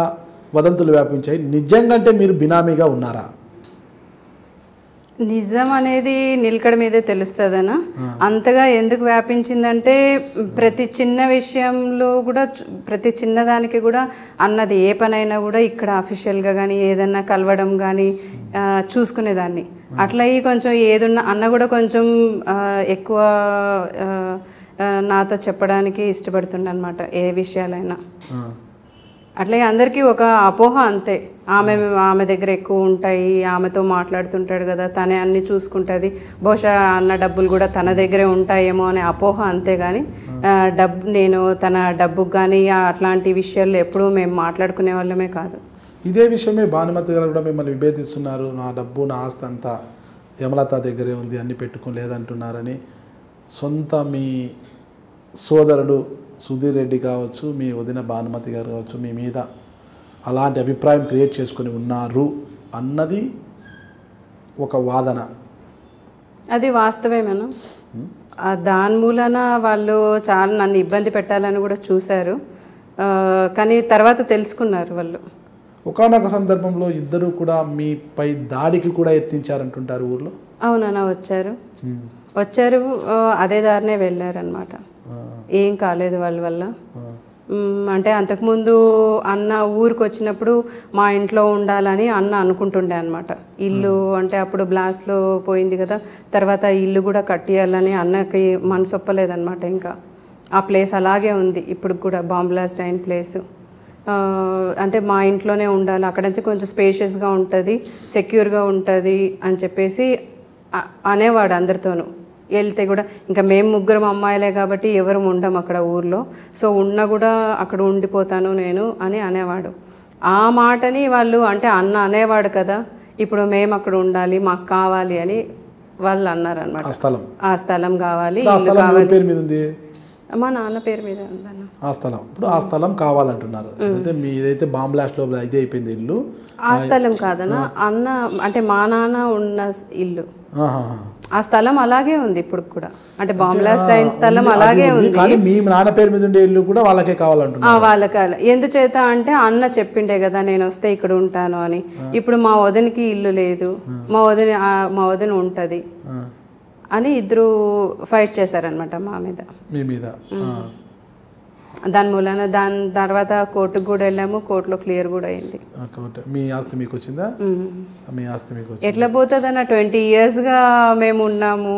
వదంతులు వ్యాపించాయి. నిజంగా అంటే మీరు బినామీగా ఉన్నారా? నిజం అనేది నిలకడ మీదే తెలుస్తుందనా? అంతగా ఎందుకు వ్యాపించిందంటే ప్రతి చిన్న విషయంలో కూడా ప్రతి చిన్నదానికి కూడా అన్నది ఏ పనైనా కూడా ఇక్కడ అఫీషియల్గా కానీ ఏదన్నా కలవడం కానీ చూసుకునేదాన్ని. అట్లా అయ్యి కొంచెం ఏదున్నా అన్న కూడా కొంచెం ఎక్కువ నాతో చెప్పడానికి ఇష్టపడుతుండ అనమాట ఏ విషయాలైనా. అట్లాగే అందరికీ ఒక అపోహ అంతే. ఆమె ఆమె దగ్గర ఎక్కువ ఉంటాయి ఆమెతో మాట్లాడుతుంటాడు కదా తనే అన్ని చూసుకుంటుంది. బహుశా అన్న డబ్బులు కూడా తన దగ్గరే ఉంటాయేమో అనే అపోహ అంతే కానీ డబ్బు నేను తన డబ్బుకు కానీ అట్లాంటి విషయాల్లో ఎప్పుడూ మేము మాట్లాడుకునే వాళ్ళమే కాదు. ఇదే విషయమే భానుమతి గారు కూడా మిమ్మల్ని విభేదిస్తున్నారు. నా డబ్బు నా ఆస్తి అంతా యమలత దగ్గరే ఉంది అన్ని పెట్టుకోలేదంటున్నారని సొంత మీ సోదరుడు సుధీర్ రెడ్డి కావచ్చు మీ వదిన భానుమతి గారు కావచ్చు మీ మీద అలాంటి అభిప్రాయం క్రియేట్ చేసుకొని ఉన్నారు అన్నది ఒక వాదన. అది వాస్తవేమేనా? దాని మూలన వాళ్ళు చాలా నన్ను ఇబ్బంది పెట్టాలని కూడా చూశారు. కానీ తర్వాత తెలుసుకున్నారు వాళ్ళు. ఒకానొక సందర్భంలో ఇద్దరు కూడా మీపై దాడికి కూడా యత్నించారంటుంటారు ఊర్లో? అవునన్నా వచ్చారు. వచ్చారు అదే దారినే వెళ్ళారనమాట ఏం కాలేదు వాళ్ళ వల్ల. అంటే అంతకుముందు అన్న ఊరికి వచ్చినప్పుడు మా ఇంట్లో ఉండాలని అన్న అనుకుంటుండే అనమాట ఇల్లు అంటే అప్పుడు బ్లాస్ట్లో పోయింది కదా తర్వాత ఇల్లు కూడా కట్టియాలని అన్నకి మనసు ఒప్పలేదన్నమాట ఇంకా. ఆ ప్లేస్ అలాగే ఉంది ఇప్పుడు కూడా బాంబ్ బ్లాస్ట్ అయిన ప్లేస్ అంటే మా ఇంట్లోనే ఉండాలి అక్కడ నుంచి కొంచెం స్పేషియస్గా ఉంటుంది సెక్యూర్గా ఉంటుంది అని చెప్పేసి అనేవాడు అందరితోనూ. వెళ్తే కూడా ఇంకా మేము ముగ్గురం అమ్మాయిలే కాబట్టి ఎవరు ఉండం అక్కడ ఊర్లో. సో ఉన్నా కూడా అక్కడ ఉండిపోతాను నేను అని అనేవాడు. ఆ మాటని వాళ్ళు అంటే అన్న అనేవాడు కదా ఇప్పుడు మేము అక్కడ ఉండాలి మాకు కావాలి అని వాళ్ళు అన్నారనమాట ఆ స్థలం? ఆ స్థలం కావాలి పేరు మీద ఉంది? మా నాన్న పేరు మీద ఉందన్న. ఆ స్థలం. ఇప్పుడు ఆ స్థలం కావాలంటున్నారు. అయితే మీదైతే బాంబ్ బ్లాస్ట్లో ఇది అయిపోయింది ఇల్లు. ఆ స్థలం కాదన్న అన్న అంటే మా నాన్న ఉన్న ఇల్లు. ఆ స్థలం అలాగే ఉంది ఇప్పుడు కూడా. అంటే బాంబ్ బ్లాస్ట్ అయిన స్థలం అలాగే ఉంది. కానీ మీ నాన్న పేరు మీద ఉండే ఇల్లు కూడా వాళ్ళకే కావాలంటున్నారు. వాళ్ళకి ఎందుచేత అంటే అన్న చెప్పిండే కదా నేను వస్తే ఇక్కడ ఉంటాను అని. ఇప్పుడు మా వదినకి ఇల్లు లేదు. మా వదిన మా వదిన ఉంటుంది. అని ఇద్దరు ఫైట్ చేశారనమాట మా మీద. మీ మీద. దాని మూలన దాని తర్వాత కోర్టుకు కూడా వెళ్ళాము కోర్టులో క్లియర్ కూడా అయింది. మీ ఆస్తి మీకు వచ్చిందా. మీ ఆస్తి మీకు ఎట్లా పోతుంది అన్న ట్వంటీ ఇయర్స్గా మేము ఉన్నాము.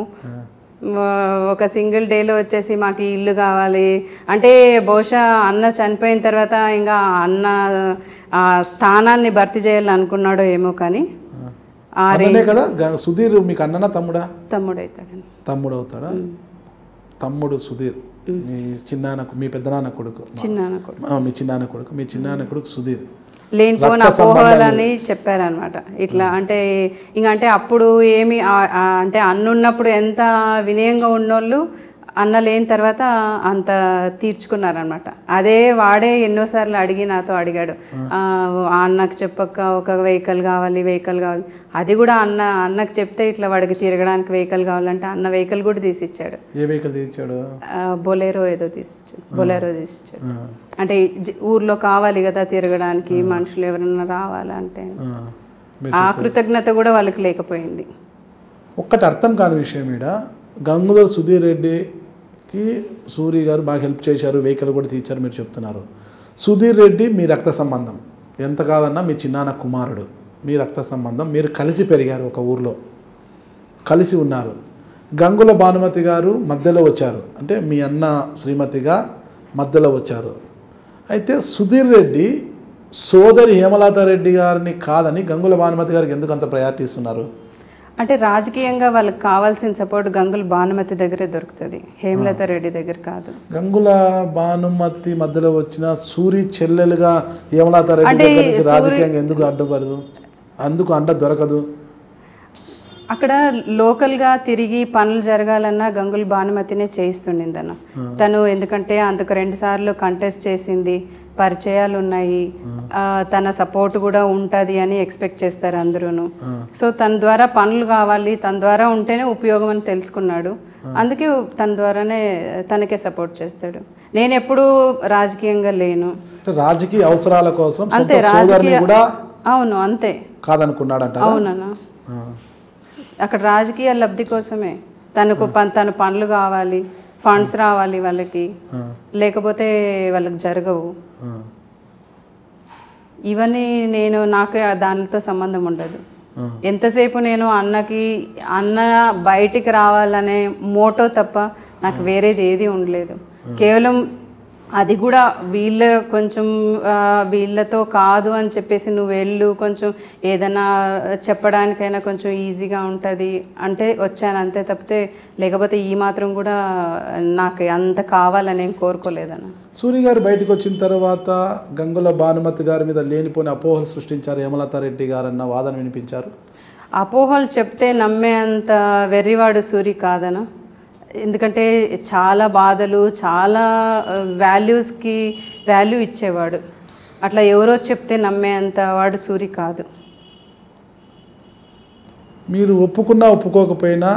ఒక సింగిల్ డేలో వచ్చేసి మాకు ఇల్లు కావాలి. అంటే బహుశా అన్న చనిపోయిన తర్వాత ఇంకా అన్న ఆ స్థానాన్ని భర్తీ చేయాలని అనుకున్నాడో ఏమో కానీ కదా? సుధీర్ మీకు అన్ననా తమ్ముడా? తమ్ముడు అవుతాడని తమ్ముడు అవుతాడా తమ్ముడు సుధీర్. మీ చిన్నాన్న మీ పెద్దనాన్న కొడుకు. చిన్నాన్న కూడా ఆ, మీ చిన్నాన్న కొడుకు. మీ చిన్నాన్న కొడుకు సుధీర్. లేనిపోని అపోహలని చెప్పారనమాట ఇట్లా అంటే ఇంక అంటే అప్పుడు ఏమి అంటే అన్నున్నప్పుడు ఎంత వినయంగా ఉన్నోళ్ళు అన్న లేని తర్వాత అంత తీర్చుకున్నారనమాట అదే వాడే ఎన్నోసార్లు అడిగి నాతో అడిగాడు. అన్నకు చెప్పక్క ఒక వెహికల్ కావాలి వెహికల్ కావాలి. అది కూడా అన్న అన్నకు చెప్తే ఇట్లా వాడికి తిరగడానికి వెహికల్ కావాలంటే అన్న వెహికల్ కూడా తీసిచ్చాడు. ఏ వెహికల్ తెచ్చాడు ఆ, బొలేరో ఏదో తీసిచ్చాడు. బొలేరో తీసిచ్చాడు. అంటే ఊర్లో కావాలి కదా తిరగడానికి మనుషులు ఎవరైనా రావాలంటే ఆ. కృతజ్ఞత కూడా వాళ్ళకి లేకపోయింది. ఒక్కటి అర్థం కాని విషయం ఈడ. గంగుధర్ సుధీర్ కి సూరి గారు బాగా హెల్ప్ చేశారు వెహికల్ కూడా తీర్చారు మీరు చెప్తున్నారు. సుధీర్ రెడ్డి మీ రక్త సంబంధం. ఎంత కాదన్నా మీ చిన్నాన్న కుమారుడు. మీ రక్త సంబంధం. మీరు కలిసి పెరిగారు ఒక ఊర్లో. కలిసి ఉన్నారు. గంగుల భానుమతి గారు మధ్యలో వచ్చారు. అంటే మీ అన్న శ్రీమతిగా మధ్యలో వచ్చారు. అయితే సుధీర్ రెడ్డి సోదరి హేమలత రెడ్డి గారిని కాదని గంగుల భానుమతి గారికి ఎందుకు అంత ప్రయారిటీ ఇస్తున్నారు అంటే రాజకీయంగా వాళ్ళకి కావాల్సిన సపోర్ట్ గంగుల భానుమతి దగ్గరే దొరుకుతుంది. హేమలత రెడ్డి దగ్గర కాదు. గంగుల భానుమతి మధ్యలో వచ్చిన సూరి చెల్లెలుగా హేమలత రెడ్డి రాజకీయంగా ఎందుకు అడ్డుపడదు? అందుకు అండ దొరకదు. అక్కడ లోకల్గా తిరిగి పనులు జరగాలన్నా గంగుల భానుమతినే చేయిస్తుండిందన్న. తను ఎందుకంటే అందుకు రెండు సార్లు కంటెస్ట్ చేసింది. పరిచయాలు ఉన్నాయి. తన సపోర్ట్ కూడా ఉంటుంది అని ఎక్స్పెక్ట్ చేస్తారు అందరూను. సో తన ద్వారా పనులు కావాలి తన ద్వారా ఉంటేనే ఉపయోగం అని తెలుసుకున్నాడు. అందుకే తన ద్వారానే తనకే సపోర్ట్ చేస్తాడు. నేను ఎప్పుడూ రాజకీయంగా లేను. రాజకీయ అవసరాల కోసం అంతే రాజకీయ అవును అంతే. కాదనుకున్నాడంట అవునన్నా. అక్కడ రాజకీయ లబ్ధి కోసమే తనకు తన పనులు కావాలి ఫండ్స్ రావాలి వాళ్ళకి. లేకపోతే వాళ్ళకి జరగవు. ఇవన్నీ నేను నాకు దానితో సంబంధం ఉండదు. ఎంతసేపు నేను అన్నకి అన్న బయటికి రావాలనే మోటో తప్ప నాకు వేరేది ఏది ఉండలేదు. కేవలం అది కూడా వీళ్ళ కొంచెం వీళ్ళతో కాదు అని చెప్పేసి నువ్వు వెళ్ళు కొంచెం ఏదైనా చెప్పడానికైనా కొంచెం ఈజీగా ఉంటుంది. అంటే వచ్చాను అంతే తప్పితే లేకపోతే ఈ మాత్రం కూడా నాకు అంత కావాలని ఏం కోరుకోలేదన్న. సూరి గారు బయటకు వచ్చిన తర్వాత గంగుల భానుమతి గారి మీద లేనిపోని అపోహలు సృష్టించారు హేమలత రెడ్డి గారు అన్న వాదన వినిపించారు. అపోహలు చెప్తే నమ్మే అంత వెర్రివాడు సూరి కాదన ఎందుకంటే చాలా బాధలు చాలా వాల్యూస్కి వాల్యూ ఇచ్చేవాడు. అట్లా ఎవరో చెప్తే నమ్మేంత వాడు సూరి కాదు. మీరు ఒప్పుకున్నా ఒప్పుకోకపోయినా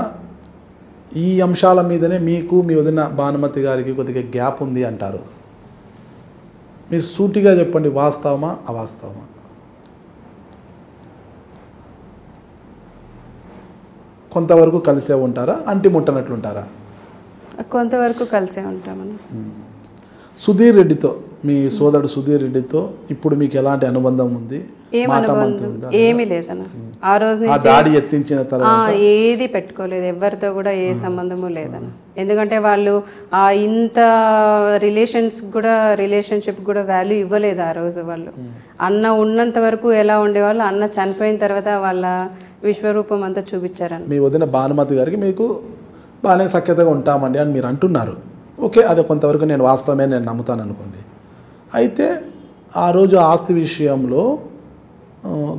ఈ అంశాల మీదనే మీకు మీ వదిన భానుమతి గారికి కొద్దిగా గ్యాప్ ఉంది అంటారు. మీరు సూటిగా చెప్పండి వాస్తవమా అవాస్తవమా? కొంతవరకు కలిసే ఉంటారా అంటి ముట్టనట్లుంటారా కొంతవరకు కలిసే ఉంటామని సుధీర్ రెడ్డితో మీ సోదరుడు సుధీర్ రెడ్డితో ఇప్పుడు మీకు ఎలాంటి అనుబంధం ఉంది? ఏమీ లేదన్న. ఆ రోజు దాడి ఎత్తించిన తర్వాత? ఏది పెట్టుకోలేదు. ఎవరితో కూడా ఏ సంబంధము లేదన్న. ఎందుకంటే వాళ్ళు ఆ ఇంత రిలేషన్స్ కూడా రిలేషన్షిప్ కూడా వాల్యూ ఇవ్వలేదు ఆ రోజు వాళ్ళు. అన్న ఉన్నంత వరకు ఎలా ఉండేవాళ్ళు అన్న చనిపోయిన తర్వాత వాళ్ళ విశ్వరూపం అంతా చూపించారన్న. మీ వదిన భానుమతి గారికి మీకు బాగానే సఖ్యతగా ఉంటామండి అని మీరు అంటున్నారు. ఓకే అది కొంతవరకు నేను వాస్తవమే నేను నమ్ముతాను అనుకోండి. అయితే ఆ రోజు ఆస్తి విషయంలో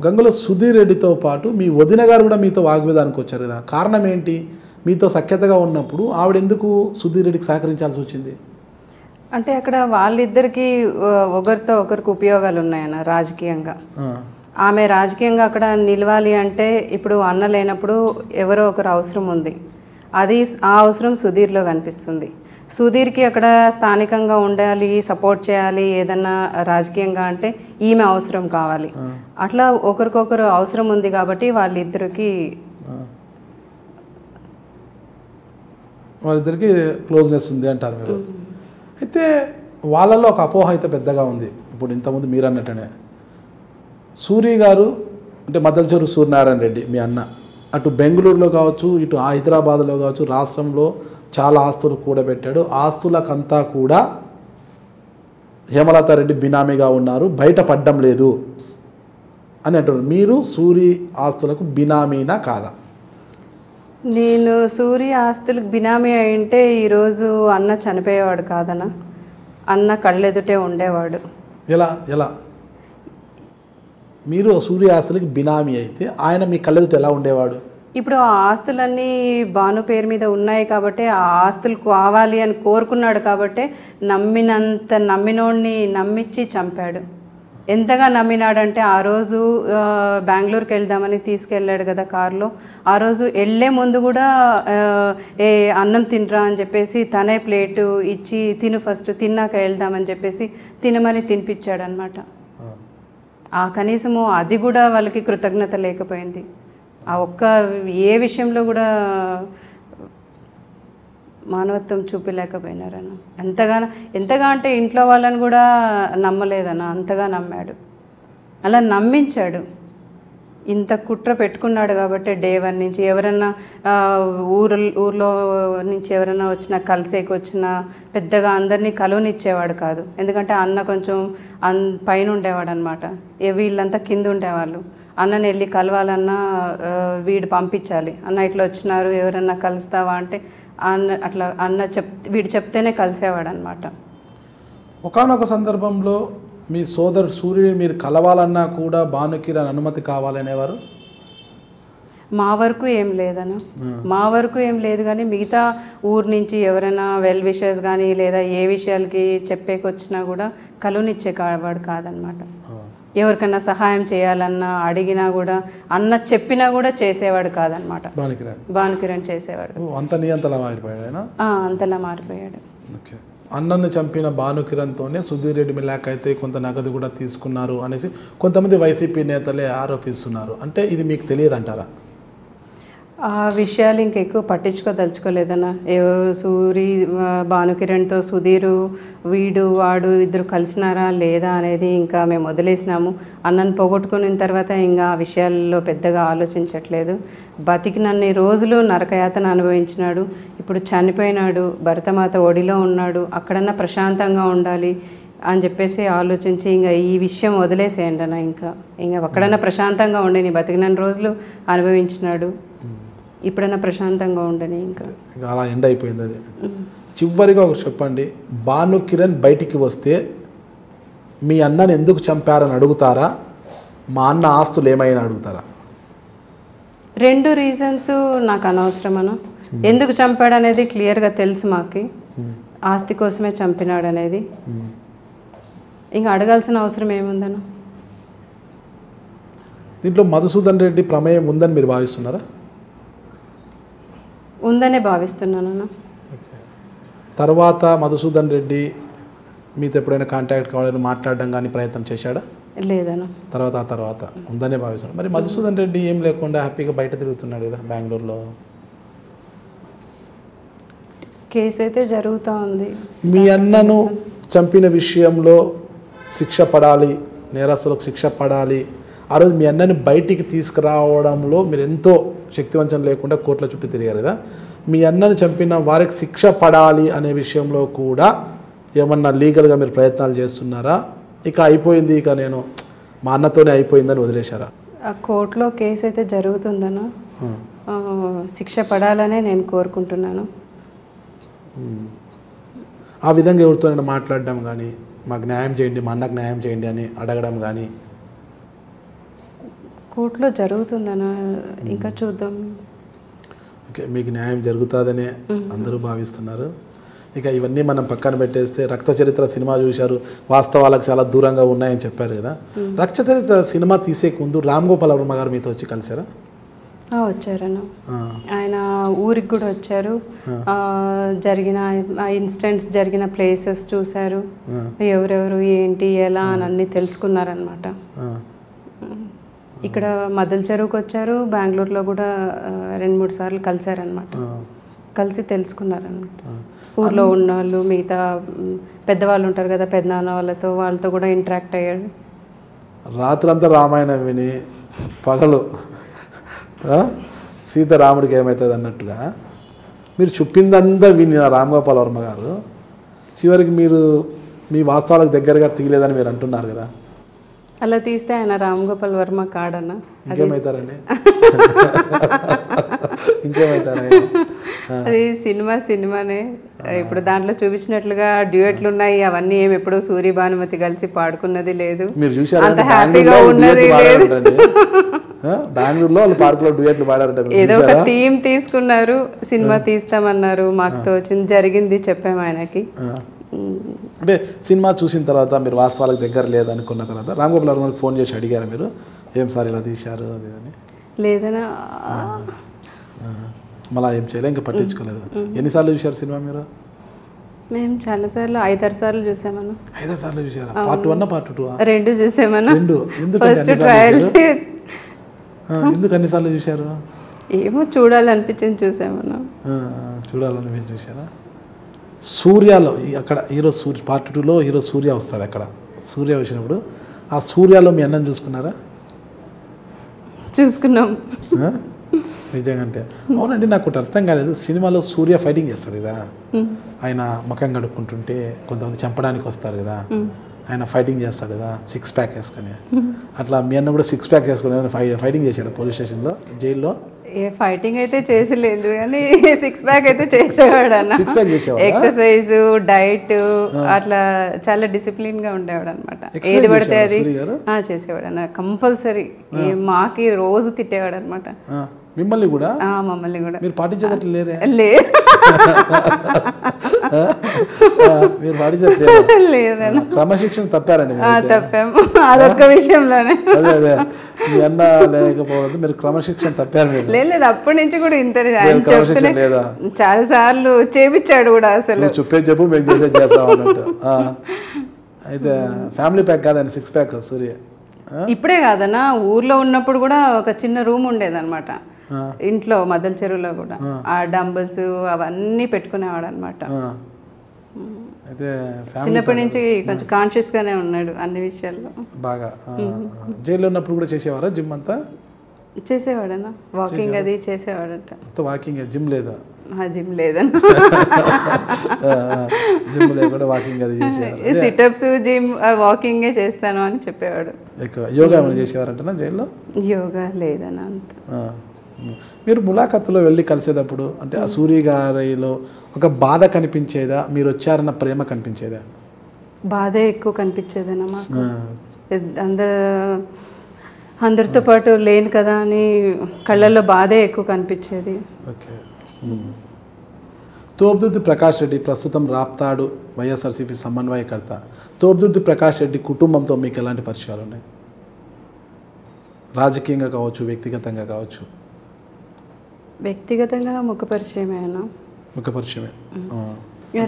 గంగుల సుధీర్ రెడ్డితో పాటు మీ వదిన గారు కూడా మీతో వాగ్వేదానికి వచ్చారు కదా. కారణం ఏంటి? మీతో సఖ్యతగా ఉన్నప్పుడు ఆవిడ ఎందుకు సుధీర్ రెడ్డికి సహకరించాల్సి వచ్చింది? అంటే అక్కడ వాళ్ళిద్దరికి ఒకరితో ఒకరికి ఉపయోగాలు ఉన్నాయన్న రాజకీయంగా. ఆమె రాజకీయంగా అక్కడ నిలవాలి అంటే ఇప్పుడు అన్న లేనప్పుడు ఎవరో ఒకరు అవసరం ఉంది. అది ఆ అవసరం సుధీర్లో కనిపిస్తుంది. సుధీర్కి అక్కడ స్థానికంగా ఉండాలి సపోర్ట్ చేయాలి ఏదన్నా రాజకీయంగా అంటే ఈమె అవసరం కావాలి. అట్లా ఒకరికొకరు అవసరం ఉంది కాబట్టి వాళ్ళిద్దరికి. వాళ్ళిద్దరికి క్లోజ్నెస్ ఉంది అంటారు మీరు. అయితే వాళ్ళల్లో ఒక అపోహ అయితే పెద్దగా ఉంది. ఇప్పుడు ఇంతకుముందు మీరు అన్నట్టునే. సూరి గారు అంటే మద్దలచెరు సూర్యనారాయణ రెడ్డి మీ అన్న. అటు బెంగళూరులో కావచ్చు ఇటు హైదరాబాద్లో కావచ్చు రాష్ట్రంలో చాలా ఆస్తులు కూడబెట్టాడు. ఆస్తులకంతా కూడా హేమలత రెడ్డి బినామీగా ఉన్నారు. బయట పడ్డం లేదు అని అంటారు మీరు సూరి ఆస్తులకు బినామీనా కాదా? నేను సూర్య ఆస్తులకు బినామీ అయింటే ఈరోజు అన్న చనిపోయేవాడు కాదనా అన్న కళ్ళెదుటే ఉండేవాడు. ఎలా? ఎలా? మీరు సూర్య ఆస్తులకి బినామీ అయితే ఆయన మీ కళ్ళెదుట ఎలా ఉండేవాడు? ఇప్పుడు ఆ ఆస్తులన్నీ భాను పేరు మీద ఉన్నాయి కాబట్టి ఆ ఆస్తులు కావాలి అని కోరుకున్నాడు కాబట్టి నమ్మినంత నమ్మినోడిని నమ్మిచ్చి చంపాడు. ఎంతగా నమ్మినాడంటే ఆ రోజు బెంగళూరుకి వెళ్దామని తీసుకెళ్ళాడు కదా కారులో. ఆ రోజు వెళ్ళే ముందు కూడా ఏ అన్నం తినరా అని చెప్పేసి తనే ప్లేటు ఇచ్చి తిను ఫస్ట్ తిన్నాక వెళ్దామని చెప్పేసి తినమని తినిపించాడు అనమాట ఆ కనీసము అది కూడా వాళ్ళకి కృతజ్ఞత లేకపోయింది. ఆ ఒక్క ఏ విషయంలో కూడా మానవత్వం చూపలేకపోయినారన్న. ఎంతగానో ఎంతగా అంటే ఇంట్లో వాళ్ళని కూడా నమ్మలేదన్న అంతగా నమ్మాడు. అలా నమ్మించాడు. ఇంత కుట్ర పెట్టుకున్నాడు కాబట్టి డే వన్ నుంచి ఎవరన్నా ఊరు ఊర్లో నుంచి ఎవరైనా వచ్చినా కలిసేకి వచ్చినా పెద్దగా అందరినీ కలువనిచ్చేవాడు కాదు. ఎందుకంటే అన్న కొంచెం అన్ పైన ఉండేవాడు అనమాట వీళ్ళంతా కింద ఉండేవాళ్ళు అన్నని వెళ్ళి కలవాలన్నా వీడు పంపించాలి. అన్న ఇట్లా వచ్చినారు ఎవరన్నా కలుస్తావా అంటే అన్న అట్లా అన్న చెప్ వీడు చెప్తేనే కలిసేవాడు అనమాట ఒకనొక సందర్భంలో మీ సోదరుడు సూర్యుడిని మీరు కలవాలన్నా కూడా భానుకిరణ్ అనుమతి కావాలనేవారు? మా వరకు ఏం లేదన్న మా వరకు ఏం లేదు కానీ మిగతా ఊరు నుంచి ఎవరైనా వెల్ విషెస్ కానీ లేదా ఏ విషయాలకి చెప్పేకి వచ్చినా కూడా కలునిచ్చే వాడు కాదనమాట. ఎవరికైనా సహాయం చేయాలన్నా అడిగినా కూడా అన్న చెప్పినా కూడా చేసేవాడు కాదనమాట. భానుకిరణ్. భానుకిరణ్ చేసేవాడు. అంతలా మారిపోయాడేనా ఆ, అంతలా మారిపోయాడు. ఓకే. అన్నను చంపిన భానుకిరణ్తోనే సుధీర్ రెడ్డి మిలాక్ అయితే కొంత నగదు కూడా తీసుకున్నారు అనేసి కొంతమంది వైసీపీ నేతలే ఆరోపిస్తున్నారు. అంటే ఇది మీకు తెలియదు అంటారా ఆ విషయాలు ఇంక ఎక్కువ పట్టించుకోదలుచుకోలేదన్న. ఏవో సూరి భానుకిరణ్తో సుధీరు వీడు వాడు ఇద్దరు కలిసినారా లేదా అనేది ఇంకా మేము వదిలేసినాము. అన్నను పోగొట్టుకున్న తర్వాత ఇంకా ఆ విషయాల్లో పెద్దగా ఆలోచించట్లేదు. బతికినన్ని రోజులు నరకయాతన అనుభవించినాడు. ఇప్పుడు చనిపోయినాడు భరతమాత ఒడిలో ఉన్నాడు అక్కడన్నా ప్రశాంతంగా ఉండాలి అని చెప్పేసి ఆలోచించి ఇంకా ఈ విషయం వదిలేసేయండి అన్న ఇంకా ఇంకా అక్కడన్నా ప్రశాంతంగా ఉండని బతికినన్ని రోజులు అనుభవించినాడు. ఇప్పుడైనా ప్రశాంతంగా ఉండని ఇంకా. అలా ఎండ్ అయిపోయింది అది. చివరిగా ఒక చెప్పండి భాను కిరణ్ బయటికి వస్తే మీ అన్నని ఎందుకు చంపారని అడుగుతారా? మా అన్న ఆస్తులు ఏమైనా అడుగుతారా? రెండు రీజన్స్ నాకు అనవసరమను. ఎందుకు చంపాడు అనేది క్లియర్గా తెలుసు మాకి. ఆస్తి కోసమే చంపినాడు అనేది ఇంకా అడగాల్సిన అవసరం ఏముందన్న దీంట్లో మధుసూదన్ రెడ్డి ప్రమేయం ఉందని మీరు భావిస్తున్నారా? ఉందనే భావిస్తున్నాను తర్వాత మధుసూదన్ రెడ్డి మీతో ఎప్పుడైనా కాంటాక్ట్ కావాలని మాట్లాడడం కానీ ప్రయత్నం చేశాడా? లేదన్న. తర్వాత ఆ తర్వాత ఉందనే భావిస్తున్నాడు మరి మధుసూదన్ రెడ్డి ఏం లేకుండా హ్యాపీగా బయట తిరుగుతున్నాడు కదా బెంగళూరులో? కేసు అయితే జరుగుతూ ఉంది. మీ అన్నను చంపిన విషయంలో శిక్ష పడాలి నేరస్తులకు శిక్ష పడాలి. ఆ రోజు మీ అన్నని బయటికి తీసుకురావడంలో మీరు ఎంతో శక్తివంచన లేకుండా కోర్టుల చుట్టూ తిరిగారు కదా. మీ అన్నను చంపిన వారికి శిక్ష పడాలి అనే విషయంలో కూడా ఏమన్నా లీగల్గా మీరు ప్రయత్నాలు చేస్తున్నారా? ఇక అయిపోయింది ఇక నేను మా అన్నతోనే అయిపోయిందని వదిలేశారా? కోర్టులో కేసు అయితే జరుగుతుందన్న. ఆ, శిక్ష పడాలనే నేను కోరుకుంటున్నాను. ఆ విధంగా ఎవరితోనైనా మాట్లాడడం కానీ మాకు న్యాయం చేయండి మా అన్నకు న్యాయం చేయండి అని అడగడం కానీ కోర్టులో జరుగుతుందన్న ఇంకా చూద్దాం. ఓకే మీకు న్యాయం జరుగుతుందనే అందరూ భావిస్తున్నారు. ఇక ఇవన్నీ మనం పక్కన పెట్టేస్తే రక్త చరిత్ర సినిమా చూశారు వాస్తవాలకు చాలా దూరంగా ఉన్నాయని చెప్పారు కదా. రక్త చరిత్ర సినిమా తీసేక ముందు రామ్ గోపాల్ వర్మ గారు మీతో వచ్చి కలిసారా? వచ్చారన్న. ఆయన ఊరికి కూడా వచ్చారు. జరిగిన ఆ ఇన్సిడెంట్స్ జరిగిన ప్లేసెస్ చూశారు. ఎవరెవరు ఏంటి ఎలా అని అన్నీ తెలుసుకున్నారనమాట. ఇక్కడ మదల్ చెరువుకి వచ్చారు బెంగళూరులో కూడా రెండు మూడు సార్లు కలిశారనమాట ఆ. కలిసి తెలుసుకున్నారనమాట ఊర్లో ఉన్న వాళ్ళు మిగతా పెద్దవాళ్ళు ఉంటారు కదా పెద్దనాన్న వాళ్ళతో వాళ్ళతో కూడా ఇంటరాక్ట్ అయ్యాడు రాత్రంతా రామాయణం విని పగలు ఆ? సీత రాముడికి ఏమవుతుంది అన్నట్టుగా మీరు చెప్పిందంతా విని ఆ రామ్ గోపాల్ వర్మ గారు చివరికి మీరు మీ వాస్తవాలకు దగ్గరగా తీయలేదని మీరు అంటున్నారు కదా అలా తీస్తే ఆయన రామ్ గోపాల్ వర్మ కాడన్న? ఇంకేమవుతారండి ఇంకేమవుతారు ఆయన? అది సినిమా సినిమానే. ఇప్పుడు దాంట్లో చూపించినట్లుగా డ్యూయట్లు ఉన్నాయి అవన్నీ ఏమి ఎప్పుడు సూర్య భానుమతి కలిసి పాడుకున్నది లేదు. మీరు చూసారా అంత హ్యాపీగా ఉన్నది లేదు? బెంగళూరులో వాళ్ళు పార్కులో డ్యూయట్లు పాడారంట. ఏదో ఒక? థీమ్ తీసుకున్నారు సినిమా తీస్తామన్నారు మాకు తోచింది జరిగింది చెప్పాము ఆయనకి. అంటే సినిమా చూసిన తర్వాత మీరు వాస్తవాలకు దగ్గర లేదనుకున్న తర్వాత రామ్ గోపాల్ వర్మకి ఫోన్ చేసి అడిగారు మీరు? ఏం సార్ ఇలా తీశారు అది అని? లేదనా మళ్ళీ ఏం చేయలేదు ఇంకా పట్టించుకోలేదు. ఎన్నిసార్లు చూశారు సినిమా మీరు? మేము చాలాసార్లు ఐదారు సార్లు చూసామను ఐదో సార్లు చూశారా? పార్ట్ వన్ పార్ట్ టూ రెండు చూసామను రెండు. ఎందుకంటే ట్రయల్స్ ఎందుకు అన్నిసార్లు చూశారు? ఏమో చూడాలనిపించింది చూసామను ఆ, చూడాలని మీరు చూశారా? సూర్యలో అక్కడ హీరో సూర్య పార్ట్ టూలో హీరో సూర్య వస్తాడు అక్కడ. సూర్య వచ్చినప్పుడు ఆ సూర్యలో మీ అన్నం చూసుకున్నారా? చూసుకున్నాం? నిజంగా అంటే అవునండి నాకు ఒకటి అర్థం కాలేదు. సినిమాలో సూర్య ఫైటింగ్ చేస్తాడు కదా. ఆయన ముఖం కడుక్కుంటుంటే కొంతమంది చంపడానికి వస్తారు కదా. ఆయన ఫైటింగ్ చేస్తాడు కదా. సిక్స్ ప్యాక్ వేసుకొని. అట్లా మీ అన్న కూడా సిక్స్ ప్యాక్ వేసుకొని ఫై ఫైటింగ్ చేశాడు పోలీస్ స్టేషన్లో జైల్లో. ఏ ఫైటింగ్ అయితే చేసలేదు కానీ సిక్స్ ప్యాక్ అయితే చేసేవాడు అన్న? ఎక్సర్సైజ్ డైట్ అట్లా చాలా డిసిప్లిన్గా ఉండేవాడు అనమాట ఏది పడితే అది చేసేవాడు అన్న. కంపల్సరీ. మాకి రోజు తిట్టేవాడు అనమాట మిమ్మల్ని కూడా? మమ్మల్ని కూడా. మీరు పాటించేటట్లు లేరే? లే. మీరు పాటించట్లేదు క్రమశిక్షణ తప్పారండి. తప్పాము. అదొక్క విషయంలోనే. అదే అదే. మీ అన్న లేకపోవద్దు మీరు క్రమశిక్షణ తప్పారు మీరు. లేదు అప్పటి నుంచి కూడా ఇంత క్రమశిక్షణ లేదా? చాలా సార్లు చేపించాడు కూడా అసలు. నువ్వు చెప్పే చెప్పు మేము చేసేది చేస్తాం అన్నట్టు. ఆ. అయితే ఫ్యామిలీ ప్యాక్ కాదండి సిక్స్ ప్యాక్ సూర్య? ఇప్పుడే కాదన్న ఊర్లో ఉన్నప్పుడు కూడా ఒక చిన్న రూమ్ ఉండేదన్నమాట. ఇంట్లో మద్దల చెరువులో కూడా. ఆ. డంబుల్స్ అవన్నీ పెట్టుకునేవాడు అనమాట. అయితే చిన్నప్పటి నుంచి కొంచెం కాన్షియస్ గానే ఉన్నాడు అన్ని విషయాల్లో. బాగా. జైల్లో ఉన్నప్పుడు కూడా చేసేవారా జిమ్ అంతా? చేసేవాడన్న. వాకింగ్ అది చేసేవాడట. వాకింగ్ జిమ్ లేదా? జిమ్ లేదన్న. జిమ్ లేకుండా వాకింగ్ అది చేసేవారు? సిటప్స్ జిమ్ వాకింగే చేస్తాను అని చెప్పేవాడు. ఎక్కువ. యోగా ఏమైనా చేసేవారంటనా జైల్లో? యోగా లేదన్న అంత. మీరు ములాఖత్తులో వెళ్ళి కలిసేటప్పుడు అంటే ఆ సూర్య గారిలో ఒక బాధ కనిపించేదా? మీరు వచ్చారన్న ప్రేమ కనిపించేదా? బాధే ఎక్కువ మాకు. పెద్ద- అందరు అందరితో పాటు లేను కదా అని కళ్ళల్లో బాధే ఎక్కువ కనిపించేది. ఓకే. మ్మ్. తోపుదుద్ది ప్రకాష్ రెడ్డి ప్రస్తుతం రాప్తాడు వైఎస్ఆర్సీపీ సమన్వయకర్త. తోపుదుద్ది ప్రకాష్ రెడ్డి కుటుంబంతో మీకు ఎలాంటి పరిచయాలు ఉన్నాయి రాజకీయంగా కావచ్చు వ్యక్తిగతంగా కావచ్చు. వ్యక్తిగతంగా ముఖ పరిచయమే అన్న ఒక పరిచయమే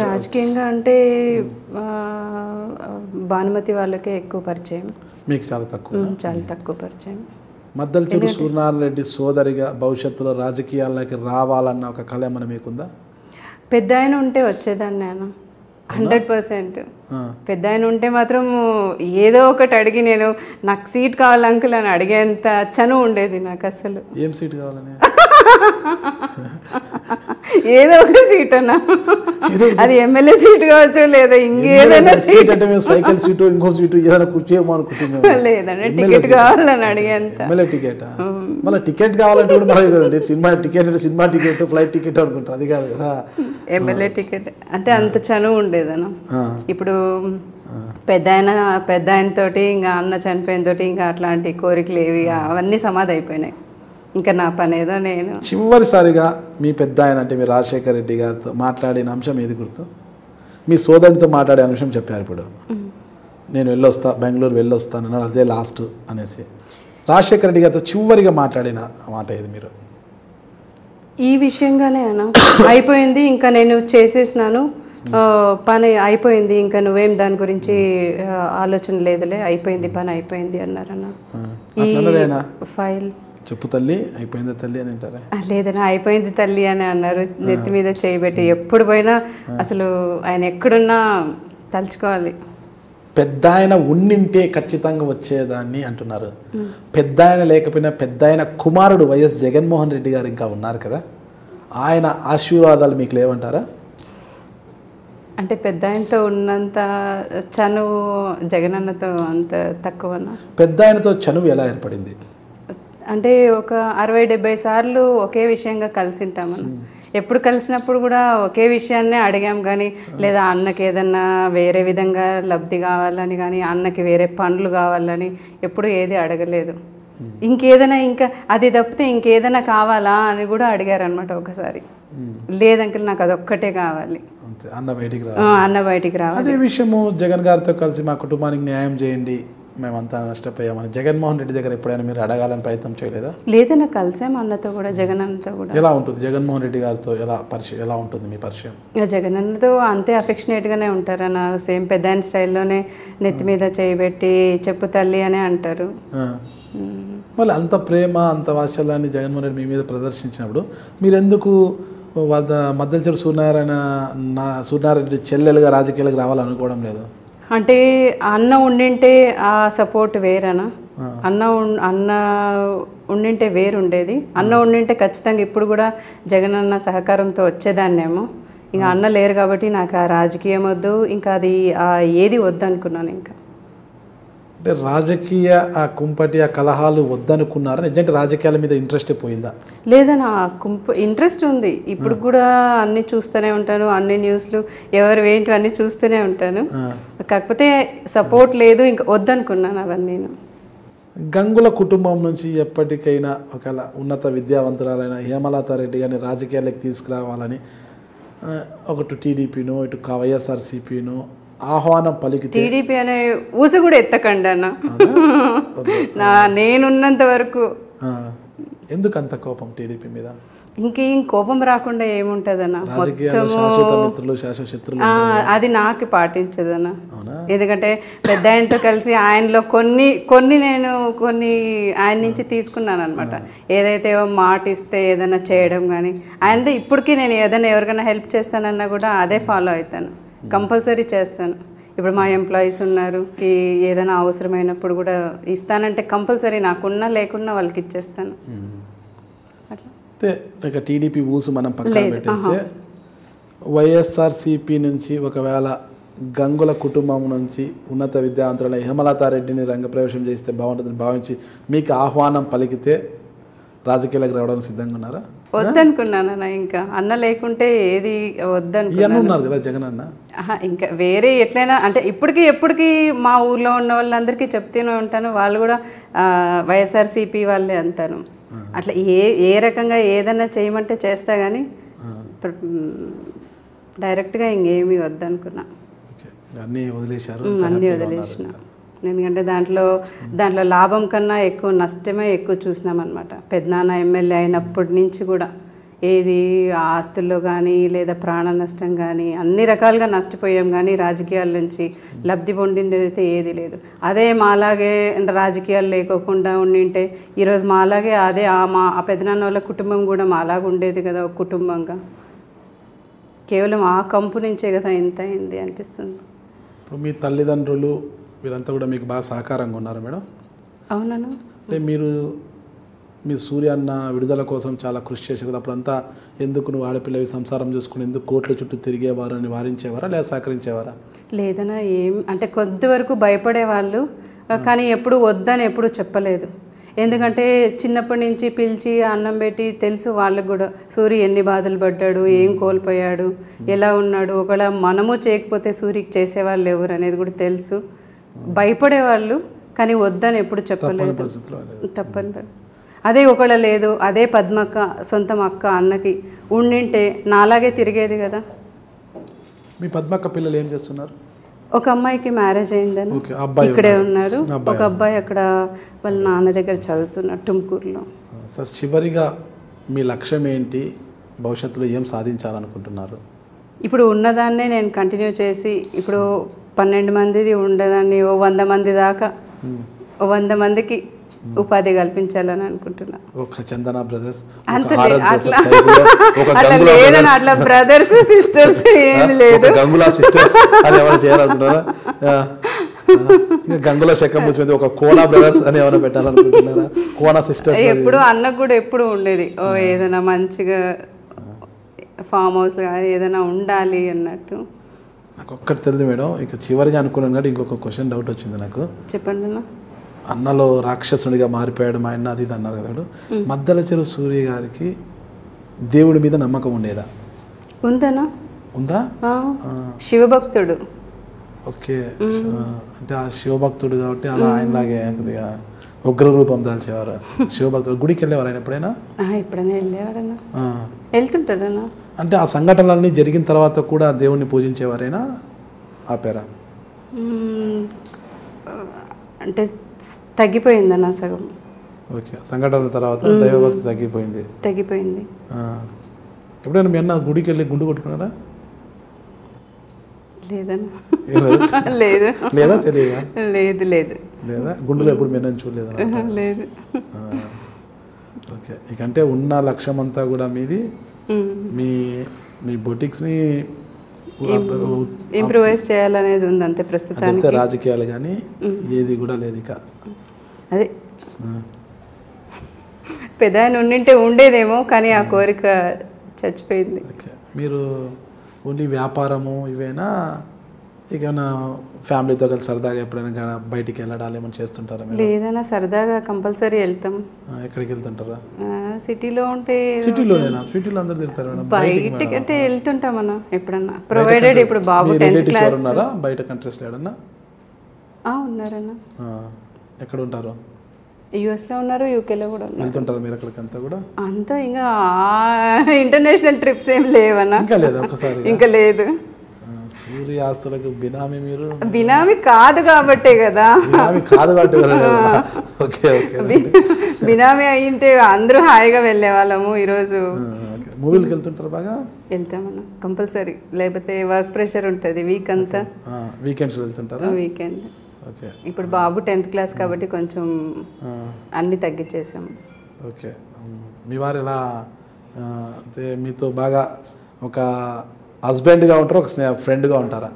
రాజకీయంగా అంటే భానుమతి వాళ్ళకే ఎక్కువ పరిచయం? మీకు చాలా తక్కువ చాలా తక్కువ పరిచయం. మద్దలచెరు సూర్యనారాయణ రెడ్డి సోదరిగా భవిష్యత్తులో రాజకీయాల్లోకి రావాలన్న ఒక కళ ఏమైనా మీకుందా? పెద్ద ఆయన ఉంటే వచ్చేదాన్ని నేను హండ్రెడ్ పర్సెంట్. పెద్ద ఆయన ఉంటే మాత్రం ఏదో ఒకటి అడిగి నేను నాకు సీట్ కావాలి అంకుల్ అని అడిగేంత చనువు ఉండేది నాకు అసలు ఏం సీట్ కావాలని? ఏదో ఒక సీట్ అన్న. అది ఎమ్మెల్యే సీట్ కావచ్చు లేదా ఇంకేదైనా సీట్ అంటే మేము సైకిల్ సీటు ఇంకో సీటు ఏదైనా కూర్చేమో అనుకుంటున్నాము లేదండి టికెట్ కావాలని అడిగేంత. ఎమ్మెల్యే టికెట్ మళ్ళీ టికెట్ కావాలంటే కూడా కదండి సినిమా టికెట్ అంటే సినిమా టికెట్ ఫ్లైట్ టికెట్ అనుకుంటారు అది కాదు కదా. ఎమ్మెల్యే టికెట్ అంటే అంత చనువు ఉండేదన్న ఆ. ఇప్పుడు పెద్ద ఆయన పెద్ద ఆయన తోటి ఇంకా అన్న చనిపోయిన తోటి ఇంకా అట్లాంటి కోరికలు ఏవి అవన్నీ సమాధి అయిపోయినాయి. ఇంకా నా పని ఏదో నేను. చివరిసారిగా మీ పెద్ద ఆయన అంటే మీ రాజశేఖర రెడ్డి గారితో మాట్లాడిన అంశం ఏది గుర్తు? మీ సోదరుడితో మాట్లాడే అంశం చెప్పారు ఇప్పుడు. నేను వెళ్ళొస్తా బెంగళూరు వెళ్ళొస్తాను అన్నాడు అదే లాస్ట్ అనేసి. రాజశేఖర రెడ్డి గారితో చివరిగా మాట్లాడిన మాట ఏది మీరు? ఈ విషయంగానే అన్న. అయిపోయింది ఇంకా నేను చేసేసినాను. పని అయిపోయింది ఇంకా నువ్వేం దాని గురించి ఆలోచన లేదులే అయిపోయింది పని అయిపోయింది అన్నారన్న. ఆయన ఫైల్ చెప్పు తల్లి అయిపోయిందా తల్లి అని అంటారా? లేదన్నా అయిపోయింది తల్లి అని అన్నారు. నెత్తి మీద చేయబెట్టి ఎప్పుడు పోయినా అసలు ఆయన ఎక్కడున్నా తలుచుకోవాలి. పెద్ద ఆయన ఉండింటే ఖచ్చితంగా వచ్చేదాన్ని అంటున్నారు. పెద్ద ఆయన లేకపోయినా పెద్ద ఆయన కుమారుడు వైఎస్ జగన్మోహన్ రెడ్డి గారు ఇంకా ఉన్నారు కదా. ఆయన ఆశీర్వాదాలు మీకు లేవంటారా? అంటే పెద్ద ఆయనతో ఉన్నంత చనువు జగనన్నతో అంత తక్కువనా? పెద్ద ఆయనతో చనువు ఎలా ఏర్పడింది? అంటే ఒక అరవై డెబ్బై సార్లు ఒకే విషయంగా కలిసి ఉంటాం మనం. ఎప్పుడు కలిసినప్పుడు కూడా ఒకే విషయాన్నే అడిగాం కానీ లేదా అన్నకి ఏదన్నా వేరే విధంగా లబ్ధి కావాలని కానీ అన్నకి వేరే పనులు కావాలని ఎప్పుడు ఏది అడగలేదు. ఇంకేదైనా ఇంకా అది తప్పితే ఇంకేదైనా కావాలా అని కూడా అడిగారు అనమాట ఒకసారి. లేదంకల్ నాకు అదొక్కటే కావాలి. అంతే అన్న బయటికి రా ఆ, అన్న బయటికి రావాలి. అదే విషయము జగన్ గారితో కలిసి మా కుటుంబానికి న్యాయం చేయండి. మేమంతా నష్టపోయామని. జగన్మోహన్ రెడ్డి దగ్గర ఎప్పుడైనా మీరు అడగాలని ప్రయత్నం చేయలేదా? లేదన్నా కలిసాం అన్నతో కూడా జగన్ అన్నతో కూడా. ఎలా ఉంటుంది? జగన్మోహన్ రెడ్డి గారితో ఎలా పరిచయం ఎలా ఉంటుంది మీ పరిచయం? జగన్ అన్నతో అంతే అఫెక్షనేట్గానే ఉంటారు అన్న సేమ్ పెద్ద ఆయన స్టైల్లోనే నెత్తి మీద చేయబెట్టి చెప్పు తల్లి అనే అంటారు. మళ్ళీ అంత ప్రేమ అంత వాత్సల్యాన్ని జగన్మోహన్ రెడ్డి మీ మీద ప్రదర్శించినప్పుడు మీరెందుకు వద్ద మద్దలచెరు సూర్యనారాయణ నా సూర్యనారాయణ రెడ్డి చెల్లెలుగా రాజకీయాలకు రావాలనుకోవడం లేదు? అంటే అన్న ఉండింటే ఆ సపోర్ట్ వేరేనా? అన్న అన్న ఉండింటే వేరు ఉండేది అన్న ఉండింటే ఖచ్చితంగా ఇప్పుడు కూడా జగన్ అన్న సహకారంతో వచ్చేదాన్నేమో. ఇంకా అన్న లేరు కాబట్టి నాకు ఆ రాజకీయం వద్దు ఇంకా అది ఏది వద్దు అనుకున్నాను ఇంకా. అంటే రాజకీయ ఆ కుంపటి ఆ కలహాలు వద్దనుకున్నారా? నిజంటే రాజకీయాల మీద ఇంట్రెస్ట్ పోయిందా? లేదన్న కుంప ఇంట్రెస్ట్ ఉంది. ఇప్పుడు కూడా అన్ని చూస్తూనే ఉంటాను. అన్ని న్యూస్లు ఎవరు ఏంటి అన్ని చూస్తూనే ఉంటాను. కాకపోతే సపోర్ట్ లేదు ఇంకా వద్దనుకున్నాను అవన్నీ గంగుల కుటుంబం నుంచి ఎప్పటికైనా ఒకవేళ ఉన్నత విద్యావంతురాలైన హేమలత రెడ్డి గారిని రాజకీయాలకు తీసుకురావాలని ఒకటి టీడీపీనో ఇటు వైఎస్ఆర్సీపీనో ఆహ్వానం పలికితే టీడీపీ అనే ఊస కూడా ఎత్తకండి అన్న. నా నేనున్నంత వరకు. ఆ, ఎందుకు అంత కోపం టీడీపీ మీద? ఇంకేం కోపం రాకుండా ఏముంటదన్న? అది నాకు పాటించదన్న. ఎందుకంటే పెద్ద ఆయనతో కలిసి ఆయనలో కొన్ని కొన్ని నేను కొన్ని ఆయన నుంచి తీసుకున్నాను అనమాట ఏదైతే మాట ఇస్తే ఏదైనా చేయడం కానీ ఆయనది ఇప్పటికీ నేను ఏదైనా ఎవరికైనా హెల్ప్ చేస్తానన్నా కూడా అదే ఫాలో అవుతాను. కంపల్సరీ చేస్తాను. ఇప్పుడు మా ఎంప్లాయీస్ ఉన్నారు ఏదైనా అవసరమైనప్పుడు కూడా ఇస్తానంటే కంపల్సరీ నాకున్నా లేకున్నా వాళ్ళకి ఇచ్చేస్తాను. అట్లా. టీడీపీ ఊసు మనం పక్కన పెట్టేస్తే వైఎస్ఆర్సీపీ నుంచి ఒకవేళ గంగుల కుటుంబం నుంచి ఉన్నత విద్యావంతులైన హేమలతారెడ్డిని రంగప్రవేశం చేస్తే బాగుంటుందని భావించి మీకు ఆహ్వానం పలికితే రాజకీయాలకు రావడానికి సిద్ధంగా ఉన్నారా? వద్దనుకున్నాను ఇంకా. అన్న లేకుంటే ఏది ఉన్నారు కదా జగన్ అన్న? ఇంకా వేరే ఎట్లయినా అంటే ఇప్పటికీ ఎప్పటికీ మా ఊర్లో ఉన్న వాళ్ళందరికీ చెప్తూనే ఉంటాను. వాళ్ళు కూడా వైఎస్ఆర్సీపీ వాళ్ళే అంటాను. అట్లా ఏ ఏ రకంగా ఏదన్నా చేయమంటే చేస్తా కానీ డైరెక్ట్గా ఇంకేమీ వద్దనుకున్నా. అన్నీ వదిలేశారు. అన్నీ వదిలేసిన. ఎందుకంటే దాంట్లో దాంట్లో లాభం కన్నా ఎక్కువ నష్టమే ఎక్కువ చూసినామన్నమాట. పెద్దనాన్న ఎమ్మెల్యే అయినప్పటి నుంచి కూడా ఏది ఆస్తుల్లో కానీ లేదా ప్రాణ నష్టం కానీ అన్ని రకాలుగా నష్టపోయాం కానీ రాజకీయాల నుంచి లబ్ధి పొందింది అయితే ఏది లేదు. అదే మాలాగే రాజకీయాలు లేకోకుండా ఉండింటే ఈరోజు మాలాగే అదే ఆ మా ఆ పెద్దనాన్న వాళ్ళ కుటుంబం కూడా మాలాగా ఉండేది కదా ఒక కుటుంబంగా. కేవలం ఆ కంపు నుంచే కదా ఇంత అయింది అనిపిస్తుంది. ఇప్పుడు మీ తల్లిదండ్రులు వీరంతా కూడా మీకు బాగా సహకారంగా ఉన్నారు మేడం. అవునను. అంటే మీరు మీ సూర్య అన్న విడుదల కోసం చాలా కృషి చేశారు కదా అప్పుడంతా ఎందుకు నువ్వు ఆడపిల్లవి సంసారం చూసుకుని ఎందుకు కోట్ల చుట్టూ తిరిగేవారు అని వారించేవారా లేదా సహకరించేవారా? లేదనా ఏం అంటే కొద్ది వరకు భయపడేవాళ్ళు కానీ ఎప్పుడు వద్దని ఎప్పుడు చెప్పలేదు. ఎందుకంటే చిన్నప్పటి నుంచి పిలిచి అన్నం పెట్టి తెలుసు వాళ్ళకు కూడా సూర్య ఎన్ని బాధలు పడ్డాడు ఏం కోల్పోయాడు ఎలా ఉన్నాడు ఒకవేళ మనము చేయకపోతే సూర్యకి చేసేవాళ్ళు ఎవరు అనేది కూడా తెలుసు. భయపడేవాళ్ళు కానీ వద్దని ఎప్పుడు చెప్పలేదు. తప్పని పరిస్థితి. అదే ఒకళ్ళ లేదు అదే పద్మక్క సొంతం అక్క అన్నకి ఉండింటే నాలాగే తిరిగేది కదా. మీ పద్మక్క పిల్లలు ఏం చేస్తున్నారు? ఒక అమ్మాయికి మ్యారేజ్ అయిందని ఇక్కడే ఉన్నారు. ఒక అబ్బాయి అక్కడ వాళ్ళ నాన్న దగ్గర చదువుతున్నారు టుమ్కూరులో సార్ చివరిగా మీ లక్ష్యం ఏంటి? భవిష్యత్తులో ఏం సాధించాలనుకుంటున్నారు? ఇప్పుడు ఉన్నదాన్నే నేను కంటిన్యూ చేసి ఇప్పుడు పన్నెండు మందిది ఉండదాన్ని ఓ వంద మంది దాకా. ఓ వంద మందికి ఉపాధి కల్పించాలని అనుకుంటున్నా. ఒక చందన బ్రదర్స్ లేదని అట్లా బ్రదర్స్ సిస్టర్స్ ఏమి లేదు. గంగుల సిస్టర్స్ అని చేయాలనుకుంటున్నారా గంగుల శకం మీద ఒక కోనా బ్రదర్స్ అని ఏమైనా పెట్టాలనుకుంటున్నారా? కోనా సిస్టర్స్ ఎప్పుడు అన్నకు కూడా ఎప్పుడు ఉండేది. ఓ ఏదైనా మంచిగా ఫామ్ హౌస్ కానీ ఏదైనా ఉండాలి అన్నట్టు. నాకు ఒక్కటి తెలియదు మేడం. ఇక చివరిగా అనుకున్నాను కానీ ఇంకొక క్వశ్చన్ డౌట్ వచ్చింది నాకు. చెప్పండి అన్న అన్నలో రాక్షసునిగా మారిపోయాడు మా ఆయన అది ఇది అన్నారు కదా. మద్దల చెరు సూర్య గారికి దేవుడి మీద నమ్మకం ఉండేదా? ఉందనా? ఉందా? శివభక్తుడు. ఓకే. అంటే ఆ శివభక్తుడు కాబట్టి అలా ఆయనలాగే కొద్దిగా ఉగ్ర రూపం దాల్చేవారు. శివభక్తుడు గుడికి వెళ్ళేవారు ఆయన ఎప్పుడైనా? ఎప్పుడైనా వెళ్ళేవాడన్నా ఆ. అంటే ఆ సంఘటనలన్నీ జరిగిన తర్వాత కూడా దేవుణ్ణి పూజించేవారైనా ఆపారా. అంటే తగ్గిపోయిందన్న సగం. ఓకే సంఘటనల తర్వాత దైవభక్తి తగ్గిపోయింది. తగ్గిపోయింది. ఎప్పుడైనా మీ అన్న గుడికి వెళ్ళి గుండు కొట్టుకున్నారా లేదు. తెలియదా? లేదు లేదు. లేదా? గుండెలో ఎప్పుడు మెన్నని చూడలేదా? లేదు. ఓకే ఇకంటే ఉన్న లక్ష్యం అంతా కూడా మీది. మీ మీ బొటిక్స్ని ఇంప్రూవైజ్ చేయాలనేది ఉంది అంతే ప్రస్తుతానికి. రాజకీయాలు కానీ ఏది కూడా లేదు ఇక. అదే. పెద్ద ఆయన ఉండింటే ఉండేదేమో కానీ ఆ కోరిక చచ్చిపోయింది. మీరు ఓన్లీ వ్యాపారము ఇవేనా ఇకేమైనా ఫ్యామిలీతో కలిసి సరదాగా ఎప్పుడైనా బయటికి వెళ్ళడాలు ఏమైనా చేస్తుంటారా లేదన్నా సరదాగా కంపల్సరీ వెళ్తాం. ఎక్కడికి వెళ్తుంటారా? సిటీలో ఉంటే సిటీలోనేనా? సిటీలో అందరు తిరుగుతారు మేడం? బయటికి అంటే వెళ్తుంటాం అన్న ఎప్పుడన్నా. ప్రొవైడెడ్ ఇప్పుడు బాబు టెన్త్ క్లాస్ ఉన్నారా బయట కంట్రీస్లో ఏడన్నా ఉన్నారన్న. ఎక్కడ ఉంటారు? యూఎస్లో ఉన్నారు యూకేలో కూడా ఉన్నారు. వెళ్తుంటారు మీరు అక్కడికంతా కూడా? అంతా ఇంకా ఇంటర్నేషనల్ ట్రిప్స్ ఏం లేవన్నా. ఇంకా లేదా? ఒక్కసారి ఇంకా లేదు. ఆ, సూర్య ఆస్తులకు బినామీ మీరు? బినామీ కాదు కాబట్టే కదా. బినామీ కాదు కాబట్టి ఓకే ఓకే బినామీ అందరూ హాయిగా వెళ్ళే వాళ్ళము ఈరోజు. మూవీలకు వెళ్తుంటారు బాగా? వెళ్తామన్నా కంపల్సరీ. లేకపోతే వర్క్ ప్రెషర్ ఉంటుంది వీక్ అంతా. వీకెండ్స్ వెళ్తుంటారా? వీకెండ్. ఓకే. ఇప్పుడు బాబు టెన్త్ క్లాస్ కాబట్టి కొంచెం అన్ని తగ్గించేసాం. ఓకే. మీ వారు ఎలా అంటే మీతో బాగా ఒక హస్బెండ్గా ఉంటారా ఒక స్నే ఫ్రెండ్గా ఉంటారా?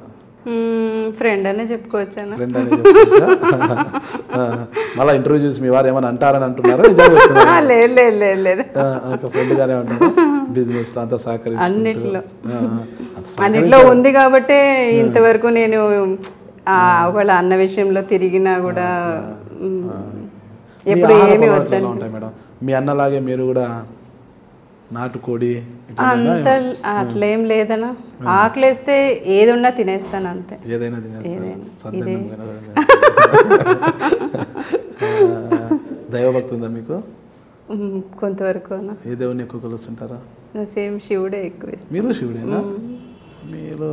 ఫ్రెండ్ అనే చెప్పుకోవచ్చాను. ఫ్రెండ్? ఆ, మళ్ళా ఇంటర్వ్యూ చూసి మీ వారు ఏమైనా అంటారని అంటున్నారా? లేదు లేదు ఒక ఫ్రెండ్గానే ఉంటారు? బిజినెస్లో అంతా సహకరించి అన్నిట్లో. అన్నిట్లో ఉంది కాబట్టే ఇంతవరకు నేను ఒకవేళ అన్న విషయంలో తిరిగినా కూడా ఎప్పుడు ఏమి ఉంటాయి మేడం. మీ అన్నలాగే మీరు కూడా నాటుకోడి అట్లేం లేదనా ఆకలేస్తే ఏది ఉన్నా తినేస్తాను అంతే. ఏదైనా కానీ దైవభక్తి ఉందా మీకు? కొంతవరకు ఏ దేవుని ఎక్కువ కలుస్తుంటారా? సేమ్ శివుడే ఎక్కువ మీరు శివుడేనా? మీరు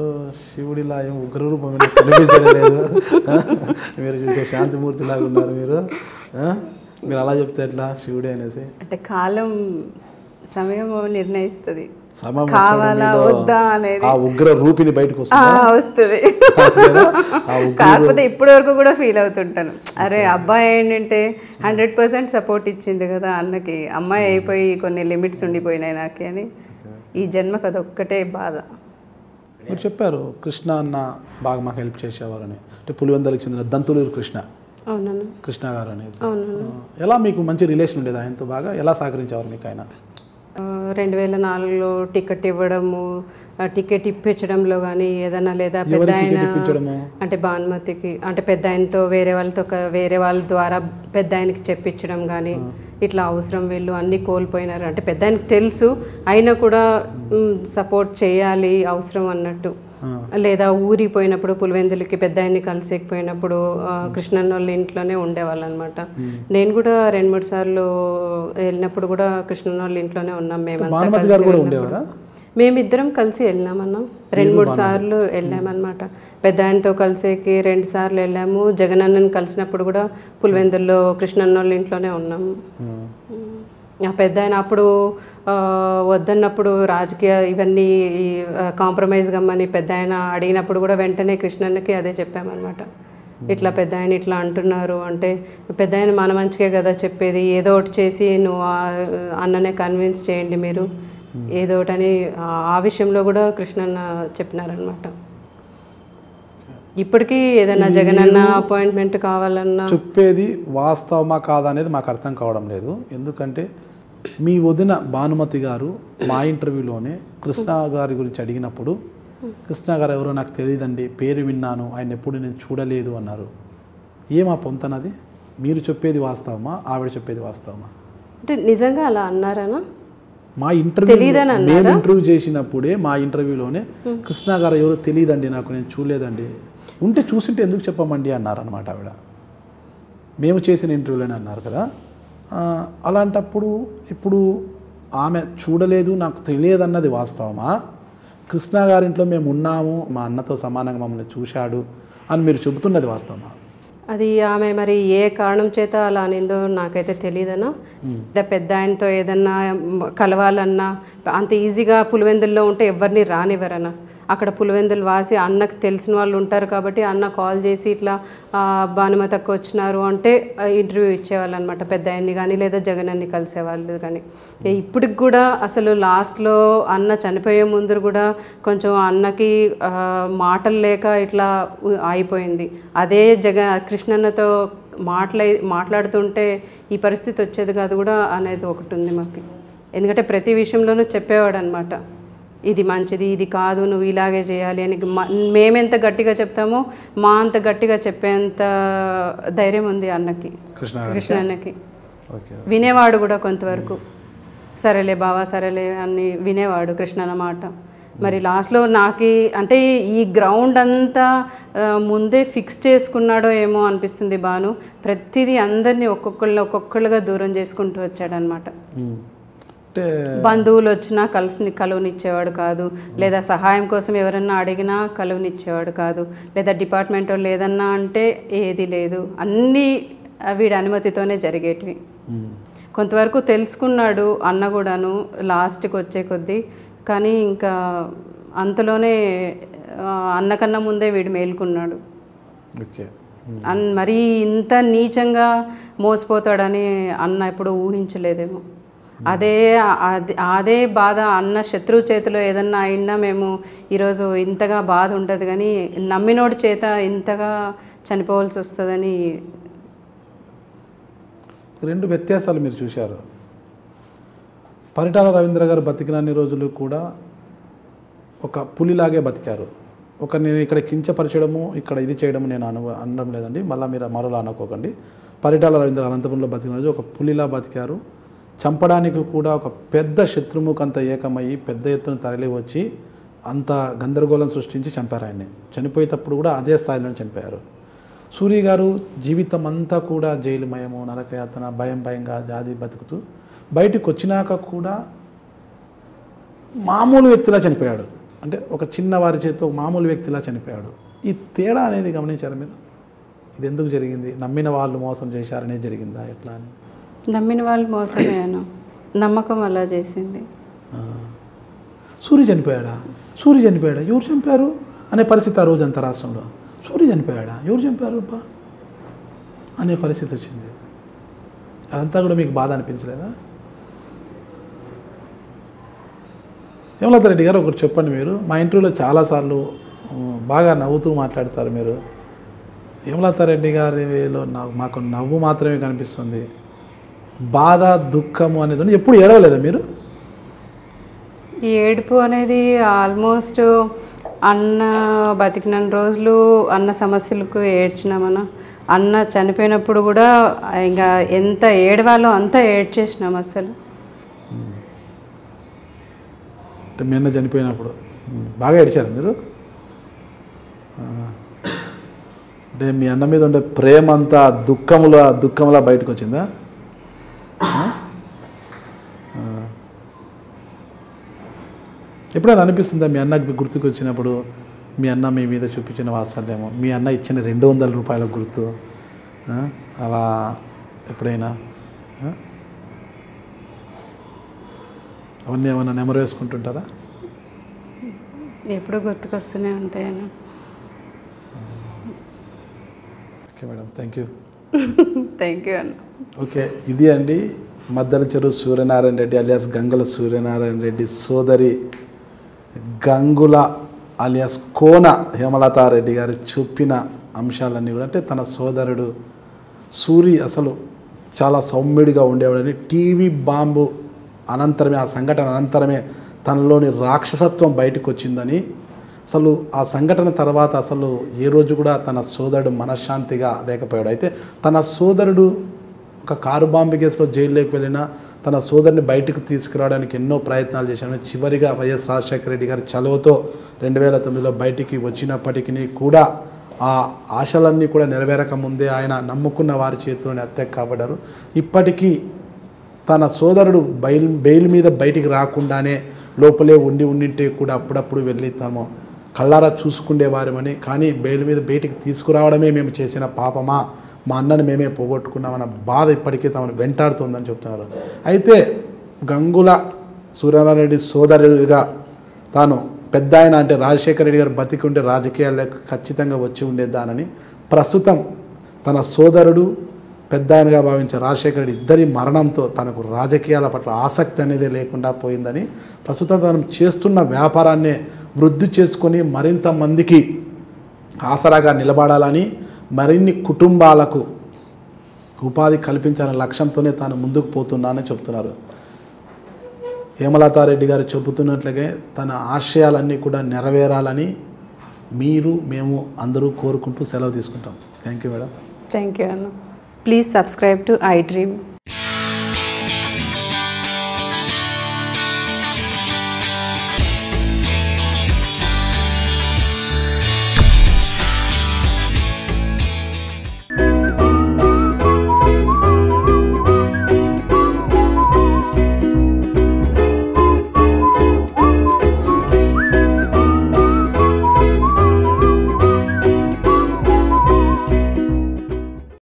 శివుడిలా ఏం ఉగ్ర రూపం ఏమీ కనిపించడం లేదు ఆ? మీరు చూసే శాంతిమూర్తిలాగా ఉన్నారు మీరు? మీరు అలా చెప్తే ఎట్లా? శివుడే అనేసి. అంటే కాలం సమయం నిర్ణయిస్తుంది. కావాలా వద్దా అనేది ఆ ఉగ్ర రూపిని బయటకు వస్తుంది? కాకపోతే ఇప్పటి వరకు కూడా ఫీల్ అవుతుంటాను. అరే అబ్బాయి ఏంటంటే హండ్రెడ్ పర్సెంట్ సపోర్ట్ ఇచ్చింది కదా అన్నకి అమ్మాయి అయిపోయి కొన్ని లిమిట్స్ ఉండిపోయినాయి నాకు అని. ఈ జన్మకు అదొక్కటే బాధ. మీరు చెప్పారు కృష్ణ అన్న బాగా మాకు హెల్ప్ చేసేవారని. అంటే పులివెందలకు చెందిన దంతులూరు కృష్ణ. కృష్ణ గారు అనేది ఎలా మీకు మంచి రిలేషన్ ఉండేది ఆయనతో బాగా? ఎలా సహకరించేవారు మీకు ఆయన? రెండు వేల నాలుగులో టికెట్ ఇవ్వడము టికెట్ ఇప్పించడంలో కానీ ఏదైనా లేదా పెద్ద ఆయన అంటే భానుమతికి అంటే పెద్ద ఆయనతో వేరే వాళ్ళతో వేరే వాళ్ళ ద్వారా పెద్ద ఆయనకి చెప్పించడం కానీ ఇట్లా అవసరం వీళ్ళు అన్నీ కోల్పోయినారు. అంటే పెద్ద ఆయనకి తెలుసు అయినా కూడా సపోర్ట్ చేయాలి అవసరం అన్నట్టు. లేదా ఊరికి పోయినప్పుడు పులివెందులకి పెద్ద ఆయన్ని కలిసేకపోయినప్పుడు ఆ, కృష్ణన్న వాళ్ళ ఇంట్లోనే ఉండేవాళ్ళు అనమాట నేను కూడా రెండు మూడు సార్లు వెళ్ళినప్పుడు కూడా కృష్ణన్న వాళ్ళ ఇంట్లోనే ఉన్నాం మేమంతా ఉండేవారా? మేమిద్దరం కలిసి వెళ్ళామన్నాం రెండు మూడు సార్లు వెళ్ళామన్నమాట. పెద్ద ఆయనతో కలిసేకి రెండు సార్లు వెళ్ళాము. జగనన్నని కలిసినప్పుడు కూడా పులివెందుల్లో కృష్ణన్న వాళ్ళ ఇంట్లోనే ఉన్నాము ఆ పెద్ద ఆయన అప్పుడు వద్దన్నప్పుడు రాజకీయ ఇవన్నీ కాంప్రమైజ్ గమ్మని పెద్ద ఆయన అడిగినప్పుడు కూడా వెంటనే కృష్ణన్నకి అదే చెప్పామన్నమాట. ఇట్లా పెద్ద ఆయన ఇట్లా అంటున్నారు అంటే పెద్ద ఆయన మన మంచికే కదా చెప్పేది ఏదో ఒకటి చేసి నువ్వు ఆ అన్ననే కన్విన్స్ చేయండి మీరు. ఏదో ఒకటి అని ఆ- విషయంలో కూడా కృష్ణన్న చెప్పినారనమాట ఇప్పటికీ ఏదైనా జగనన్న అపాయింట్మెంట్ కావాలన్నా చెప్పేది వాస్తవమా కాదా అనేది మాకు అర్థం కావడం లేదు. ఎందుకంటే మీ వదిన భానుమతి గారు మా ఇంటర్వ్యూలోనే కృష్ణ గారి గురించి అడిగినప్పుడు కృష్ణ గారు ఎవరో నాకు తెలియదండి పేరు విన్నాను ఆయన ఎప్పుడు నేను చూడలేదు అన్నారు. ఏమా పొంతనది మీరు చెప్పేది వాస్తవమా? ఆవిడ చెప్పేది వాస్తవమా? అంటే నిజంగా అలా అన్నారనా? మా ఇంటర్వ్యూ మేము ఇంటర్వ్యూ చేసినప్పుడే మా ఇంటర్వ్యూలోనే కృష్ణ గారు ఎవరో తెలియదండి నాకు నేను చూడలేదండి ఉంటే చూసింటే ఎందుకు చెప్పమండి అన్నారు అనమాట ఆవిడ. మేము చేసిన ఇంటర్వ్యూలోనే అన్నారు కదా? అలాంటప్పుడు ఇప్పుడు ఆమె చూడలేదు నాకు తెలియదన్నది వాస్తవమా? కృష్ణ గారింట్లో మేము ఉన్నాము మా అన్నతో సమానంగా మమ్మల్ని చూశాడు అని మీరు చెబుతున్నది వాస్తవమా? అది ఆమె మరి ఏ కారణం చేత అలా అనిందో నాకైతే తెలియదనా లేదా పెద్ద ఆయనతో ఏదన్నా కలవాలన్నా అంత ఈజీగా పులివెందుల్లో ఉంటే ఎవరిని రానివ్వరనా అక్కడ పులివెందులు వాసి అన్నకు తెలిసిన వాళ్ళు ఉంటారు కాబట్టి అన్న కాల్ చేసి ఇట్లా ఆ, భానుమతక్క వచ్చినారు అంటే ఇంటర్వ్యూ ఇచ్చేవాళ్ళు అనమాట పెద్ద ఆయన్ని కానీ లేదా జగన్ అన్ని కలిసేవాళ్ళు కానీ ఇప్పటికి కూడా అసలు లాస్ట్లో అన్న చనిపోయే ముందు కూడా కొంచెం అన్నకి మాటలు లేక ఇట్లా అయిపోయింది అదే జగ కృష్ణన్నతో మాట్లా మాట్లాడుతుంటే ఈ పరిస్థితి వచ్చేది కాదు కూడా అనేది ఒకటి ఉంది మాకు. ఎందుకంటే ప్రతి విషయంలోనూ చెప్పేవాడు అనమాట ఇది మంచిది ఇది కాదు నువ్వు ఇలాగే చేయాలి అని మేమెంత గట్టిగా చెప్తామో మా అంత గట్టిగా చెప్పేంత ధైర్యం ఉంది అన్నకి కృష్ణ కృష్ణ అన్నకి. వినేవాడు కూడా కొంతవరకు. సరేలే బావా సరేలే అని వినేవాడు కృష్ణన్న మాట. మరి లాస్ట్లో నాకు అంటే ఈ గ్రౌండ్ అంతా ముందే ఫిక్స్ చేసుకున్నాడో ఏమో అనిపిస్తుంది బాను ప్రతిదీ అందరినీ ఒక్కొక్కళ్ళు ఒక్కొక్కళ్ళుగా దూరం చేసుకుంటూ వచ్చాడనమాట ఉమ్. అంటే బంధువులు వచ్చినా కలిసి కలువనిచ్చేవాడు కాదు. లేదా సహాయం కోసం ఎవరన్నా అడిగినా కలువనిచ్చేవాడు కాదు. లేదా డిపార్ట్మెంట్ వాళ్ళు ఏదన్నా అంటే ఏది లేదు. అన్నీ వీడి అనుమతితోనే జరిగేటివి. కొంతవరకు తెలుసుకున్నాడు అన్న కూడాను లాస్ట్కి వచ్చే కొద్దీ. కానీ ఇంకా అంతలోనే అన్నకన్నా ముందే వీడు మేలుకున్నాడు. ఓకే. మరీ ఇంత నీచంగా మోసపోతాడని అన్న ఎప్పుడు ఊహించలేదేమో. అదే అదే అదే బాధ అన్న శత్రువు చేతిలో ఏదన్నా అయినా మేము ఈరోజు ఇంతగా బాధ ఉంటుంది కానీ నమ్మినోడి చేత ఇంతగా చనిపోవాల్సి వస్తుందని రెండు వ్యత్యాసాలు మీరు చూశారు. పరిటాల రవీంద్ర గారు బతికినన్ని రోజులు కూడా ఒక పులిలాగే బతికారు. ఒక నేను ఇక్కడ కించపరచడము ఇక్కడ ఇది చేయడము నేను అను అనడం లేదండి. మళ్ళీ మీరు మరోలా అనుకోకండి. పరిటాల రవీంద్ర అనంతపురంలో బతికిన రోజు ఒక పులిలా బతికారు. చంపడానికి కూడా ఒక పెద్ద శత్రుముఖంత ఏకమయ్యి పెద్ద ఎత్తున తరలి వచ్చి అంత గందరగోళం సృష్టించి చంపారు ఆయన్ని. చనిపోయేటప్పుడు కూడా అదే స్థాయిలో చనిపోయారు సూర్య గారు జీవితం అంతా కూడా జైలుమయము నరకయాతన భయం భయంగా జాతి బతుకుతూ బయటకు వచ్చినాక కూడా మామూలు వ్యక్తిలా చనిపోయాడు. అంటే ఒక చిన్న వారి చేతితో ఒక మామూలు వ్యక్తిలా చనిపోయాడు. ఈ తేడా అనేది గమనించారు మీరు? ఇది ఎందుకు జరిగింది? నమ్మిన వాళ్ళు మోసం చేశారనే జరిగిందా? ఎట్లా అని నమ్మిన వాళ్ళు మోసమేను నమ్మకం అలా చేసింది. సూర్య చనిపోయాడా? సూర్య చనిపోయాడా? ఎవరు చంపారు? అనే పరిస్థితి ఆ రోజంతా రాష్ట్రంలో. సూర్య చనిపోయాడా? ఎవరు చంపారు అబ్బా? అనే పరిస్థితి వచ్చింది. అదంతా కూడా మీకు బాధ అనిపించలేదా? హేమలత రెడ్డి గారు ఒకటి చెప్పండి మీరు. మా ఇంటర్వ్యూలో చాలాసార్లు బాగా నవ్వుతూ మాట్లాడతారు మీరు. హేమలత రెడ్డి గారిలో నాకు మాకు నవ్వు మాత్రమే కనిపిస్తుంది. బాధ దుఃఖము అనేది ఉంది. ఎప్పుడు ఏడవలేదా మీరు ఈ ఏడుపు అనేది ఆల్మోస్ట్ అన్న బతికిన రోజులు అన్న సమస్యలకు ఏడ్చినామన్న అన్న చనిపోయినప్పుడు కూడా ఇంకా ఎంత ఏడవాలో అంతా ఏడ్చేసినాం అసలు మీ అన్న చనిపోయినప్పుడు బాగా ఏడిచారు మీరు. అంటే మీ అన్న మీద ఉండే ప్రేమ అంతా దుఃఖముల దుఃఖములా బయటకు వచ్చిందా ఎప్పుడైనా అనిపిస్తుందా మీ అన్నకి గుర్తుకు వచ్చినప్పుడు మీ అన్న మీ మీద చూపించిన వాత్సల్యము? మీ అన్న ఇచ్చిన రెండు వందల రూపాయల గుర్తు? అలా ఎప్పుడైనా? అవన్నీ ఏమైనా నెమరు వేసుకుంటుంటారా? ఎప్పుడు గుర్తుకొస్తూనే ఉంటాయన్న. Okay madam thank you. Thank you అన్న. ఓకే ఇది అండి మద్దల చెరువు సూర్యనారాయణ రెడ్డి అలియాస్ గంగుల సూర్యనారాయణ రెడ్డి సోదరి గంగుల అలియాస్ కోన హేమలతారెడ్డి గారు చెప్పిన అంశాలన్నీ కూడా అంటే తన సోదరుడు సూరి అసలు చాలా సౌమ్యుడిగా ఉండేవాడని టీవీ బాంబు అనంతరమే ఆ సంఘటన అనంతరమే తనలోని రాక్షసత్వం బయటకు వచ్చిందని అసలు ఆ సంఘటన తర్వాత అసలు ఏ రోజు కూడా తన సోదరుడు మనశ్శాంతిగా లేకపోయాడు. అయితే తన సోదరుడు ఒక కారు బాంబు కేసులో జైల్లోకి వెళ్ళినా తన సోదరుని బయటకు తీసుకురావడానికి ఎన్నో ప్రయత్నాలు చేశాను చివరిగా వైఎస్ రాజశేఖర రెడ్డి గారి చలువతో రెండు వేల తొమ్మిదిలో బయటికి వచ్చినప్పటికీ కూడా ఆ ఆశలన్నీ కూడా నెరవేరక ముందే ఆయన నమ్ముకున్న వారి చేతిలోనే హత్య కాబడ్డారు. ఇప్పటికీ తన సోదరుడు బయలు బెయిల్ మీద బయటికి రాకుండానే లోపలే ఉండి ఉండింటే కూడా అప్పుడప్పుడు వెళ్ళి తాము కళ్ళారా చూసుకునేవారమని కానీ బెయిల్ మీద బయటికి తీసుకురావడమే మేము చేసిన పాపమా? మా అన్నని మేమే పోగొట్టుకున్నామన్న బాధ ఇప్పటికీ తమను వెంటాడుతుందని చెప్తున్నారు. అయితే గంగుల సూర్యనారాయణ సోదరుడిగా తాను పెద్ద ఆయన అంటే రాజశేఖర రెడ్డి గారు బతికి ఉంటే రాజకీయాల్లో ఖచ్చితంగా వచ్చి ఉండేదానని ప్రస్తుతం తన సోదరుడు పెద్ద ఆయనగా భావించే రాజశేఖర రెడ్డి ఇద్దరి మరణంతో తనకు రాజకీయాల పట్ల ఆసక్తి అనేది లేకుండా పోయిందని ప్రస్తుతం తను చేస్తున్న వ్యాపారాన్నే వృద్ధి చేసుకొని మరింత మందికి ఆసరాగా నిలబడాలని మరిన్ని కుటుంబాలకు ఉపాధి కల్పించాలనే లక్ష్యంతోనే తాను ముందుకు పోతున్నానని చెప్తున్నారు. హేమలతారెడ్డి గారు చెబుతున్నట్లుగా తన ఆశయాలన్నీ కూడా నెరవేరాలని మీరు మేము అందరూ కోరుకుంటూ సెలవు తీసుకుంటాం. Thank you madam. Thank you అన్న. Please subscribe to I dream